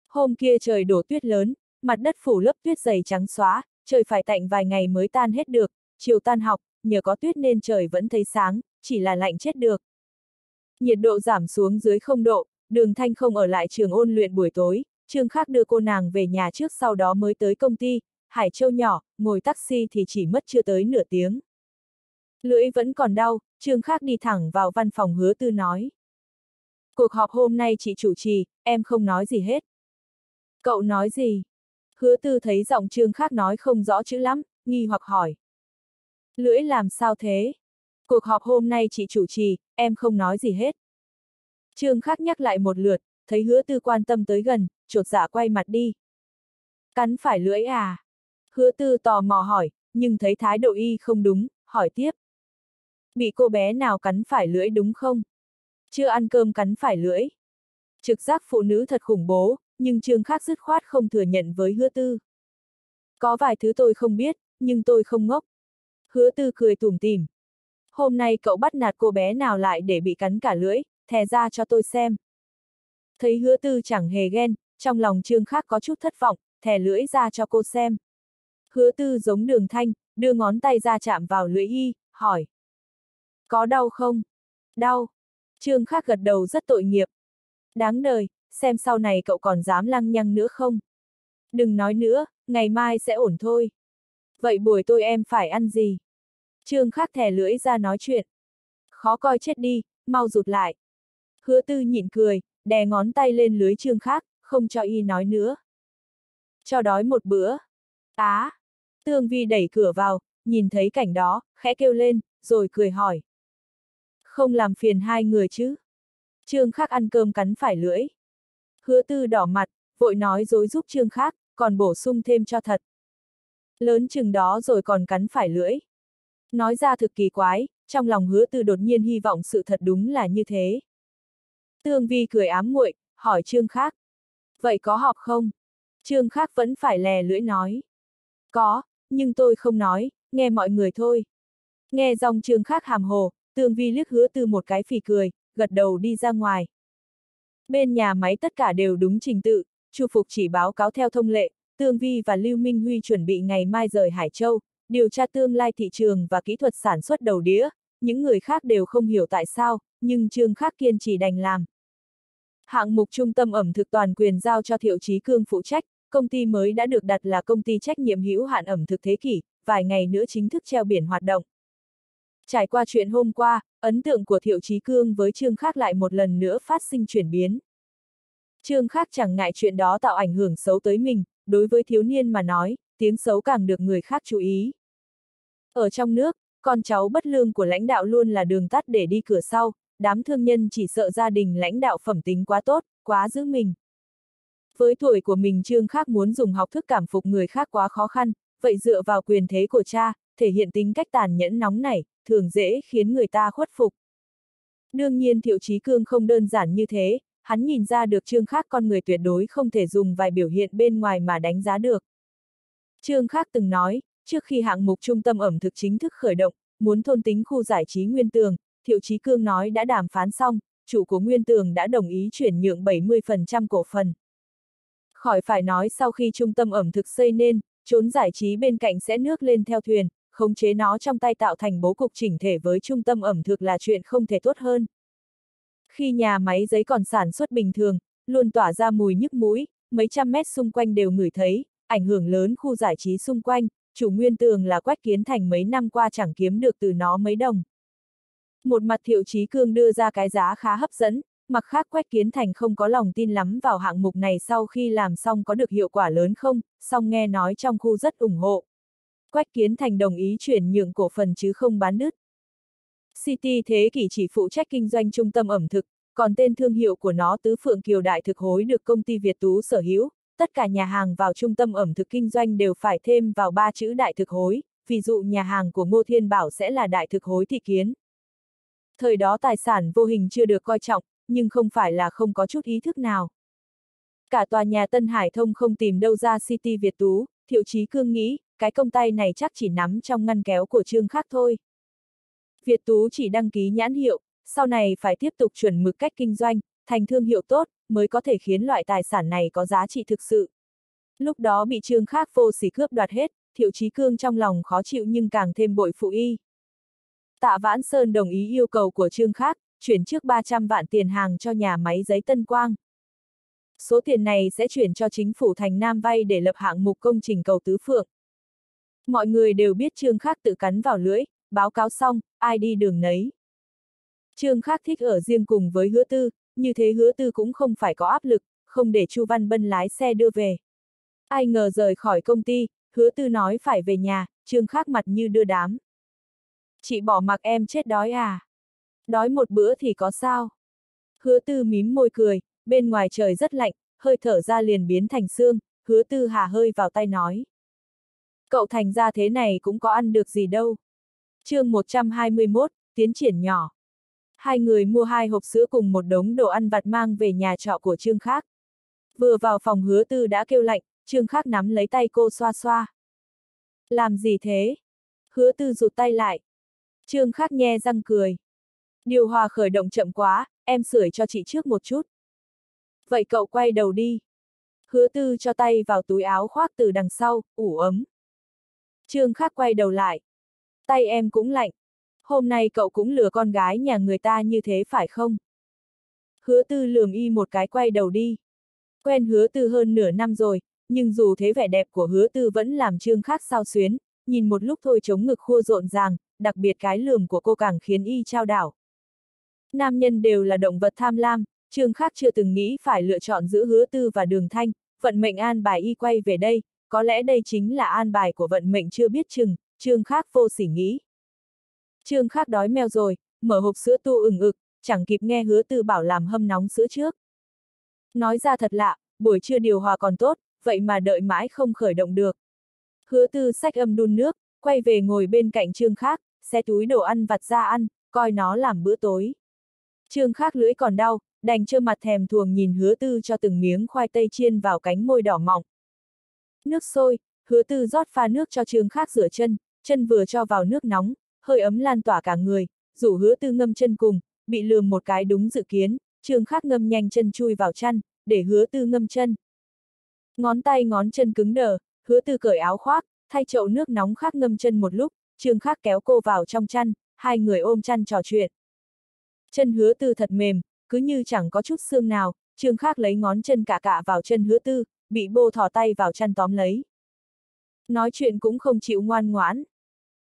Hôm kia trời đổ tuyết lớn, mặt đất phủ lớp tuyết dày trắng xóa, trời phải tạnh vài ngày mới tan hết được, chiều tan học, nhờ có tuyết nên trời vẫn thấy sáng, chỉ là lạnh chết được. Nhiệt độ giảm xuống dưới không độ, đường thanh không ở lại trường ôn luyện buổi tối, Trương Khác đưa cô nàng về nhà trước sau đó mới tới công ty, Hải Châu nhỏ, ngồi taxi thì chỉ mất chưa tới nửa tiếng. Lưỡi vẫn còn đau, Trương Khác đi thẳng vào văn phòng hứa tư nói. Cuộc họp hôm nay chị chủ trì, em không nói gì hết. Cậu nói gì? Hứa tư thấy giọng Trương Khác nói không rõ chữ lắm, nghi hoặc hỏi. Lưỡi làm sao thế? Cuộc họp hôm nay chị chủ trì, em không nói gì hết. Trương Khắc nhắc lại một lượt, thấy hứa tư quan tâm tới gần, chột dạ quay mặt đi. Cắn phải lưỡi à? Hứa tư tò mò hỏi, nhưng thấy thái độ y không đúng, hỏi tiếp. Bị cô bé nào cắn phải lưỡi đúng không? Chưa ăn cơm cắn phải lưỡi. Trực giác phụ nữ thật khủng bố, nhưng Trương Khắc dứt khoát không thừa nhận với hứa tư. Có vài thứ tôi không biết, nhưng tôi không ngốc. Hứa tư cười tủm tỉm hôm nay cậu bắt nạt cô bé nào lại để bị cắn cả lưỡi, thè ra cho tôi xem. Thấy hứa tư chẳng hề ghen, trong lòng trương khác có chút thất vọng, thè lưỡi ra cho cô xem. Hứa tư giống đường thanh, đưa ngón tay ra chạm vào lưỡi y, hỏi. Có đau không? Đau. Trương khác gật đầu rất tội nghiệp. Đáng đời, xem sau này cậu còn dám lăng nhăng nữa không? Đừng nói nữa, ngày mai sẽ ổn thôi. Vậy buổi tôi em phải ăn gì? Trương Khắc thè lưỡi ra nói chuyện. Khó coi chết đi, mau rụt lại. Hứa tư nhịn cười, đè ngón tay lên lưới Trương Khắc, không cho y nói nữa. Cho đói một bữa. Á! Tương Vi đẩy cửa vào, nhìn thấy cảnh đó, khẽ kêu lên, rồi cười hỏi. Không làm phiền hai người chứ? Trương Khắc ăn cơm cắn phải lưỡi. Hứa tư đỏ mặt, vội nói dối giúp Trương khác, còn bổ sung thêm cho thật. Lớn chừng đó rồi còn cắn phải lưỡi. Nói ra thực kỳ quái, trong lòng hứa tư đột nhiên hy vọng sự thật đúng là như thế. Tương Vi cười ám muội, hỏi Trương khác, Vậy có họp không? Trương khác vẫn phải lè lưỡi nói. Có, nhưng tôi không nói, nghe mọi người thôi. Nghe dòng Trương khác hàm hồ, Tương Vi liếc hứa tư một cái phì cười, gật đầu đi ra ngoài. Bên nhà máy tất cả đều đúng trình tự, Chu Phục chỉ báo cáo theo thông lệ, Tương Vi và Lưu Minh Huy chuẩn bị ngày mai rời Hải Châu, điều tra tương lai thị trường và kỹ thuật sản xuất đầu đĩa, những người khác đều không hiểu tại sao, nhưng Trương Khắc kiên trì đành làm. Hạng mục trung tâm ẩm thực toàn quyền giao cho Thiệu Chí Cương phụ trách, công ty mới đã được đặt là công ty trách nhiệm hữu hạn ẩm thực thế kỷ, vài ngày nữa chính thức treo biển hoạt động. Trải qua chuyện hôm qua, ấn tượng của Thiệu Chí Cương với Trương Khắc lại một lần nữa phát sinh chuyển biến. Trương Khắc chẳng ngại chuyện đó tạo ảnh hưởng xấu tới mình, đối với thiếu niên mà nói, tiếng xấu càng được người khác chú ý. Ở trong nước, con cháu bất lương của lãnh đạo luôn là đường tắt để đi cửa sau, đám thương nhân chỉ sợ gia đình lãnh đạo phẩm tính quá tốt, quá giữ mình. Với tuổi của mình Trương Khắc muốn dùng học thức cảm phục người khác quá khó khăn, vậy dựa vào quyền thế của cha, thể hiện tính cách tàn nhẫn nóng nảy, thường dễ khiến người ta khuất phục. Đương nhiên Thiệu Chí Cương không đơn giản như thế, hắn nhìn ra được Trương Khắc con người tuyệt đối không thể dùng vài biểu hiện bên ngoài mà đánh giá được. Trương Khắc từng nói, trước khi hạng mục trung tâm ẩm thực chính thức khởi động, muốn thôn tính khu giải trí Nguyên Tường, Thiệu Chí Cương nói đã đàm phán xong, chủ của Nguyên Tường đã đồng ý chuyển nhượng 70% cổ phần. Khỏi phải nói sau khi trung tâm ẩm thực xây nên, trốn giải trí bên cạnh sẽ nước lên theo thuyền, khống chế nó trong tay tạo thành bố cục chỉnh thể với trung tâm ẩm thực là chuyện không thể tốt hơn. Khi nhà máy giấy còn sản xuất bình thường, luôn tỏa ra mùi nhức mũi, mấy trăm mét xung quanh đều ngửi thấy, ảnh hưởng lớn khu giải trí xung quanh, chủ nguyên tường là Quách Kiến Thành mấy năm qua chẳng kiếm được từ nó mấy đồng. Một mặt Thiệu Chí Cương đưa ra cái giá khá hấp dẫn, mặt khác Quách Kiến Thành không có lòng tin lắm vào hạng mục này sau khi làm xong có được hiệu quả lớn không, song nghe nói trong khu rất ủng hộ. Quách Kiến Thành đồng ý chuyển nhượng cổ phần chứ không bán đứt. City Thế Kỷ chỉ phụ trách kinh doanh trung tâm ẩm thực, còn tên thương hiệu của nó Tứ Phượng Kiều Đại Thực Hối được công ty Việt Tú sở hữu, tất cả nhà hàng vào trung tâm ẩm thực kinh doanh đều phải thêm vào ba chữ Đại Thực Hối, ví dụ nhà hàng của Ngô Thiên Bảo sẽ là Đại Thực Hối Thị Kiến. Thời đó tài sản vô hình chưa được coi trọng, nhưng không phải là không có chút ý thức nào. Cả tòa nhà Tân Hải Thông không tìm đâu ra City Việt Tú, Thiệu Chí Cương nghĩ, cái công tay này chắc chỉ nắm trong ngăn kéo của Trương khác thôi. Việt Tú chỉ đăng ký nhãn hiệu, sau này phải tiếp tục chuẩn mực cách kinh doanh, thành thương hiệu tốt, mới có thể khiến loại tài sản này có giá trị thực sự. Lúc đó bị Trương khác vô sỉ cướp đoạt hết, Thiệu Chí Cương trong lòng khó chịu nhưng càng thêm bội phụ y. Tạ Vãn Sơn đồng ý yêu cầu của Trương khác, chuyển trước 300 vạn tiền hàng cho nhà máy giấy Tân Quang. Số tiền này sẽ chuyển cho chính phủ thành Nam vay để lập hạng mục công trình cầu Tứ Phượng. Mọi người đều biết Trương Khắc tự cắn vào lưỡi, báo cáo xong, ai đi đường nấy. Trương Khắc thích ở riêng cùng với hứa tư, như thế hứa tư cũng không phải có áp lực, không để Chu Văn Bân lái xe đưa về. Ai ngờ rời khỏi công ty, hứa tư nói phải về nhà, Trương Khắc mặt như đưa đám. Chị bỏ mặc em chết đói à? Đói một bữa thì có sao? Hứa tư mím môi cười, bên ngoài trời rất lạnh, hơi thở ra liền biến thành xương, hứa tư hà hơi vào tay nói. Cậu thành ra thế này cũng có ăn được gì đâu. chương 121, tiến triển nhỏ. Hai người mua hai hộp sữa cùng một đống đồ ăn vặt mang về nhà trọ của Trương Khác. Vừa vào phòng hứa tư đã kêu lạnh, Trương Khác nắm lấy tay cô xoa xoa. Làm gì thế? Hứa tư rụt tay lại. Trương Khác nhe răng cười. Điều hòa khởi động chậm quá, em sửa cho chị trước một chút. Vậy cậu quay đầu đi. Hứa tư cho tay vào túi áo khoác từ đằng sau, ủ ấm. Trương Khắc quay đầu lại. Tay em cũng lạnh. Hôm nay cậu cũng lừa con gái nhà người ta như thế phải không? Hứa tư lườm y một cái quay đầu đi. Quen hứa tư hơn nửa năm rồi, nhưng dù thế vẻ đẹp của hứa tư vẫn làm Trương Khắc sao xuyến, nhìn một lúc thôi chống ngực khua rộn ràng, đặc biệt cái lườm của cô càng khiến y trao đảo. Nam nhân đều là động vật tham lam, Trương Khắc chưa từng nghĩ phải lựa chọn giữa hứa tư và đường thanh, vận mệnh an bài y quay về đây, có lẽ đây chính là an bài của vận mệnh chưa biết chừng, Trương Khác vô sỉ nghĩ. Trương Khác đói meo rồi, mở hộp sữa tu ửng ực, chẳng kịp nghe hứa tư bảo làm hâm nóng sữa trước. Nói ra thật lạ, buổi trưa điều hòa còn tốt, vậy mà đợi mãi không khởi động được. Hứa tư sách âm đun nước, quay về ngồi bên cạnh Trương Khác, xe túi đồ ăn vặt ra ăn, coi nó làm bữa tối. Trương Khác lưỡi còn đau, đành trơ mặt thèm thuồng nhìn hứa tư cho từng miếng khoai tây chiên vào cánh môi đỏ mọng. Nước sôi, hứa tư rót pha nước cho Trương Khác rửa chân, chân vừa cho vào nước nóng, hơi ấm lan tỏa cả người, rủ hứa tư ngâm chân cùng, bị lường một cái đúng dự kiến, Trương Khác ngâm nhanh chân chui vào chăn, để hứa tư ngâm chân. Ngón tay ngón chân cứng đờ, hứa tư cởi áo khoác, thay chậu nước nóng khác ngâm chân một lúc, Trương Khác kéo cô vào trong chăn, hai người ôm chăn trò chuyện. Chân hứa tư thật mềm, cứ như chẳng có chút xương nào, Trương Khác lấy ngón chân cả cả vào chân hứa tư, bị bô thò tay vào chăn tóm lấy. Nói chuyện cũng không chịu ngoan ngoãn.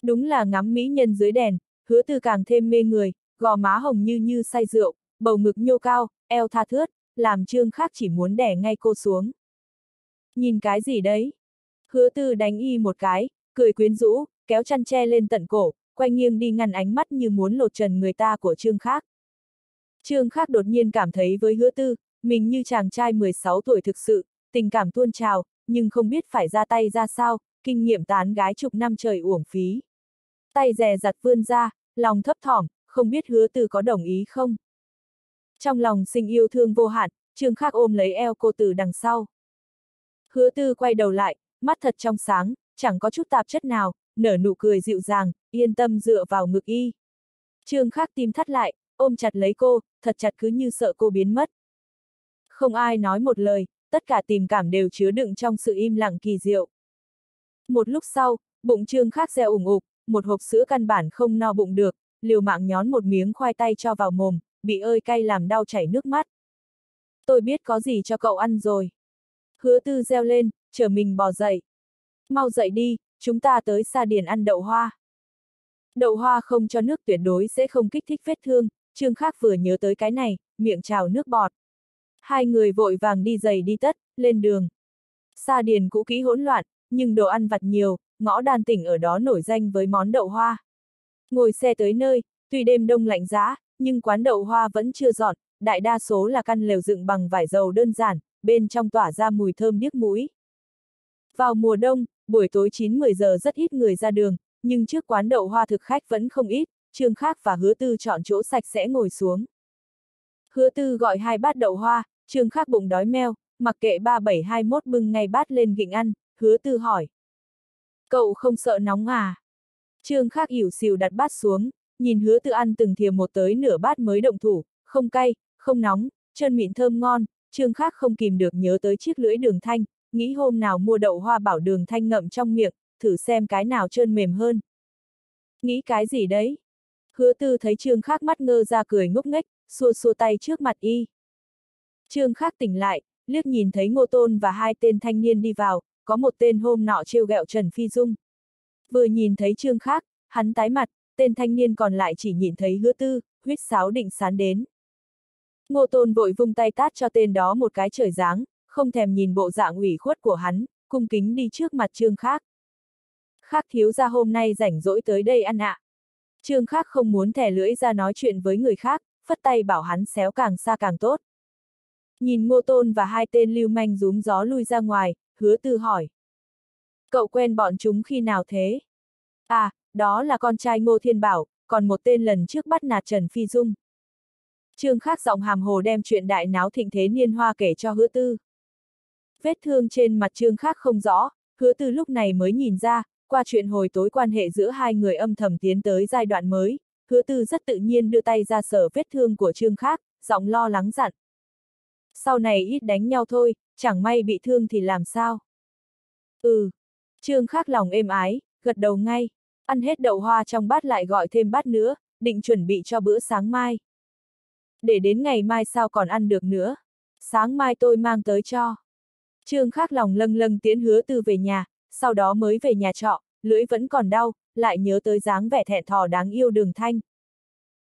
Đúng là ngắm mỹ nhân dưới đèn, hứa tư càng thêm mê người, gò má hồng như như say rượu, bầu ngực nhô cao, eo tha thướt, làm Trương Khác chỉ muốn đẻ ngay cô xuống. Nhìn cái gì đấy? Hứa tư đánh y một cái, cười quyến rũ, kéo chăn che lên tận cổ, quay nghiêng đi ngăn ánh mắt như muốn lột trần người ta của Trương Khác. Trương Khác đột nhiên cảm thấy với hứa tư, mình như chàng trai 16 tuổi thực sự, tình cảm tuôn trào, nhưng không biết phải ra tay ra sao, kinh nghiệm tán gái chục năm trời uổng phí. Tay rè giặt vươn ra, lòng thấp thỏm, không biết hứa từ có đồng ý không. Trong lòng sinh yêu thương vô hạn, Trương Khắc ôm lấy eo cô từ đằng sau. Hứa tư quay đầu lại, mắt thật trong sáng, chẳng có chút tạp chất nào, nở nụ cười dịu dàng, yên tâm dựa vào ngực y. Trương Khắc tim thắt lại, ôm chặt lấy cô, thật chặt cứ như sợ cô biến mất. Không ai nói một lời, tất cả tình cảm đều chứa đựng trong sự im lặng kỳ diệu. Một lúc sau, bụng Trương Khác reo ủng ục, một hộp sữa căn bản không no bụng được, liều mạng nhón một miếng khoai tây cho vào mồm, bị ơi cay làm đau chảy nước mắt. Tôi biết có gì cho cậu ăn rồi. Hứa tư reo lên, chờ mình bò dậy. Mau dậy đi, chúng ta tới xa điền ăn đậu hoa. Đậu hoa không cho nước tuyệt đối sẽ không kích thích vết thương, Trương Khác vừa nhớ tới cái này, miệng trào nước bọt. Hai người vội vàng đi giày đi tất, lên đường. Sa điền cũ kỹ hỗn loạn, nhưng đồ ăn vặt nhiều, ngõ đàn tỉnh ở đó nổi danh với món đậu hoa. Ngồi xe tới nơi, tuy đêm đông lạnh giá, nhưng quán đậu hoa vẫn chưa dọn, đại đa số là căn lều dựng bằng vải dầu đơn giản, bên trong tỏa ra mùi thơm điếc mũi. Vào mùa đông, buổi tối 9-10 giờ rất ít người ra đường, nhưng trước quán đậu hoa thực khách vẫn không ít, Trương Khác và Hứa Tư chọn chỗ sạch sẽ ngồi xuống. Hứa Tư gọi hai bát đậu hoa, Trương Khắc bụng đói meo, mặc kệ 3721 bưng ngay bát lên gịnh ăn, Hứa Tư hỏi. Cậu không sợ nóng à? Trương Khắc ỉu xìu đặt bát xuống, nhìn Hứa Tư ăn từng thìa một tới nửa bát mới động thủ, không cay, không nóng, chân mịn thơm ngon, Trương Khắc không kìm được nhớ tới chiếc lưỡi đường thanh, nghĩ hôm nào mua đậu hoa bảo đường thanh ngậm trong miệng, thử xem cái nào trơn mềm hơn. Nghĩ cái gì đấy? Hứa tư thấy trương Khắc mắt ngơ ra cười ngốc nghếch, xua xua tay trước mặt y. Trương khác tỉnh lại, liếc nhìn thấy ngô tôn và hai tên thanh niên đi vào, có một tên hôm nọ trêu ghẹo Trần Phi Dung. Vừa nhìn thấy trương khác, hắn tái mặt, tên thanh niên còn lại chỉ nhìn thấy hứa tư, huyết sáo định sán đến. Ngô tôn vội vung tay tát cho tên đó một cái trời giáng, không thèm nhìn bộ dạng ủy khuất của hắn, cung kính đi trước mặt trương khác. Khác thiếu ra hôm nay rảnh rỗi tới đây ăn ạ. À. Trương khác không muốn thẻ lưỡi ra nói chuyện với người khác, phất tay bảo hắn xéo càng xa càng tốt. Nhìn ngô tôn và hai tên lưu manh rúm gió lui ra ngoài, hứa tư hỏi. Cậu quen bọn chúng khi nào thế? À, đó là con trai ngô thiên bảo, còn một tên lần trước bắt nạt Trần Phi Dung. Trương Khắc giọng hàm hồ đem chuyện đại náo thịnh thế niên hoa kể cho hứa tư. Vết thương trên mặt trương Khắc không rõ, hứa tư lúc này mới nhìn ra, qua chuyện hồi tối quan hệ giữa hai người âm thầm tiến tới giai đoạn mới, hứa tư rất tự nhiên đưa tay ra sở vết thương của trương Khắc, giọng lo lắng dặn. Sau này ít đánh nhau thôi, chẳng may bị thương thì làm sao? Ừ. Trương khác lòng êm ái, gật đầu ngay, ăn hết đậu hoa trong bát lại gọi thêm bát nữa, định chuẩn bị cho bữa sáng mai. Để đến ngày mai sao còn ăn được nữa? Sáng mai tôi mang tới cho. Trương khác lòng lâng lâng tiến hứa tư về nhà, sau đó mới về nhà trọ, lưỡi vẫn còn đau, lại nhớ tới dáng vẻ thẹn thò đáng yêu đường thanh.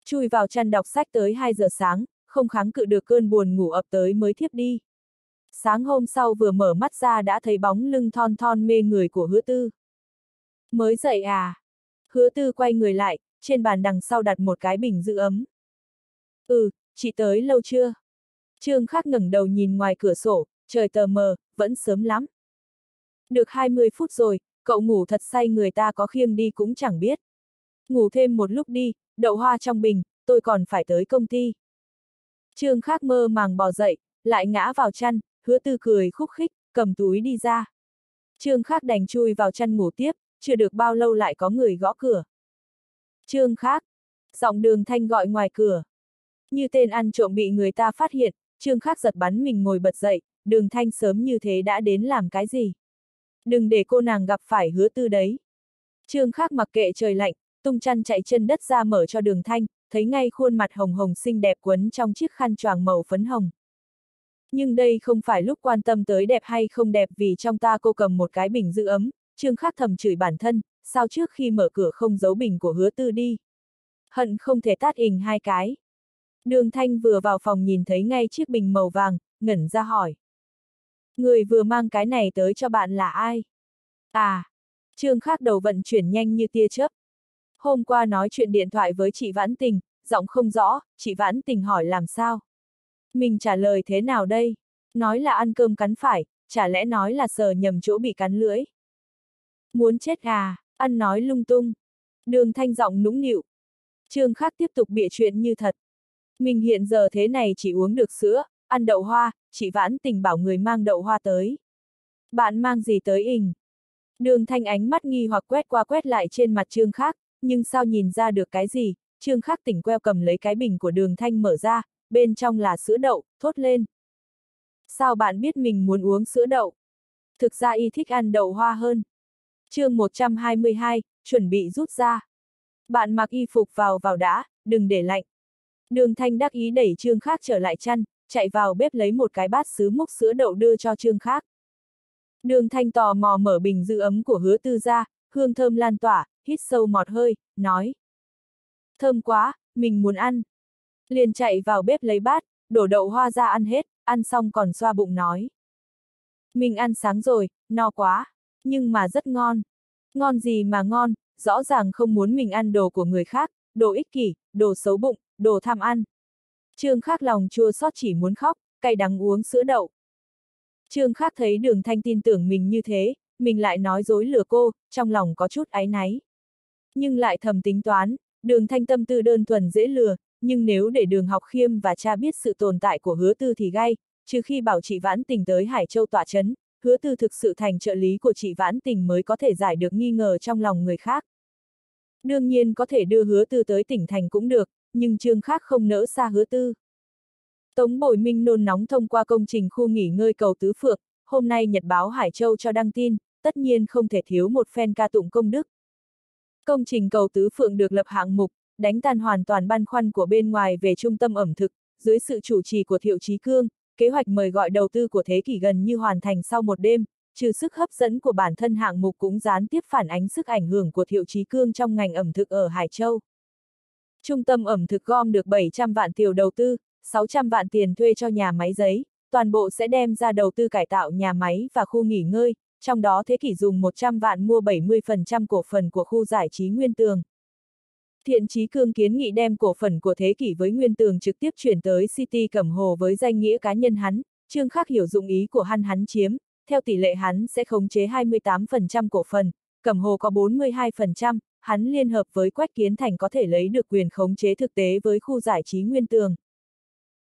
Chui vào chăn đọc sách tới 2 giờ sáng, không kháng cự được cơn buồn ngủ ập tới mới thiếp đi. Sáng hôm sau vừa mở mắt ra đã thấy bóng lưng thon thon mê người của hứa tư. Mới dậy à? Hứa tư quay người lại, trên bàn đằng sau đặt một cái bình giữ ấm. Ừ, chị tới lâu chưa? Trương Khắc ngẩng đầu nhìn ngoài cửa sổ, trời tờ mờ, vẫn sớm lắm. Được 20 phút rồi, cậu ngủ thật say người ta có khiêng đi cũng chẳng biết. Ngủ thêm một lúc đi, đậu hoa trong bình, tôi còn phải tới công ty. Trương Khắc mơ màng bò dậy, lại ngã vào chăn, hứa tư cười khúc khích, cầm túi đi ra. Trương Khắc đành chui vào chăn ngủ tiếp, chưa được bao lâu lại có người gõ cửa. Trương Khắc, giọng đường thanh gọi ngoài cửa. Như tên ăn trộm bị người ta phát hiện, Trương Khắc giật bắn mình ngồi bật dậy, đường thanh sớm như thế đã đến làm cái gì? Đừng để cô nàng gặp phải hứa tư đấy. Trương Khắc mặc kệ trời lạnh, tung chăn chạy chân đất ra mở cho đường thanh, thấy ngay khuôn mặt hồng hồng xinh đẹp quấn trong chiếc khăn choàng màu phấn hồng. Nhưng đây không phải lúc quan tâm tới đẹp hay không đẹp vì trong ta cô cầm một cái bình giữ ấm, Trương Khắc thầm chửi bản thân, sao trước khi mở cửa không giấu bình của hứa tư đi. Hận không thể tát ình hai cái. Đường Thanh vừa vào phòng nhìn thấy ngay chiếc bình màu vàng, ngẩn ra hỏi. Người vừa mang cái này tới cho bạn là ai? À, Trương Khắc đầu vận chuyển nhanh như tia chớp. Hôm qua nói chuyện điện thoại với chị Vãn Tình, giọng không rõ, chị Vãn Tình hỏi làm sao? Mình trả lời thế nào đây? Nói là ăn cơm cắn phải, chả lẽ nói là sờ nhầm chỗ bị cắn lưỡi? Muốn chết à, ăn nói lung tung. Đường thanh giọng nũng nịu. Trương Khắc tiếp tục bịa chuyện như thật. Mình hiện giờ thế này chỉ uống được sữa, ăn đậu hoa, chị Vãn Tình bảo người mang đậu hoa tới. Bạn mang gì tới ình? Đường thanh ánh mắt nghi hoặc quét qua quét lại trên mặt Trương Khắc, nhưng sao nhìn ra được cái gì? Trương Khắc tỉnh queo cầm lấy cái bình của đường thanh mở ra, bên trong là sữa đậu, thốt lên. Sao bạn biết mình muốn uống sữa đậu? Thực ra y thích ăn đậu hoa hơn. chương 122, chuẩn bị rút ra. Bạn mặc y phục vào vào đã, đừng để lạnh. Đường thanh đắc ý đẩy trương khác trở lại chăn, chạy vào bếp lấy một cái bát sứ múc sữa đậu đưa cho trương khác. Đường thanh tò mò mở bình giữ ấm của hứa tư ra, hương thơm lan tỏa, hít sâu mọt hơi, nói. Thơm quá, mình muốn ăn. Liền chạy vào bếp lấy bát, đổ đậu hoa ra ăn hết, ăn xong còn xoa bụng nói. Mình ăn sáng rồi, no quá, nhưng mà rất ngon. Ngon gì mà ngon, rõ ràng không muốn mình ăn đồ của người khác, đồ ích kỷ, đồ xấu bụng, đồ tham ăn. Trương Khắc lòng chua xót chỉ muốn khóc, cay đắng uống sữa đậu. Trương Khắc thấy đường thanh tin tưởng mình như thế, mình lại nói dối lừa cô, trong lòng có chút áy náy. Nhưng lại thầm tính toán, đường thanh tâm tư đơn thuần dễ lừa, nhưng nếu để đường học khiêm và cha biết sự tồn tại của hứa tư thì gay, trừ khi bảo chị Vãn Tình tới Hải Châu tọa chấn, hứa tư thực sự thành trợ lý của chị Vãn Tình mới có thể giải được nghi ngờ trong lòng người khác. Đương nhiên có thể đưa hứa tư tới tỉnh thành cũng được, nhưng trương khác không nỡ xa hứa tư. Tống Bồi Minh nôn nóng thông qua công trình khu nghỉ ngơi cầu Tứ Phượng, hôm nay Nhật báo Hải Châu cho đăng tin, tất nhiên không thể thiếu một phen ca tụng công đức. Công trình cầu Tứ Phượng được lập hạng mục, đánh tan hoàn toàn băn khoăn của bên ngoài về trung tâm ẩm thực, dưới sự chủ trì của Thiệu Chí Cương, kế hoạch mời gọi đầu tư của thế kỷ gần như hoàn thành sau một đêm, trừ sức hấp dẫn của bản thân hạng mục cũng gián tiếp phản ánh sức ảnh hưởng của Thiệu Chí Cương trong ngành ẩm thực ở Hải Châu. Trung tâm ẩm thực gom được 700 vạn tiểu đầu tư, 600 vạn tiền thuê cho nhà máy giấy, toàn bộ sẽ đem ra đầu tư cải tạo nhà máy và khu nghỉ ngơi, trong đó thế kỷ dùng 100 vạn mua 70% cổ phần của khu giải trí Nguyên Tường. Thiện Chí Cương kiến nghị đem cổ phần của Thế kỷ với Nguyên Tường trực tiếp chuyển tới City Cẩm Hồ với danh nghĩa cá nhân hắn, Trương Khắc hiểu dụng ý của hắn hắn chiếm, theo tỷ lệ hắn sẽ khống chế 28% cổ phần, Cẩm Hồ có 42%, hắn liên hợp với Quách Kiến Thành có thể lấy được quyền khống chế thực tế với khu giải trí Nguyên Tường.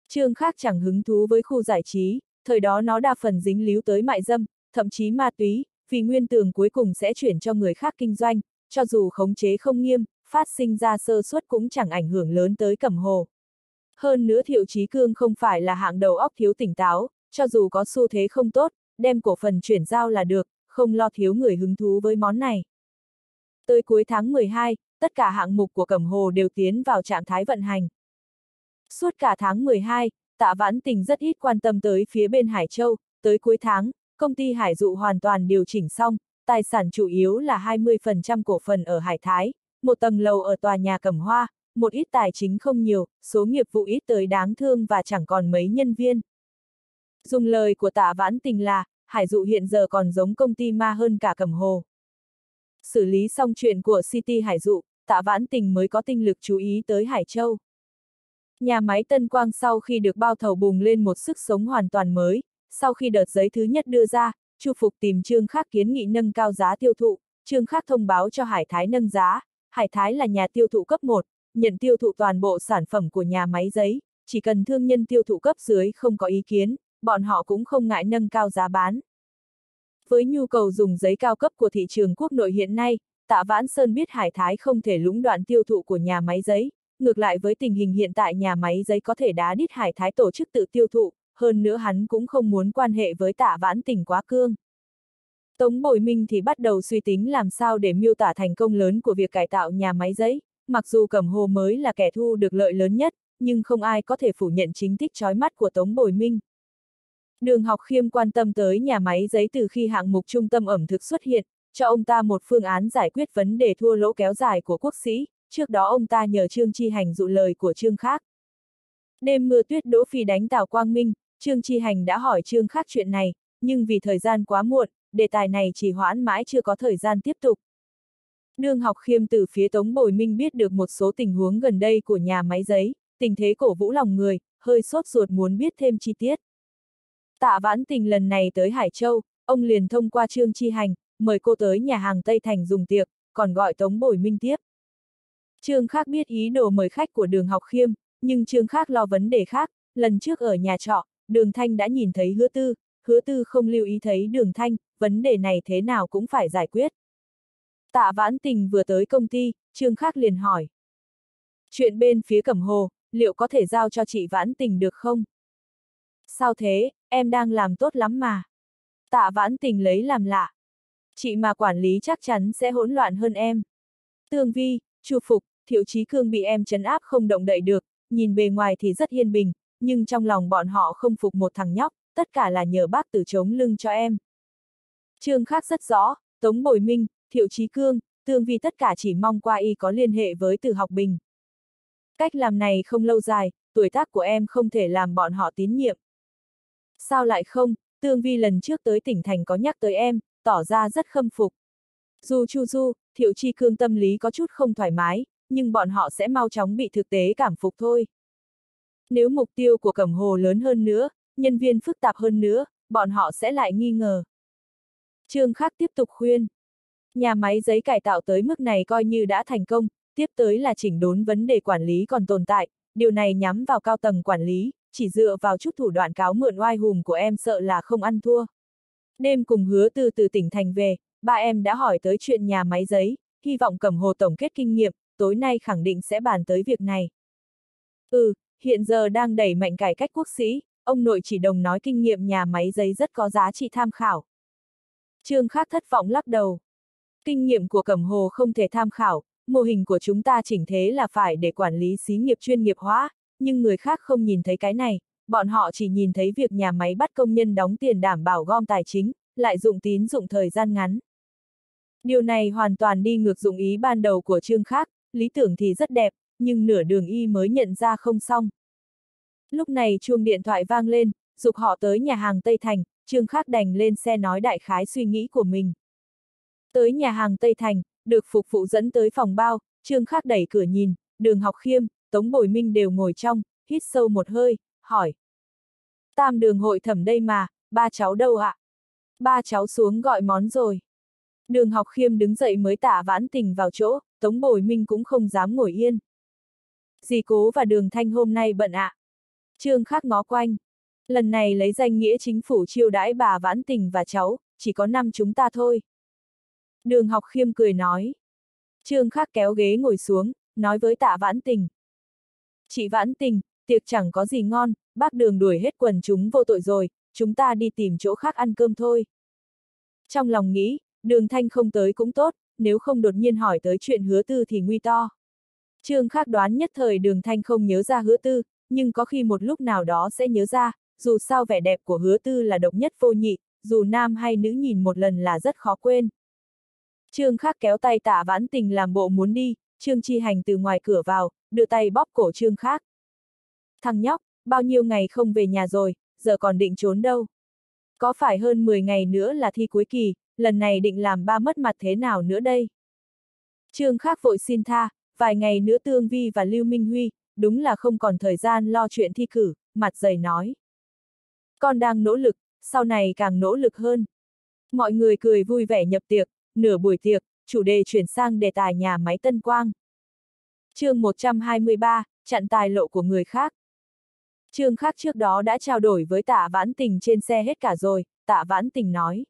Trương Khắc chẳng hứng thú với khu giải trí, thời đó nó đa phần dính líu tới mại dâm, thậm chí ma túy, vì Nguyên Tường cuối cùng sẽ chuyển cho người khác kinh doanh, cho dù khống chế không nghiêm, phát sinh ra sơ suất cũng chẳng ảnh hưởng lớn tới cẩm hồ. Hơn nữa Thiệu Chí Cương không phải là hạng đầu óc thiếu tỉnh táo, cho dù có xu thế không tốt, đem cổ phần chuyển giao là được, không lo thiếu người hứng thú với món này. Tới cuối tháng 12, tất cả hạng mục của Cẩm Hồ đều tiến vào trạng thái vận hành. Suốt cả tháng 12, Tạ Vãn Tình rất ít quan tâm tới phía bên Hải Châu, tới cuối tháng, công ty Hải Dụ hoàn toàn điều chỉnh xong, tài sản chủ yếu là 20% cổ phần ở Hải Thái, một tầng lầu ở tòa nhà Cẩm Hoa, một ít tài chính không nhiều, số nghiệp vụ ít tới đáng thương và chẳng còn mấy nhân viên. Dùng lời của tạ vãn tình là, Hải Dụ hiện giờ còn giống công ty ma hơn cả Cẩm Hồ. Xử lý xong chuyện của City Hải Dụ, tạ vãn tình mới có tinh lực chú ý tới Hải Châu. Nhà máy Tân Quang sau khi được bao thầu bùng lên một sức sống hoàn toàn mới, sau khi đợt giấy thứ nhất đưa ra, Chu Phục tìm Trương Khắc kiến nghị nâng cao giá tiêu thụ, Trương Khắc thông báo cho Hải Thái nâng giá, Hải Thái là nhà tiêu thụ cấp 1, nhận tiêu thụ toàn bộ sản phẩm của nhà máy giấy, chỉ cần thương nhân tiêu thụ cấp dưới không có ý kiến, bọn họ cũng không ngại nâng cao giá bán. Với nhu cầu dùng giấy cao cấp của thị trường quốc nội hiện nay, Tạ Vãn Sơn biết Hải Thái không thể lũng đoạn tiêu thụ của nhà máy giấy, ngược lại với tình hình hiện tại nhà máy giấy có thể đá đít Hải Thái tổ chức tự tiêu thụ, hơn nữa hắn cũng không muốn quan hệ với Tạ Vãn Tình quá cương. Tống Bồi Minh thì bắt đầu suy tính làm sao để miêu tả thành công lớn của việc cải tạo nhà máy giấy, mặc dù Cẩm Hồ mới là kẻ thu được lợi lớn nhất, nhưng không ai có thể phủ nhận chính tích trói mắt của Tống Bồi Minh. Đường học khiêm quan tâm tới nhà máy giấy từ khi hạng mục trung tâm ẩm thực xuất hiện, cho ông ta một phương án giải quyết vấn đề thua lỗ kéo dài của quốc sĩ, trước đó ông ta nhờ Trương Chi Hành dụ lời của Trương Khác. Đêm mưa tuyết đỗ phi đánh Tào Quang Minh, Trương Chi Hành đã hỏi Trương Khác chuyện này, nhưng vì thời gian quá muộn, đề tài này chỉ hoãn mãi chưa có thời gian tiếp tục. Đường học khiêm từ phía Tống Bồi Minh biết được một số tình huống gần đây của nhà máy giấy, tình thế cổ vũ lòng người, hơi sốt ruột muốn biết thêm chi tiết. Tạ vãn tình lần này tới Hải Châu, ông liền thông qua Trương Chi Hành, mời cô tới nhà hàng Tây Thành dùng tiệc, còn gọi Tống Bồi Minh tiếp. Trương Khác biết ý đồ mời khách của đường học khiêm, nhưng Trương Khác lo vấn đề khác, lần trước ở nhà trọ, đường Thanh đã nhìn thấy hứa tư, hứa tư không lưu ý thấy đường Thanh, vấn đề này thế nào cũng phải giải quyết. Tạ vãn tình vừa tới công ty, Trương Khác liền hỏi. Chuyện bên phía Cẩm Hồ, liệu có thể giao cho chị vãn tình được không? Sao thế, em đang làm tốt lắm mà. Tạ vãn tình lấy làm lạ. Chị mà quản lý chắc chắn sẽ hỗn loạn hơn em. Tương Vi, Chu Phục, Thiệu Chí Cương bị em chấn áp không động đậy được, nhìn bề ngoài thì rất yên bình, nhưng trong lòng bọn họ không phục một thằng nhóc, tất cả là nhờ bác tử chống lưng cho em. Trương khác rất rõ, Tống Bồi Minh, Thiệu trí Cương, Tương Vi tất cả chỉ mong qua y có liên hệ với Từ Học Bình. Cách làm này không lâu dài, tuổi tác của em không thể làm bọn họ tín nhiệm. Sao lại không, Tương Vi lần trước tới tỉnh thành có nhắc tới em, tỏ ra rất khâm phục. Dù Chu Du, Thiệu Chi Cương tâm lý có chút không thoải mái, nhưng bọn họ sẽ mau chóng bị thực tế cảm phục thôi. Nếu mục tiêu của Cẩm Hồ lớn hơn nữa, nhân viên phức tạp hơn nữa, bọn họ sẽ lại nghi ngờ. Trương Khắc tiếp tục khuyên. Nhà máy giấy cải tạo tới mức này coi như đã thành công, tiếp tới là chỉnh đốn vấn đề quản lý còn tồn tại, điều này nhắm vào cao tầng quản lý, chỉ dựa vào chút thủ đoạn cáo mượn oai hùng của em sợ là không ăn thua. Đêm cùng hứa từ từ tỉnh thành về, ba em đã hỏi tới chuyện nhà máy giấy, hy vọng cầm hồ tổng kết kinh nghiệm, tối nay khẳng định sẽ bàn tới việc này. Ừ, hiện giờ đang đẩy mạnh cải cách quốc sĩ, ông nội chỉ đồng nói kinh nghiệm nhà máy giấy rất có giá trị tham khảo. Trương Khác thất vọng lắc đầu. Kinh nghiệm của Cẩm Hồ không thể tham khảo, mô hình của chúng ta chỉnh thế là phải để quản lý xí nghiệp chuyên nghiệp hóa, nhưng người khác không nhìn thấy cái này, bọn họ chỉ nhìn thấy việc nhà máy bắt công nhân đóng tiền đảm bảo gom tài chính, lại dụng tín dụng thời gian ngắn. Điều này hoàn toàn đi ngược dụng ý ban đầu của Trương Khác, lý tưởng thì rất đẹp, nhưng nửa đường y mới nhận ra không xong. Lúc này chuông điện thoại vang lên, dục họ tới nhà hàng Tây Thành, Trương khắc đành lên xe nói đại khái suy nghĩ của mình. Tới nhà hàng Tây Thành, được phục vụ dẫn tới phòng bao, Trương khắc đẩy cửa nhìn, đường học khiêm, Tống Bồi Minh đều ngồi trong, hít sâu một hơi, hỏi. Tam đường hội thẩm đây mà, ba cháu đâu ạ? À? Ba cháu xuống gọi món rồi. Đường học khiêm đứng dậy mới tả vãn tình vào chỗ, Tống Bồi Minh cũng không dám ngồi yên. Dì cố và đường thanh hôm nay bận ạ. À. Trương khắc ngó quanh. Lần này lấy danh nghĩa chính phủ chiêu đãi bà vãn tình và cháu, chỉ có năm chúng ta thôi. Đường học khiêm cười nói. Trương khắc kéo ghế ngồi xuống, nói với tạ vãn tình. Chị vãn tình, tiệc chẳng có gì ngon, bác đường đuổi hết quần chúng vô tội rồi, chúng ta đi tìm chỗ khác ăn cơm thôi. Trong lòng nghĩ, đường thanh không tới cũng tốt, nếu không đột nhiên hỏi tới chuyện hứa tư thì nguy to. Trương khác đoán nhất thời đường thanh không nhớ ra hứa tư, nhưng có khi một lúc nào đó sẽ nhớ ra, dù sao vẻ đẹp của hứa tư là độc nhất vô nhị, dù nam hay nữ nhìn một lần là rất khó quên. Trương Khắc kéo tay tạ vãn tình làm bộ muốn đi, Trương Chi Hành từ ngoài cửa vào, đưa tay bóp cổ Trương Khắc. Thằng nhóc, bao nhiêu ngày không về nhà rồi, giờ còn định trốn đâu? Có phải hơn 10 ngày nữa là thi cuối kỳ, lần này định làm ba mất mặt thế nào nữa đây? Trương Khắc vội xin tha, vài ngày nữa Tương Vi và Lưu Minh Huy, đúng là không còn thời gian lo chuyện thi cử, mặt dày nói. Con đang nỗ lực, sau này càng nỗ lực hơn. Mọi người cười vui vẻ nhập tiệc, nửa buổi tiệc, chủ đề chuyển sang đề tài nhà máy Tân Quang. chương 123, chặn tài lộ của người khác. Trương khác trước đó đã trao đổi với tạ vãn tình trên xe hết cả rồi, tạ vãn tình nói.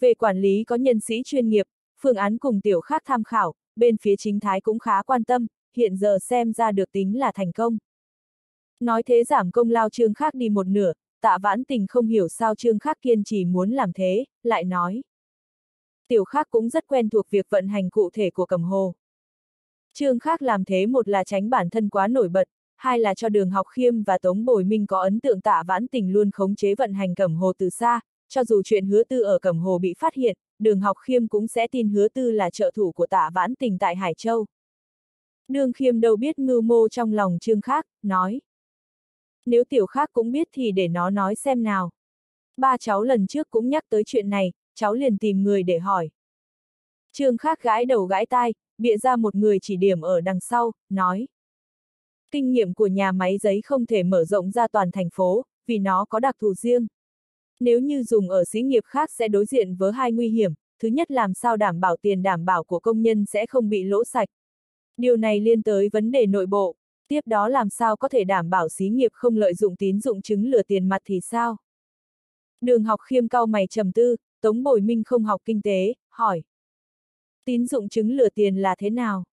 Về quản lý có nhân sĩ chuyên nghiệp, phương án cùng tiểu khác tham khảo, bên phía chính thái cũng khá quan tâm, hiện giờ xem ra được tính là thành công. Nói thế giảm công lao trương khác đi một nửa, tạ vãn tình không hiểu sao trương khác kiên trì muốn làm thế, lại nói. Tiểu khác cũng rất quen thuộc việc vận hành cụ thể của cầm hồ. Trương khác làm thế một là tránh bản thân quá nổi bật, hai là cho đường học khiêm và tống bồi minh có ấn tượng tạ vãn tình luôn khống chế vận hành cẩm hồ từ xa, cho dù chuyện hứa tư ở cẩm hồ bị phát hiện, đường học khiêm cũng sẽ tin hứa tư là trợ thủ của tạ vãn tình tại Hải Châu. Đường khiêm đâu biết mưu mô trong lòng trương khác, nói. Nếu tiểu khác cũng biết thì để nó nói xem nào. Ba cháu lần trước cũng nhắc tới chuyện này, cháu liền tìm người để hỏi. Trương khác gãi đầu gãi tai, bịa ra một người chỉ điểm ở đằng sau, nói. Kinh nghiệm của nhà máy giấy không thể mở rộng ra toàn thành phố, vì nó có đặc thù riêng. Nếu như dùng ở xí nghiệp khác sẽ đối diện với hai nguy hiểm, thứ nhất làm sao đảm bảo tiền đảm bảo của công nhân sẽ không bị lỗ sạch. Điều này liên tới vấn đề nội bộ, tiếp đó làm sao có thể đảm bảo xí nghiệp không lợi dụng tín dụng chứng lừa tiền mặt thì sao? Đường học khiêm cao mày trầm tư, Tống Bồi Minh không học kinh tế, hỏi. Tín dụng chứng lừa tiền là thế nào?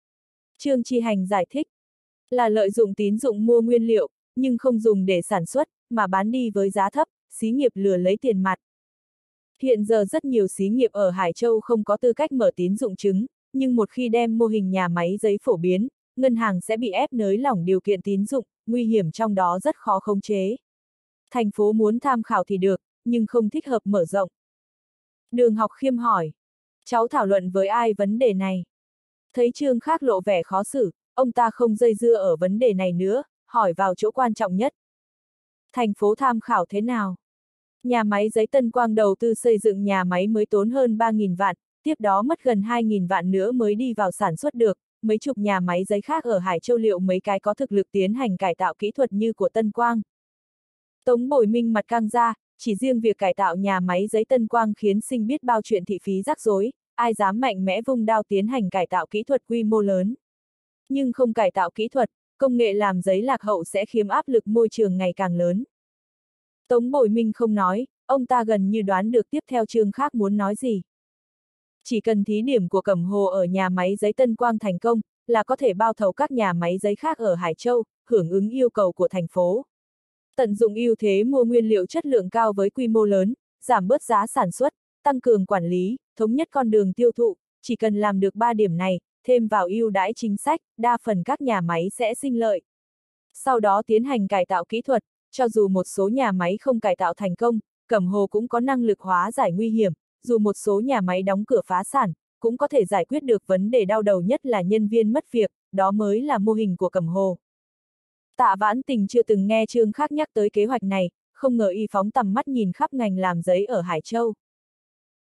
Trương Chi Hành giải thích. Là lợi dụng tín dụng mua nguyên liệu, nhưng không dùng để sản xuất, mà bán đi với giá thấp, xí nghiệp lừa lấy tiền mặt. Hiện giờ rất nhiều xí nghiệp ở Hải Châu không có tư cách mở tín dụng chứng, nhưng một khi đem mô hình nhà máy giấy phổ biến, ngân hàng sẽ bị ép nới lỏng điều kiện tín dụng, nguy hiểm trong đó rất khó khống chế. Thành phố muốn tham khảo thì được, nhưng không thích hợp mở rộng. Đường học khiêm hỏi. Cháu thảo luận với ai vấn đề này? Thấy Trương Khác lộ vẻ khó xử, ông ta không dây dưa ở vấn đề này nữa, hỏi vào chỗ quan trọng nhất. Thành phố tham khảo thế nào? Nhà máy giấy Tân Quang đầu tư xây dựng nhà máy mới tốn hơn 3.000 vạn, tiếp đó mất gần 2.000 vạn nữa mới đi vào sản xuất được, mấy chục nhà máy giấy khác ở Hải Châu liệu mấy cái có thực lực tiến hành cải tạo kỹ thuật như của Tân Quang. Tống Bồi Minh mặt căng ra, chỉ riêng việc cải tạo nhà máy giấy Tân Quang khiến sinh biết bao chuyện thị phí rắc rối, ai dám mạnh mẽ vung đao tiến hành cải tạo kỹ thuật quy mô lớn. Nhưng không cải tạo kỹ thuật, công nghệ làm giấy lạc hậu sẽ khiếm áp lực môi trường ngày càng lớn. Tống Bồi Minh không nói, ông ta gần như đoán được tiếp theo chương khác muốn nói gì. Chỉ cần thí điểm của Cẩm Hồ ở nhà máy giấy Tân Quang thành công, là có thể bao thầu các nhà máy giấy khác ở Hải Châu, hưởng ứng yêu cầu của thành phố. Tận dụng ưu thế mua nguyên liệu chất lượng cao với quy mô lớn, giảm bớt giá sản xuất, tăng cường quản lý, thống nhất con đường tiêu thụ, chỉ cần làm được 3 điểm này, thêm vào ưu đãi chính sách, đa phần các nhà máy sẽ sinh lợi. Sau đó tiến hành cải tạo kỹ thuật, cho dù một số nhà máy không cải tạo thành công, Cẩm Hồ cũng có năng lực hóa giải nguy hiểm, dù một số nhà máy đóng cửa phá sản, cũng có thể giải quyết được vấn đề đau đầu nhất là nhân viên mất việc, đó mới là mô hình của Cẩm Hồ. Tạ Vãn Tình chưa từng nghe Trương Khác nhắc tới kế hoạch này, không ngờ y phóng tầm mắt nhìn khắp ngành làm giấy ở Hải Châu.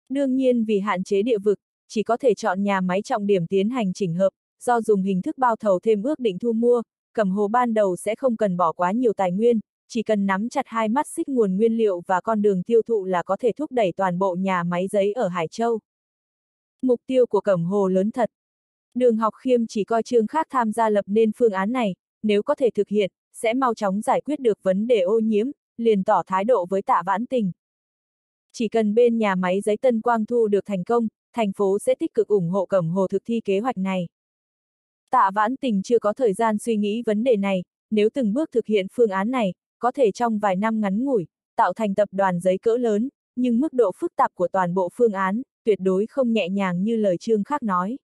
Đương nhiên vì hạn chế địa vực, chỉ có thể chọn nhà máy trọng điểm tiến hành chỉnh hợp, do dùng hình thức bao thầu thêm ước định thu mua, cầm hồ ban đầu sẽ không cần bỏ quá nhiều tài nguyên, chỉ cần nắm chặt hai mắt xích nguồn nguyên liệu và con đường tiêu thụ là có thể thúc đẩy toàn bộ nhà máy giấy ở Hải Châu. Mục tiêu của Cẩm Hồ lớn thật. Đường học khiêm chỉ coi trương khác tham gia lập nên phương án này, nếu có thể thực hiện, sẽ mau chóng giải quyết được vấn đề ô nhiễm, liền tỏ thái độ với tạ vãn tình. Chỉ cần bên nhà máy giấy Tân Quang Thu được thành công, thành phố sẽ tích cực ủng hộ Cẩm Hồ thực thi kế hoạch này. Tạ vãn tình chưa có thời gian suy nghĩ vấn đề này, nếu từng bước thực hiện phương án này, có thể trong vài năm ngắn ngủi, tạo thành tập đoàn giấy cỡ lớn, nhưng mức độ phức tạp của toàn bộ phương án, tuyệt đối không nhẹ nhàng như lời trương khác nói.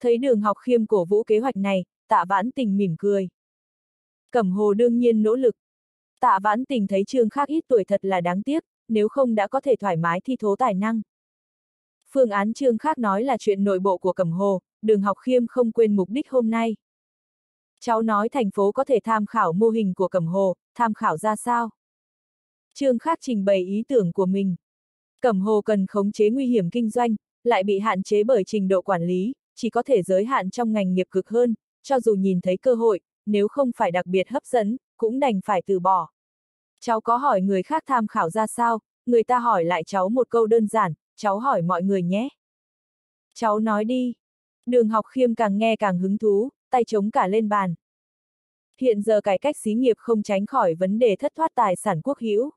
Thấy đường học khiêm cổ vũ kế hoạch này, tạ vãn tình mỉm cười. Cẩm hồ đương nhiên nỗ lực. Tạ vãn tình thấy trương khác ít tuổi thật là đáng tiếc, nếu không đã có thể thoải mái thi thố tài năng. Phương án trương khác nói là chuyện nội bộ của Cẩm Hồ, đường học khiêm không quên mục đích hôm nay. Cháu nói thành phố có thể tham khảo mô hình của Cẩm Hồ, tham khảo ra sao? Trương khác trình bày ý tưởng của mình. Cẩm Hồ cần khống chế nguy hiểm kinh doanh, lại bị hạn chế bởi trình độ quản lý, chỉ có thể giới hạn trong ngành nghiệp cực hơn, cho dù nhìn thấy cơ hội, nếu không phải đặc biệt hấp dẫn, cũng đành phải từ bỏ. Cháu có hỏi người khác tham khảo ra sao, người ta hỏi lại cháu một câu đơn giản, cháu hỏi mọi người nhé. Cháu nói đi. Đường học khiêm càng nghe càng hứng thú, tay chống cả lên bàn. Hiện giờ cải cách xí nghiệp không tránh khỏi vấn đề thất thoát tài sản quốc hữu.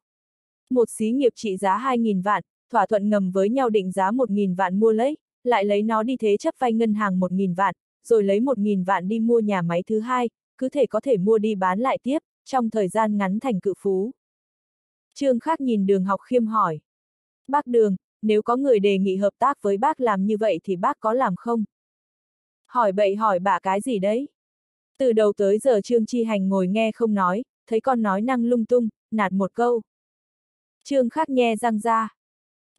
Một xí nghiệp trị giá 2.000 vạn, thỏa thuận ngầm với nhau định giá 1.000 vạn mua lấy, lại lấy nó đi thế chấp vay ngân hàng 1.000 vạn, rồi lấy 1.000 vạn đi mua nhà máy thứ hai, cứ thể có thể mua đi bán lại tiếp, trong thời gian ngắn thành cự phú. Trương Khác nhìn đường học khiêm hỏi. Bác đường, nếu có người đề nghị hợp tác với bác làm như vậy thì bác có làm không? Hỏi bậy hỏi bạ cái gì đấy? Từ đầu tới giờ Trương Chi Hành ngồi nghe không nói, thấy con nói năng lung tung, nạt một câu. Trương khắc nghe răng ra.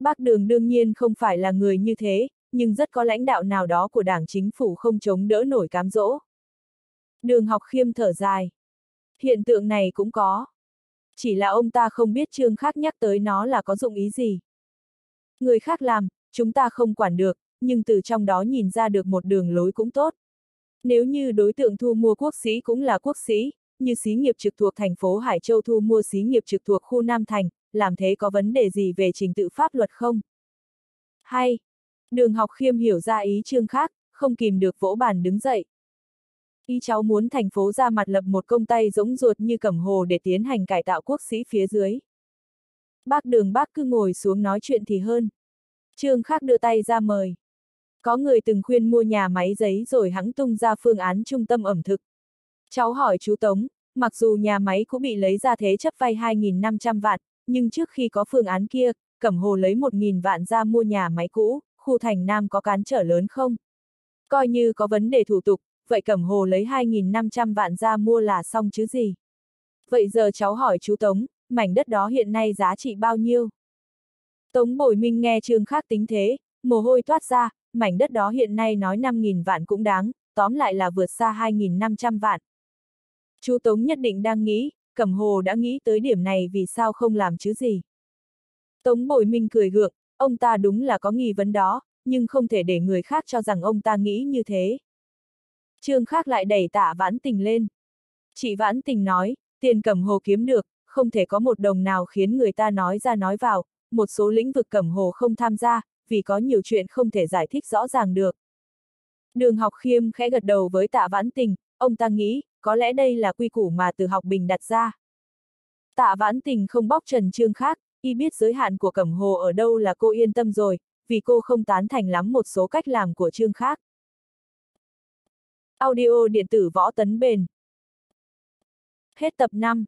Bác Đường đương nhiên không phải là người như thế, nhưng rất có lãnh đạo nào đó của đảng chính phủ không chống đỡ nổi cám dỗ. Đường học khiêm thở dài. Hiện tượng này cũng có. Chỉ là ông ta không biết Trương khắc nhắc tới nó là có dụng ý gì. Người khác làm, chúng ta không quản được, nhưng từ trong đó nhìn ra được một đường lối cũng tốt. Nếu như đối tượng thu mua quốc sĩ cũng là quốc sĩ, như xí nghiệp trực thuộc thành phố Hải Châu thu mua xí nghiệp trực thuộc khu Nam Thành, làm thế có vấn đề gì về trình tự pháp luật không? Hay, đường học khiêm hiểu ra ý chương khác, không kìm được vỗ bàn đứng dậy. Ý cháu muốn thành phố ra mặt lập một công tay giống ruột như cẩm hồ để tiến hành cải tạo quốc sĩ phía dưới. Bác đường bác cứ ngồi xuống nói chuyện thì hơn. Trương khắc đưa tay ra mời. Có người từng khuyên mua nhà máy giấy rồi hắn tung ra phương án trung tâm ẩm thực. Cháu hỏi chú Tống, mặc dù nhà máy cũng bị lấy ra thế chấp vay 2.500 vạn, nhưng trước khi có phương án kia, Cẩm Hồ lấy 1.000 vạn ra mua nhà máy cũ, khu thành Nam có cán trở lớn không? Coi như có vấn đề thủ tục, vậy Cẩm Hồ lấy 2.500 vạn ra mua là xong chứ gì? Vậy giờ cháu hỏi chú Tống, mảnh đất đó hiện nay giá trị bao nhiêu? Tống Bồi Minh nghe Trương Khác tính thế, mồ hôi thoát ra, mảnh đất đó hiện nay nói 5.000 vạn cũng đáng, tóm lại là vượt xa 2.500 vạn. Chú Tống nhất định đang nghĩ, Cẩm Hồ đã nghĩ tới điểm này vì sao không làm chứ gì. Tống Bồi Minh cười gượng, ông ta đúng là có nghi vấn đó, nhưng không thể để người khác cho rằng ông ta nghĩ như thế. Trương khác lại đẩy tạ vãn tình lên. Chị vãn tình nói, tiền Cẩm Hồ kiếm được, không thể có một đồng nào khiến người ta nói ra nói vào, một số lĩnh vực Cẩm Hồ không tham gia, vì có nhiều chuyện không thể giải thích rõ ràng được. Đường học khiêm khẽ gật đầu với tạ vãn tình, ông ta nghĩ, có lẽ đây là quy củ mà từ học bình đặt ra. Tạ vãn tình không bóc trần trương khác, y biết giới hạn của Cẩm Hồ ở đâu là cô yên tâm rồi, vì cô không tán thành lắm một số cách làm của trương khác. Audio điện tử võ tấn bền Hết tập 5